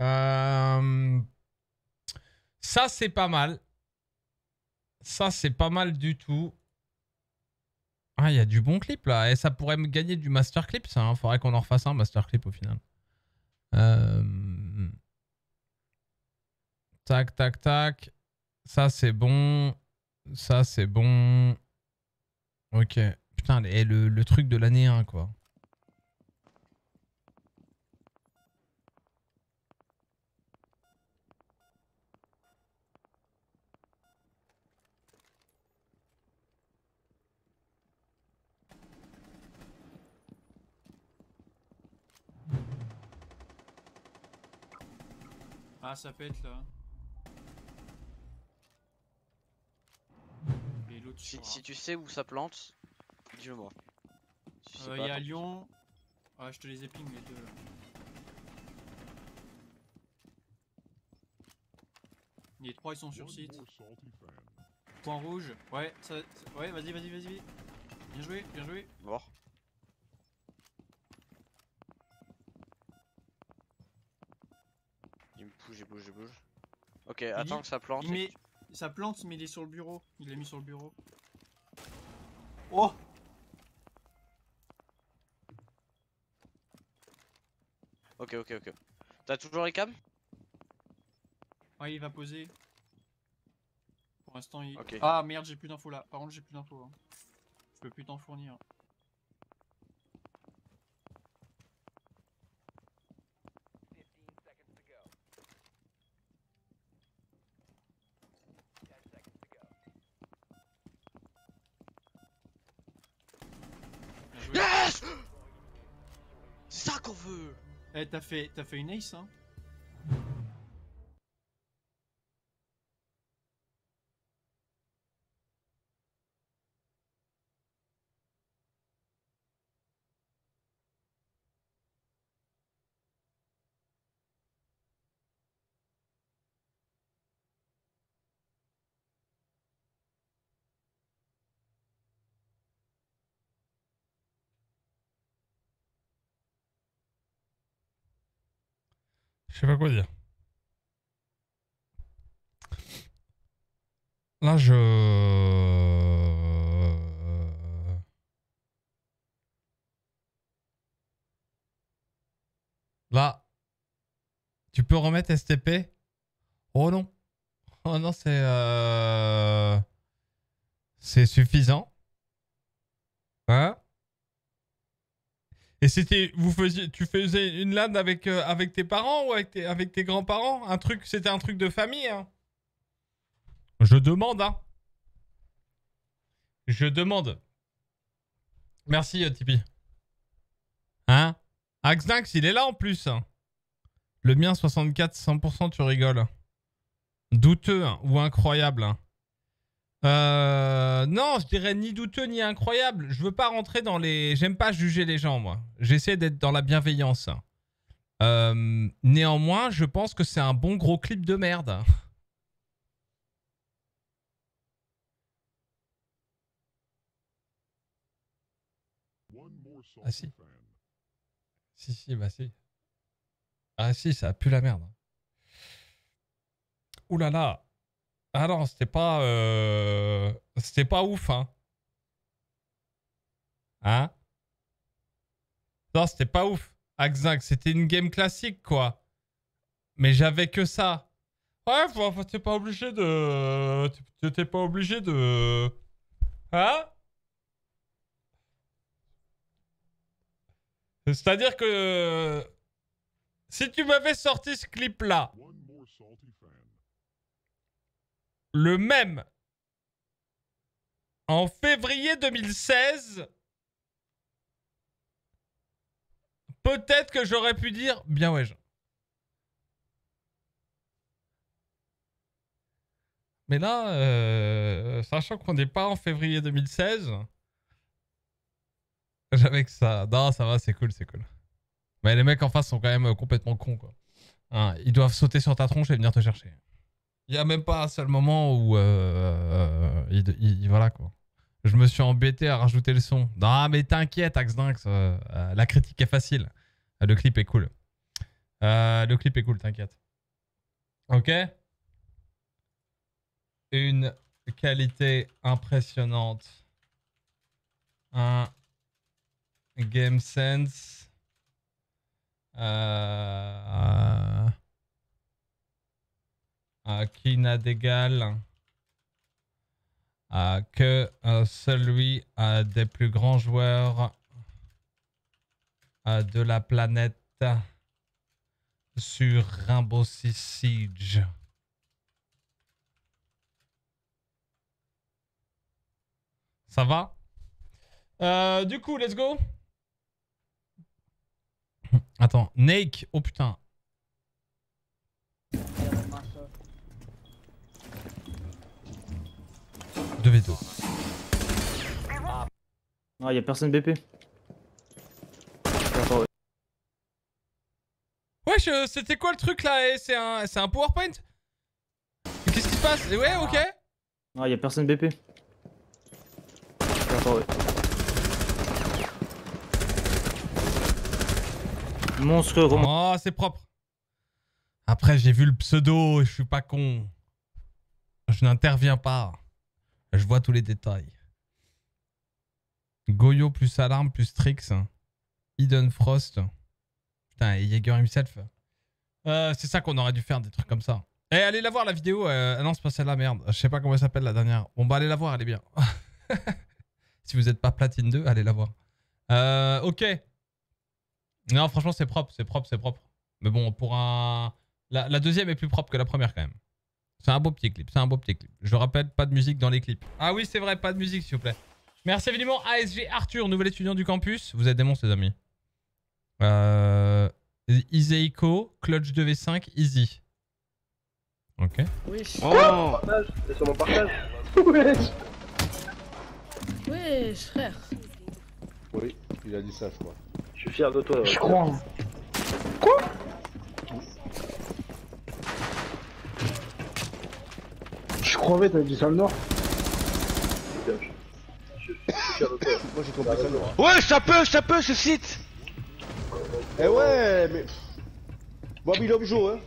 Euh, Ça c'est pas mal. Ça, c'est pas mal du tout. Ah, il y a du bon clip là. Et ça pourrait me gagner du master clip, ça. Hein. Faudrait qu'on en refasse un master clip au final. Euh, Tac, tac, tac. Ça, c'est bon. Ça, c'est bon. Ok. Putain, le, le, le truc de l'année 1, quoi. Ah, ça pète là. Si, tu sais où ça plante, dis-le-moi. Si c'est Euh, Il y a. Lyon. Ah, je te les épingle les deux là. Les trois ils sont sur site. Point rouge. Ouais, ça, ça- ouais, vas-y, vas-y, vas-y. Bien joué, bien joué. Mort. Il me bouge, il bouge, il bouge. Ok, Il attends dit- que ça plante. Il met... Ça plante, mais il est sur le bureau. Il l'a mis sur le bureau. Oh Ok, ok, ok. T'as toujours les cams? Ouais, il va poser. Pour l'instant, il. Ok. Ah merde, j'ai plus d'infos là. Par contre, j'ai plus d'infos. hein. Je peux plus t'en fournir. Bien joué. Yes C'est ça qu'on veut. Eh, t'as fait, t'as fait une ace, hein sais pas quoi dire. Là, je... Là. Tu peux remettre STP Oh non. Oh non, c'est... euh, C'est suffisant. Hein? Et c'était, vous faisiez, tu faisais une LAN avec, euh, avec tes parents ou avec tes, avec tes grands-parents? Un truc, c'était un truc de famille, hein? Je demande, hein Je demande. Merci, euh, Tipeee. Hein? Axnax, il est là en plus. hein. Le mien, 64, 100%, tu rigoles. Douteux hein, ou incroyable. hein. Euh, non, je dirais ni douteux ni incroyable. Je veux pas rentrer dans les. J'aime pas juger les gens, moi. J'essaie d'être dans la bienveillance. Euh, néanmoins, je pense que c'est un bon gros clip de merde. Ah si. Si, si, bah si. Ah si, ça pue la merde. Ouh. Ah non, c'était pas... euh, C'était pas ouf, hein. Hein? Non, c'était pas ouf. Axac, c'était une game classique, quoi. Mais j'avais que ça. Ouais, t'es pas obligé de... T'es pas obligé de... Hein? C'est-à-dire que... Si tu m'avais sorti ce clip-là, le même, en février 2016, peut-être que j'aurais pu dire, bien ouais. je- Mais là, euh, sachant qu'on n'est pas en février 2016, j'avais que ça. Non, ça va, c'est cool, c'est cool. Mais les mecs en face sont quand même complètement cons, quoi. Hein, ils doivent sauter sur ta tronche et venir te chercher. Il y a même pas un seul moment où. euh, il- voilà, quoi. Je me suis embêté à rajouter le son. Non, mais t'inquiète, Axdinx. euh, euh, la critique est facile. Euh, Le clip est cool. Euh, le clip est cool, t'inquiète. Ok? Une qualité impressionnante. Un game sense. Euh, qui n'a d'égal que euh, celui des plus grands joueurs euh, de la planète sur Rainbow Six Siege. Ça va? Euh, Du coup, let's go. Attends, Nake, oh putain. Deux v deux. Non, y'a personne BP. Wesh, euh, c'était quoi le truc là eh, C'est un, c'est un PowerPoint? Qu'est-ce qui se passe? Eh Ouais, ok. Non, y'a personne BP. Monstre Oh, c'est propre. Après, j'ai vu le pseudo et je suis pas con. Je n'interviens pas. Je vois tous les détails. Goyo plus Alarme plus Strix. Hidden Frost. Putain, et Jaeger himself. Euh, c'est ça qu'on aurait dû faire, des trucs comme ça. Eh, allez la voir la vidéo. euh, ah non, c'est pas celle-là, merde. Je sais pas comment elle s'appelle la dernière. Bon, bah, allez la voir, elle est bien. si vous êtes pas platine 2, allez la voir. Euh, ok. Non, franchement, c'est propre, c'est propre, c'est propre. Mais bon, pour un. La, la deuxième est plus propre que la première quand même. C'est un beau petit clip, c'est un beau petit clip. Je rappelle, pas de musique dans les clips. Ah oui, c'est vrai, pas de musique s'il vous plaît. Merci évidemment ASG Arthur, nouvel étudiant du campus. Vous êtes des monstres les amis. Euh... Iseiko, Clutch 2v5, Easy. Ok. Wesh. Oh C'est sur mon partage Wesh. Wesh, frère. Oui, il a dit ça, je crois. Je suis fier de toi. Je crois. Je croyais, t'avais dit ça le nord Moi j'ai compris ça le Ouais, ça peut, ça peut ce site Eh ouais, mais. Bon, il est hein.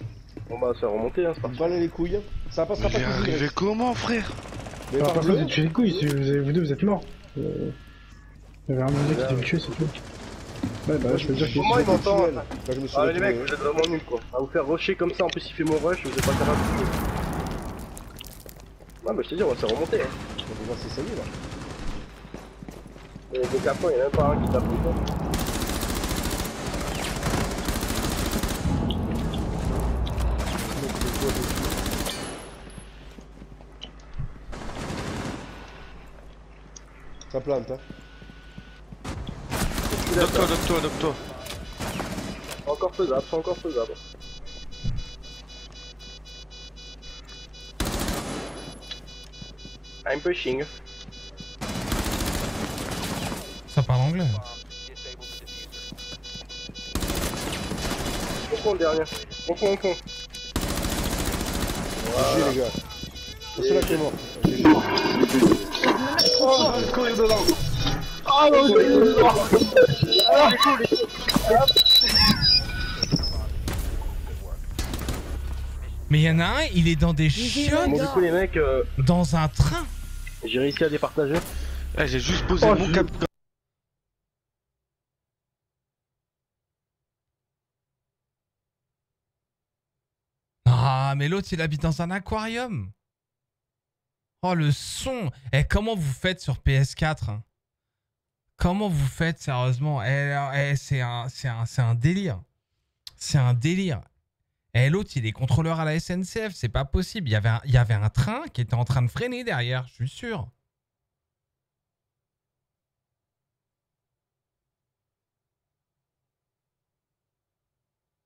Bon bah ça a remonté hein, c'est parti. Balai les couilles. Ça passera pas suite. arrivé comment, frère Mais par vous êtes tué les couilles, si vous, avez- vous deux vous êtes morts. Euh, Il y avait un mec qui devait me tuer, c'est tout. Ouais, bah je peux dire qu'il Comment il m'entend Là, je me suis Ah les mecs, vous êtes vraiment nuls quoi. À vous faire rusher comme ça, en plus il fait mon rush, vous êtes pas capable de. Ouais bah je te dis, on va se remonter hein. On va s'essayer là. Et donc après, il y en a même pas un qui tape tout ça. Ça plante, hein. Doc-toi, doc-toi, doc-toi. Encore faisable, c'est encore faisable. I'm pushing. Ça parle anglais. Au fond le dernier. Au fond, au fond. GG les gars. C'est là qui est mort. Oh, je vais courir dedans. Ah non, je vais courir dedans. Ah. Mais il y en a un, il est dans des chiottes. Bon, du coup, les mecs, euh, Dans un train. J'ai réussi à départager. Eh, j'ai juste posé Oh, mon cap. Ah, mais l'autre, il habite dans un aquarium. Oh, le son. Eh, comment vous faites sur PS4 hein? Comment vous faites, sérieusement? Eh, eh, c'est un, un délire. C'est un délire. Et l'autre, il est contrôleur à la SNCF. C'est pas possible. Il y, avait un, il y avait un train qui était en train de freiner derrière, je suis sûr.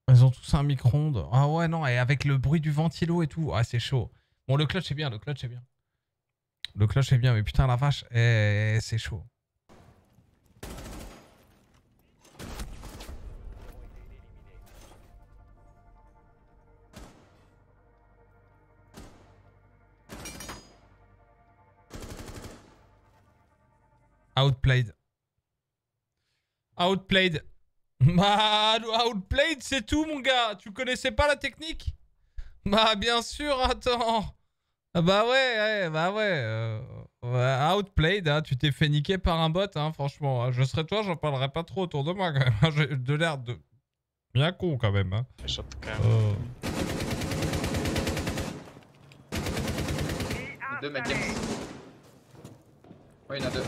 Ils ont tous un micro-ondes. Ah ouais, non, et avec le bruit du ventilo et tout. Ah, c'est chaud. Bon, le clutch est bien, le clutch est bien. Le clutch est bien, mais putain, la vache, eh, c'est chaud. Outplayed. Outplayed. Bah, outplayed, c'est tout, mon gars. Tu connaissais pas la technique? Bah, bien sûr, attends. Ah bah ouais, ouais, bah ouais. euh, ouais, outplayed, hein, tu t'es fait niquer par un bot, hein, franchement. hein. Je serais toi, j'en parlerais pas trop autour de moi quand même. hein. J'ai de l'air de. Bien con quand même. Hein. Oh. Deux mecs. Ouais, il y en a deux.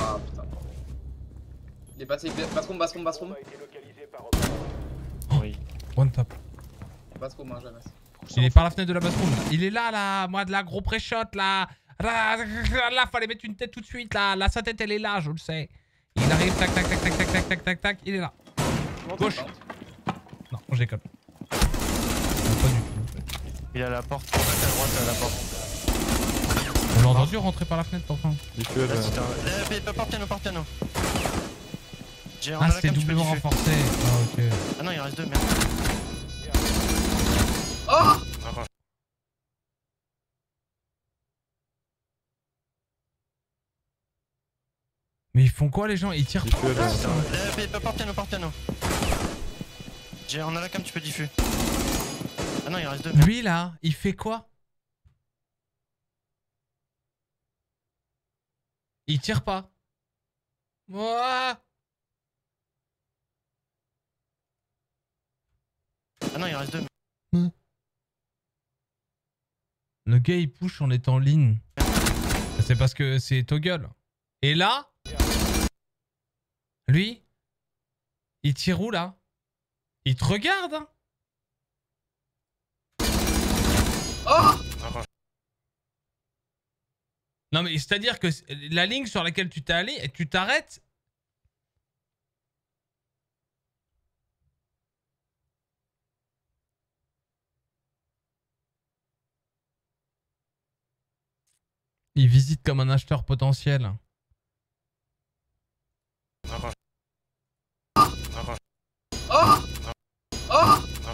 Ah putain. Il est passé. Oui. One tap. Hein, jamais. Il est par la fenêtre de la bathroom. Il est là, là, moi de la gros pré-shot, là. Là, là, fallait mettre une tête tout de suite, là. Là, sa tête, elle est là, je le sais. Il arrive, tac, tac, tac, tac, tac, tac, tac, tac, tac. Il est là. Gauche. Non, je déconne. Il est à la porte. À droite, à la porte. On l'a entendu rentrer par la fenêtre, piano, porte piano. Ah, c'était peux doublement renforcé. Ah, ok. Ah non, il reste deux, merde. Oh Mais ils font quoi, les gens? Ils tirent pas hein. Eh, mais porte piano, porte piano. J'ai- On a la cam, tu peux diffuser. Ah non, il reste deux, merde. Lui, là, il fait quoi? Il tire pas. Ouah Ah non, il reste deux. Le gars, il push en étant ligne. C'est parce que c'est toggle. Et là Lui Il tire où, là? Il te regarde, hein Oh Non, mais c'est-à-dire que la ligne sur laquelle tu t'es allé, et tu t'arrêtes. Il visite comme un acheteur potentiel.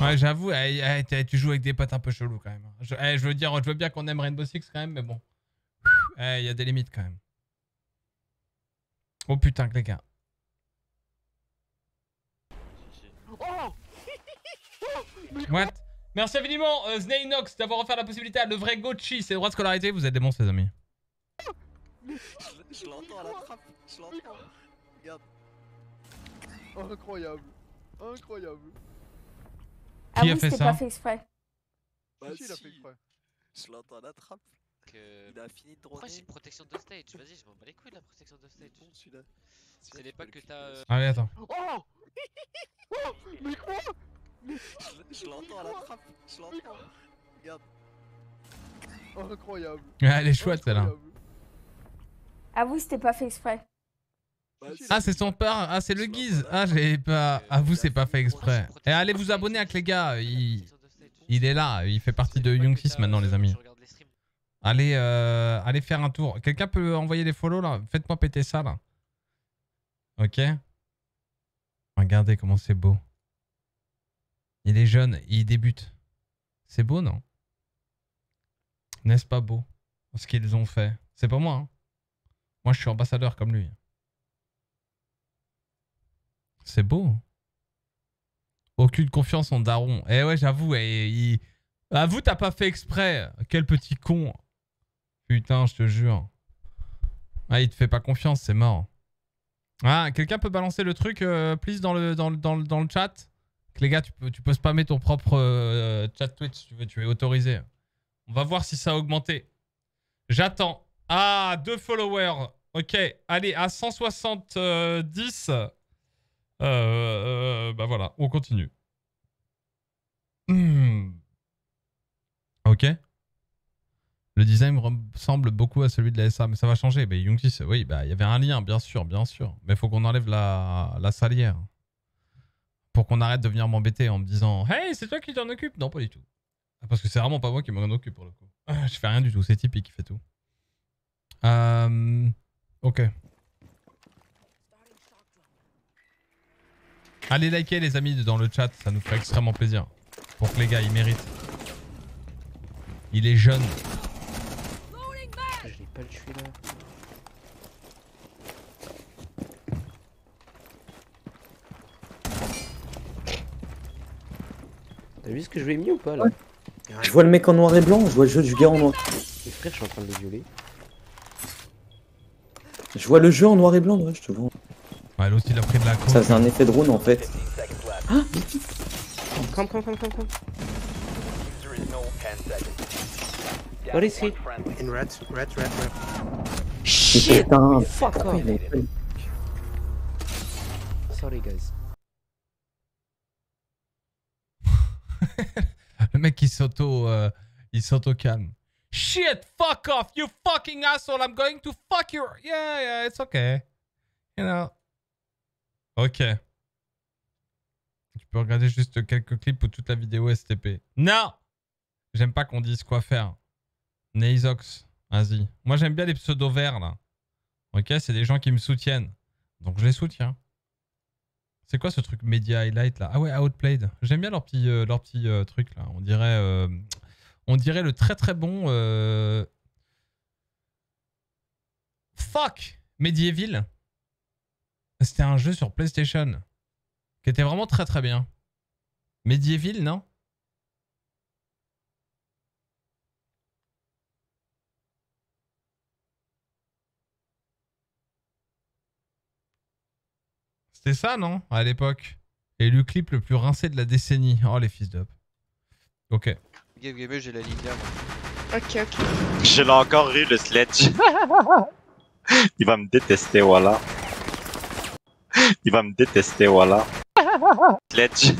Ouais, j'avoue, eh, eh, tu joues avec des potes un peu chelous quand même. Je, eh, je veux dire, je veux bien qu'on aime Rainbow Six quand même, mais bon. Il y a des limites quand même. Oh putain, les gars. What? Merci infiniment, euh, d'avoir offert la possibilité à le vrai Gochi. C'est droit de scolarité, vous êtes des bons, les amis. Je l'entends à la trappe, je l'entends. Regarde. Incroyable. Incroyable. Qui a Avoue, fait c'était ça pas fait exprès. Bah si, il a fait exprès. Je l'entends à la trappe. Il a fini de droner. Pourquoi j'ai une protection de stage? Vas-y, je m'en bats les couilles de la protection de stage. celui-là. C'est les packs que t'as. euh, Allez, attends. Oh Oh Mais quoi Je je l'entends à la trappe, je l'entends. Regarde. Incroyable. Ah, elle est chouette, celle-là. Avoue, c'était pas fait exprès. Ah, c'est son père. Ah, c'est le guise. Ah, j'ai pas. Ah, vous, c'est pas fait exprès. Et allez vous abonner avec les gars. Il, il est là. Il fait partie de Young Fist maintenant, les amis. Allez, euh, allez faire un tour. Quelqu'un peut envoyer des follow là? Faites-moi péter ça là. Ok Regardez comment c'est beau. Il est jeune, il débute. C'est beau, non? N'est-ce pas beau Ce qu'ils ont fait? C'est pas moi. hein. Moi, je suis ambassadeur comme lui. C'est beau. Aucune confiance en Daron. Eh ouais, j'avoue. eh, il... Avoue, t'as pas fait exprès. Quel petit con. Putain, je te jure. Ah, il te fait pas confiance, c'est mort. Ah, quelqu'un peut balancer le truc, euh, please, dans le, chat? Les gars, tu peux, tu peux spammer ton propre euh, chat Twitch si tu veux, tu es autorisé. On va voir si ça a augmenté. J'attends. Ah, deux followers. Ok, allez, à 170. Euh, euh, bah voilà, on continue. Hmm. Ok. Le design ressemble beaucoup à celui de la SA, mais ça va changer. Mais Young Six, oui, bah il y avait un lien, bien sûr, bien sûr. Mais il faut qu'on enlève la, la salière. Pour qu'on arrête de venir m'embêter en me disant Hey, c'est toi qui t'en occupes? Non, pas du tout. Parce que c'est vraiment pas moi qui m'en occupe pour le coup. Ah, Je fais rien du tout, c'est Tipeee qui fait tout. Euh, ok. Allez liker les amis dans le chat, ça nous ferait extrêmement plaisir. Pour que les gars ils méritent. Il est jeune. Je l'ai pas le tué là. T'as vu ce que je lui ai mis ou pas là Je vois le mec en noir et blanc, je vois le jeu du gars en noir. Les frères, je suis en train de les violer. Je vois le jeu en noir et blanc, ouais, je te vois. Ouais, l'autre il a pris de la Ça, c'est un effet drone en fait. Come, come, come, come, come. There is no 10 seconds. What is he? In red, red, red, red. Shit! Putain, Fuck off. Sorry, guys. Le mec il s'auto euh, il s'auto calme. Shit, fuck off, you fucking asshole. I'm going to fuck your Yeah, yeah, it's okay. You know. OK. Tu peux regarder juste quelques clips ou toute la vidéo STP. Non. J'aime pas qu'on dise quoi faire. Neizox, vas-y. Moi j'aime bien les pseudos verts là. OK, c'est des gens qui me soutiennent. Donc je les soutiens. C'est quoi ce truc Media Highlight là? Ah ouais, Outplayed. J'aime bien leur petit, euh, leur petit euh, truc là. On dirait, euh, on dirait le très très bon. euh, Fuck Medieval. C'était un jeu sur PlayStation qui était vraiment très très bien. Medieval, non? C'était ça, non? À l'époque. Et le clip le plus rincé de la décennie. Oh, les fils d'up. Ok. Game Gamer, j'ai la ligne là. Ok, ok. Je l'ai encore eu le sledge. Il va me détester, voilà. Il va me détester, voilà. Sledge.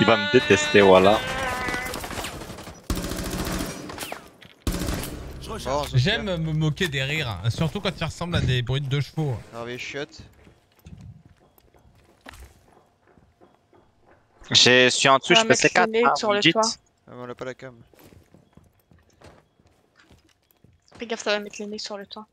Il va me détester, voilà. J'aime me moquer des rires, hein, surtout quand ils ressemblent à des bruits de chevaux. Harvey shot. Je suis en dessous, je peux mettre C4. les nez hein, sur vous le toit. Ah, mais on a pas la cam. Fais gaffe, ça va mettre les nez sur le toit.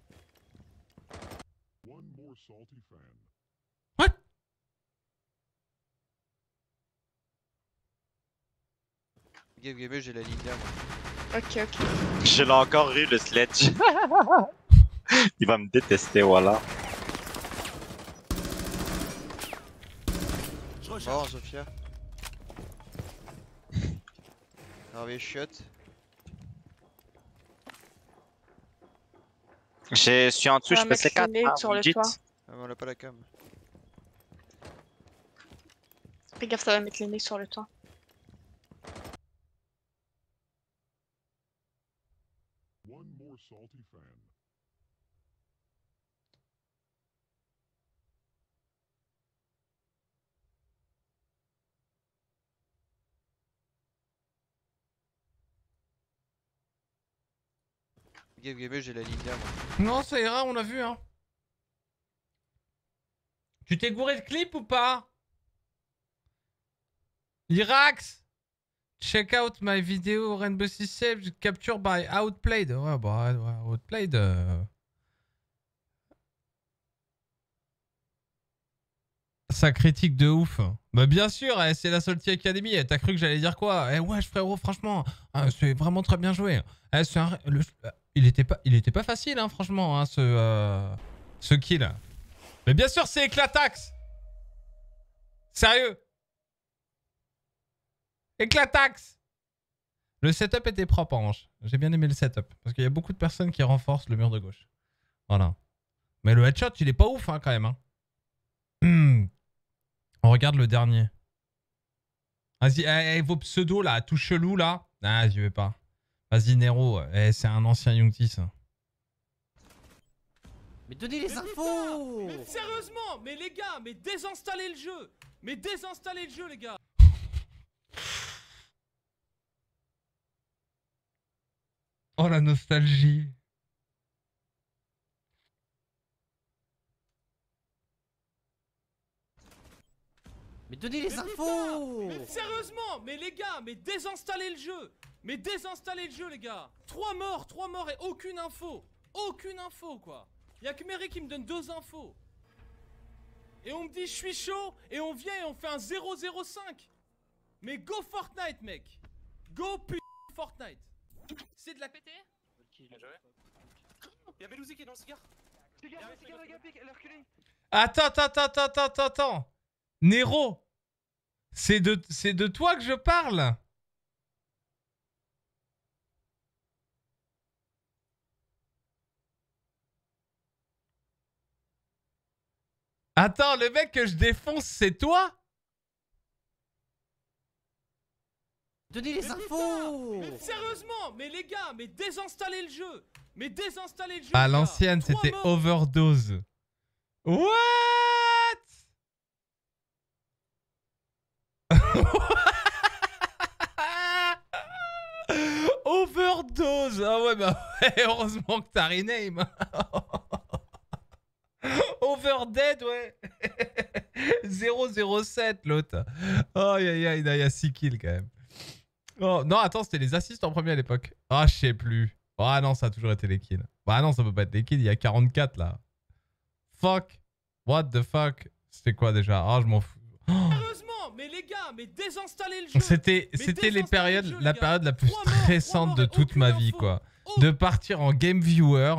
Game Gamer, j'ai la ligne là. Ok, ok. Je l'ai encore eu le sledge. Il va me détester, voilà. Mort, Sofia. Harvey shot. Je suis en dessous, je peux mettre les C4. nez hein, sur le toit. Ah, on a pas la cam. Fais gaffe, ça va mettre les nez sur le toit. Game Gamer, j'ai la ligne là. moi. Non, ça ira, on l'a vu, hein. Tu t'es gouré de clip ou pas? Irax Check out my video Rainbow Six Siege captured by Outplayed. Ouais, bah, ouais, Outplayed. euh. Ça critique de ouf. Bah bien sûr, eh, c'est la Salty Academy. Eh, T'as cru que j'allais dire quoi? Eh ouais, frérot, franchement, hein, c'est vraiment très bien joué. Eh, le- il était pas, facile, hein, franchement, hein, ce, euh, ce kill. Mais bien sûr, c'est Éclatax. Sérieux. Éclatax. Le setup était propre en revanche. J'ai bien aimé le setup. Parce qu'il y a beaucoup de personnes qui renforcent le mur de gauche. Voilà. Mais le headshot, il est pas ouf hein, quand même. hein. Hmm. On regarde le dernier. Vas-y, eh, eh, vos pseudos là, tout chelou là. Ah, j'y vais pas. Vas-y, Nero. Eh, c'est un ancien Youngti ça. Mais donnez les infos Mais sérieusement, mais les gars, mais désinstallez le jeu Mais désinstallez le jeu, les gars Oh la nostalgie. Mais donnez les infos Mais sérieusement, mais les gars, mais désinstallez le jeu. Mais désinstallez le jeu, les gars. Trois morts, trois morts et aucune info. Aucune info, quoi. Y'a que Mary qui me donne deux infos. Et on me dit je suis chaud et on vient et on fait un 005 Mais go Fortnite, mec. Go putain Fortnite C'est de la pété Y'a Belouzi qui est dans le cigare. Cigare, cigare, les gars, pique, elle est reculée. Attends, attends, attends, attends, attends, attends. Nero, c'est de, c'est de toi que je parle. Attends, le mec que je défonce, c'est toi? Donnez les infos Mais sérieusement, mais les gars, mais désinstallez le jeu Mais désinstallez le jeu À l'ancienne, c'était overdose. What? Overdose Ah ouais, bah ouais, heureusement que t'as rename. Overdead, ouais. 007 l'autre. Aïe aïe aïe, il y a 6 kills quand même. Oh, non, attends, c'était les assists en premier à l'époque. Ah, je sais plus. Ah non, ça a toujours été les kills. Bah non, ça peut pas être les kills, il y a 44 là. Fuck. What the fuck C'était quoi déjà? Ah, je m'en fous. Sérieusement, mais les gars, mais désinstallez le jeu C'était c'était les périodes, le jeu, la les période la plus Trois morts, stressante de toute ma vie, quoi. De partir en game viewer.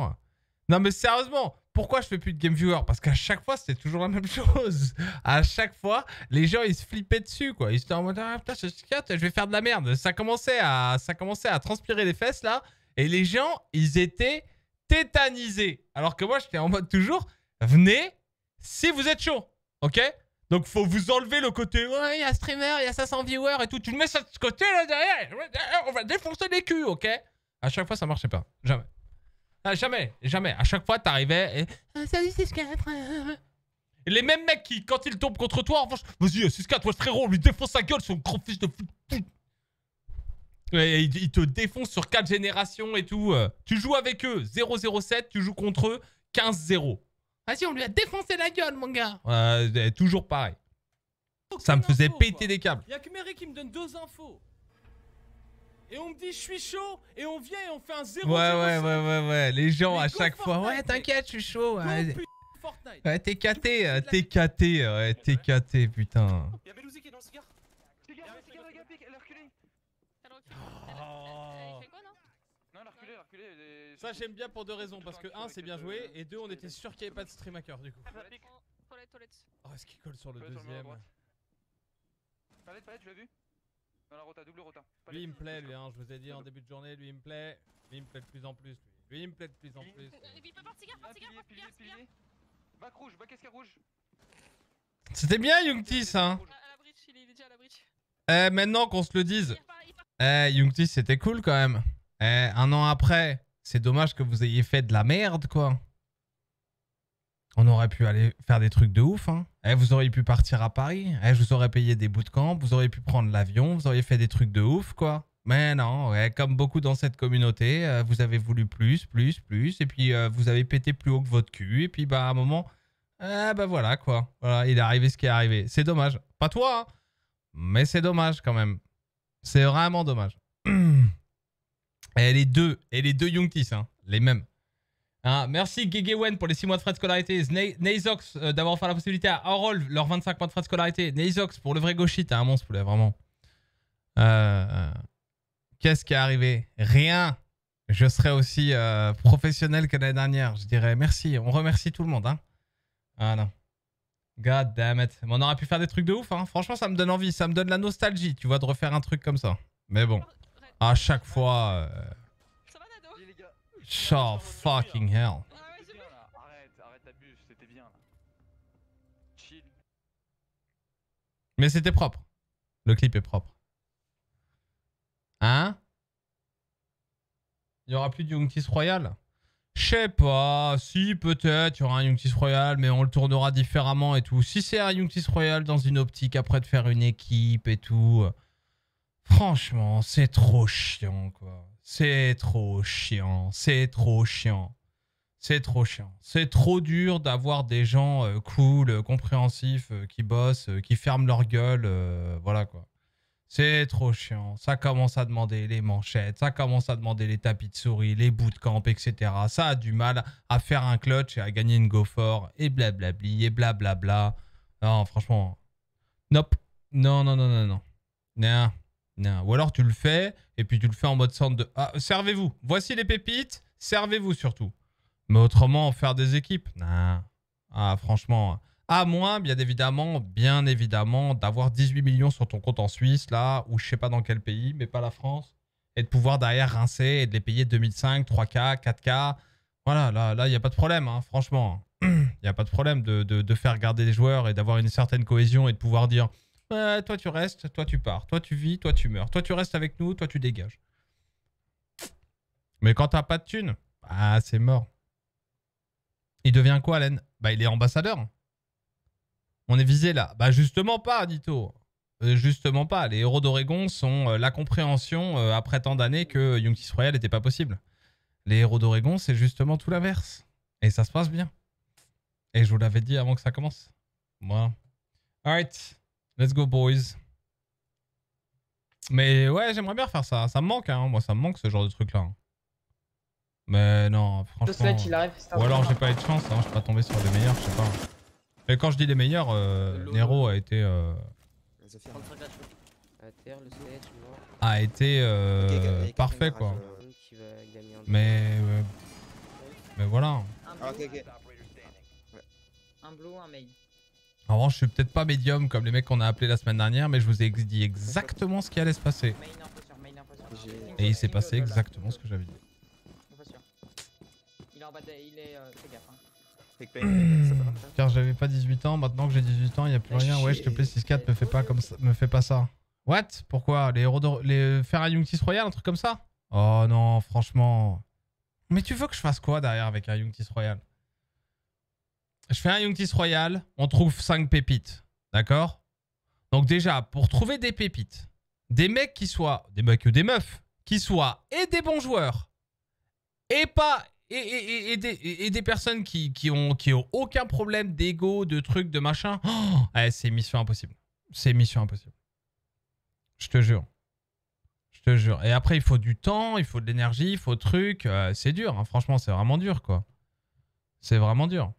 Non, mais sérieusement, pourquoi je fais plus de game viewer? Parce qu'à chaque fois, c'était toujours la même chose. À chaque fois, les gens, ils se flippaient dessus, quoi. Ils étaient en mode, ah putain, je, vais faire de la merde. Ça commençait à, ça commençait à transpirer les fesses, là. Et les gens, ils étaient tétanisés. Alors que moi, j'étais en mode toujours, venez si vous êtes chaud, ok? Donc faut vous enlever le côté ouais il y a streamer, il y a 500 viewers et tout. Tu le mets ça de ce côté là derrière, on va défoncer les culs, ok? À chaque fois ça marchait pas, jamais. Ah, jamais, jamais. À chaque fois t'arrivais et ah, salut c'est 4 Et les mêmes mecs qui quand ils tombent contre toi, en revanche, vas-y 6-4, ouais frérot, on lui défonce sa gueule, son gros fils de. Ouais, ils, te défoncent sur 4 générations et tout. euh. Tu joues avec eux 0-0-7, tu joues contre eux 15-0. Vas-y, on lui a défoncé la gueule, mon gars. Euh, toujours pareil. Ça me faisait péter des câbles. Y'a que Mary qui me donne deux infos. Et on me dit je suis chaud et on vient et on fait un 0 Ouais, ouais, ouais, ouais, ouais. Les gens à chaque fois. Ouais, t'inquiète, je suis chaud. Ouais, Fortnite. Ouais, t'es caté, euh, t'es caté, ouais, t'es caté, putain. Y'a Belouzi qui est dans le cigare. Cigare, cigare, les gars, pique, elle est reculée. Non, elle a reculé, elle a reculé. elle Ça, j'aime bien pour deux raisons. Parce que, un, c'est bien joué. Et deux, on était sûr qu'il n'y avait pas de stream hacker, du coup. Toilette, toilette. Oh, est-ce qu'il colle sur le deuxième. Palette, palette, tu l'as vu? Dans la rota, double rota. Lui, il me plaît, lui, hein. Je vous ai dit en début de journée, lui, il me plaît. Lui, il me plaît de plus en plus, lui. Lui, il me plaît de plus en plus. Il peut porte cigare, porte cigare, porte cigare, cigare. Bac rouge, bac casquette rouge. C'était bien, Youngtis, hein. À la bridge, il est déjà à la bridge. Eh, maintenant qu'on se le dise. Eh, Youngtis, c'était cool quand même. Eh, un an après, c'est dommage que vous ayez fait de la merde, quoi. On aurait pu aller faire des trucs de ouf, hein. Eh, vous auriez pu partir à Paris. Eh, je vous aurais payé des bootcamps. Vous auriez pu prendre l'avion. Vous auriez fait des trucs de ouf, quoi. Mais non, comme beaucoup dans cette communauté, euh, vous avez voulu plus, plus, plus. Et puis, euh, vous avez pété plus haut que votre cul. Et puis, bah, à un moment, eh, bah voilà, quoi. Voilà, il est arrivé ce qui est arrivé. C'est dommage. Pas toi, hein. Mais c'est dommage quand même. C'est vraiment dommage. Et les deux, et les deux Youngtis, hein, les mêmes. Hein, merci Gegewen pour les 6 mois de frais de scolarité. Neizox euh, d'avoir offert la possibilité à Harold leurs 25 mois de frais de scolarité. Neizox pour le vrai gauchis, t'es un monstre poulet, vraiment. Euh, euh, Qu'est-ce qui est arrivé? Rien. Je serais aussi professionnel que l'année dernière. Je dirais merci. On remercie tout le monde. Hein. Voilà. God damn it. Mais on aurait pu faire des trucs de ouf. Hein. Franchement, ça me donne envie. Ça me donne la nostalgie, tu vois, de refaire un truc comme ça. Mais bon. À chaque fois. Oh, fucking hell. Mais c'était propre. Le clip est propre. Hein? Il y aura plus de Youngtis Royal? Je sais pas. Si, peut-être. Il y aura un Youngtis Royal, mais on le tournera différemment et tout. Si c'est un Youngtis Royal dans une optique après de faire une équipe et tout. euh, Franchement, c'est trop chiant, quoi. C'est trop chiant. C'est trop chiant. C'est trop chiant. C'est trop dur d'avoir des gens euh, cool, euh, compréhensifs, euh, qui bossent, euh, qui ferment leur gueule. voilà quoi. C'est trop chiant. Ça commence à demander les manchettes, ça commence à demander les tapis de souris, les bootcamps, etc. Ça a du mal à faire un clutch et à gagner une go fort et blablabli et blablabla. Non, franchement. Nope. Non, non, non, non, non. Non. Non. Ou alors tu le fais et puis tu le fais en mode centre de. Ah, servez-vous. Voici les pépites. Servez-vous surtout. Mais autrement, faire des équipes Nah. Ah, franchement. À moins, bien évidemment, bien évidemment, d'avoir 18 millions sur ton compte en Suisse, là, ou je sais pas dans quel pays, mais pas la France, et de pouvoir derrière rincer et de les payer 2005, 3K, 4K. Voilà, là, là, il n'y a pas de problème, hein, franchement. Il n'y a pas de problème de, de- de faire garder les joueurs et d'avoir une certaine cohésion et de pouvoir dire Ouais, toi tu restes, toi tu pars, toi tu vis, toi tu meurs, toi tu restes avec nous, toi tu dégages. Mais quand t'as pas de thunes, ah, c'est mort. Il devient quoi, Alain? Bah, il est ambassadeur. On est visé là. Bah, justement pas, Nito. Euh, justement pas. Les héros d'Oregon sont euh, la compréhension euh, après tant d'années que Youngtis Royal n'était pas possible. Les héros d'Oregon, c'est justement tout l'inverse. Et ça se passe bien. Et je vous l'avais dit avant que ça commence. Voilà. Alright. Let's go, boys. Mais ouais, j'aimerais bien faire ça. Ça me manque, hein. Moi, ça me manque ce genre de truc-là. Mais non, franchement. Sled, il arrive, Ou alors j'ai pas eu de chance, hein. je suis pas tombé sur les meilleurs, je sais pas. Mais quand je dis les meilleurs, euh, Nero a été. euh, a été euh, parfait quoi. Mais. mais voilà. Ah. Un blue, un main. En revanche, je suis peut-être pas médium comme les mecs qu'on a appelés la semaine dernière, mais je vous ai dit exactement ce qui allait se passer. Et il s'est passé exactement ce que j'avais dit. Pas sûr. Il est en bas de... Il est... Fais gaffe. Car j'avais pas 18 ans, maintenant que j'ai 18 ans, il y a plus rien. Ouais, je te plaît, 6-4, me fais pas comme ça, me fais pas ça. What? Pourquoi? Les héros de... les faire un Youngtis Royal, un truc comme ça? Oh non, franchement. Mais tu veux que je fasse quoi derrière avec un Youngtis Royal? Je fais un Youngtis Royal, on trouve 5 pépites. D'accord? Donc déjà, pour trouver des pépites, des mecs qui soient, des mecs ou des meufs, qui soient et des bons joueurs, et pas et, des, personnes qui, qui ont, qui ont aucun problème d'ego, de trucs, de machin. Ouais, c'est mission impossible. C'est mission impossible. Je te jure. Je te jure. Et après, il faut du temps, il faut de l'énergie, il faut truc. euh, c'est dur, hein. franchement, c'est vraiment dur, quoi. C'est vraiment dur.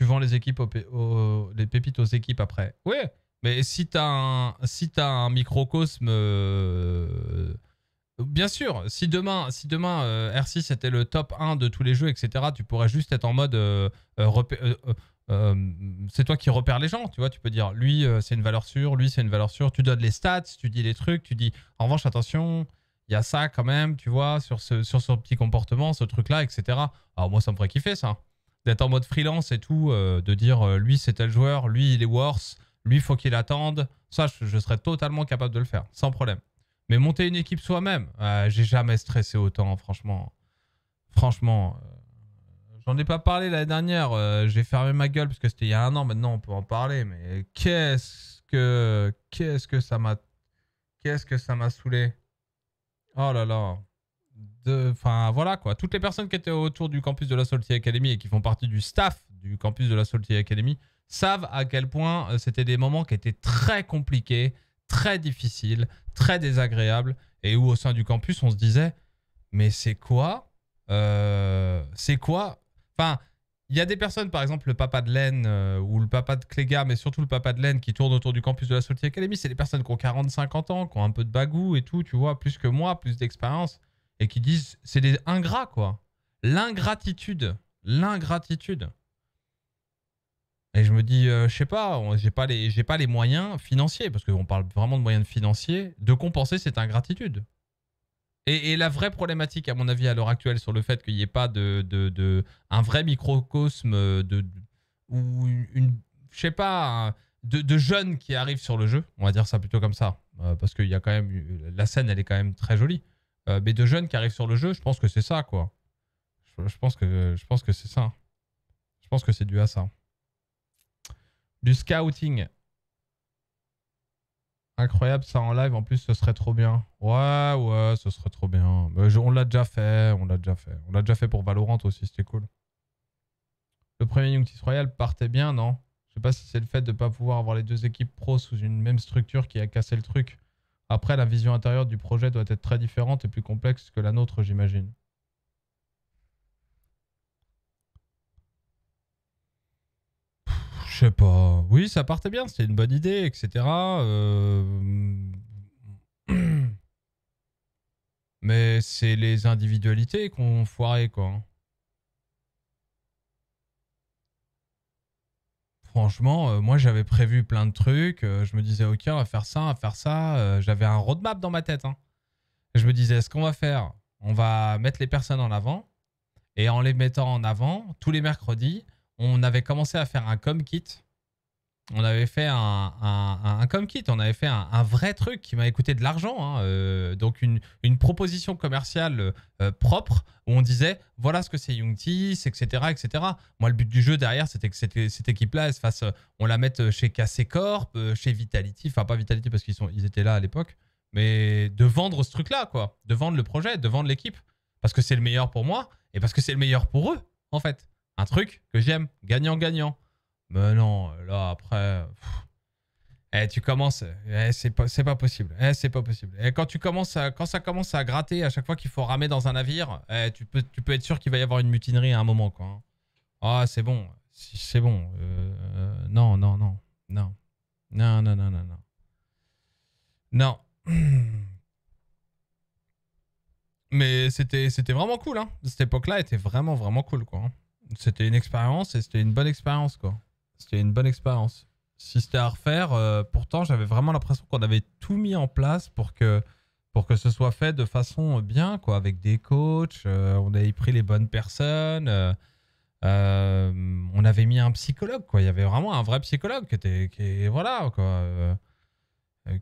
Tu vends les équipes aux les pépites aux équipes après. Ouais, mais si t'as un, si un microcosme, euh, bien sûr. Si demain, si demain euh, R6 était le top 1 de tous les jeux, etc., tu pourrais juste être en mode, euh, c'est toi qui repères les gens, tu vois. Tu peux dire, lui, c'est une valeur sûre, lui, c'est une valeur sûre. Tu donnes les stats, tu dis les trucs, tu dis, en revanche, attention. Il y a ça quand même, tu vois, sur ce, sur petit comportement, ce truc-là, etc. Alors moi, ça me ferait kiffer ça d'être en mode freelance et tout, euh, de dire euh, lui c'est tel joueur, lui il est worse, lui faut qu'il attende. Ça, je, serais totalement capable de le faire, sans problème. Mais monter une équipe soi-même, euh, j'ai jamais stressé autant, franchement. Franchement, j'en ai pas parlé l'année dernière. j'ai fermé ma gueule parce que c'était il y a un an. Maintenant, on peut en parler. Mais qu'est-ce que, qu'est-ce que ça m'a, qu'est-ce que ça m'a saoulé. Oh là là Enfin, voilà quoi. Toutes les personnes qui étaient autour du campus de la Salty Academy et qui font partie du staff du campus de la Salty Academy savent à quel point euh, c'était des moments qui étaient très compliqués, très difficiles, très désagréables et où au sein du campus on se disait mais c'est quoi Euh, C'est quoi Enfin, il y a des personnes, par exemple le papa de Len euh, ou le papa de Cléga, mais surtout le papa de Len qui tourne autour du campus de la Salty Academy. C'est des personnes qui ont 40-50 ans, qui ont un peu de bagou et tout, tu vois, plus que moi, plus d'expérience et qui disent c'est des ingrats quoi. L'ingratitude, l'ingratitude. Et je me dis euh, je sais pas, j'ai pas les pas les moyens financiers parce qu'on parle vraiment de moyens financiers de compenser cette ingratitude. Et, la vraie problématique, à mon avis, à l'heure actuelle, sur le fait qu'il n'y ait pas de, de, un vrai microcosme de, ou une, je sais pas, de, jeunes qui arrivent sur le jeu, on va dire ça plutôt comme ça, euh, parce qu'il y a quand même, la scène, elle est quand même très jolie. Euh, mais de jeunes qui arrivent sur le jeu, je pense que c'est ça, quoi. Je, pense que, c'est ça. Je pense que c'est dû à ça. Du scouting. Incroyable ça en live, en plus ce serait trop bien. Ouais, ouais, ce serait trop bien. On l'a déjà fait, on l'a déjà fait. On l'a déjà fait pour Valorant aussi, c'était cool. Le premier Youngtis Royal partait bien, non? Je sais pas si c'est le fait de ne pas pouvoir avoir les deux équipes pro sous une même structure qui a cassé le truc. Après, la vision intérieure du projet doit être très différente et plus complexe que la nôtre, j'imagine. Je sais pas. Oui, ça partait bien, c'était une bonne idée, etc. Euh, Mais c'est les individualités qu'on foiré, quoi. Franchement, euh, moi j'avais prévu plein de trucs. euh, je me disais, ok, on va faire ça, on va faire ça. euh, J'avais un roadmap dans ma tête. hein. Je me disais, ce qu'on va faire, on va mettre les personnes en avant. Et en les mettant en avant, tous les mercredis, on avait commencé à faire un com kit. On avait fait un, un, un- un com kit, on avait fait un, vrai truc qui m'a coûté de l'argent. hein, euh, donc une, proposition commerciale euh, propre où on disait voilà ce que c'est Youngtis, etc., etc. Moi, le but du jeu derrière, c'était que cette, équipe-là, se fasse, on la mette chez KC Corp, euh, chez Vitality, enfin pas Vitality parce qu'ils sont, ils étaient là à l'époque, mais de vendre ce truc-là, quoi, de vendre le projet, de vendre l'équipe, parce que c'est le meilleur pour moi et parce que c'est le meilleur pour eux, en fait. Un truc que j'aime, gagnant-gagnant. Mais non, là, après. Eh, tu commences. Eh, c'est pas, pas, possible. Eh, c'est pas possible. Et quand, tu commences quand ça commence à gratter à chaque fois qu'il faut ramer dans un navire, eh, tu, peux, tu peux être sûr qu'il va y avoir une mutinerie à un moment. Quoi. Hein. Ah, c'est bon. C'est bon. Euh, non, non, non. Non. Non, non, non, non, non. Non. Mais c'était vraiment cool. Hein. Cette époque-là était vraiment, vraiment cool. quoi. Hein. C'était une expérience et c'était une bonne expérience. quoi. C'était une bonne expérience. Si c'était à refaire, euh, pourtant, j'avais vraiment l'impression qu'on avait tout mis en place pour que, pour que ce soit fait de façon bien, quoi, avec des coachs. euh, on avait pris les bonnes personnes. euh, euh, on avait mis un psychologue, quoi. Il y avait vraiment un vrai psychologue qui était, qui, voilà, quoi.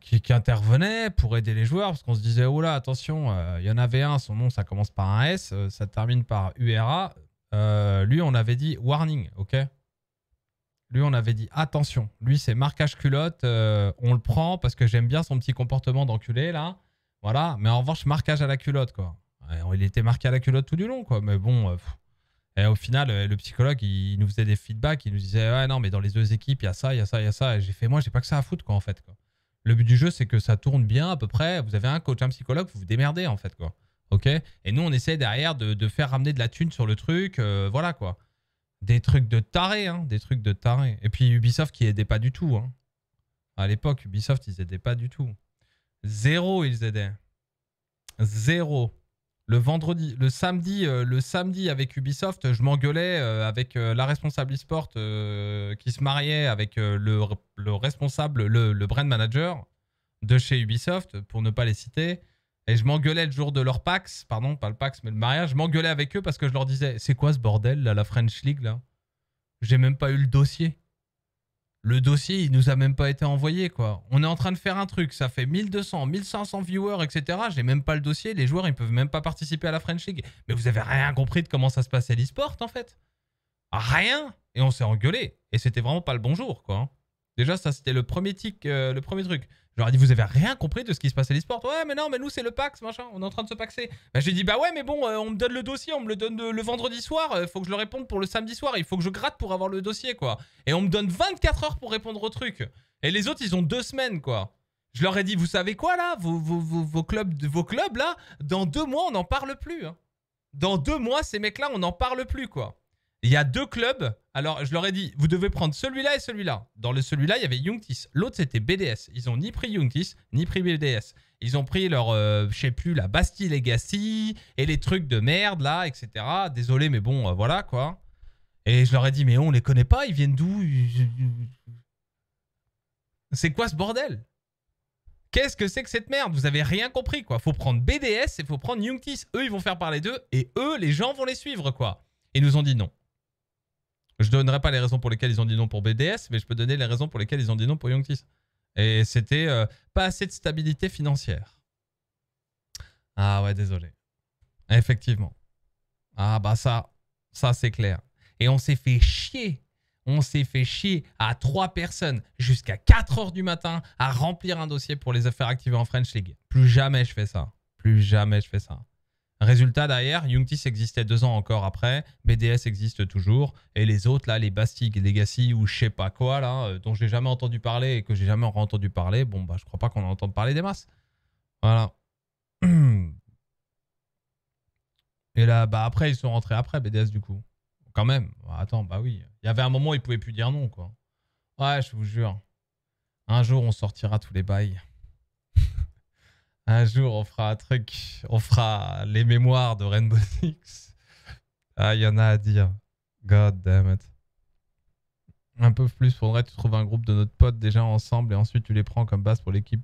qui, intervenait pour aider les joueurs parce qu'on se disait oh là attention il y en avait un son nom ça commence par un S ça termine par URA lui on avait dit warning ok? Lui on avait dit attention lui c'est marquage culotte euh, on le prend parce que j'aime bien son petit comportement d'enculé là voilà mais en revanche marquage à la culotte quoi il était marqué à la culotte tout du long quoi mais bon euh, et au final euh, le psychologue il, nous faisait des feedbacks il nous disait ouais non mais dans les deux équipes il y a ça il y a ça il y a ça et j'ai fait moi j'ai pas que ça à foutre quoi en fait quoi le but du jeu, c'est que ça tourne bien à peu près. Vous avez un coach, un psychologue, vous vous démerdez en fait, quoi. Ok? Et nous, on essaie derrière de, faire ramener de la thune sur le truc. voilà, quoi. Des trucs de taré, hein. Des trucs de taré. Et puis Ubisoft qui aidait pas du tout, hein. À l'époque, Ubisoft, ils aidaient pas du tout. Zéro, ils aidaient. Zéro. Le vendredi, le samedi, euh, le samedi avec Ubisoft, je m'engueulais euh, avec euh, la responsable e-sport qui se mariait avec le, le responsable, le, le brand manager de chez Ubisoft, pour ne pas les citer. Et je m'engueulais le jour de leur PAX, pardon, pas le PAX, mais le mariage. Je m'engueulais avec eux parce que je leur disais C'est quoi ce bordel, là, la French League, là? J'ai même pas eu le dossier. Le dossier, il nous a même pas été envoyé, quoi. On est en train de faire un truc, ça fait 1200, 1500 viewers, etc. J'ai même pas le dossier, les joueurs, ils peuvent même pas participer à la French League. Mais vous avez rien compris de comment ça se passait l'e-sport, en fait Rien Et on s'est engueulé. Et c'était vraiment pas le bonjour, quoi. Déjà, ça, c'était le premier tic, euh, le premier truc. Je leur ai dit, vous avez rien compris de ce qui se passait à l'e-sport Ouais, mais non, mais nous, c'est le PAX, machin. On est en train de se paxer. Bah, j'ai dit, bah ouais, mais bon, euh, on me donne le dossier, on me le donne le, vendredi soir. Il faut que je le réponde pour le samedi soir. Il faut que je gratte pour avoir le dossier, quoi. Et on me donne 24 heures pour répondre au truc. Et les autres, ils ont deux semaines, quoi. Je leur ai dit, vous savez quoi, là? Vos, vos, vos, vos clubs, vos clubs, là, dans deux mois, on n'en parle plus. hein. Dans deux mois, ces mecs-là, on n'en parle plus, quoi. Il y a deux clubs. Alors, je leur ai dit, vous devez prendre celui-là et celui-là. Dans le celui-là, il y avait Youngtis. L'autre, c'était BDS. Ils ont ni pris Youngtis, ni pris BDS. Ils ont pris leur, euh, je sais plus, la Bastille Legacy et les trucs de merde, là, etc. Désolé, mais bon, euh, voilà, quoi. Et je leur ai dit, mais on les connaît pas, ils viennent d'où? C'est quoi ce bordel? Qu'est-ce que c'est que cette merde? Vous avez rien compris, quoi. Faut prendre BDS et faut prendre Youngtis. Eux, ils vont faire parler d'eux et eux, les gens vont les suivre, quoi. Et ils nous ont dit non. Je donnerai pas les raisons pour lesquelles ils ont dit non pour BDS, mais je peux donner les raisons pour lesquelles ils ont dit non pour Youngtis. Et c'était euh, pas assez de stabilité financière. Ah ouais, désolé. Effectivement. Ah bah ça, ça c'est clair. Et on s'est fait chier. On s'est fait chier à trois personnes jusqu'à 4 heures du matin à remplir un dossier pour les faire activer en French League. Plus jamais je fais ça. Plus jamais je fais ça. Résultat derrière, Youngtis existait deux ans encore après, BDS existe toujours, et les autres là, les Bastille Legacy ou je sais pas quoi là, euh, dont j'ai jamais entendu parler et que j'ai jamais entendu parler, bon bah je crois pas qu'on en entende parler des masses. Voilà. Et là, bah après ils sont rentrés après BDS du coup. Quand même. Attends, bah oui. Il y avait un moment où ils pouvaient plus dire non quoi. Ouais, je vous jure. Un jour on sortira tous les bails. Un jour, on fera un truc. On fera les mémoires de Rainbow Six. Ah, il y en a à dire. God damn it. Un peu plus, faudrait que tu trouves un groupe de notre potes déjà ensemble et ensuite tu les prends comme base pour l'équipe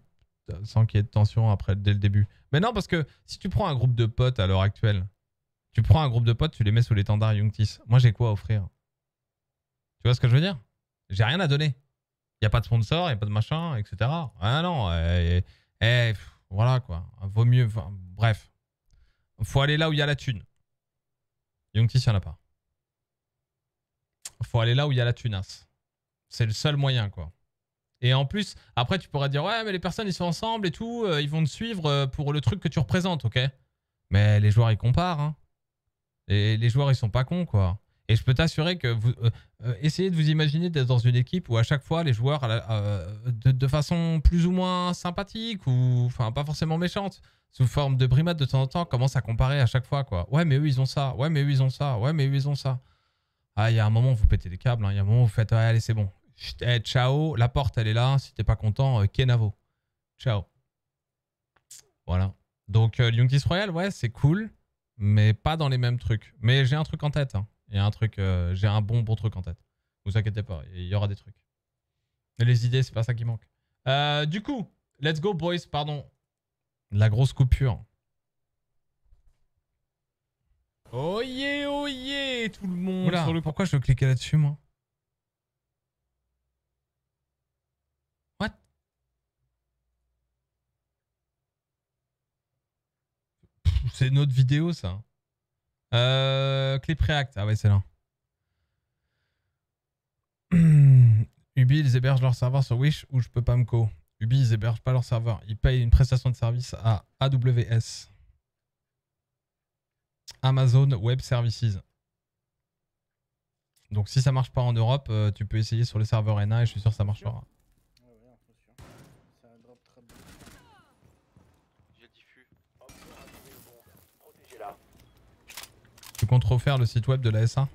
sans qu'il y ait de tension après dès le début. Mais non, parce que si tu prends un groupe de potes à l'heure actuelle, tu prends un groupe de potes, tu les mets sous l'étendard Youngtis. Moi, j'ai quoi à offrir? Tu vois ce que je veux dire? J'ai rien à donner. Il n'y a pas de sponsor, il n'y a pas de machin, etc. Ah non, eh, eh, voilà quoi. Vaut mieux. enfin, bref. Faut aller là où il y a la thune. Youngtis, il n'y en a pas. Faut aller là où il y a la tunasse. C'est le seul moyen, quoi. Et en plus, après, tu pourras dire Ouais, mais les personnes, ils sont ensemble et tout, euh, ils vont te suivre euh, pour le truc que tu représentes, ok? Mais les joueurs, ils comparent, hein. Et les joueurs, ils sont pas cons, quoi. Et je peux t'assurer que vous euh, euh, essayez de vous imaginer d'être dans une équipe où à chaque fois les joueurs, euh, de, de façon plus ou moins sympathique ou enfin pas forcément méchante, sous forme de brimade de temps en temps, commencent à comparer à chaque fois, quoi. Ouais, mais eux ils ont ça. Ouais, mais eux ils ont ça. Ouais, mais eux ils ont ça. Ah, il y a un moment où vous pétez les câbles. hein. Il y a un moment où vous faites ouais, allez c'est bon. Eh, ciao. La porte elle est là. Si t'es pas content, Kenavo. Ciao. Voilà. Donc Youngtis Royal, ouais, c'est cool, mais pas dans les mêmes trucs. Mais j'ai un truc en tête. hein. Il y a un truc, euh, j'ai un bon bon truc en tête. Vous inquiétez pas, il y aura des trucs. Mais les idées, c'est pas ça qui manque. Euh, du coup, let's go boys, pardon. La grosse coupure. Oh yeah, oh yeah, tout le monde. Oula. sur le... Pourquoi je veux cliquer là-dessus, moi What C'est notre vidéo, ça. Euh, clip React. Ah ouais, c'est là. Ubi, ils hébergent leur serveur sur Wish ou je peux pas me co. Ubi, ils hébergent pas leur serveur. Ils payent une prestation de service à AWS. Amazon Web Services. Donc si ça marche pas en Europe, euh, tu peux essayer sur les serveurs ENA et je suis sûr que ça marchera. J'ai diffus. Protégez-la. Tu comptes refaire le site web de la SA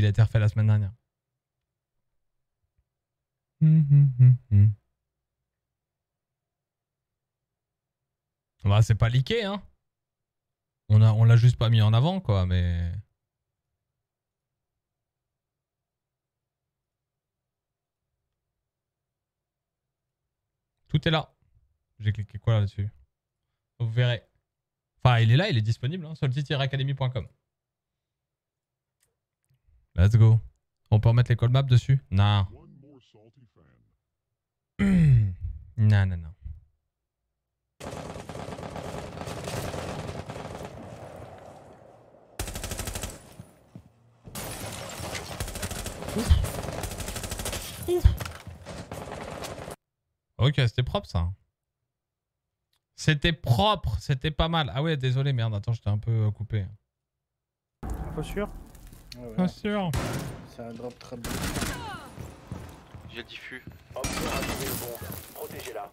Il a été refait la semaine dernière. Bah, c'est pas leaké, hein. On a, on l'a juste pas mis en avant, quoi, mais. Tout est là. J'ai cliqué quoi là-dessus? Vous verrez. Enfin, il est là, il est disponible hein, sur le site. Let's go. On peut remettre les call maps dessus? Non. non, non, non. Ok, c'était propre ça. C'était propre, c'était pas mal. Ah ouais, désolé, merde, attends, j'étais un peu coupé. Pas sûr Pas sûr. C'est un drop très bon. J'ai diffus. Op 4 a trouvé le bon. Protégez-la.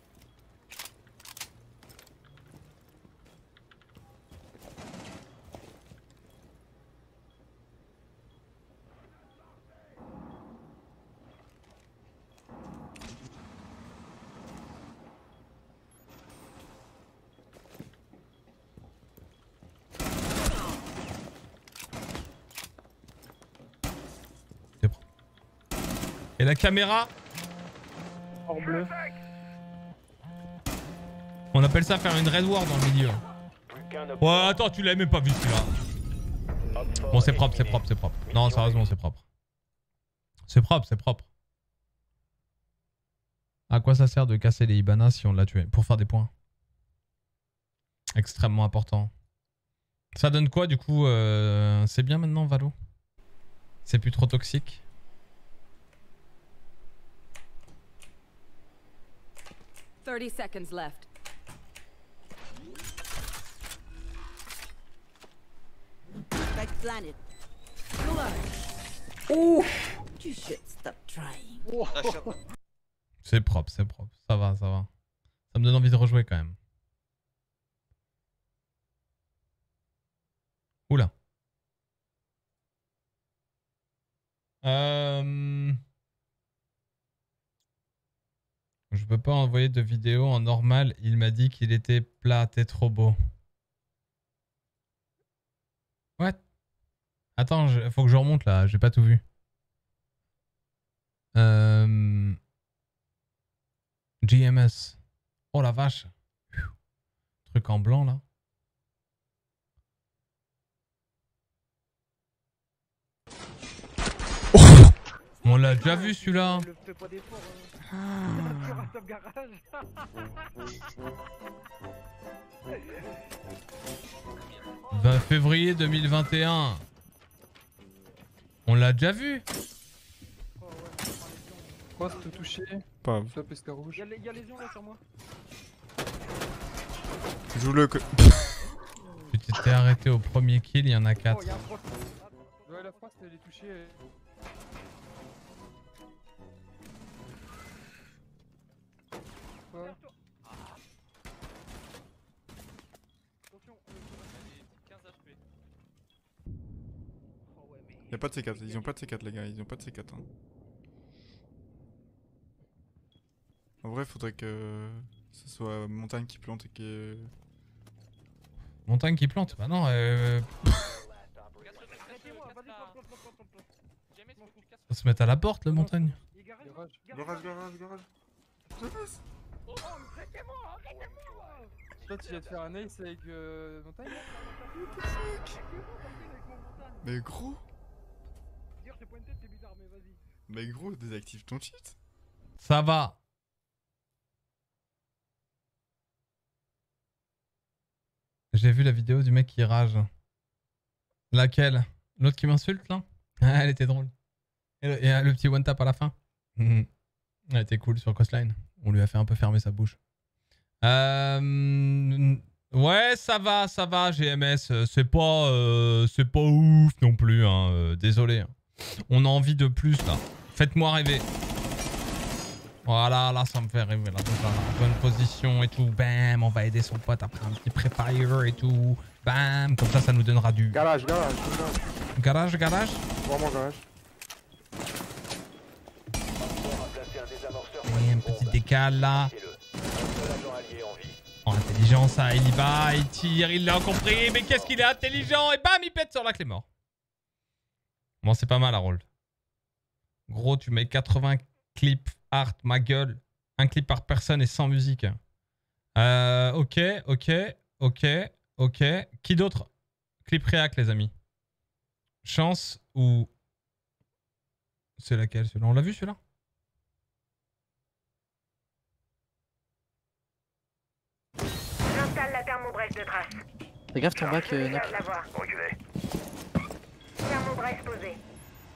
Et la caméra Hors bleu. On appelle ça faire une red war dans le milieu. Ouais, attends, tu même pas vu celui-là. Bon, c'est propre, c'est propre, c'est propre. Non, sérieusement, c'est propre. C'est propre, c'est propre. À quoi ça sert de casser les Ibana si on l'a tué? Pour faire des points. Extrêmement important. Ça donne quoi du coup euh, C'est bien maintenant, Valo? C'est plus trop toxique? 30 seconds left. Back planet. Ouh You should stop trying. C'est propre, c'est propre. Ça va, ça va. Ça me donne envie de rejouer quand même. Oula. Euh... peux pas envoyer de vidéo en normal. Il m'a dit qu'il était plat. T'es trop beau. What? Attends, je- faut que je remonte là. J'ai pas tout vu. Euh... GMS. Oh la vache. Truc en blanc là. Oh On l'a déjà vu celui-là. 20 février 2021. On l'a déjà vu. Quoi, te touché Pas. Top escarouge. Y'a y'a lésion là sur moi. Joue-le que. Tu t'étais arrêté au premier kill, il y en a 4. Oh, y'a un proc. Ouais, la frost elle est touchée. elle- Quoi Y'a pas de C4, ils ont pas de C4 les gars, ils ont pas de C4. hein. En vrai, faudrait que ce soit montagne qui plante et qui. Montagne qui plante Bah non, euh... Faut se mettre à la porte, le montagne. Garage, garage, garage, garage. Toi tu viens de faire un ace avec euh, montagne? Mais gros Dire j'ai pointé c'est bizarre mais vas-y. Mais gros, désactive ton cheat Ça va. J'ai vu la vidéo du mec qui rage. Laquelle? L'autre qui m'insulte là? Ah, elle était drôle. Et le, et, le petit one tap à la fin? Elle était cool sur Coastline. On lui a fait un peu fermer sa bouche. Euh, Ouais, ça va, ça va, GMS. C'est pas, euh, c'est pas ouf non plus. Hein. euh, désolé. hein. On a envie de plus là. Faites-moi rêver. Voilà, là, ça me fait rêver. Là, déjà, là, bonne position et tout. Bam, on va aider son pote après un petit pré-fire et tout. Bam, comme ça, ça nous donnera du. Garage, garage, garage. Garage, garage? Vraiment garage. Décal là. Oh, intelligent ça, il y va, il tire, il l'a compris. Mais qu'est-ce qu'il est intelligent Et bam, il pète sur la clé mort. Bon, c'est pas mal, Harold. Gros, tu mets 80 clips art, ma gueule. Un clip par personne et sans musique. Euh, ok, ok, ok, ok. Qui d'autre? Clip réac, les amis. Chance ou. C'est laquelle celui-là? On l'a vu celui-là? De. Fais gaffe ton bac, euh, Noc.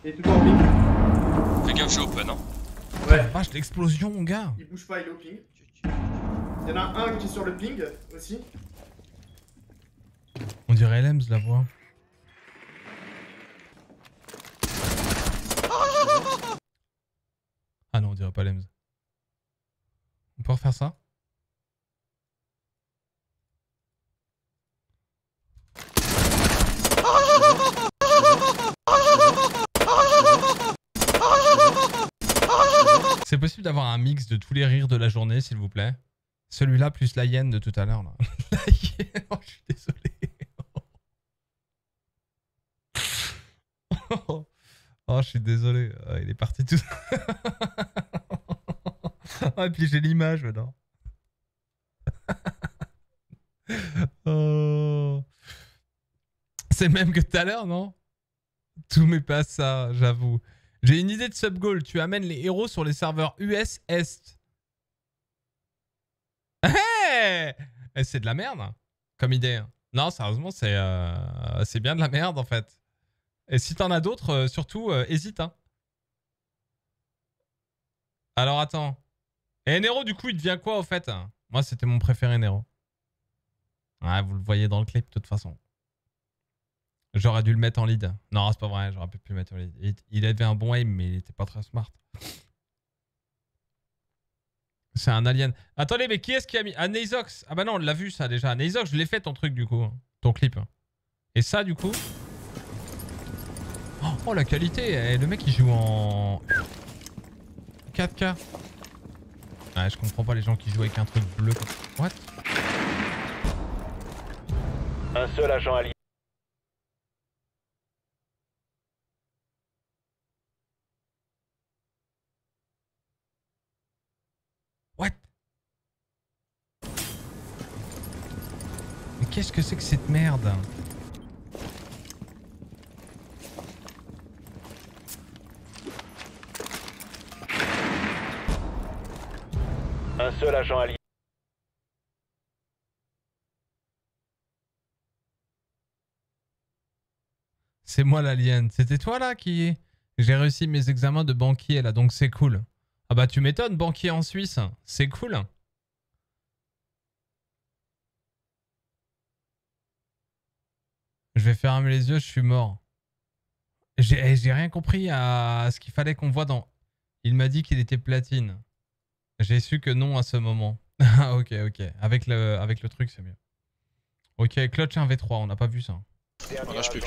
Et en ping. Fais gaffe, je suis open, hein. Ouais. Vache, l'explosion, mon gars. Il bouge pas, il est au ping. Il y en a un qui est sur le ping aussi. On dirait Lems la voix. Ah non, on dirait pas Lems. On peut refaire ça? C'est possible d'avoir un mix de tous les rires de la journée, s'il vous plaît? Celui-là plus la hyène de tout à l'heure. La hyène, oh, je suis désolé. Oh, je suis désolé. Ah, il est parti tout. ah, et puis j'ai l'image maintenant. oh. C'est même que tout à l'heure, non? Tout mais pas ça, j'avoue. J'ai une idée de sub-goal. Tu amènes les héros sur les serveurs US Est. Hey Eh, c'est de la merde hein, comme idée. hein. Non, sérieusement, c'est euh, c'est bien de la merde en fait. Et si t'en as d'autres, euh, surtout, euh, hésite. Hein. Alors attends. Et Nero, du coup, il devient quoi au fait? Moi, c'était mon préféré Nero. Ouais, vous le voyez dans le clip de toute façon. J'aurais dû le mettre en lead. Non, c'est pas vrai, j'aurais pu le mettre en lead. Il, avait un bon aim, mais il était pas très smart. C'est un alien. Attendez, mais qui est-ce qui a mis? Ah, Neizox. Ah bah non, on l'a vu ça déjà. Neizox, je l'ai fait ton truc du coup. Ton clip. Et ça du coup. Oh, la qualité. eh, le mec il joue en 4K. Ouais, je comprends pas les gens qui jouent avec un truc bleu. What? Un seul agent allié. Qu'est-ce que c'est que cette merde Un seul agent allié. C'est moi l'alien. C'était toi là qui... J'ai réussi mes examens de banquier là, donc c'est cool. Ah bah tu m'étonnes, banquier en Suisse. C'est cool. Je vais fermer les yeux, je suis mort. J'ai eh, j'ai rien compris à ce qu'il fallait qu'on voit dans... Il m'a dit qu'il était platine. J'ai su que non à ce moment. Ah, ok, ok. Avec le, avec le truc, c'est mieux. Ok, clutch 1v3, on n'a pas vu ça. Voilà, je peux.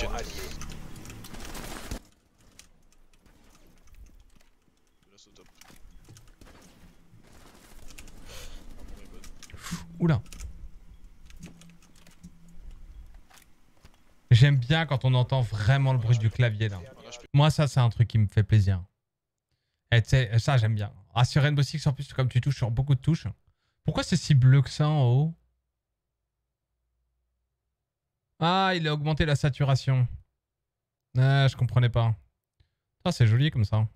Oula. J'aime bien quand on entend vraiment le bruit du clavier. Moi ça c'est un truc qui me fait plaisir. Et ça j'aime bien. Ah sur Rainbow Six en plus comme tu touches sur beaucoup de touches. Pourquoi c'est si bleu que ça en haut? Ah il a augmenté la saturation. Ah je comprenais pas. Ça c'est joli comme ça.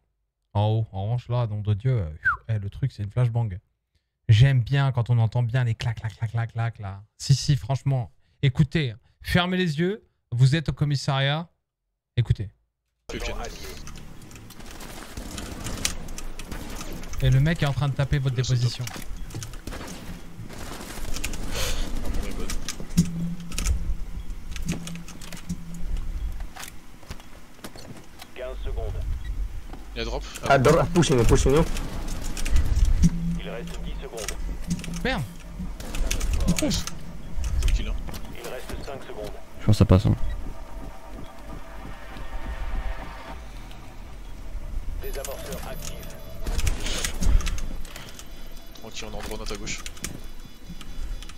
En haut, en revanche là, nom de Dieu, euh, eh, le truc c'est une flashbang. J'aime bien quand on entend bien les clac clac clac clac clac là. Si si franchement, écoutez, fermez les yeux, vous êtes au commissariat, écoutez. Et le mec est en train de taper votre déposition. secondes. Il y a drop. Ah, drop, pushing, pushing you. Il reste 10 secondes. Merde Kill, hein. Il reste 5 secondes. Je pense que ça passe. Hein. Désamorceur actif. Tranquille, on est en drone à ta gauche.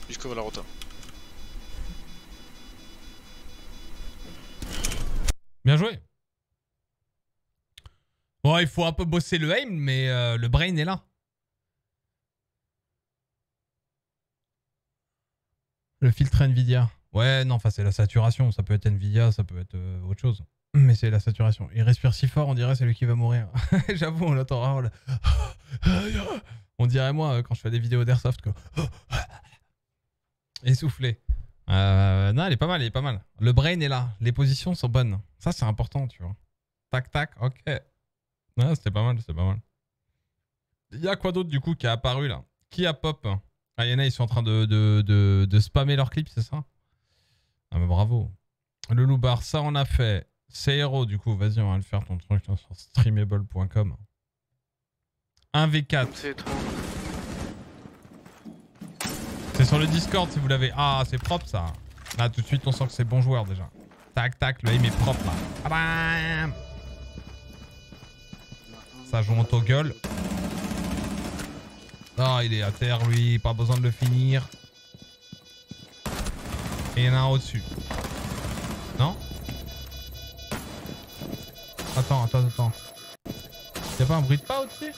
Je cover la rota. Bien joué. Bon, il faut un peu bosser le aim, mais euh, le brain est là. Le filtre Nvidia. Ouais, non, enfin c'est la saturation. Ça peut être Nvidia, ça peut être euh, autre chose. Mais c'est la saturation. Il respire si fort, on dirait c'est lui qui va mourir. J'avoue, on l'entend là. On dirait moi quand je fais des vidéos d'airsoft. Essoufflé. Euh, non, il est pas mal, il est pas mal. Le brain est là. Les positions sont bonnes. Ça, c'est important, tu vois. Tac, tac, ok. Ouais, c'était pas mal, c'était pas mal. Il y a quoi d'autre du coup qui a apparu là? Qui a pop? Ah, ils sont en train de, de, de, de spammer leurs clips, c'est ça? Ah, bah bravo. Le loubar, ça on a fait. C'est héros du coup, vas-y, on va le faire ton truc là, sur streamable.com. 1v4. C'est sur le Discord si vous l'avez. Ah, c'est propre ça. Là, tout de suite, on sent que c'est bon joueur déjà. Tac, tac, le aim est propre là. Ça joue en toggle. Ah, il est à terre lui, pas besoin de le finir. Il y en a un au-dessus. Non Attends, attends, attends. Y'a pas un bruit de pas au-dessus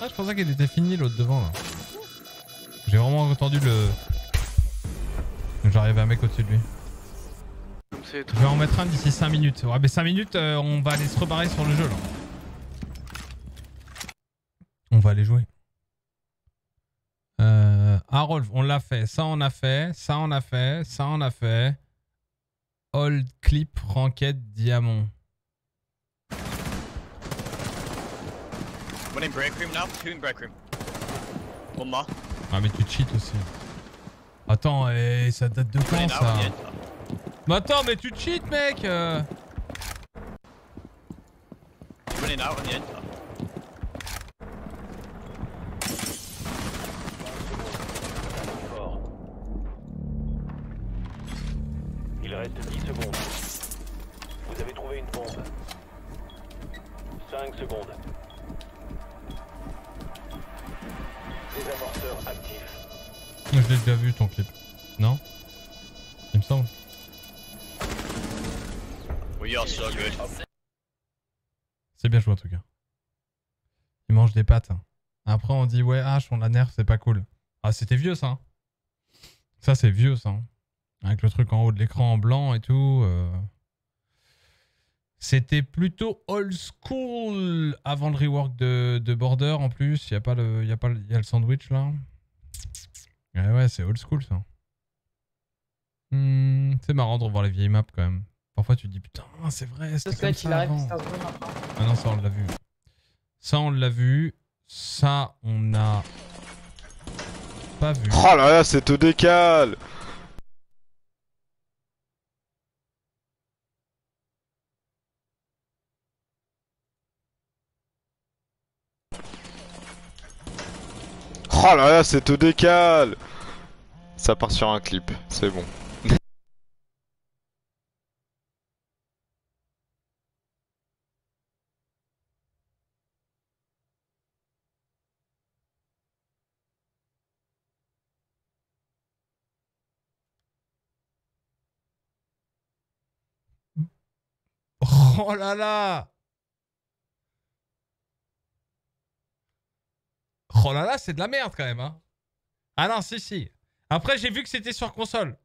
Ah, je pensais qu'il était fini l'autre devant là. J'ai vraiment entendu le... J'arrive à un mec au-dessus de lui. Je vais en mettre un d'ici 5 minutes. Ouais, mais 5 minutes, euh, on va aller se rebarrer sur le jeu là. On va aller jouer. Euh, Harold, on l'a fait. Ça, on a fait. Ça, on a fait. Ça, on a fait. Old clip, ranked, diamant. One in break room now, two in break room. One more. Ah, mais tu cheats aussi. Attends, et ça date de quand ça? Mais attends, mais tu cheats, mec euh. Running out on the end. Vu ton clip. Non? Il me semble. We are so good. C'est bien joué en tout cas. Il mange des pâtes. Après on dit ouais H on la nerf c'est pas cool. Ah c'était vieux ça. hein. Ça c'est vieux ça. hein. Avec le truc en haut de l'écran en blanc et tout. euh. C'était plutôt old school avant le rework de, de Border en plus. Il y a pas le, il y a pas le, y a le sandwich là. Ouais ouais c'est old school ça. Hmm, c'est marrant de revoir les vieilles maps quand même. Parfois tu te dis putain c'est vrai c'était comme ça arrive, avant. c'est. Ah non, ça on l'a vu. Ça on l'a vu. Ça on a pas vu. Oh là là, c'est te décale Oh là là, c'est te décale Ça part sur un clip, c'est bon. Oh là là Oh là là, c'est de la merde quand même. Hein. Ah non, si, si. Après, j'ai vu que c'était sur console.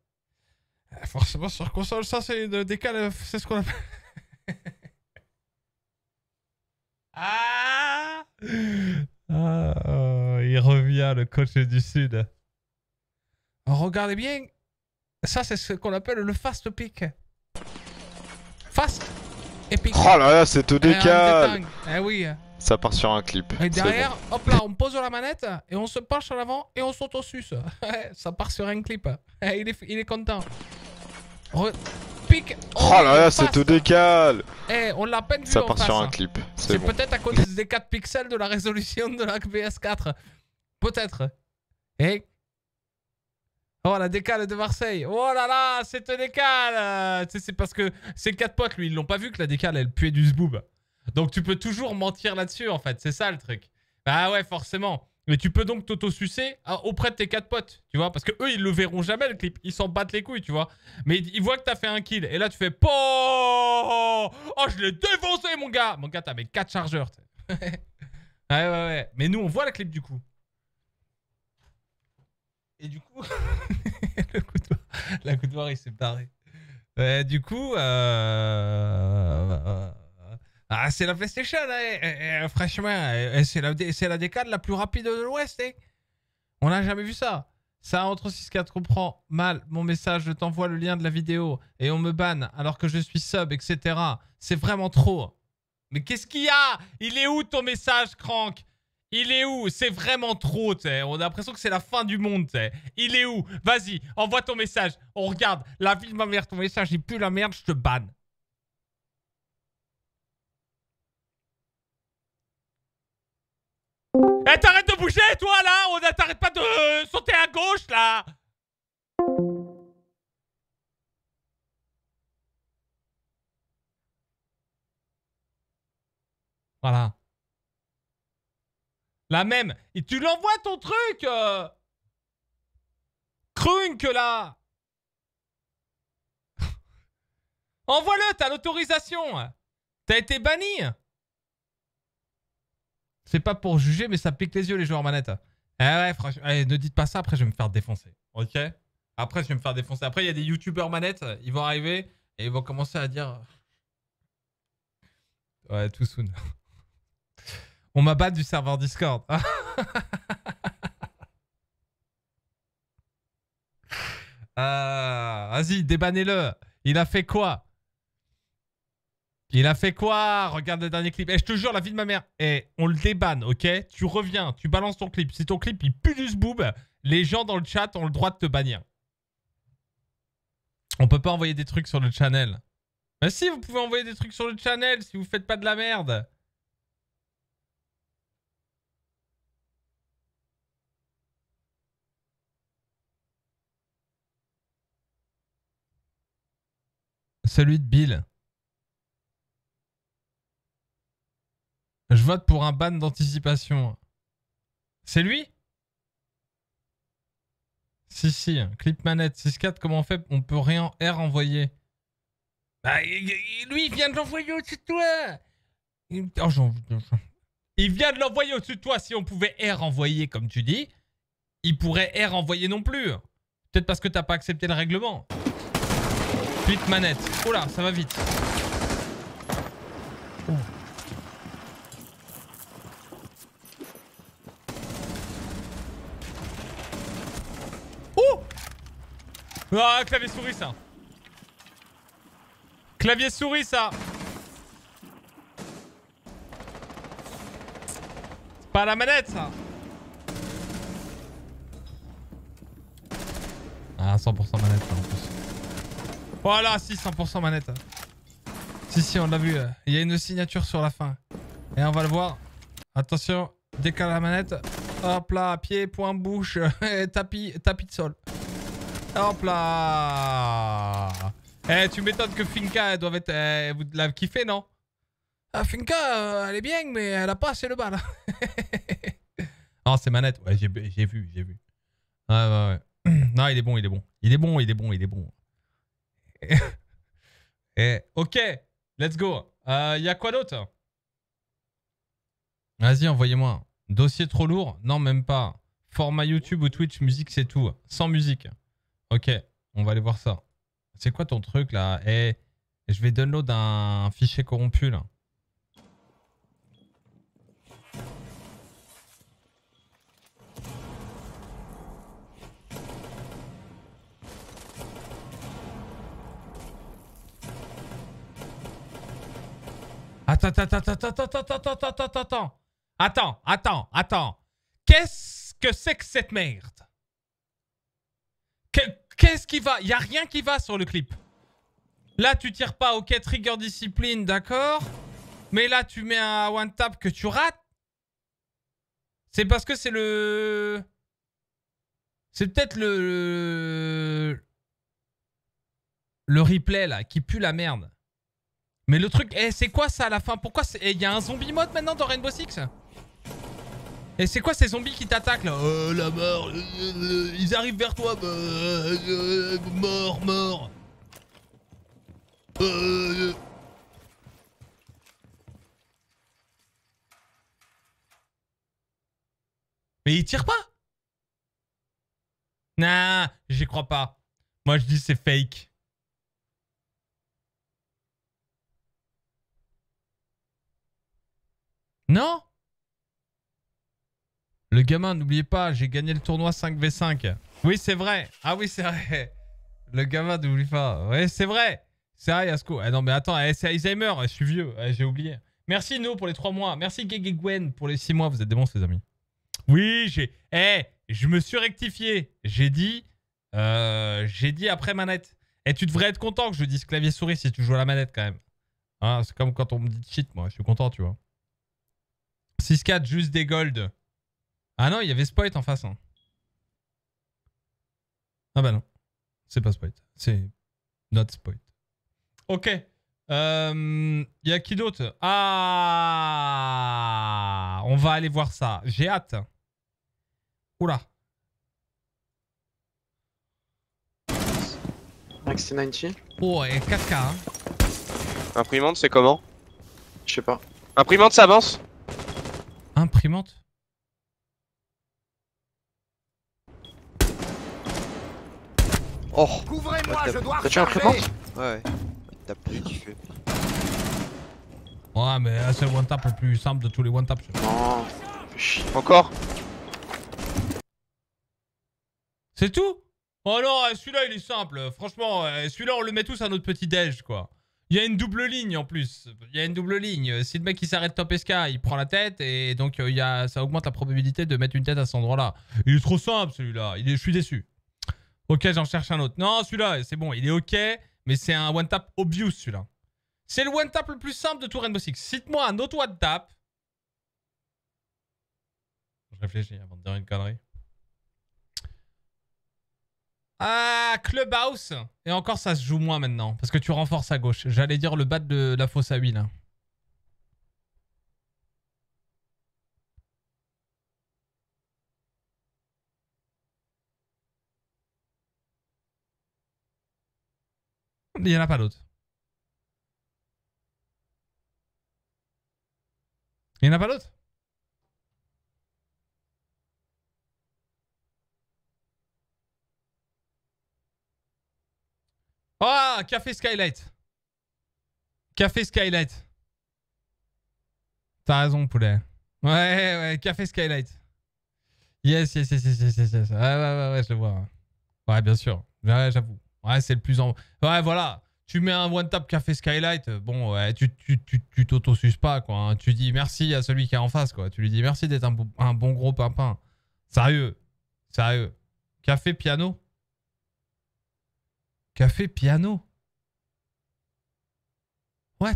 Euh, Forcément, sur console, ça, c'est une décale. C'est ce qu'on appelle. ah Ah, Il revient, le coach du Sud. Regardez bien. Ça, c'est ce qu'on appelle le fast pick. Fast et pick. Oh là là, c'est te Eh, décale. Eh oui. Ça part sur un clip. Et c'est derrière, bon. hop là, on pose la manette et on se penche en avant et on s'autosuce. ça part sur un clip. Eh, il, est, il est content. Re- Pique. Oh là là, c'est te décale Eh, on l'a à peine vu Ça part face, sur un clip, c'est C'est bon. peut-être à cause des 4 pixels de la résolution de la PS4. Peut-être. Eh Oh, la décale de Marseille. Oh là là, cette décale. C'est parce que ces quatre potes, lui, ils l'ont pas vu que la décale, elle puait du zboob. Donc tu peux toujours mentir là-dessus, en fait. C'est ça le truc. Bah ouais, forcément. Mais tu peux donc t'auto-sucer à- auprès de tes quatre potes, tu vois. Parce que eux, ils le verront jamais, le clip. Ils s'en battent les couilles, tu vois. Mais ils voient que t'as fait un kill. Et là, tu fais POH Oh, je l'ai défoncé, mon gars Mon gars, t'as mes quatre chargeurs. ouais, ouais, ouais. Mais nous, on voit la clip du coup. Et du coup, le barre, la barre, il s'est barré. Euh, du coup, euh, ah, c'est la PlayStation, hein, euh, euh, franchement, euh, c'est la, la décade la plus rapide de l'Ouest. hein. On n'a jamais vu ça. Ça entre 6-4 comprend mal mon message, je t'envoie le lien de la vidéo et on me banne alors que je suis sub, etc. C'est vraiment trop. Mais qu'est-ce qu'il y a? Il est où ton message, Crank? Il est où? C'est vraiment trop, t'sais. On a l'impression que c'est la fin du monde. Il est où? Vas-y, envoie ton message. On regarde. La vie de ma mère, ton message, il pue la merde, je te banne. Eh, t'arrêtes de bouger, toi, là. On T'arrêtes pas de euh, sauter à gauche, là. Voilà. La même. Et tu l'envoies ton truc euh... Crunk, là. Envoie-le, t'as l'autorisation. T'as été banni C'est pas pour juger, mais ça pique les yeux, les joueurs manettes. Eh ouais, franchement, allez, ne dites pas ça, après je vais me faire défoncer. Ok? Après, je vais me faire défoncer. Après, il y a des youtubeurs manettes, ils vont arriver et ils vont commencer à dire... Ouais, tout soon. On m'a battu du serveur Discord. Ah, Vas-y, débannez-le. Il a fait quoi? Il a fait quoi? Regarde le dernier clip. Et je te jure, la vie de ma mère. Et on le débanne, ok? Tu reviens, tu balances ton clip. Si ton clip il pue du boob, les gens dans le chat ont le droit de te bannir. On peut pas envoyer des trucs sur le channel. Mais si, vous pouvez envoyer des trucs sur le channel si vous faites pas de la merde. Celui de Bill. Je vote pour un ban d'anticipation. C'est lui? Si, si. Clip manette. 6-4, comment on fait? On peut rien R envoyer. Bah, lui, il vient de l'envoyer au-dessus de toi. Il oh, il vient de l'envoyer au-dessus de toi. Si on pouvait R envoyer, comme tu dis, il pourrait R envoyer non plus. Peut-être parce que t'as pas accepté le règlement. Clip manette. Oh là, ça va vite. Ah, clavier souris ça. Clavier souris ça. C'est pas la manette ça. Ah, 100% manette ça, en plus. Voilà, si, 100% manette. Si, si, on l'a vu. Il y a une signature sur la fin. Et on va le voir. Attention, décale la manette. Hop là, pied, point, bouche, tapis, tapis de sol. Hop là Eh, tu m'étonnes que Finka, elle doit être... eh, vous l'avez kiffé, non? Ah, Finka, euh, elle est bien, mais elle a pas assez le bal. non, c'est manette. Ouais, j'ai j'ai vu, j'ai vu. Ouais, ouais, ouais. Non, il est bon, il est bon. Il est bon, il est bon, il est bon. Eh, ok, let's go. Il y a quoi d'autre? Vas-y, envoyez-moi. Dossier trop lourd? Non, même pas. Format YouTube ou Twitch, musique, c'est tout. Sans musique. Ok, on va aller voir ça. C'est quoi ton truc là Eh, je vais download un fichier corrompu là. Attends, attends, attends, attends, attends, attends, attends, attends, attends, attends. Attends. Qu'est-ce que c'est que cette merde Qu'est-ce qui va Il y a rien qui va sur le clip. Là, tu tires pas, ok, trigger discipline, d'accord. Mais là, tu mets un one tap que tu rates. C'est parce que c'est le... C'est peut-être le... Le replay, là, qui pue la merde. Mais le truc, eh, c'est quoi ça à la fin? Pourquoi il y a un zombie mode maintenant dans Rainbow Six? Et c'est quoi ces zombies qui t'attaquent là? Euh, la mort, euh, euh, ils arrivent vers toi, bah, euh, mort, mort. Mais ils tirent pas? Nah, j'y crois pas. Moi je dis c'est fake. Non? Le gamin, n'oubliez pas, j'ai gagné le tournoi 5v5. Oui, c'est vrai. Ah oui, c'est vrai. Le gamin, n'oublie pas. Ouais, c'est vrai. C'est vrai, Yasko. Ah non, mais attends, eh, c'est Alzheimer. Je suis vieux. Eh, j'ai oublié. Merci, No, pour les 3 mois. Merci, Gege pour les 6 mois. Vous êtes des bons, les amis. Oui, j'ai... Eh, je me suis rectifié. J'ai dit... euh, j'ai dit après manette. Et tu devrais être content que je dise clavier souris si tu joues à la manette, quand même. Hein, c'est comme quand on me dit cheat, moi. Je suis content, tu vois. 6-4, juste des gold. Ah non, il y avait Spoit en face. hein. Ah bah non. C'est pas Spoit. C'est not Spoit. Ok. Euh, Il y a qui d'autre? Ah On va aller voir ça. J'ai hâte. Oula. Maxi 90. Oh, et 4K. hein. Imprimante, c'est comment? Je sais pas. Imprimante, ça avance? Imprimante? Oh Couvrez-moi, je dois T'as tué imprimante Ouais, ouais. T'as plus kiffé. Ouais, mais c'est le one tap le plus simple de tous les one taps. Non. Encore C'est tout Oh non, euh, celui-là il est simple. Franchement, euh, celui-là on le met tous à notre petit déj quoi. Il y a une double ligne en plus. Il y a une double ligne. Si le mec il s'arrête top SK, il prend la tête et donc euh, il y a, ça augmente la probabilité de mettre une tête à cet endroit-là. Il est trop simple celui-là. Il est, je suis déçu. Ok, j'en cherche un autre. Non, celui-là, c'est bon, il est ok, mais c'est un one tap obvious celui-là. C'est le one tap le plus simple de tout Rainbow Six. Cite-moi un autre one tap. Je réfléchis avant de dire une connerie. Ah, Clubhouse. Et encore, ça se joue moins maintenant. Parce que tu renforces à gauche. J'allais dire le bas de la fosse à huile. hein. Il n'y en a pas d'autres. Il n'y en a pas d'autres? Ah, Café Skylight. Café Skylight. T'as raison, poulet. Ouais, ouais, Café Skylight. Yes, yes, yes, yes, yes, yes. yes. Ouais, ouais, ouais, je le vois. Ouais, bien sûr. Ouais, j'avoue. Ouais, c'est le plus en... Ouais, voilà. Tu mets un one-tap Café Skylight, bon, ouais, tu tu t'auto-suces pas, quoi. hein. Tu dis merci à celui qui est en face, quoi. Tu lui dis merci d'être un, un bon gros pimpin. Sérieux. Sérieux. Café piano? Café piano? What?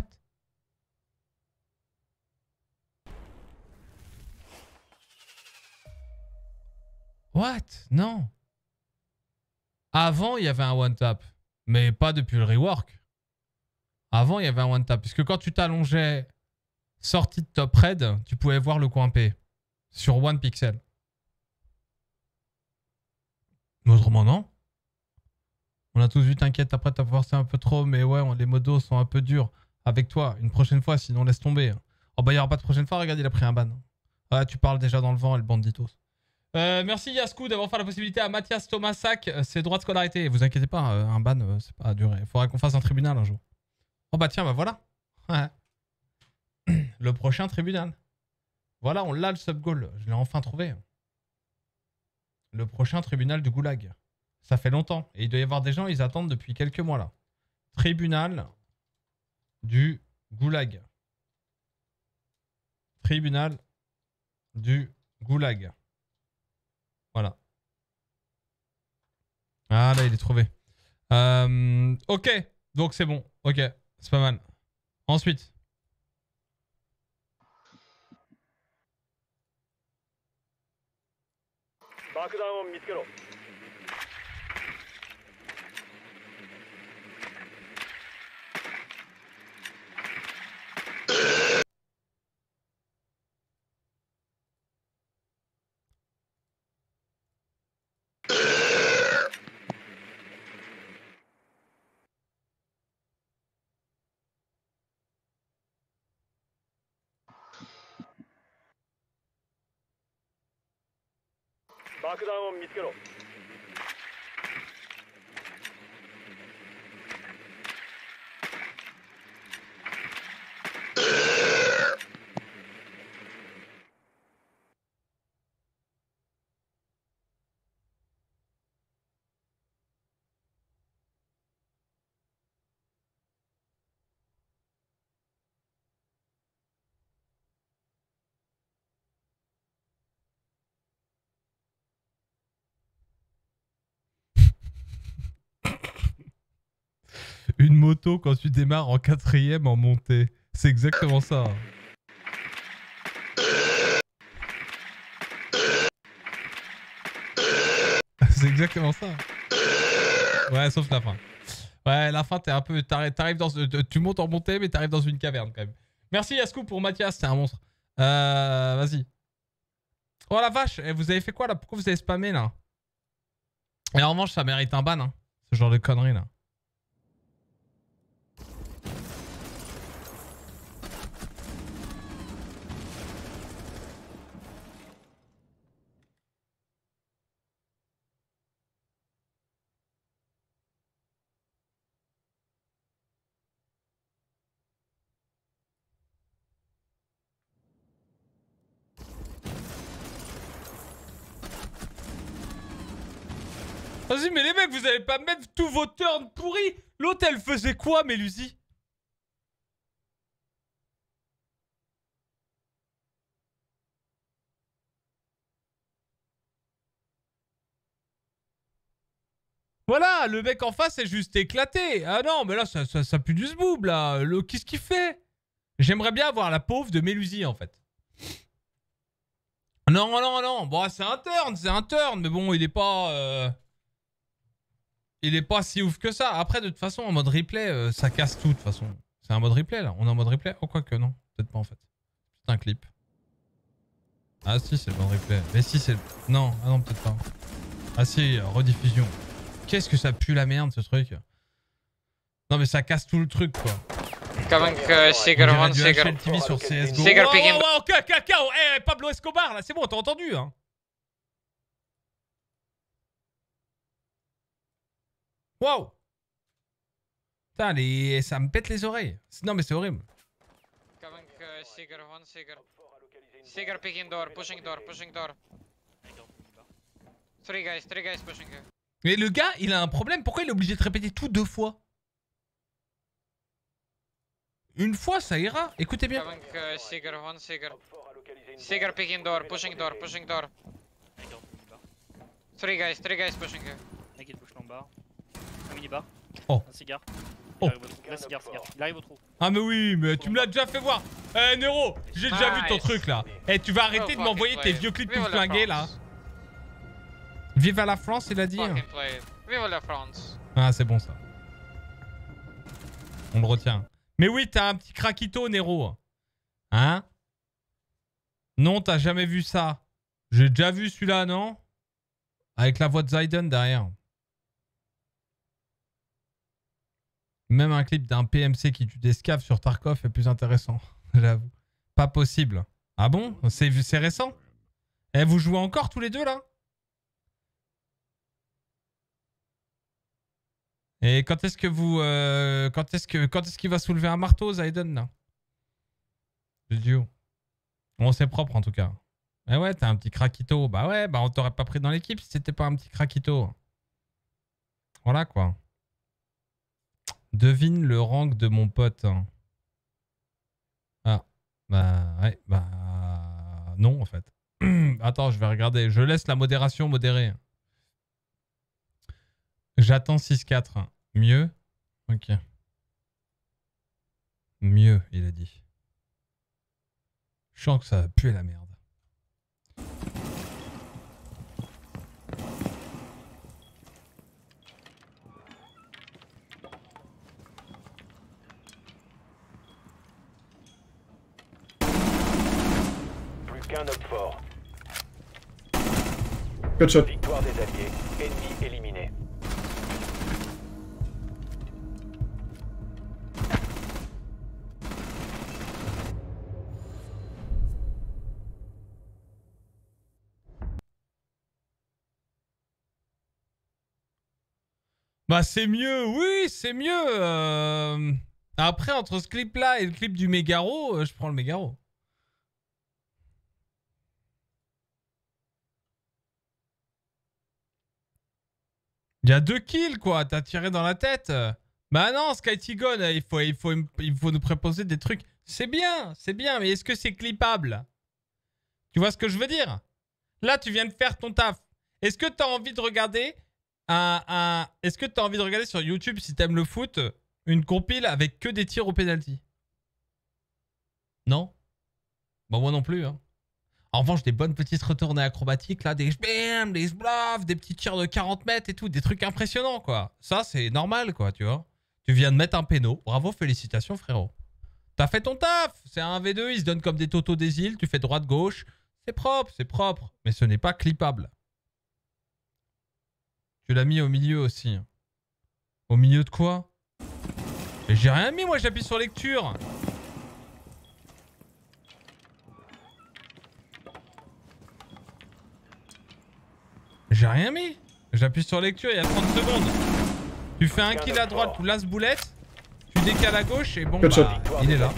What? Non. Avant, il y avait un one tap, mais pas depuis le rework. Avant, il y avait un one tap, puisque quand tu t'allongeais sortie de top red, tu pouvais voir le coin P sur one pixel. Mais autrement, non. On a tous vu, t'inquiète, après t'as forcé un peu trop, mais ouais, les modos sont un peu durs. Avec toi, une prochaine fois, sinon laisse tomber. Oh bah il y aura pas de prochaine fois, regarde, il a pris un ban. Ah, tu parles déjà dans le vent et le banditos. Euh, merci Yasku d'avoir fait la possibilité à Mathias Thomasak euh, ses droits de scolarité. Vous inquiétez pas, euh, un ban, euh, c'est pas duré. Il faudra qu'on fasse un tribunal un jour. Oh bah tiens, bah voilà. Le prochain tribunal. Voilà, on l'a le sub-goal. Je l'ai enfin trouvé. Le prochain tribunal du goulag. Ça fait longtemps. Et il doit y avoir des gens, ils attendent depuis quelques mois là. Tribunal du goulag. Tribunal du goulag. Voilà. Ah là, il est trouvé. Euh, ok, donc c'est bon. Ok, c'est pas mal. Ensuite. 爆弾を見つけろ。Une moto quand tu démarres en quatrième en montée. C'est exactement ça. C'est exactement ça. Ouais, sauf la fin. Ouais, la fin, t'es un peu. t'arri- T'arrives dans. Tu montes en montée, mais t'arrives dans une caverne quand même. Merci Yasku pour Mathias, c'est un monstre. Euh. Vas-y. Oh la vache, eh, vous avez fait quoi là? Pourquoi vous avez spammé là? Et en revanche, ça mérite un ban, hein, ce genre de conneries là. Vas-y, allez pas mettre tous vos turns pourris L'autre, elle faisait quoi, Mélusi Voilà, le mec en face est juste éclaté. Ah non, mais là, ça, ça, ça pue du zboob, là. Qu'est-ce qu'il fait? J'aimerais bien avoir la pauvre de Mélusie, en fait. Non, non, non. Bon, c'est un turn, c'est un turn. Mais bon, il est pas... euh, Il est pas si ouf que ça. Après, de toute façon, en mode replay, euh, ça casse tout, de toute façon. C'est un mode replay, là. On est en mode replay? Oh, quoi que non. Peut-être pas, en fait. C'est un clip. Ah si, c'est le mode replay. Mais si, c'est... Non, ah non, peut-être pas. Ah si, rediffusion. Qu'est-ce que ça pue la merde, ce truc? Non, mais ça casse tout le truc, quoi. Coming, uh, dirait one du Seeger. HLTV sur CSGO. Seeger Oh, oh, oh, oh, eh, Pablo Escobar, là, c'est bon, t'as entendu, hein Wow Putain, les... ça me pète les oreilles. Non, mais c'est horrible. Coming, uh, Seeger, one Seeger. Seeger picking door, pushing door, pushing door. Three guys, three guys pushing here. Mais le gars, il a un problème. Pourquoi il est obligé de répéter tout deux fois? Une fois, ça ira. Écoutez bien. Coming, uh, Seeger, one Seeger. Seeger picking door, pushing door, pushing door. Three guys, three guys pushing here. Mec, il bouge lombard. Un mini-bar. Oh. Un cigare. Oh. Il. Là, cigare, cigare. Il arrive au trou. Ah mais oui, mais tu me l'as déjà fait voir. Eh Nero, j'ai déjà vu ton truc là. Eh tu vas arrêter Oh, de fucking m'envoyer tes vieux clips tout flingués là. Vive à la France, il a dit. Vive la France. Ah c'est bon ça. On le retient. Mais oui, t'as un petit craquito Nero. Hein? Non, t'as jamais vu ça. J'ai déjà vu celui-là, non? Avec la voix de Zayden derrière. Même un clip d'un PMC qui tue des scavs sur Tarkov est plus intéressant, j'avoue. Pas possible. Ah bon? C'est récent? Eh, vous jouez encore tous les deux là? Et quand est-ce que vous... euh, quand est-ce que est-ce qu'il va soulever un marteau, Zayden là? Le duo. Bon, c'est propre en tout cas. Eh ouais, t'as un petit craquito. Bah ouais, bah on t'aurait pas pris dans l'équipe si c'était pas un petit craquito. Voilà quoi. Devine le rank de mon pote. Ah. Bah ouais, bah non en fait. Attends, je vais regarder. Je laisse la modération modérer. J'attends 6-4. Mieux? Ok. Mieux, il a dit. Je sens que ça va puer la merde. Homme fort. Victoire des alliés. Ennemi éliminé. Bah c'est mieux, oui, c'est mieux. euh. Après, entre ce clip-là et le clip du Mégaro, euh, je prends le Mégaro. Il y a deux kills, quoi. T'as tiré dans la tête. Bah non, Sky Tigon, il faut, il, faut, il faut nous proposer des trucs. C'est bien, c'est bien, mais est-ce que c'est clippable? Tu vois ce que je veux dire? Là, tu viens de faire ton taf. Est-ce que t'as envie de regarder un, un- Est-ce que t'as envie de regarder sur YouTube, si t'aimes le foot, une compile avec que des tirs au penalty? Non? Bah moi non plus, hein. En revanche, des bonnes petites retournées acrobatiques, là, des bam, des bluffs, des petits tirs de 40 mètres et tout, des trucs impressionnants, quoi. Ça, c'est normal, quoi, tu vois. Tu viens de mettre un péno. Bravo, félicitations, frérot. T'as fait ton taf. C'est un V2, ils se donnent comme des totos des îles. Tu fais droite-gauche. C'est propre, c'est propre. Mais ce n'est pas clippable. Tu l'as mis au milieu aussi. Au milieu de quoi? J'ai rien mis, moi, j'appuie sur lecture. J'ai rien mis. J'appuie sur lecture il y a 30 secondes. Tu fais un kill à droite, tu lasses boulette, tu décales à gauche et bon, bah, il est là.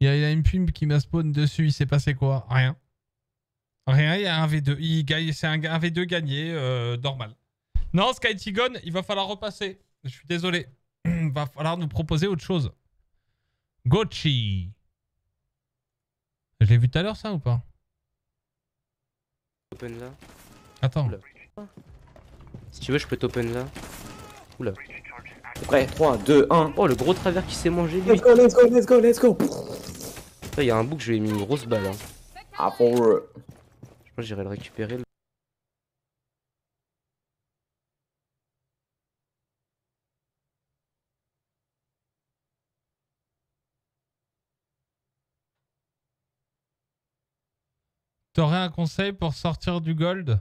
il y a une pub qui m'a spawn dessus, il s'est passé quoi? Rien. Rien, il y a un V2. Il gagne, c'est un, un V2 gagné, euh, normal. Non, Sky Tigon, il va falloir repasser. Je suis désolé. Va falloir nous proposer autre chose. Gochi. Je l'ai vu tout à l'heure, ça, ou pas? Open là. Attends. Oula. Si tu veux, je peux t'open là. Oula. Prêt, 3, 2, 1. Oh, le gros travers qui s'est mangé, lui. Let's go, let's go, let's go, let's go. Il y a un bout que je lui ai mis une grosse balle. Hein. Ah, pour eux. J'irai le récupérer. T'aurais un conseil pour sortir du gold?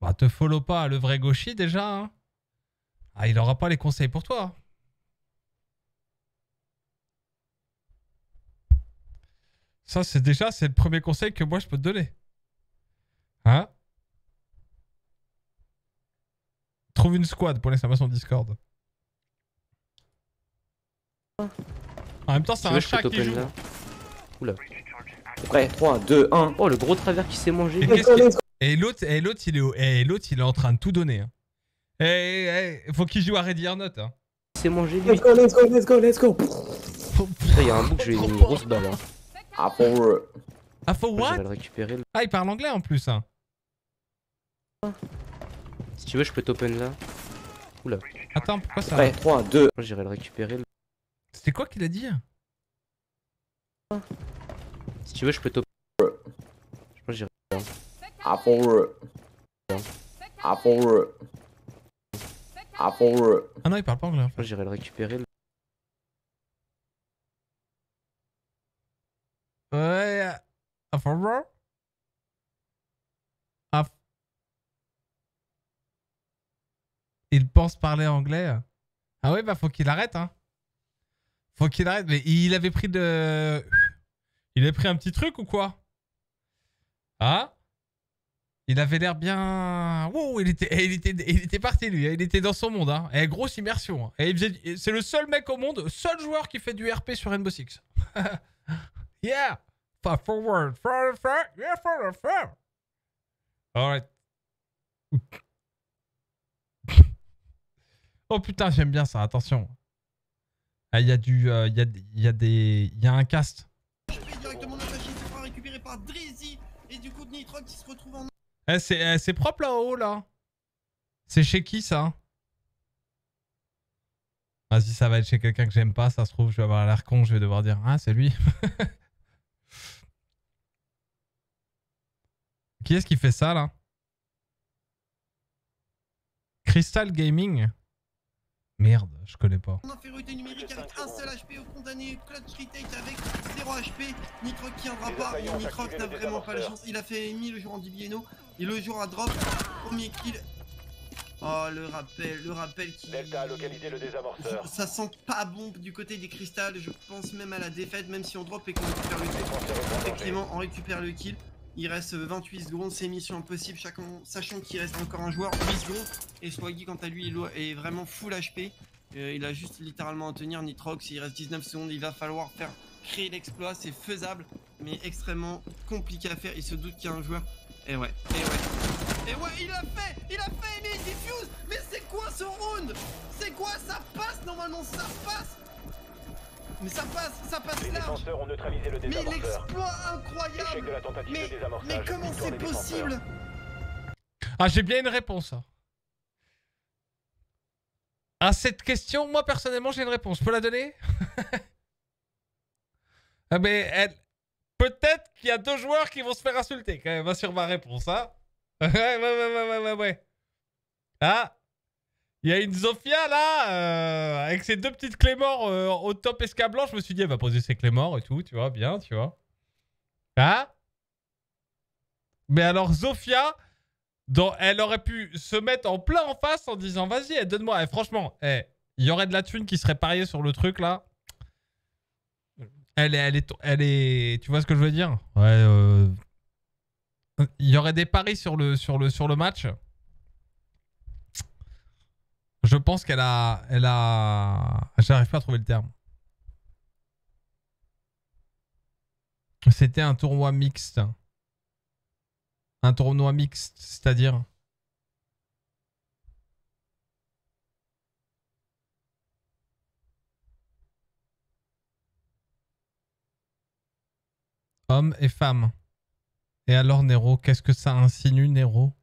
Bah, te follow pas le vrai gaucher déjà. hein. Ah, il aura pas les conseils pour toi. Ça, c'est déjà, c'est le premier conseil que moi je peux te donner. Hein? Trouve une squad pour l'exclamation Discord. En même temps, c'est un chat qui joue. là. Oula. Prêt, 3, 2, 1. Oh, le gros travers qui s'est mangé, Et l'autre, et l'autre, il est, au- et l'autre, il est en train de tout donner. Hein. Et, et- et, faut qu'il joue à Ready or Not. Hein. Il s'est mangé, lui. Let's go, let's go, let's go, let's go. Putain, Il y a un bout que je lui ai mis une grosse balle. Hein. Ah, pour eux. Ah, for what? le récupérer. là. Ah, il parle anglais en plus. Hein. Si tu veux, je peux t'open là. Oula. Attends, pourquoi ça Prêt, 3, 2. Je j'irai le récupérer. là. C'était quoi qu'il a dit? Si tu veux, je peux t'open. Je pense que j'irai. Ah, pour eux. Ah, pour eux. Ah, pour eux. Ah non, il parle pas anglais. en fait. j'irai le récupérer. Ouais. Ah. f- Il pense parler anglais. Ah ouais, bah faut qu'il arrête, hein. Faut qu'il arrête. Mais il avait pris de. Il avait pris un petit truc ou quoi? Hein Il avait l'air bien. Wow, il était, eh, il était, il était parti lui. hein. Il était dans son monde. Hein. Et grosse immersion. hein. Et faisait- c'est le seul mec au monde, seul joueur qui fait du RP sur Rainbow Six. yeah. Forward, forward, forward, yeah, forward, forward. Alright. oh putain, j'aime bien ça. Attention. Ah, il y a du, euh, il y a, y a des, il y a un cast. par et du coup il se retrouve en Eh, c'est eh, propre là haut là. C'est chez qui ça? Vas-y, ça va être chez quelqu'un que j'aime pas. Ça se trouve, je vais avoir l'air con. Je vais devoir dire Ah, c'est lui. qui est-ce qui fait ça là? Crystal Gaming? Merde, je connais pas. en infériorité numérique avec un seul HP au condamné clutch retake avec 0 HP Nitrox qui viendra pas et Nitrox n'a vraiment pas la chance il a fait mis le jour en Dibieno et le jour à drop premier kill Oh le rappel, le rappel qui... Delta a localisé le désamorceur. Ça sent pas bon du côté des cristals, je pense même à la défaite, même si on drop et qu'on récupère le kill. Effectivement, on récupère le kill. Il reste 28 secondes, c'est mission impossible, chacun, sachant qu'il reste encore un joueur, 8 secondes. Et Swaggy, quant à lui, il est vraiment full HP. Euh, il a juste littéralement à tenir Nitrox, il reste 19 secondes, il va falloir faire créer l'exploit, c'est faisable, mais extrêmement compliqué à faire. Il se doute qu'il y a un joueur. Et ouais, et ouais. Et ouais, il a fait Il a fait, mais il diffuse Mais c'est quoi ce round? C'est quoi? Ça passe normalement, ça passe Mais ça passe, ça passe Les large défenseurs ont neutralisé le Mais l'exploit incroyable Échec de la tentative Mais, de désamorçage. mais comment c'est possible? Ah, j'ai bien une réponse. À cette question, moi personnellement, j'ai une réponse. Je peux la donner? Ah, mais elle... peut-être qu'il y a deux joueurs qui vont se faire insulter quand même hein, sur ma réponse. Hein ouais, ouais, ouais, ouais, ouais, ouais, ouais. Ah il y a une Zofia là, euh, avec ses deux petites clés morts euh, au top escablant. Je me suis dit, elle va poser ses clés morts et tout, tu vois, bien, tu vois. Ah Mais alors, Zofia, dans, elle aurait pu se mettre en plein en face en disant vas-y, eh, donne-moi. Eh, franchement, eh, il y aurait de la thune qui serait pariée sur le truc là. Elle est, elle est, elle est, tu vois ce que je veux dire? Ouais. euh, Il y aurait des paris sur le, sur le, sur le match? Je pense qu'elle a... Elle a... J'arrive pas à trouver le terme. C'était un tournoi mixte. Un tournoi mixte, c'est-à-dire... Hommes et femmes. Et alors Nero, qu'est-ce que ça insinue Nero?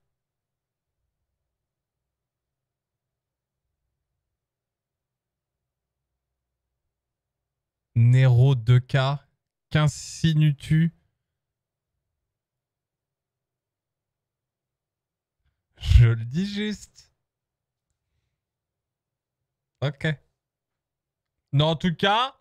Nero 2K, qu'insinues-tu Je le dis juste. Ok. Non, en tout cas.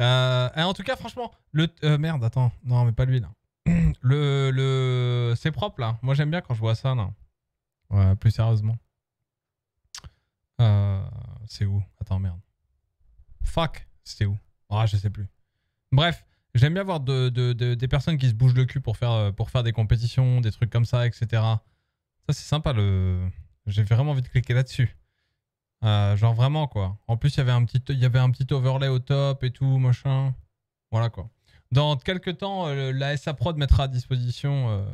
euh, en tout cas, franchement, le. euh, merde, attends. Non, mais pas lui là. Le. le C'est propre là. Moi, j'aime bien quand je vois ça là. Plus sérieusement. Euh, C'est où? Attends, merde. Fuck. C'était où? Ah, je sais plus. Bref. J'aime bien voir de, de- de- des personnes qui se bougent le cul pour faire, euh, des compétitions, des trucs comme ça, etc. Ça, c'est sympa. le. J'ai vraiment envie de cliquer là-dessus. Euh, genre vraiment quoi. En plus il y avait un petit overlay au top et tout machin. Voilà quoi. Dans quelques temps euh, la SA Prod mettra à disposition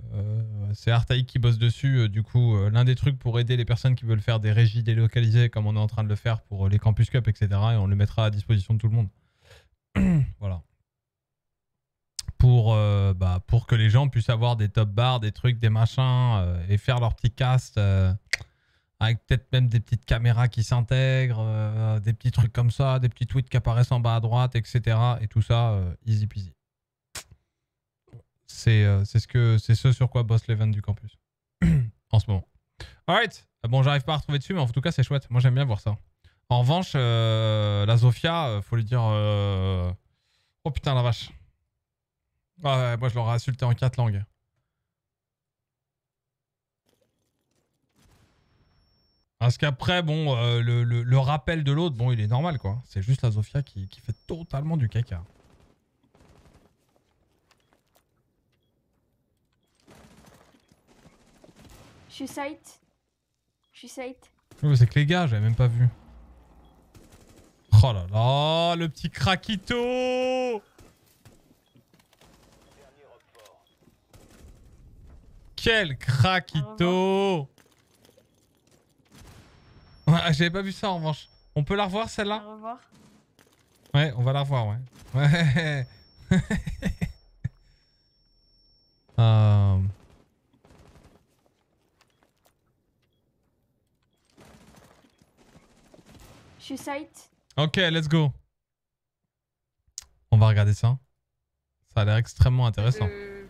c'est Artaï qui bosse dessus du coup l'un des trucs pour aider les personnes qui veulent faire des régies délocalisées comme on est en train de le faire pour les campus cup etc et on le mettra à disposition de tout le monde. voilà. Pour, euh, bah, pour que les gens puissent avoir des top bars, des trucs, des machins euh, et faire leur petit cast euh, avec peut-être même des petites caméras qui s'intègrent, des petits trucs comme ça, des petits tweets qui apparaissent en bas à droite, etc. Et tout ça, easy peasy. C'est ce, que- c'est ce sur quoi bosse l'event du campus en ce moment. Alright, bon, j'arrive pas à retrouver dessus, mais en tout cas, c'est chouette. Moi, j'aime bien voir ça. En revanche, euh, la Zofia, euh, faut lui dire. euh, Oh putain, la vache. Ah ouais, moi, je l'aurais insulté en quatre langues. Parce qu'après, bon, euh, le, le- le rappel de l'autre, bon, il est normal, quoi. C'est juste la Zofia qui, qui fait totalement du caca. Je suis site. Je suis site. C'est que les gars, j'avais même pas vu. Oh là là, le petit craquito Quel craquito Ouais, J'avais pas vu ça en revanche. On peut la revoir celle-là. Ouais, on va la revoir, ouais. Ouais. Euh, Je suis site. Ok, let's go. On va regarder ça. Ça a l'air extrêmement intéressant. Le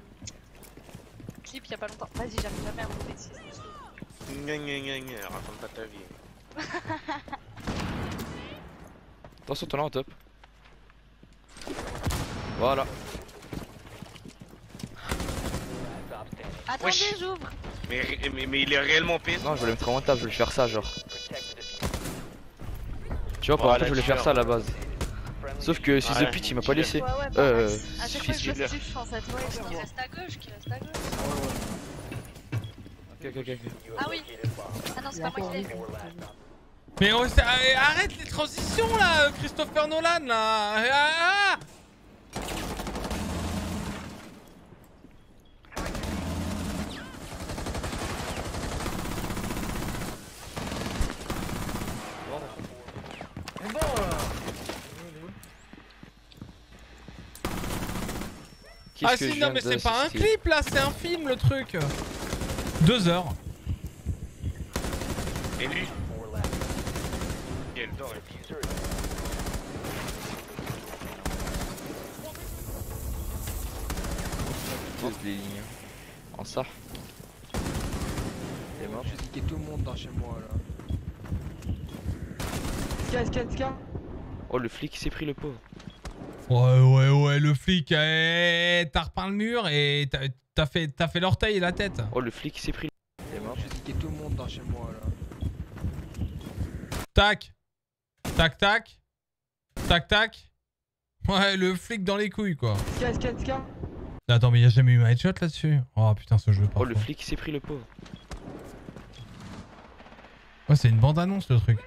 clip il y a pas longtemps. Vas-y, j'arrive jamais à me bêtise. Gna gna gna gna, raconte pas ta vie. Attention, t'en as en top. Voilà. Attendez, j'ouvre. Mais, mais, mais il est réellement pisse. Non, je voulais me mettre en table, je voulais faire ça, genre. Tu vois, Voilà, après, je voulais faire ça à la base. Sauf que si Ouais. The Pit il m'a pas laissé. Ouais, ouais, bah, Euh. à chaque fois que je je pense à toi et qui reste à gauche, qui reste à gauche. Ok, ok, ok. Ah oui. Ah non, c'est pas moi qui l'ai. Mais arrête les transitions là, Christopher Nolan là Ah, ah Ah que si, je non mais c'est pas un clip là, c'est un film le truc Deux heures. Et lui lignes. En ça. J'ai niqué tout le monde dans chez moi là. Scan, scan, scan. Oh, le flic il s'est pris le pauvre. Ouais ouais ouais, le flic, eh, t'as repeint le mur et t'as- fait, t'as fait l'orteil et la tête. Oh, le flic il s'est pris mort. J'ai niqué tout le monde dans chez moi là. Tac Tac tac Tac tac Ouais, le flic dans les couilles quoi. Attends, mais y'a jamais eu un headshot là-dessus? Oh putain, ce jeu. Oh, le flic il s'est pris le pauvre. Ouais, c'est une bande-annonce le truc.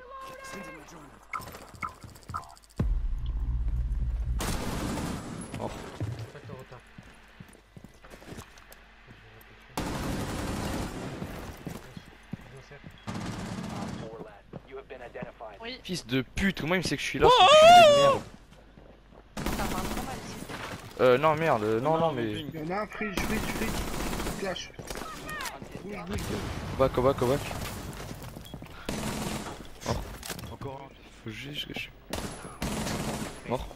Oui. Fils de pute, comment il me sait que je suis là? Oh ce fils de merde. Euh, non, merde, euh, non, non, mais. Il y en a un, freeze, freeze, freeze. Flash. Back, au back. Mort. Encore un. Faut juste que je. Mort.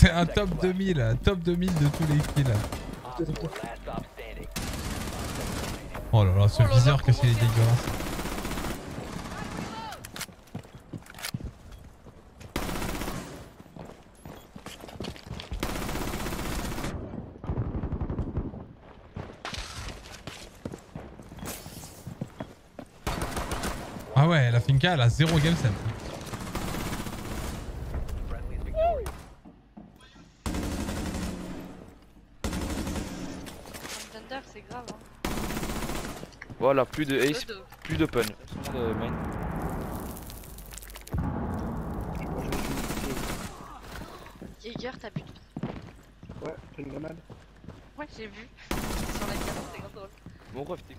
C'est un top 2000, un top 2000 de tous les kills. Oh là là, ce viseur, qu'est-ce qu'il est dégueulasse. Ah ouais, la Finca, elle a 0 game set. Thunder, c'est grave. Hein. Voilà, plus de ace, de- plus d'open. Euh, main. Jaeger, t'as bu de- Ouais, t'as une grenade. Ouais, j'ai vu. Sur la carte, c'est grave drôle. Bon, ref, t'es.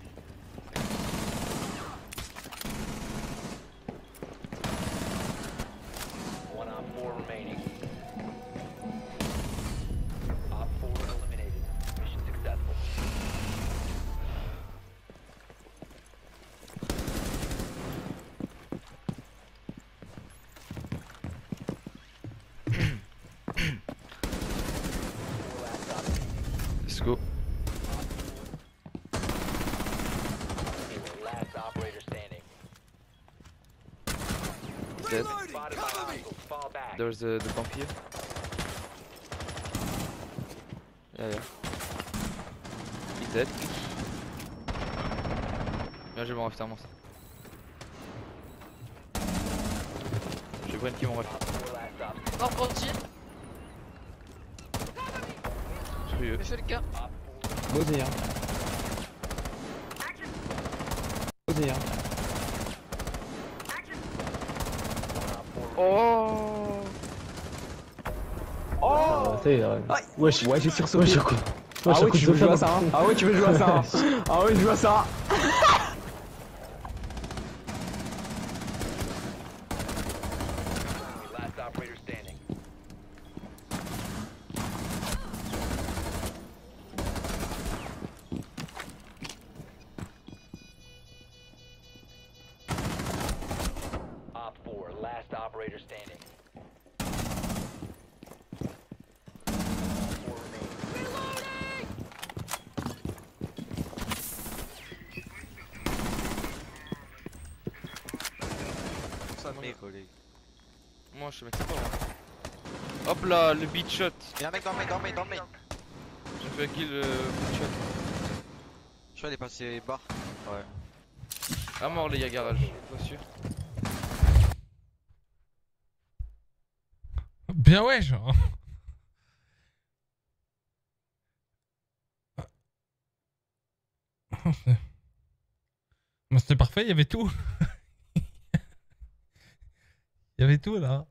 There's the, the bump here. Yeah, yeah. He's dead. Bien joué mon ref, t'es un monstre. J'ai Bren qui mon ref. Mort fais le hein. Oh Ça y est, ouais. Wesh, Ouais, j'ai sursauté. wesh, coup. Ah ouais, tu veux jouer à ça, hein Ah ouais, tu veux jouer à ça, hein Ah ouais, je joue à ça là, le beat shot. Y'a un mec dans le main, dans le main, dans le main. J'ai fait kill le beat shot. Je crois qu'il est passé bar. Ouais. À mort les gars, garage. Pas sûr. Bien ouais, genre. C'était parfait, il y avait tout. Il y avait tout là.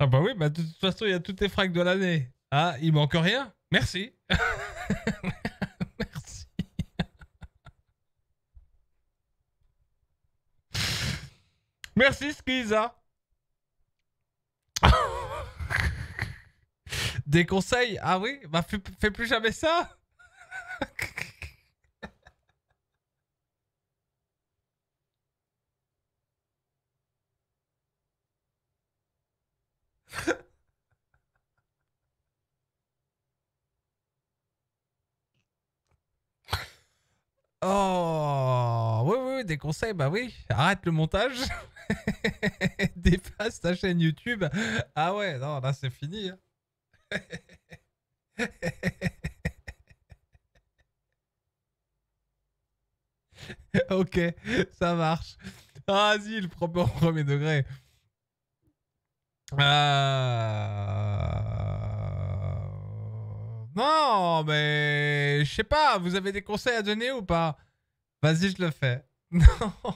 Ah bah oui, bah de toute façon, il y a toutes les frags de l'année. Ah, il manque rien Merci. Merci. Merci Skiza. Des conseils Ah oui Bah fais plus jamais ça Oh Oui, oui, des conseils, bah oui. Arrête le montage. Dépasse ta chaîne YouTube. Ah ouais, non, là c'est fini. hein. ok, ça marche. Ah, vas-y, le premier, au premier degré. Euh... Non, mais je sais pas, vous avez des conseils à donner ou pas? Vas-y, je le fais. Non.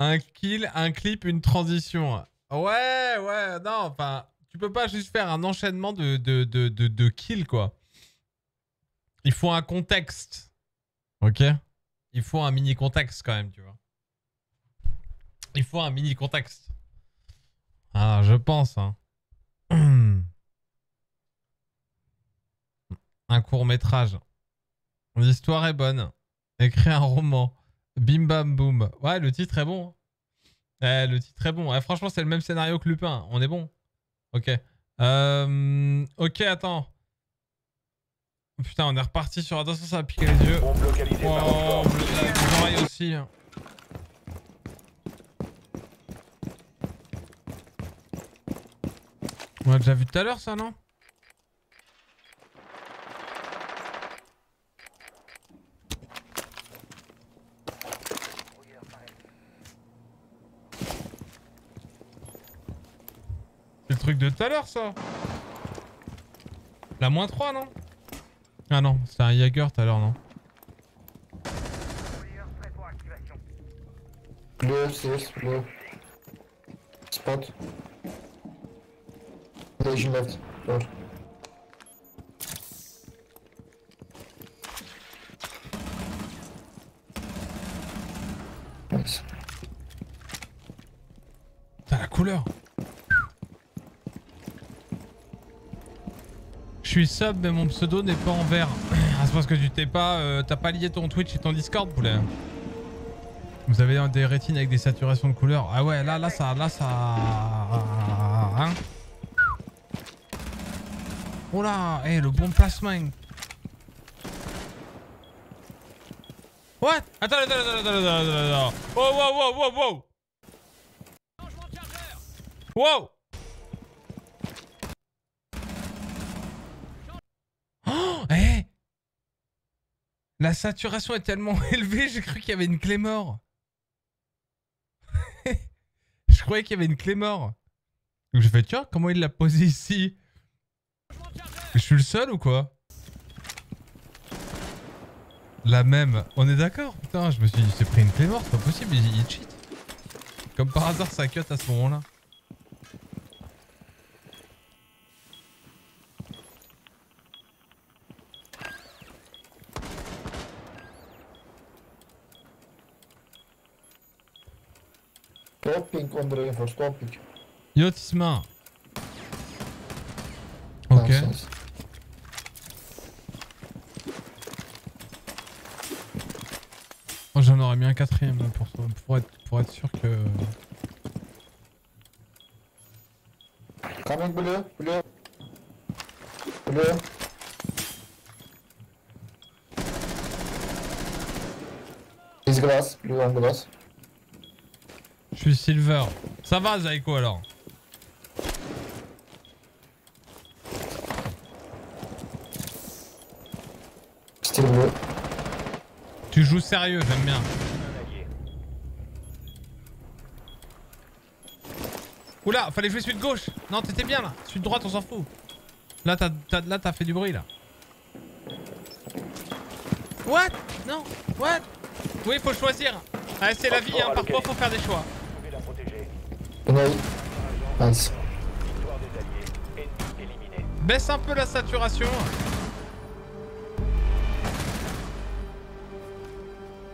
Un kill, un clip, une transition. Ouais, ouais, non, enfin, tu peux pas juste faire un enchaînement de, de, de, de, de kills, quoi. Il faut un contexte. Ok? Il faut un mini contexte quand même, tu vois. Il faut un mini contexte. Ah, je pense. Hein. Un court métrage. L'histoire est bonne. Écris un roman. Bim bam boum. Ouais, le titre est bon. Eh, le titre est bon. Eh, franchement, c'est le même scénario que Lupin. On est bon. Ok. Euh, Ok, attends. Putain, on est reparti sur. Attention, ça va piquer les yeux. Oh, le- les oreilles aussi. hein. On a déjà vu tout à l'heure, ça, non? De tout à l'heure, ça La moins 3, non? Ah non, c'était un Jaeger tout à l'heure, non? Bleu, CS, bleu. Spot. Legion left. Door. Nice. Putain, la couleur suis sub, mais mon pseudo n'est pas en vert. Ah, c'est parce que tu t'es pas... euh, T'as pas lié ton Twitch et ton Discord, poulet. Vous avez des rétines avec des saturations de couleurs. Ah ouais, là, là, ça... Là, ça... Hein Oh là Eh, le bon placement What? Attends, attends, attends, attends, attends, attends, attends. Oh, wow, wow, wow, wow Wow Oh Eh La saturation est tellement élevée, j'ai cru qu'il y avait une clé mort. je croyais qu'il y avait une clé mort. Donc j'ai fait, tiens, comment il l'a posé ici? Je suis le seul ou quoi? La même. On est d'accord? Putain, je me suis dit, il s'est pris une clé morte, c'est pas possible, il, il cheat. Comme par hasard, ça cut à ce moment-là. Stop pink on the reinforce, stop pink. Yo Tisma. Ok. Moi j'en aurais mis un quatrième là, pour, pour, être, pour être sûr que... Coming blue, blue. Blue. Is glass, blue on glass. Je suis silver. Ça va Zaiko alors. Tu joues sérieux, j'aime bien. Oula, fallait jouer celui de gauche. Non, t'étais bien là. Celui de droite, on s'en fout. Là, t'as t'as- là, t'as fait du bruit là. What? Non. What? Oui, faut choisir. Ah, c'est la vie, hein. Parfois, faut faire des choix. Baisse un peu la saturation.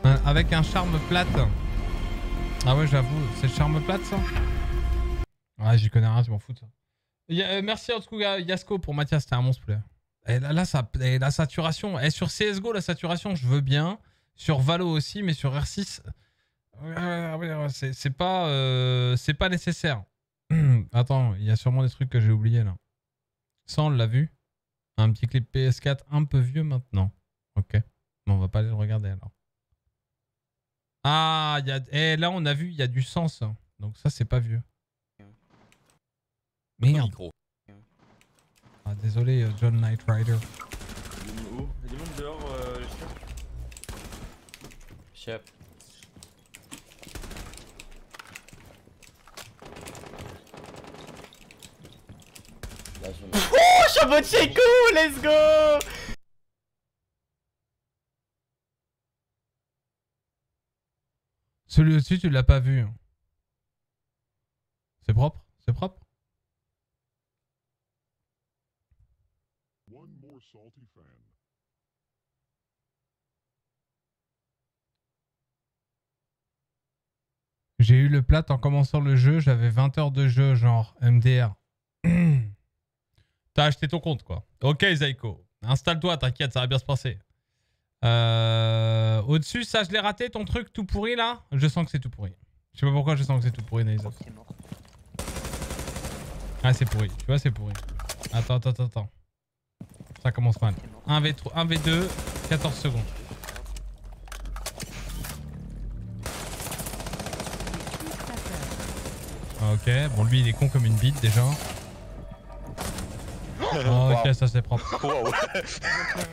Euh, Avec un charme plate. Ah ouais, j'avoue, c'est charme plate ça Ouais, j'y connais rien, tu m'en fous ça. Euh, merci en tout cas Yasko pour Mathias, c'était un monstre player. Et là, là, ça, la saturation. Et sur CSGO, la saturation, je veux bien. Sur Valo aussi, mais sur R6, euh, ouais, ouais, c'est c'est pas, euh, c'est pas nécessaire. Attends, il y a sûrement des trucs que j'ai oubliés là. Ça, on l'a vu. Un petit clip PS4 un peu vieux maintenant. Ok. Mais on va pas aller le regarder alors. Ah, il y a... eh, là, on a vu, il y a du sens. Donc ça, c'est pas vieux. Merde. Ah, désolé, euh, John Knight Rider. Il y a du monde dehors, euh, chef. Chef. Oh, Chabotchenko, let's go Celui au-dessus, tu l'as pas vu. C'est propre C'est propre J'ai eu le plat en commençant le jeu, j'avais 20 heures de jeu, genre MDR. T'as acheté ton compte, quoi. Ok, Zaiko. Installe-toi, t'inquiète, ça va bien se passer. Euh, Au-dessus, ça, je l'ai raté, ton truc tout pourri, là? Je sens que c'est tout pourri. Je sais pas pourquoi je sens que c'est tout pourri, Naïsa. Ah, c'est pourri. Tu vois, c'est pourri. Attends, attends, attends, attends. Ça commence mal. 1v3, 1v2, 14 secondes. Ok, bon lui il est con comme une bite déjà. Oh, ok, ça c'est propre.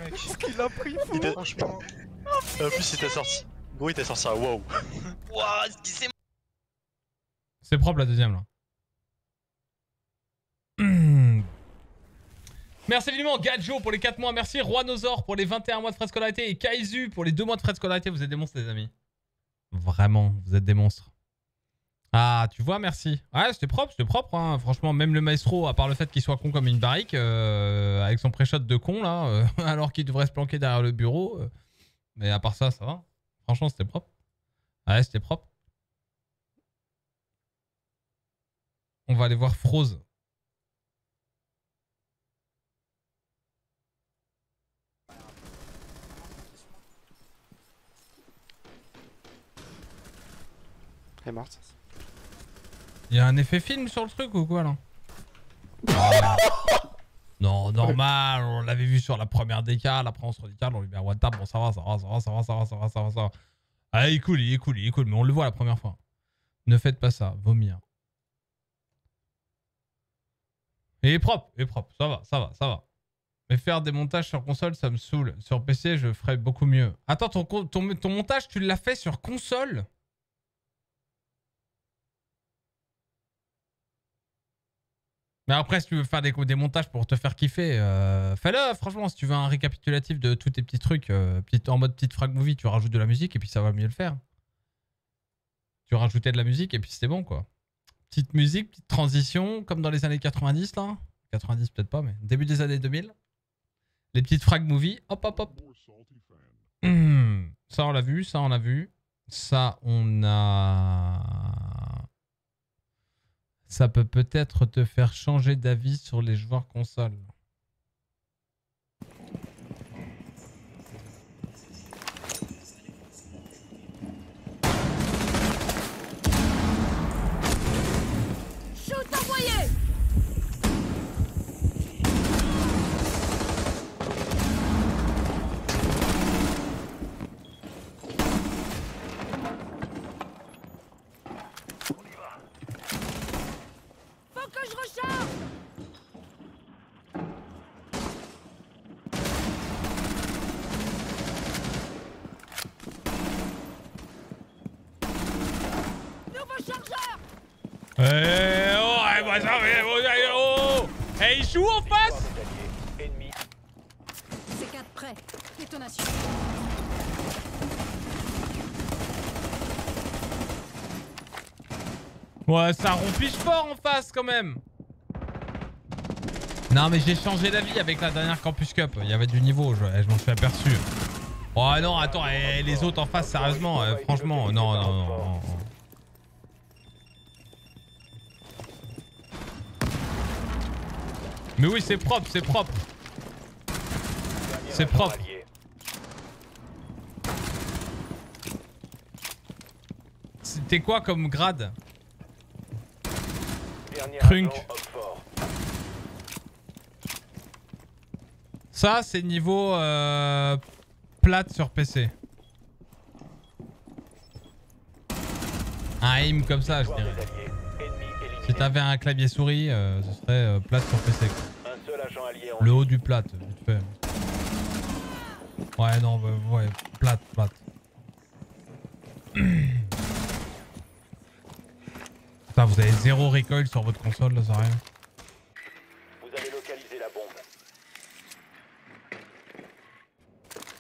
Qu'est-ce qu'il a pris, Il t'a- En plus, il t'a sorti. Gros, il t'a sorti un wow. C'est C'est propre la deuxième là. Merci évidemment Gadjo pour les 4 mois, merci Roanosaur pour les 21 mois de frais de scolarité et Kaizu pour les 2 mois de frais de scolarité. Vous êtes des monstres les amis. Vraiment, vous êtes des monstres. Ah, tu vois, merci. Ouais, c'était propre, c'était propre. hein. Franchement, même le maestro, à part le fait qu'il soit con comme une barrique, euh, avec son pré-shot de con là, euh, alors qu'il devrait se planquer derrière le bureau. euh, mais à part ça, ça va. Franchement, c'était propre. Ouais, c'était propre. On va aller voir Froze. Elle est morte. Il y a un effet film sur le truc ou quoi là. Non, normal, on l'avait vu sur la première décale, après on se redécale, on lui met un one tap, bon ça va, ça va, ça va, ça va, ça va, ça va, ça va, ça va. Ah, il est cool, il est cool, il est cool, mais on le voit la première fois. Ne faites pas ça, vomir. Il est propre, il est propre, ça va, ça va, ça va. Mais faire des montages sur console, ça me saoule. Sur PC, je ferais beaucoup mieux. Attends, ton, ton, ton montage, tu l'as fait sur console? Mais après, si tu veux faire des, montages pour te faire kiffer, euh, fais-le. Franchement, si tu veux un récapitulatif de tous tes petits trucs, euh, en mode petite frag movie, tu rajoutes de la musique et puis ça va mieux le faire. Tu rajoutais de la musique et puis c'était bon, quoi. Petite musique, petite transition, comme dans les années 90, là. 90 peut-être pas, mais début des années 2000. Les petites frag movie, hop, hop, hop. Hmm, Ça, on l'a vu, ça, on l'a vu. Ça, on a... Ça peut peut-être te faire changer d'avis sur les joueurs console. Shoot envoyé Faut que je recharge Nouveau chargeur Eh oh, eh, bah, ça, eh, oh, eh, oh Eh, il joue en face C4 prêt. Détonation. Ouais, ça rompige fort en face quand même. Non, mais j'ai changé d'avis avec la dernière Campus Cup. Il y avait du niveau, je, je m'en suis aperçu. Oh non, attends, eh, les autres en face, sérieusement, euh, franchement, non, non, non, non. Mais oui, c'est propre, c'est propre. C'est propre. C'était quoi comme grade Crunk. Ça, c'est niveau euh, plate sur PC. Un aim comme ça, je dirais. Si t'avais un clavier souris, euh, ce serait euh, plate sur PC. quoi. Un seul agent allié en Le haut du plate, vite fait. Ouais, non, bah, ouais, plate, plate. Putain, vous avez zéro recoil sur votre console, là, ça rien. Vous avez localisé la bombe.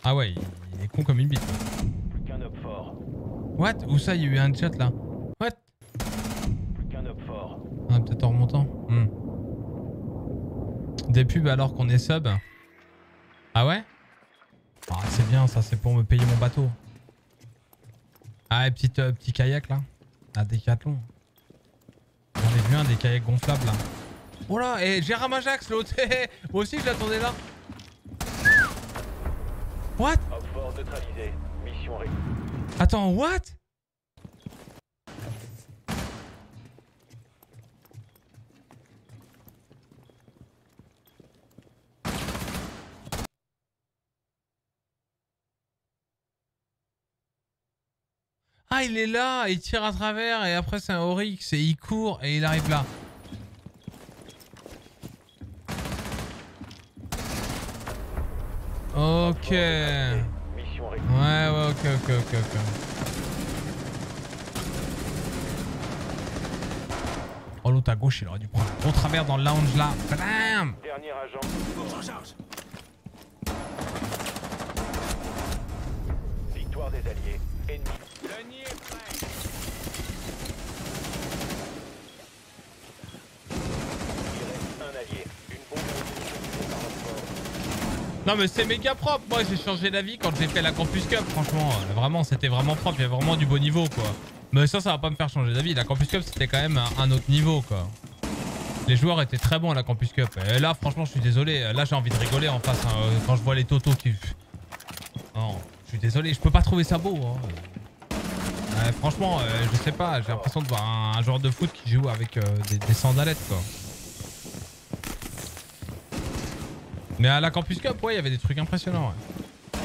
Ah ouais, il, est con comme une bite. Plus qu'un fort. What? Où ça, il y a eu un chat là What Plus qu'un up fort. Ah, peut-être en remontant. Hmm. Des pubs alors qu'on est sub. Ah ouais? Ah, c'est bien, ça, c'est pour me payer mon bateau. Ah, et petite, euh, petit kayak là. À Decathlon. J'en ai vu un des kayaks gonflables là. Oh là, et Jérôme Ajax l'autre. Moi aussi je l'attendais là. What? Op 4 neutralisé. Mission réussie. Attends, what? Ah, il est là, il tire à travers et après c'est un Oryx et il court et il arrive là. Ok. Ouais, ouais, ok, ok, ok, ok. Oh, l'autre à gauche, il aurait dû prendre au travers dans le lounge là. Bam. Victoire des alliés. Ennemi. Le un allié. Une bombe par. Non mais c'est méga propre, moi j'ai changé d'avis quand j'ai fait la Campus Cup, franchement, euh, vraiment c'était vraiment propre, il y avait vraiment du beau niveau quoi. Mais ça, ça va pas me faire changer d'avis, la Campus Cup c'était quand même un, autre niveau quoi. Les joueurs étaient très bons à la Campus Cup, et là franchement je suis désolé, là j'ai envie de rigoler en face hein, quand je vois les totos qui... Non, je suis désolé, je peux pas trouver ça beau. hein. Franchement, euh, je sais pas, j'ai l'impression de voir un, un joueur de foot qui joue avec euh, des, des sandalettes quoi. Mais à la Campus Cup, ouais, il y avait des trucs impressionnants. ouais.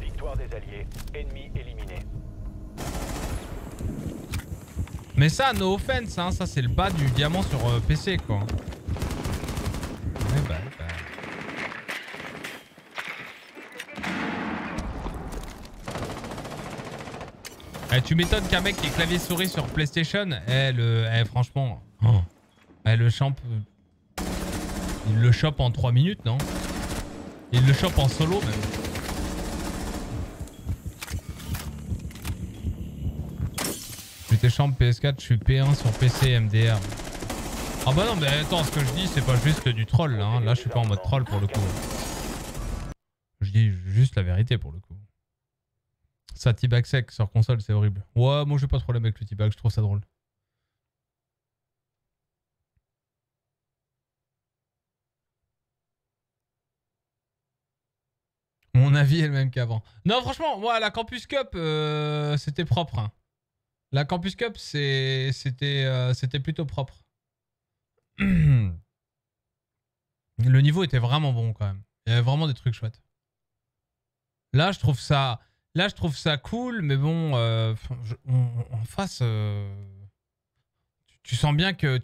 Victoire des alliés. Ennemi éliminé. Mais ça, no offense, hein, ça c'est le bas du diamant sur euh, PC quoi. Eh, tu m'étonnes qu'un mec qui est clavier souris sur PlayStation, eh, le, eh, franchement, oh. Eh, le champ, il le chope en 3 minutes, non? Il le chope en solo même. J'étais champ PS4, je suis P1 sur PC MDR. Ah bah non mais attends, ce que je dis c'est pas juste du troll là, hein. là je suis pas en mode troll pour le coup. Je dis juste la vérité pour le coup. Ça T-Bag sec sur console c'est horrible. Ouais moi j'ai pas de problème avec le T-Bag, je trouve ça drôle. Mon avis est le même qu'avant. Non franchement, moi la Campus Cup euh, c'était propre. hein. La Campus Cup c'était euh, plutôt propre. Le niveau était vraiment bon quand même. Il y avait vraiment des trucs chouettes. Là, je trouve ça, là, je trouve ça cool, mais bon, euh, en face, euh, tu, sens bien que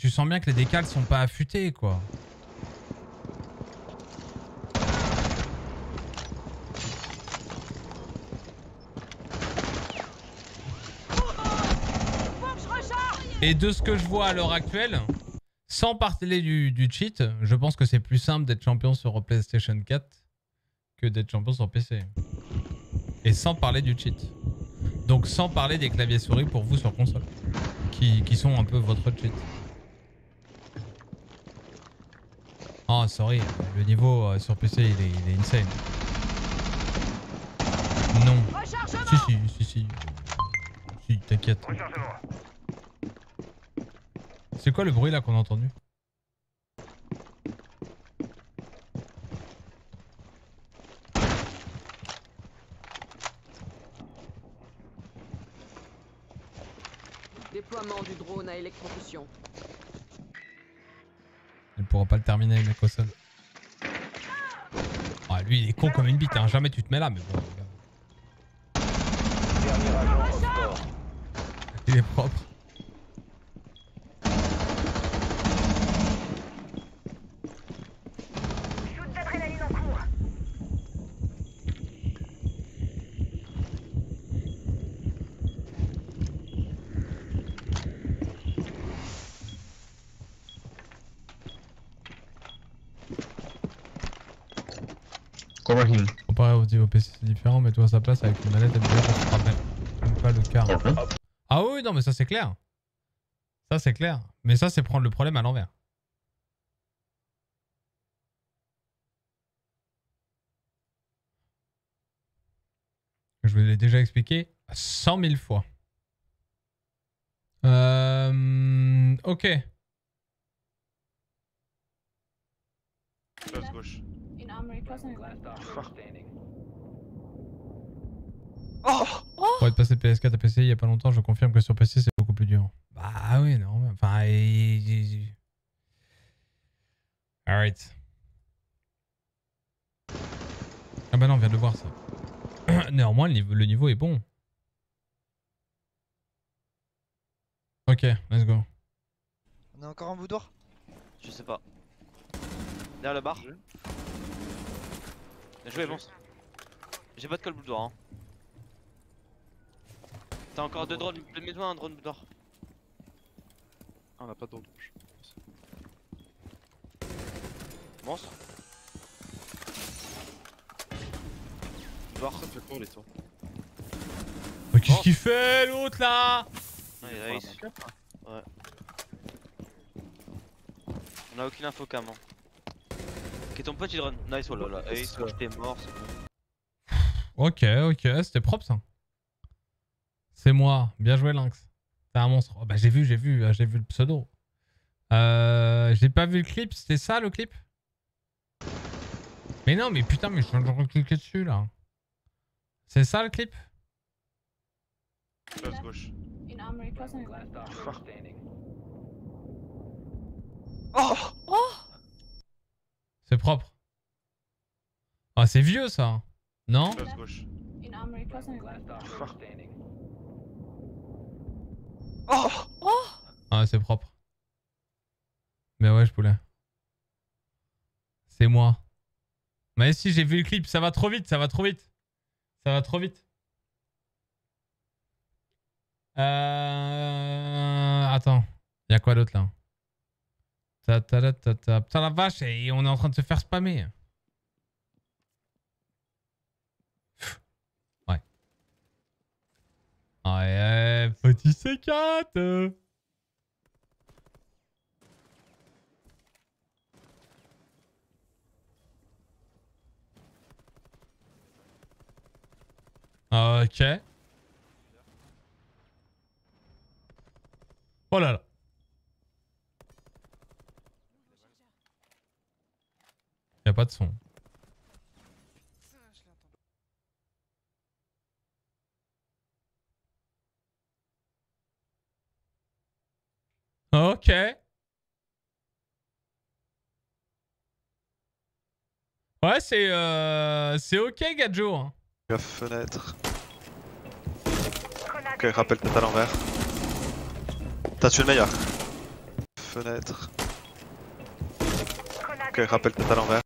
les décals sont pas affûtés, quoi. Et de ce que je vois à l'heure actuelle, sans parler du cheat, je pense que c'est plus simple d'être champion sur PlayStation 4 que d'être champion sur PC. Et sans parler du cheat. Donc sans parler des claviers souris pour vous sur console. Qui, qui sont un peu votre cheat. Oh sorry, le niveau euh, sur PC il est, il est insane. Non. Si si si si. Si t'inquiète. C'est quoi le bruit là qu'on a entendu? Déploiement du drone à électrocution. Il pourra pas le terminer le mec au sol. Ah lui il est con comme une bite hein. Jamais tu te mets là mais bon. Il est propre. Cover him. Comparé au au PC c'est différent, mets-toi à sa place avec une manette MDF, ça sera même, même pas le quart. Ah oui, non mais ça c'est clair. Ça c'est clair. Mais ça c'est prendre le problème à l'envers. Je vous l'ai déjà expliqué 100 000 fois. Euh, ok. Close gauche. Une armory close on Oh Pour être passé de PS4 à PC il y a pas longtemps, je confirme que sur PC c'est beaucoup plus dur. Bah oui, non. Enfin, Alright. Ah bah non, on vient de le voir ça. Néanmoins, le niveau, le niveau est bon. Ok, let's go. On est encore en boudoir Je sais pas. Derrière le bar. Bien joué, monstre. J'ai pas de call boudoir. Hein. T'as encore deux drones. Mets-toi un drone boudoir. Ah, on a pas de drone rouge. Monstre. Boudoir. Ça fait quoi les tours Mais qu'est-ce qu'il fait l'autre là? Ouais, il est race. Ouais. On a aucune info cam. Hein. Ok, ton pote il run. Nice, oh là là. Ace, moi j'étais mort, c'est bon. Ok, ok, c'était propre ça. C'est moi, bien joué Lynx. T'es un monstre. Oh, bah j'ai vu, j'ai vu, euh, j'ai vu le pseudo. Euh, j'ai pas vu le clip, c'était ça le clip? Mais non, mais putain, mais je suis en train de cliquer dessus là. C'est ça le clip? Close gauche. Oh Oh C'est propre. Ah, c'est vieux ça. Non? Close gauche. Une armory close on Oh Oh Ah, c'est propre. Mais ouais, je voulais. C'est moi. Mais si, j'ai vu le clip, ça va trop vite, ça va trop vite. Ça va trop vite. Euh... Attends, y a quoi d'autre là? Ta, ta, ta, ta, ta. Putain la vache, et on est en train de se faire spammer. Ouais, petit C4 Ok. Oh là là. Y a pas de son. Ok. Ouais, c'est euh, c'est ok, Gadjo. hein. Gaffe, fenêtre. Ok, rappel tête à l'envers. T'as tué le meilleur. Fenêtre. Ok, rappel tête à l'envers.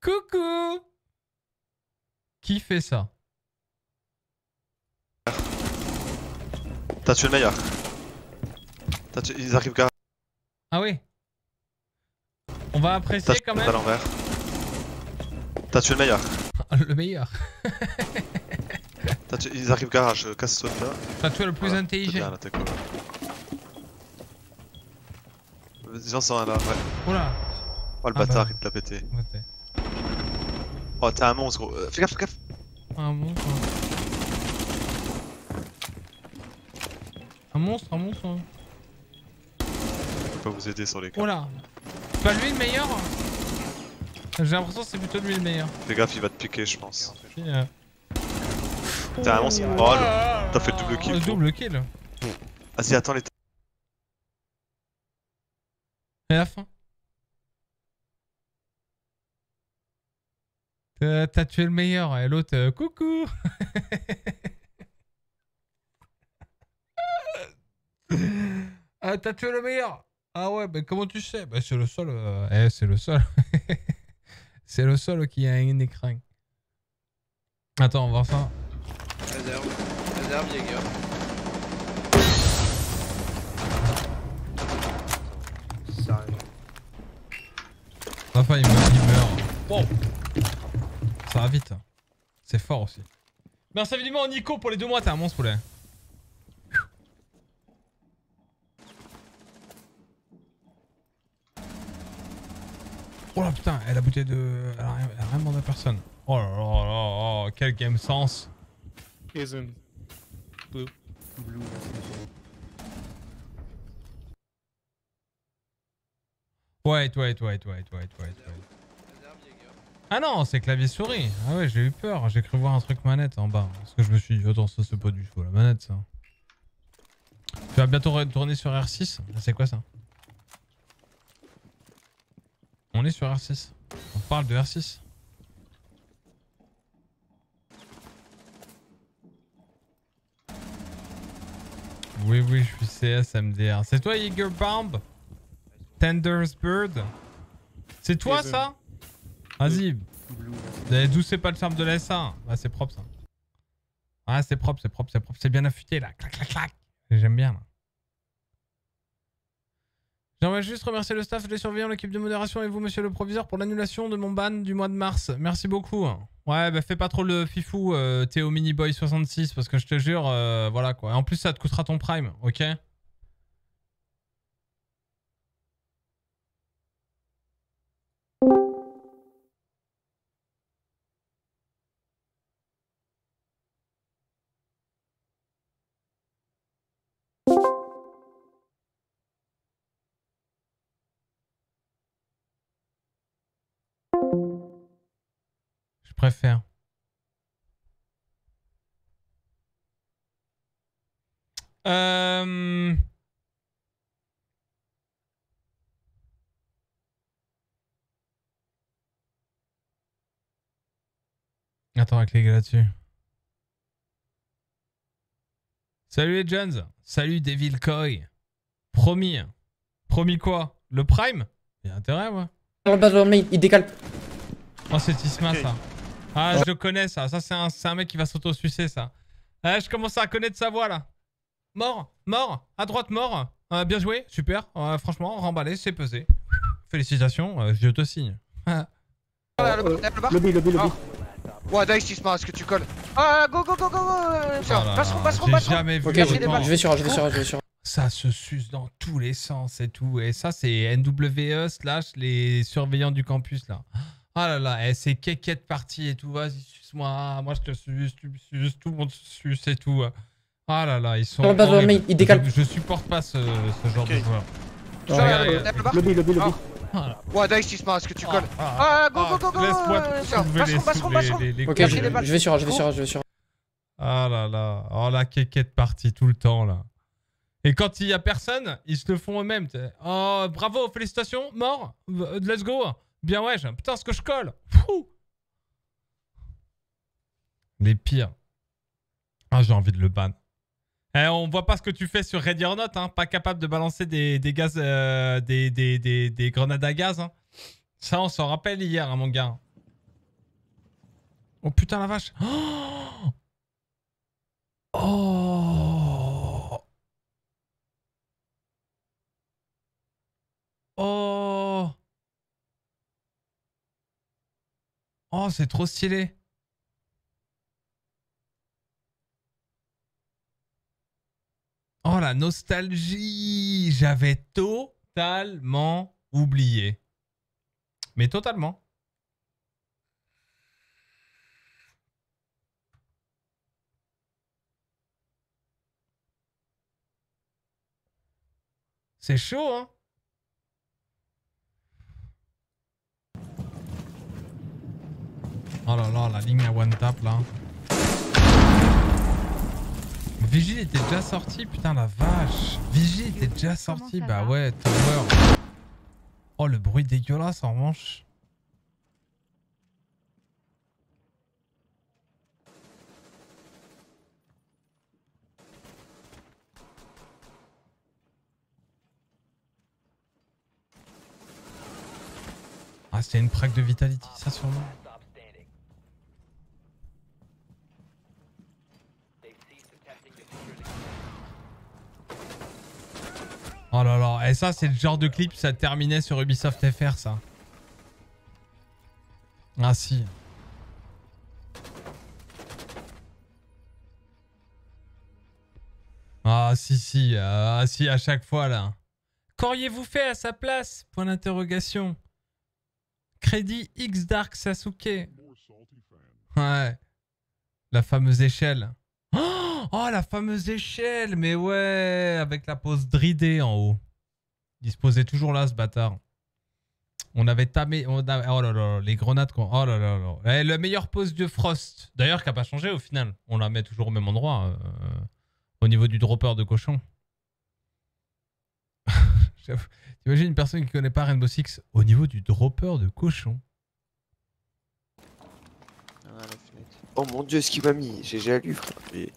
Coucou Qui fait ça? T'as tué le meilleur. T'as tué... Ils arrivent garage. Ah oui On va apprécier quand même l'envers. T'as tué le meilleur. le meilleur. T'as tué- Ils arrivent garage, casse-toi de là. T'as tué le plus Voilà, intelligent. Les gens sont là, ouais. Oula Oh le Ah bâtard, bah. il te l'a pété. Oh t'es un monstre gros. Euh, fais gaffe, fais gaffe. Un monstre. Un monstre, un monstre. hein. Je peux pas vous aider sur les. Oh là C'est pas lui le meilleur J'ai l'impression que c'est plutôt lui le meilleur. Fais gaffe, il va te piquer je pense. Euh, T'es un monstre. Oh le... T'as fait le double kill. Le gros. double kill. Vas-y attends les... Et la fin. T'as tué le meilleur et l'autre, euh, coucou Ah, t'as tué le meilleur Ah ouais, bah comment tu sais? Bah c'est le seul. euh, Eh, c'est le seul. c'est le seul qui a un écran. Attends, on va voir ça. Réserve. Réserve, Jäger. Ça arrive. Enfin, il meurt. Il meurt. Wow vite. C'est fort aussi. Merci évidemment Nico pour les deux mois, t'es un monstre poulet. Oh la putain, elle a bouteille de... Rien, elle a rien demandé à personne. Oh là là là quel game sense. Isn't. Blue. Wait, wait, wait, wait, wait, wait, wait. Ah non, c'est clavier souris. Ah ouais, j'ai eu peur. J'ai cru voir un truc manette en bas. Parce que je me suis dit, attends, ça c'est pas du tout la manette ça. Tu vas bientôt retourner sur R6 C'est quoi ça? On est sur R6. On parle de R6. Oui, oui, je suis CS MDR. C'est toi, Eager Bomb? Tender's Bird? C'est toi ça? Vas-y. D'où c'est pas le charme de la Bah, c'est propre ça. Ah, c'est propre, c'est propre, c'est propre. C'est bien affûté là. Clac, clac, clac. J'aime bien là. J'aimerais juste remercier le staff, les surveillants, l'équipe de modération et vous, monsieur le proviseur, pour l'annulation de mon ban du mois de mars. Merci beaucoup. Ouais, bah fais pas trop le fifou, euh, Théo Miniboy 66, parce que je te jure, euh, voilà quoi. En plus, ça te coûtera ton prime, ok? Je préfère. Euh... Attends, avec les gars là-dessus. Salut les Jones. Salut Devil Coy. Promis. Promis quoi? Le Prime? Il y a intérêt, moi. Il décale. Oh, c'est Tisma, ça. Ah, je le connais, ça. Ça, c'est un, c'est un mec qui va s'auto-sucer, ça. Ah, je commence à connaître sa voix, là. Mort, mort, à droite, mort. Euh, bien joué, super. Euh, franchement, remballé, c'est pesé. Félicitations, euh, je te signe. Ah, le, Lobby, lobby, lobby. Ouais, Dice, Tisma, est-ce que tu colles Ah, go, go, go, go, go Oh passeront, j'ai passeront jamais vu Ok, je, vais sur je vais sur je vais sur. Ça se suce dans tous les sens et tout. Et ça, c'est NWE slash les surveillants du campus, là. Ah là là, eh, c'est kékette partie et tout. Vas-y, suce-moi. Moi, je te suce, tu me suces, tout le monde se suce et tout. Ah là là, ils sont. Non, il décale. Je, je supporte pas ce, ce genre de joueur. Le bar Lobby, lobby, lobby. Ah, Ouais, Dice, Tisma, est-ce que tu colles ah, Ah, go, go, go, go Laisse-moi te tiens, soulever les, Passeront, passeront, les, passeront les, les Ok, je, je vais sur A, je vais sur A, je vais sur A. Ah là là, oh la kékette partie tout le temps là. Et quand il y a personne, ils se le font eux-mêmes. Oh bravo, félicitations, mort, let's go. Bien ouais, j'ai- putain ce que je colle. Les pires. Ah j'ai envie de le ban. Eh, on voit pas ce que tu fais sur Ready or Not, hein. Pas capable de balancer des, gaz, euh, des, des, des, des grenades à gaz. Hein. Ça on s'en rappelle hier, hein, mon gars. Oh putain la vache. Oh Oh Oh, c'est trop stylé. Oh, la nostalgie J'avais totalement oublié. Mais totalement. C'est chaud, hein Oh là là, la ligne à one tap là. Vigile était déjà sorti, putain la vache. Vigile était déjà sorti, bah ouais, Tower. Oh le bruit dégueulasse en revanche. Ah, c'était une prague de Vitality, ça sûrement. Oh là là, et ça c'est le genre de clip, ça terminait sur Ubisoft FR ça. Ah si. Ah si si, ah si à chaque fois là. Qu'auriez-vous fait à sa place? Point d'interrogation. Crédit X Dark Sasuke. Ouais. La fameuse échelle. Oh, oh, la fameuse échelle Mais ouais Avec la pose dridée en haut. Il se posait toujours là, ce bâtard. On avait tamé... Oh là là, les grenades... Oh là là là. Eh, la meilleure pose de Frost. D'ailleurs, qui n'a pas changé au final. On la met toujours au même endroit. euh, au niveau du dropper de cochon. T'imagines une personne qui connaît pas Rainbow Six au niveau du dropper de cochon? Oh mon dieu, ce qu'il m'a mis. GG à lui, frère. Et-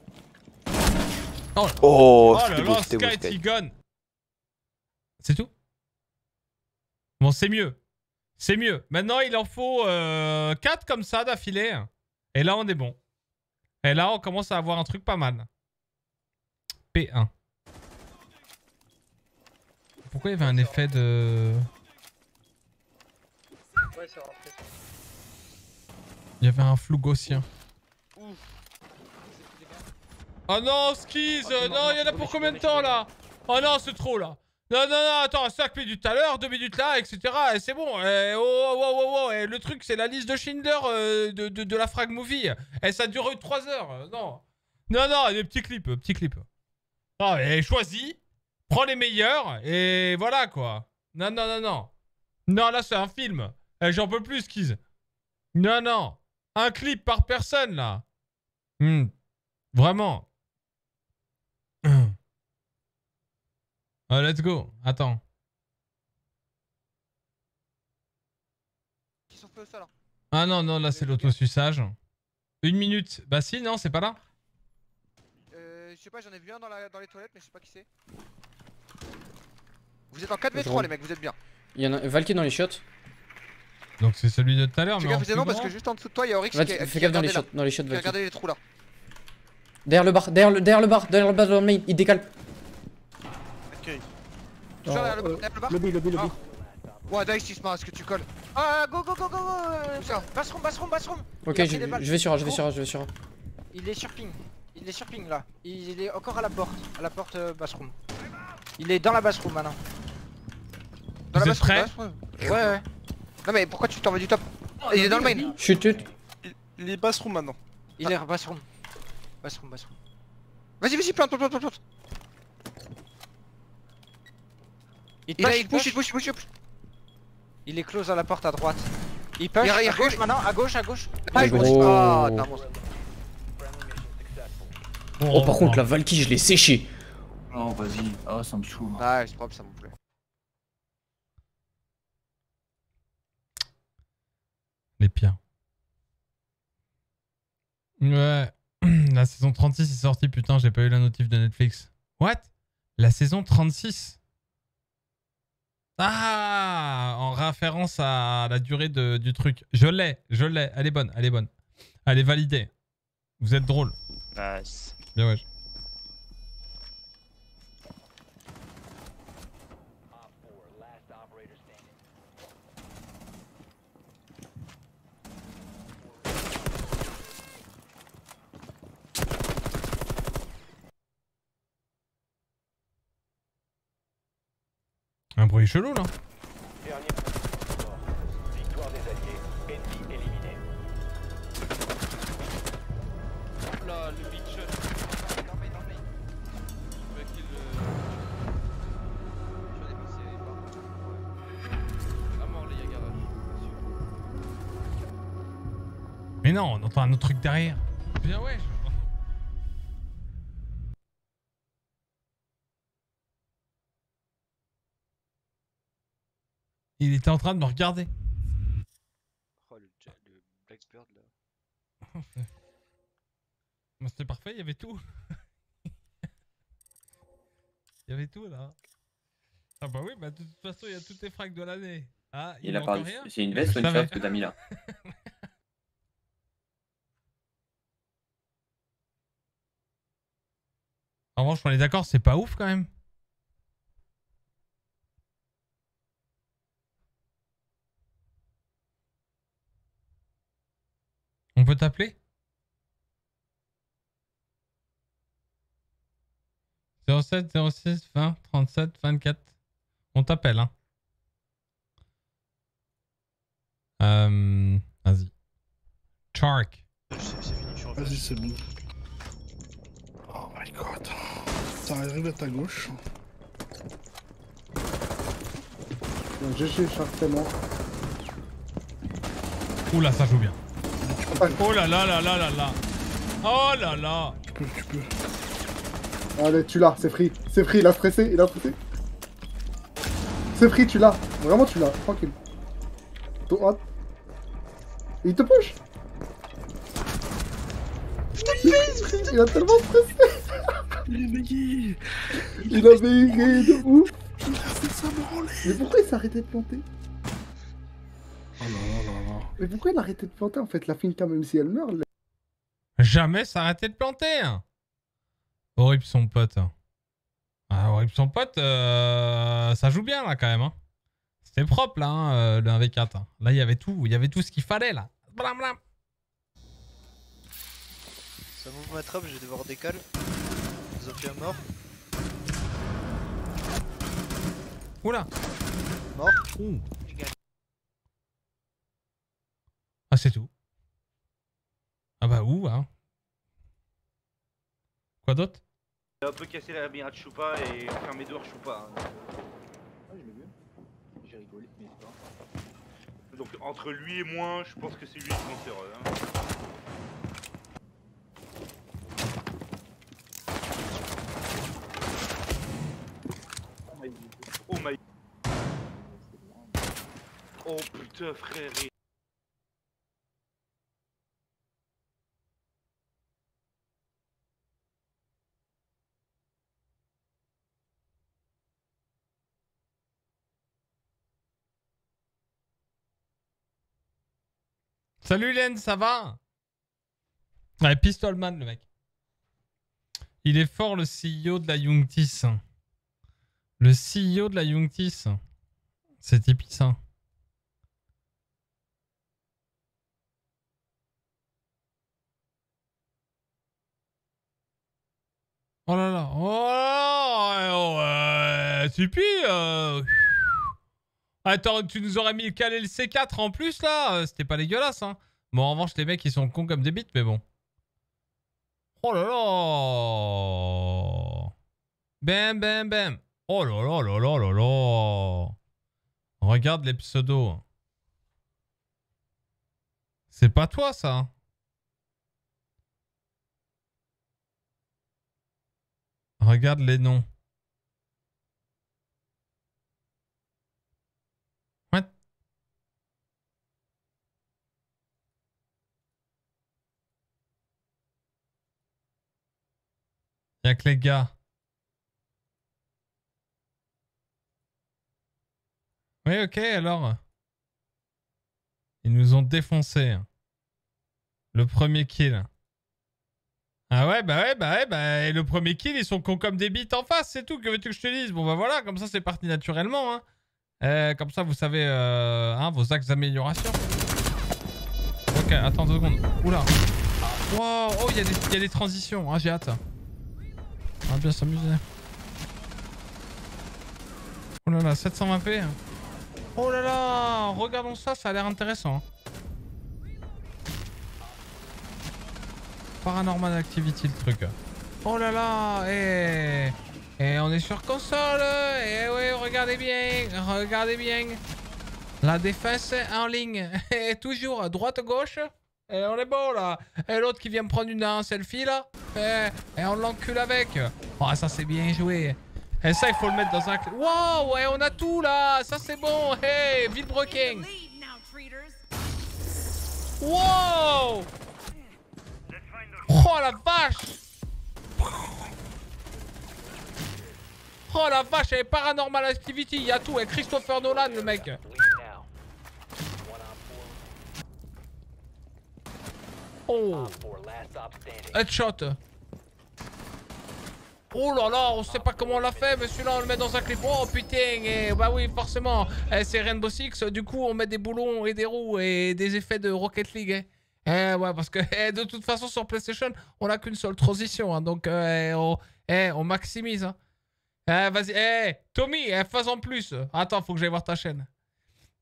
Oh, Oh, oh là c'était beau, là, c'était beau, Sky. Tigon C'est tout? Bon, c'est mieux. C'est mieux. Maintenant, il en faut 4 comme ça d'affilée. Et là, on est bon. Et là, on commence à avoir un truc pas mal. P1. Pourquoi il y avait un effet de... Ouais, c'est rentré. Il y avait un flou gaussien. Oh non, skis euh, Non, il y en a pour combien de temps là? Oh non, c'est trop là Non, non, non, attends, 5 minutes à l'heure, 2 minutes là, etc. Et c'est bon. Eh, oh, oh, oh, oh, oh, et le truc, c'est la liste de Schindler euh, de, de, de la frag movie. Et ça dure 3 heures. euh, Non. Non, non, des petits clips, euh, petits clips. Ah, et choisis, prends les meilleurs, et voilà quoi. Non, non, non, non. Non, là, c'est un film. Eh, J'en peux plus, skis. Non, non. Un clip par personne, là. Hmm. Vraiment. Ah, let's go. Attends. Qui sont faits au sol. hein. Ah non, non, là, c'est l'autosuçage. Une minute. Bah si, non, c'est pas là. Euh, je sais pas, j'en ai vu un dans, la, dans les toilettes, mais je sais pas qui c'est. Vous êtes en 4v3 Jérôme. les mecs, vous êtes bien. Il y en a Val qui est dans les shots. Donc c'est celui de tout à l'heure, Fais mais en gaffe, non parce que juste en dessous de toi, il y a Oryx qui, fais gaffe dans les shots, dans les shots, Valky. regardait les trous là. Derrière le bar, derrière le, derrière le bar, derrière le bar de main, il décale. Toujours derrière le, derrière le bar Lobby, lobby, lobby. Ah. Ouais, Dice, il se marre, est-ce que tu colles Ah, go, go, go, go, go euh, ça. Bassroom, bassroom, bassroom Ok, Il a je, je vais sur A, je vais sur A, je vais sur A. Il est sur ping. Il est sur ping là. Il est encore à la porte. À la porte euh, bassroom. Il est dans la bassroom maintenant. Dans Vous la êtes bassroom, bassroom. Ouais, ouais. Non, mais pourquoi tu t'en vas du top Il est dans le main. Chut, chut. Il est bassroom maintenant. Il est bassroom. Bassroom, bassroom. Vas-y, vas-y, plante, plante, plante, plante. Il, Il push, il il push, il push, il push, il push. Il est close à la porte à droite. Il push, Il à gauche maintenant, à gauche, à gauche. Ah, il. Ah, monstre. Oh, par contre, la Valky, je l'ai séché. Oh, vas-y. Oh, ça me saoule. Ah, c'est propre, ça me plaît. Les pires. Ouais. La saison 36 est sortie, putain, j'ai pas eu la notif de Netflix. What? La saison 36 Ah En référence à la durée de- du truc. Je l'ai, je l'ai. Elle est bonne, elle est bonne. Elle est validée. Vous êtes drôle. Nice. Bien ouais. Bruit chelou là. Dernier Victoire des Alliés. Ennemi éliminé. Hop là, le garage. Mais non, on entend un autre truc derrière. Il était en train de me regarder. Oh, le, le Blackbird là. C'était parfait, il y avait tout. Il y avait tout là. Ah bah oui, bah de toute façon, il y a toutes les frags de l'année. Ah, Il il a manque pas. rien C'est une veste ou une savais. chatte que t'as mis là En revanche, on est d'accord, c'est pas ouf quand même. Peut t'appeler? 07 06 20 37 24. On t'appelle, hein. Euh, Vas-y. Chark. Vas-y, c'est bon. Oh my god. Ça arrive à ta gauche. Donc, GG, Shark, c'est mort. Oula, ça joue bien. Oh là là là là là là. Oh là là. Tu peux, tu peux. Allez, tu l'as, c'est free. C'est free, il a stressé, il a stressé. C'est free, tu l'as. Vraiment, tu l'as, tranquille. Droite. Il te push. Il a tellement stressé. Il est bégué. Il a bégué de ouf. Mais pourquoi il s'est arrêté de planter? Oh là. Mais pourquoi il a arrêté de planter en fait La Finca, même si elle meurt, elle- Jamais s'arrêter de planter. hein. Horrible son pote. hein. Ah, horrible son pote, euh, ça joue bien là quand même. hein. C'était propre là, hein, euh, le 1v4. hein. Là, il y avait tout, il y avait tout ce qu'il fallait là. Blam, blam. Ça m'ouvre ma trappe, je vais devoir décaler. Zofia mort. Oula. Mort. Ah, c'est tout. Ah bah où, hein? Quoi d'autre? J'ai un peu cassé la mira de Choupa et fermé dehors Choupa. hein, euh. Ah, j'ai vu. J'ai rigolé, mais c'est pas grave. Donc entre lui et moi, je pense que c'est lui le compteur. Hein. Oh my... Oh putain frère Salut Len, ça va? Ouais, Pistolman le mec. Il est fort le CEO de la Youngtis. Le CEO de la Youngtis. C'est Tipeee ça. Oh là là. Oh là là. Tipeee. euh. Attends, tu nous aurais mis le calé le C4 en plus là euh, C'était pas dégueulasse hein. Bon en revanche les mecs ils sont cons comme des bites mais bon. Oh là là Bam bam bam Oh là là là là là là Regarde les pseudos. C'est pas toi ça Regarde les noms. Y'a que les gars. Oui, ok, alors. Ils nous ont défoncé. Le premier kill. Ah ouais, bah ouais, bah ouais, bah et le premier kill, ils sont cons comme des bites en face, c'est tout. Que veux-tu que je te dise? Bon bah voilà, comme ça c'est parti naturellement. Hein. Euh, comme ça vous savez euh, hein, vos axes d'amélioration. Ok, attends deux secondes. Oula. Wow, oh, il y, y a des transitions. Ah, j'ai hâte. On va bien s'amuser. Oh là là, 720p. Oh là là, regardons ça, ça a l'air intéressant. Paranormal Activity le truc. Oh là là, et, et on est sur console. Et oui, regardez bien, regardez bien. La défense en ligne. Et toujours droite gauche. Et on est beau là. Et l'autre qui vient me prendre une un selfie là. Et, et on l'encule avec. Oh ça c'est bien joué. Et ça il faut le mettre dans un... Wow, ouais on a tout là. Ça c'est bon. Hey, Villebrequin. Wow Oh la vache Oh la vache, et Paranormal Activity, il y a tout, et Christopher Nolan le mec Oh Headshot Oh là là, on sait pas comment on l'a fait, mais celui-là on le met dans un clip. Oh putain, et bah oui, forcément, Eh, c'est Rainbow Six, du coup on met des boulons et des roues et des effets de Rocket League. eh. Eh ouais, parce que eh, de toute façon sur PlayStation, on n'a qu'une seule transition, hein, donc euh, eh, on, eh, maximise. Hein. Eh, vas-y, eh, Tommy, eh, fais en plus. Attends, faut que j'aille voir ta chaîne.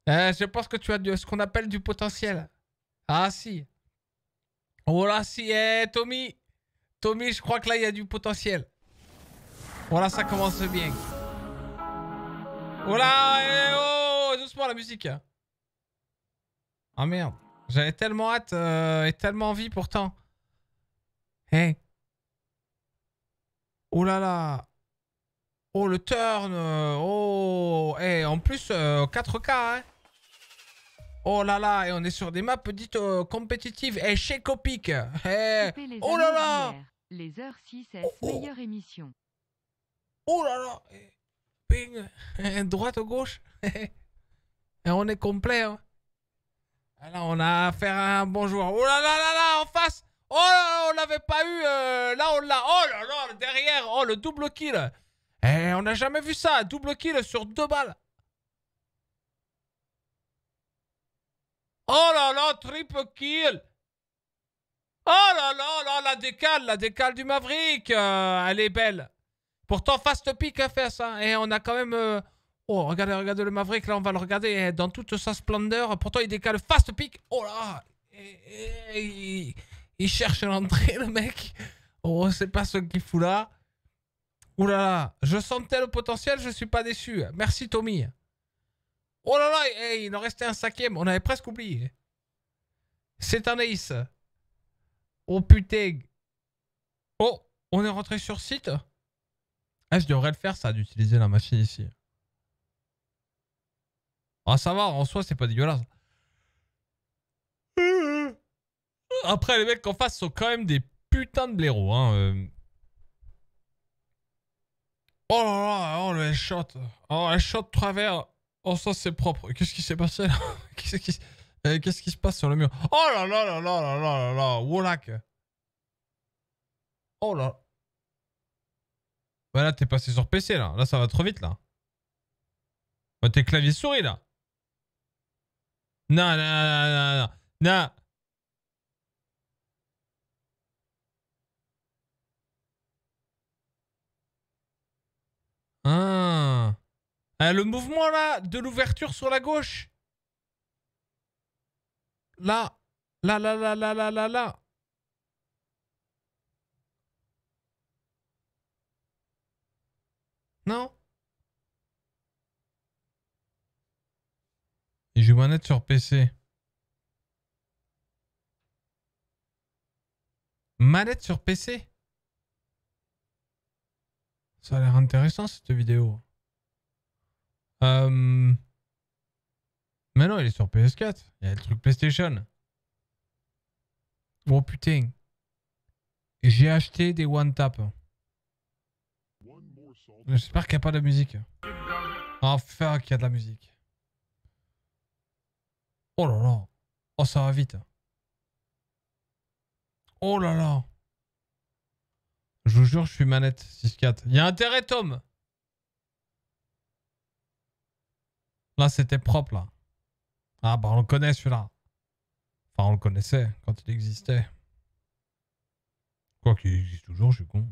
Je pense que tu as ce qu'on appelle du potentiel. Ah si. Oh là si, eh, Tommy. Tommy, je crois que là, il y a du potentiel. Voilà, ça commence bien. Oh là, eh, oh, doucement la musique. Ah merde. J'avais tellement hâte euh, et tellement envie pourtant. Hey. Oh là là. Oh le turn. euh, Oh. Eh, en plus, euh, 4K, hein. Oh là là, et on est sur des maps dites euh, compétitives. Eh, chez Copic. Eh. Oh là là. Les heures 6S, meilleure émission. Oh là là. Eh, Ping. Droite ou gauche. Et on est complet. Hein. Ah Là, on a affaire à un bon joueur. Oh là là là là, en face. Oh là là, on l'avait pas eu. euh, là, on l'a. Oh là là, derrière. Oh, le double kill. Eh, on n'a jamais vu ça. Double kill sur deux balles. Oh là là, triple kill. Oh là là là, la décale, la décale du Maverick. euh, elle est belle. Pourtant, Fast Peak a fait ça. Et on a quand même... euh, Oh, regardez, regardez le Maverick. Là, on va le regarder eh, dans toute sa splendeur. Pourtant, il décale Fast Peak. Oh là Et- et- il, il cherche l'entrée, le mec. Oh, c'est pas ce qu'il fout là. Oh là là, je sentais le potentiel, je suis pas déçu. Merci, Tommy. Oh là là, eh, il en restait un cinquième. On avait presque oublié. C'est un ace. Oh putain. Oh, on est rentré sur site. Ah, je devrais le faire, ça, d'utiliser la machine ici. Ah, ça va, en soi, c'est pas dégueulasse. Après, les mecs en face sont quand même des putains de blaireaux. Hein. euh. Oh là là, oh le headshot. Oh, headshot de travers. Oh, ça, c'est propre. Qu'est-ce qui s'est passé là Qu'est-ce qui... euh, Qu'est-ce qui se passe sur le mur? Oh là là là là là là là là. Wolak. Oh là. Bah là, t'es passé sur PC là. Là, ça va trop vite là. Bah, t'es clavier souris là. Non, non, non, non, non. Non. Ah. Ah, le mouvement là de l'ouverture sur la gauche. Là. Là, là, là, là, là, là, là. Non? Il joue manette sur PC. Manette sur PC Ça a l'air intéressant cette vidéo. Euh... Mais non, il est sur PS4. Il y a le truc PlayStation. Oh putain. J'ai acheté des One Tap. J'espère qu'il n'y a pas de musique. Oh fuck, il y a de la musique. Oh là là. Oh, ça va vite. Oh là là. Je vous jure, je suis manette 6-4. Il y a intérêt, Tom. Là, c'était propre, là. Ah, bah, on le connaît, celui-là. Enfin, on le connaissait quand il existait. Quoi qu'il existe toujours, je suis con.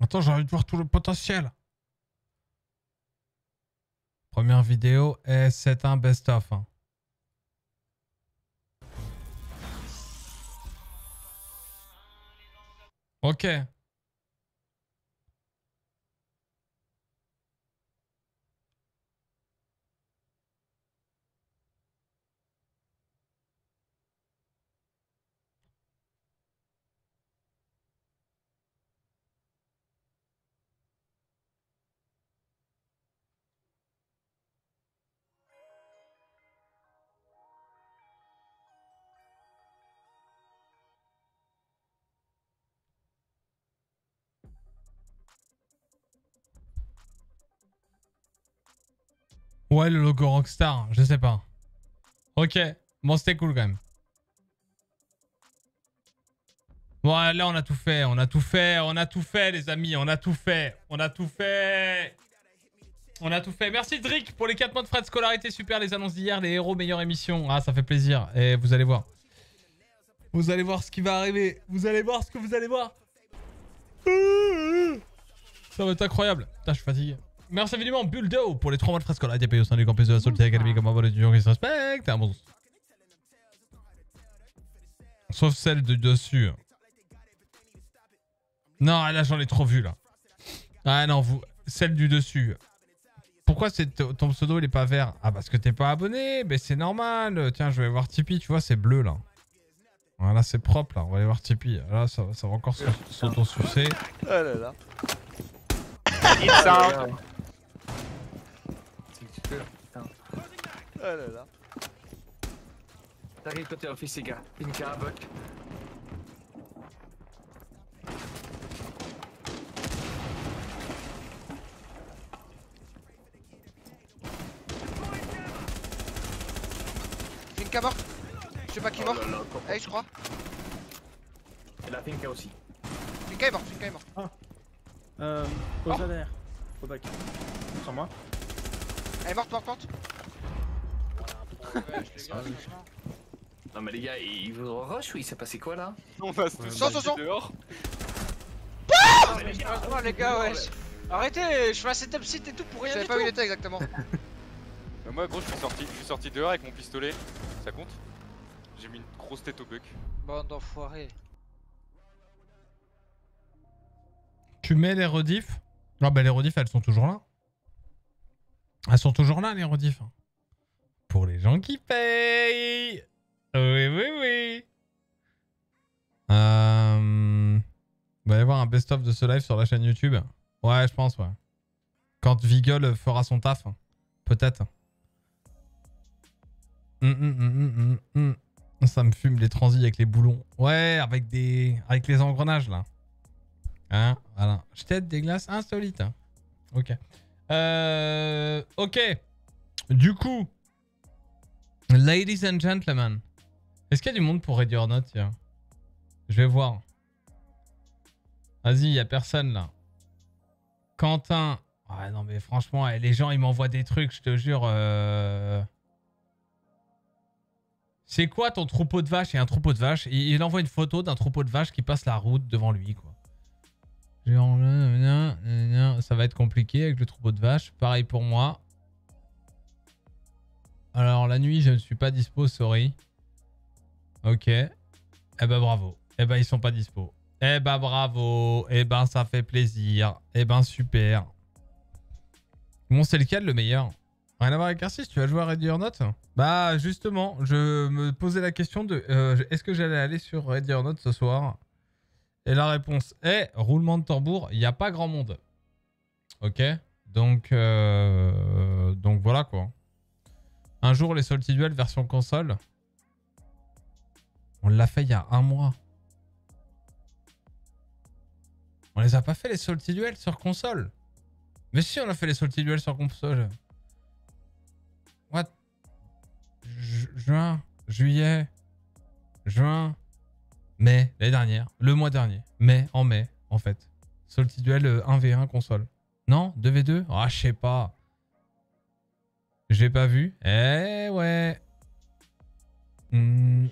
Attends, j'ai envie de voir tout le potentiel. Première vidéo et c'est un best-of. hein. Ok. Ouais, le logo Rockstar, je sais pas. Ok, bon, c'était cool quand même. Bon, là, on a tout fait, on a tout fait, on a tout fait, les amis, on a tout fait, on a tout fait. On a tout fait. Merci Drick pour les 4 mois de frais de scolarité. Super les annonces d'hier, les héros, meilleure émission. Ah, ça fait plaisir. Et vous allez voir. Vous allez voir ce qui va arriver. Vous allez voir ce que vous allez voir. Ça va être incroyable. Putain, je suis fatigué. Merci infiniment, Buldo, pour les 3 mois de fresco. été payé au sein du campus de la Solitaire Academy comme un bon étudiant qui se respecte. Ah, bon. Sauf celle de dessus. Non, là, j'en ai trop vu, là. Ah non, vous... celle du dessus. Pourquoi c'est ton pseudo, il est pas vert? Ah, parce que t'es pas abonné. Mais c'est normal. Tiens, je vais voir Tipeee. Tu vois, c'est bleu, là. Voilà, c'est propre, là. On va aller voir Tipeee. Là, ça, ça va encore s'auto-sucer. Oh là là. Sound. Putain. Oh là là. T'arrives côté office, les gars. Pinka, Buck. Finka mort Je sais pas qui est mort. Oh là là, Eh, je crois. Et la Pinka aussi. Finka est mort, Finka est mort. Euh, Oh. aux derrière. Au bac. Sur moi. Elle est morte, morte, morte. Non mais les gars, il vous rush ou il s'est passé quoi là On passe tous Sans, sans, sans. dehors. Oh, mais les gars, wesh. Arrêtez, je fais un setup site et tout pour rien Je savais pas où il était exactement. Bah, moi, gros, je suis sorti, je suis sorti dehors avec mon pistolet. Ça compte J'ai mis une grosse tête au buck. Bande d'enfoirés. Tu mets les rediffs Ah bah les rediffs, elles sont toujours là. Elles sont toujours là, les rediffs. Pour les gens qui payent Oui, oui, oui euh... Vous allez voir un best-of de ce live sur la chaîne YouTube Ouais, je pense, ouais. Quand Vigol fera son taf. Peut-être. Hum, hum, hum. Ça me fume les transits avec les boulons. Ouais, avec des... Avec les engrenages, là. Hein, voilà. Je t'aide des glaces insolites. hein. Ok. Euh, ok. Du coup, ladies and gentlemen, est-ce qu'il y a du monde pour Ready or Not tiens? Je vais voir. Vas-y, il y a personne là. Quentin. Ouais, non, mais franchement, eh, les gens, ils m'envoient des trucs, je te jure. euh. C'est quoi ton troupeau de vaches? Il y a un troupeau de vaches. Il envoie une photo d'un troupeau de vaches qui passe la route devant lui, quoi. Ça va être compliqué avec le troupeau de vaches. Pareil pour moi. Alors, la nuit, je ne suis pas dispo, sorry. Ok. Eh ben, bravo. Eh ben, ils sont pas dispo. Eh ben, bravo. Eh ben, ça fait plaisir. Eh ben, super. Bon, c'est lequel le meilleur? Rien à voir avec Arcis, tu vas jouer à Ready or Not? Bah, justement, je me posais la question de euh, est-ce que j'allais aller sur Ready or Not ce soir? Et la réponse est roulement de tambour, il n'y a pas grand monde. Ok Donc, euh, donc voilà quoi. Un jour, les Salty Duel version console. On l'a fait il y a un mois. On les a pas fait les Salty Duel sur console. Mais si, on a fait les Salty Duel sur console. What? Ju- Juin, juillet, juin, mai, l'année dernière, le mois dernier, mai, en mai, en fait. Salty Duel euh, 1v1 console. Non 2v2 Ah, je sais pas. J'ai pas vu. Eh ouais. Hum,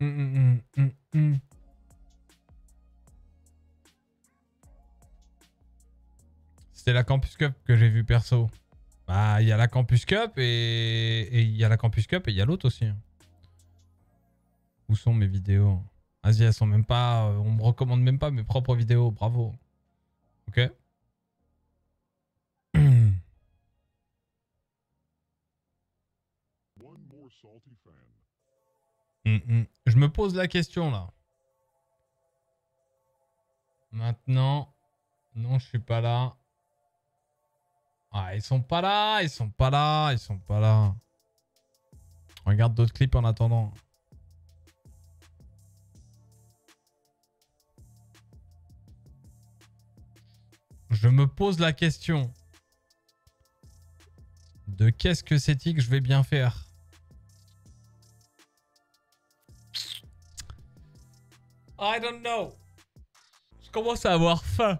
hum, hum, C'était la Campus Cup que j'ai vu perso. Bah, il y a la Campus Cup et il y a la Campus Cup et il y a l'autre aussi. hein. Où sont mes vidéos? Vas-y, elles sont même pas. euh, On me recommande même pas mes propres vidéos. Bravo. Ok. Hum, hum. Je me pose la question là. Maintenant. Non, je suis pas là. Ah, ils sont pas là, ils sont pas là, ils sont pas là. Regarde d'autres clips en attendant. Je me pose la question de qu'est-ce que c'est que je vais bien faire? I don't know. Je commence à avoir faim.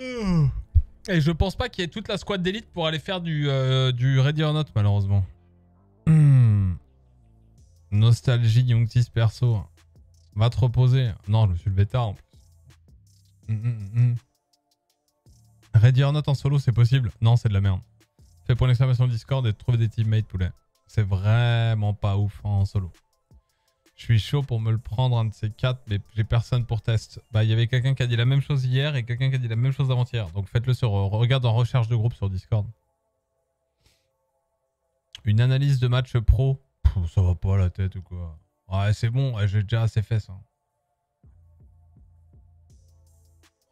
Et je pense pas qu'il y ait toute la squad d'élite pour aller faire du, euh, du Ready or Not, malheureusement. Nostalgie Youngtis perso. Va te reposer. Non, je me suis levé tard en plus. Hum. Ready or not en solo, c'est possible Non, c'est de la merde. Fais pour l'exclamation Discord et trouve des teammates, poulet. C'est vraiment pas ouf en solo. Je suis chaud pour me le prendre un de ces quatre, mais j'ai personne pour test. Bah, il y avait quelqu'un qui a dit la même chose hier et quelqu'un qui a dit la même chose avant-hier. Donc faites-le sur. euh, regarde en recherche de groupe sur Discord. Une analyse de match pro. Ça va pas à la tête ou quoi? Ouais, c'est bon, ouais, j'ai déjà assez fait ça.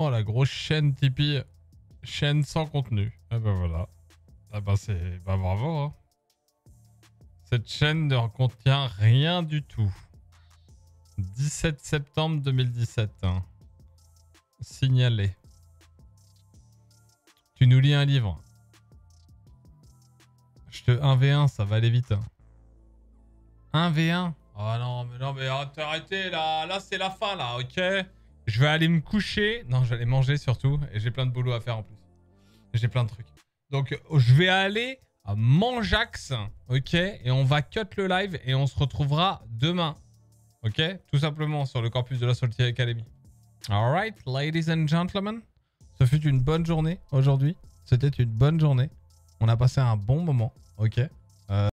Oh, la grosse chaîne Tipeee. Chaîne sans contenu. Ah bah voilà. Ah bah c'est... Bah bravo. Hein. Cette chaîne ne contient rien du tout. 17 septembre 2017. hein. Signalé. Tu nous lis un livre. Je te 1v1, ça va aller vite. hein. 1v1 Oh non, mais non, mais arrête- arrêtez là. Là, c'est la fin là, ok? Je vais aller me coucher. Non, je vais aller manger surtout. Et j'ai plein de boulot à faire en plus. J'ai plein de trucs. Donc, je vais aller à Manjax, ok? Et on va cut le live et on se retrouvera demain, ok? Tout simplement sur le campus de la Salty Academy. Alright, ladies and gentlemen. Ce fut une bonne journée aujourd'hui. C'était une bonne journée. On a passé un bon moment, ok?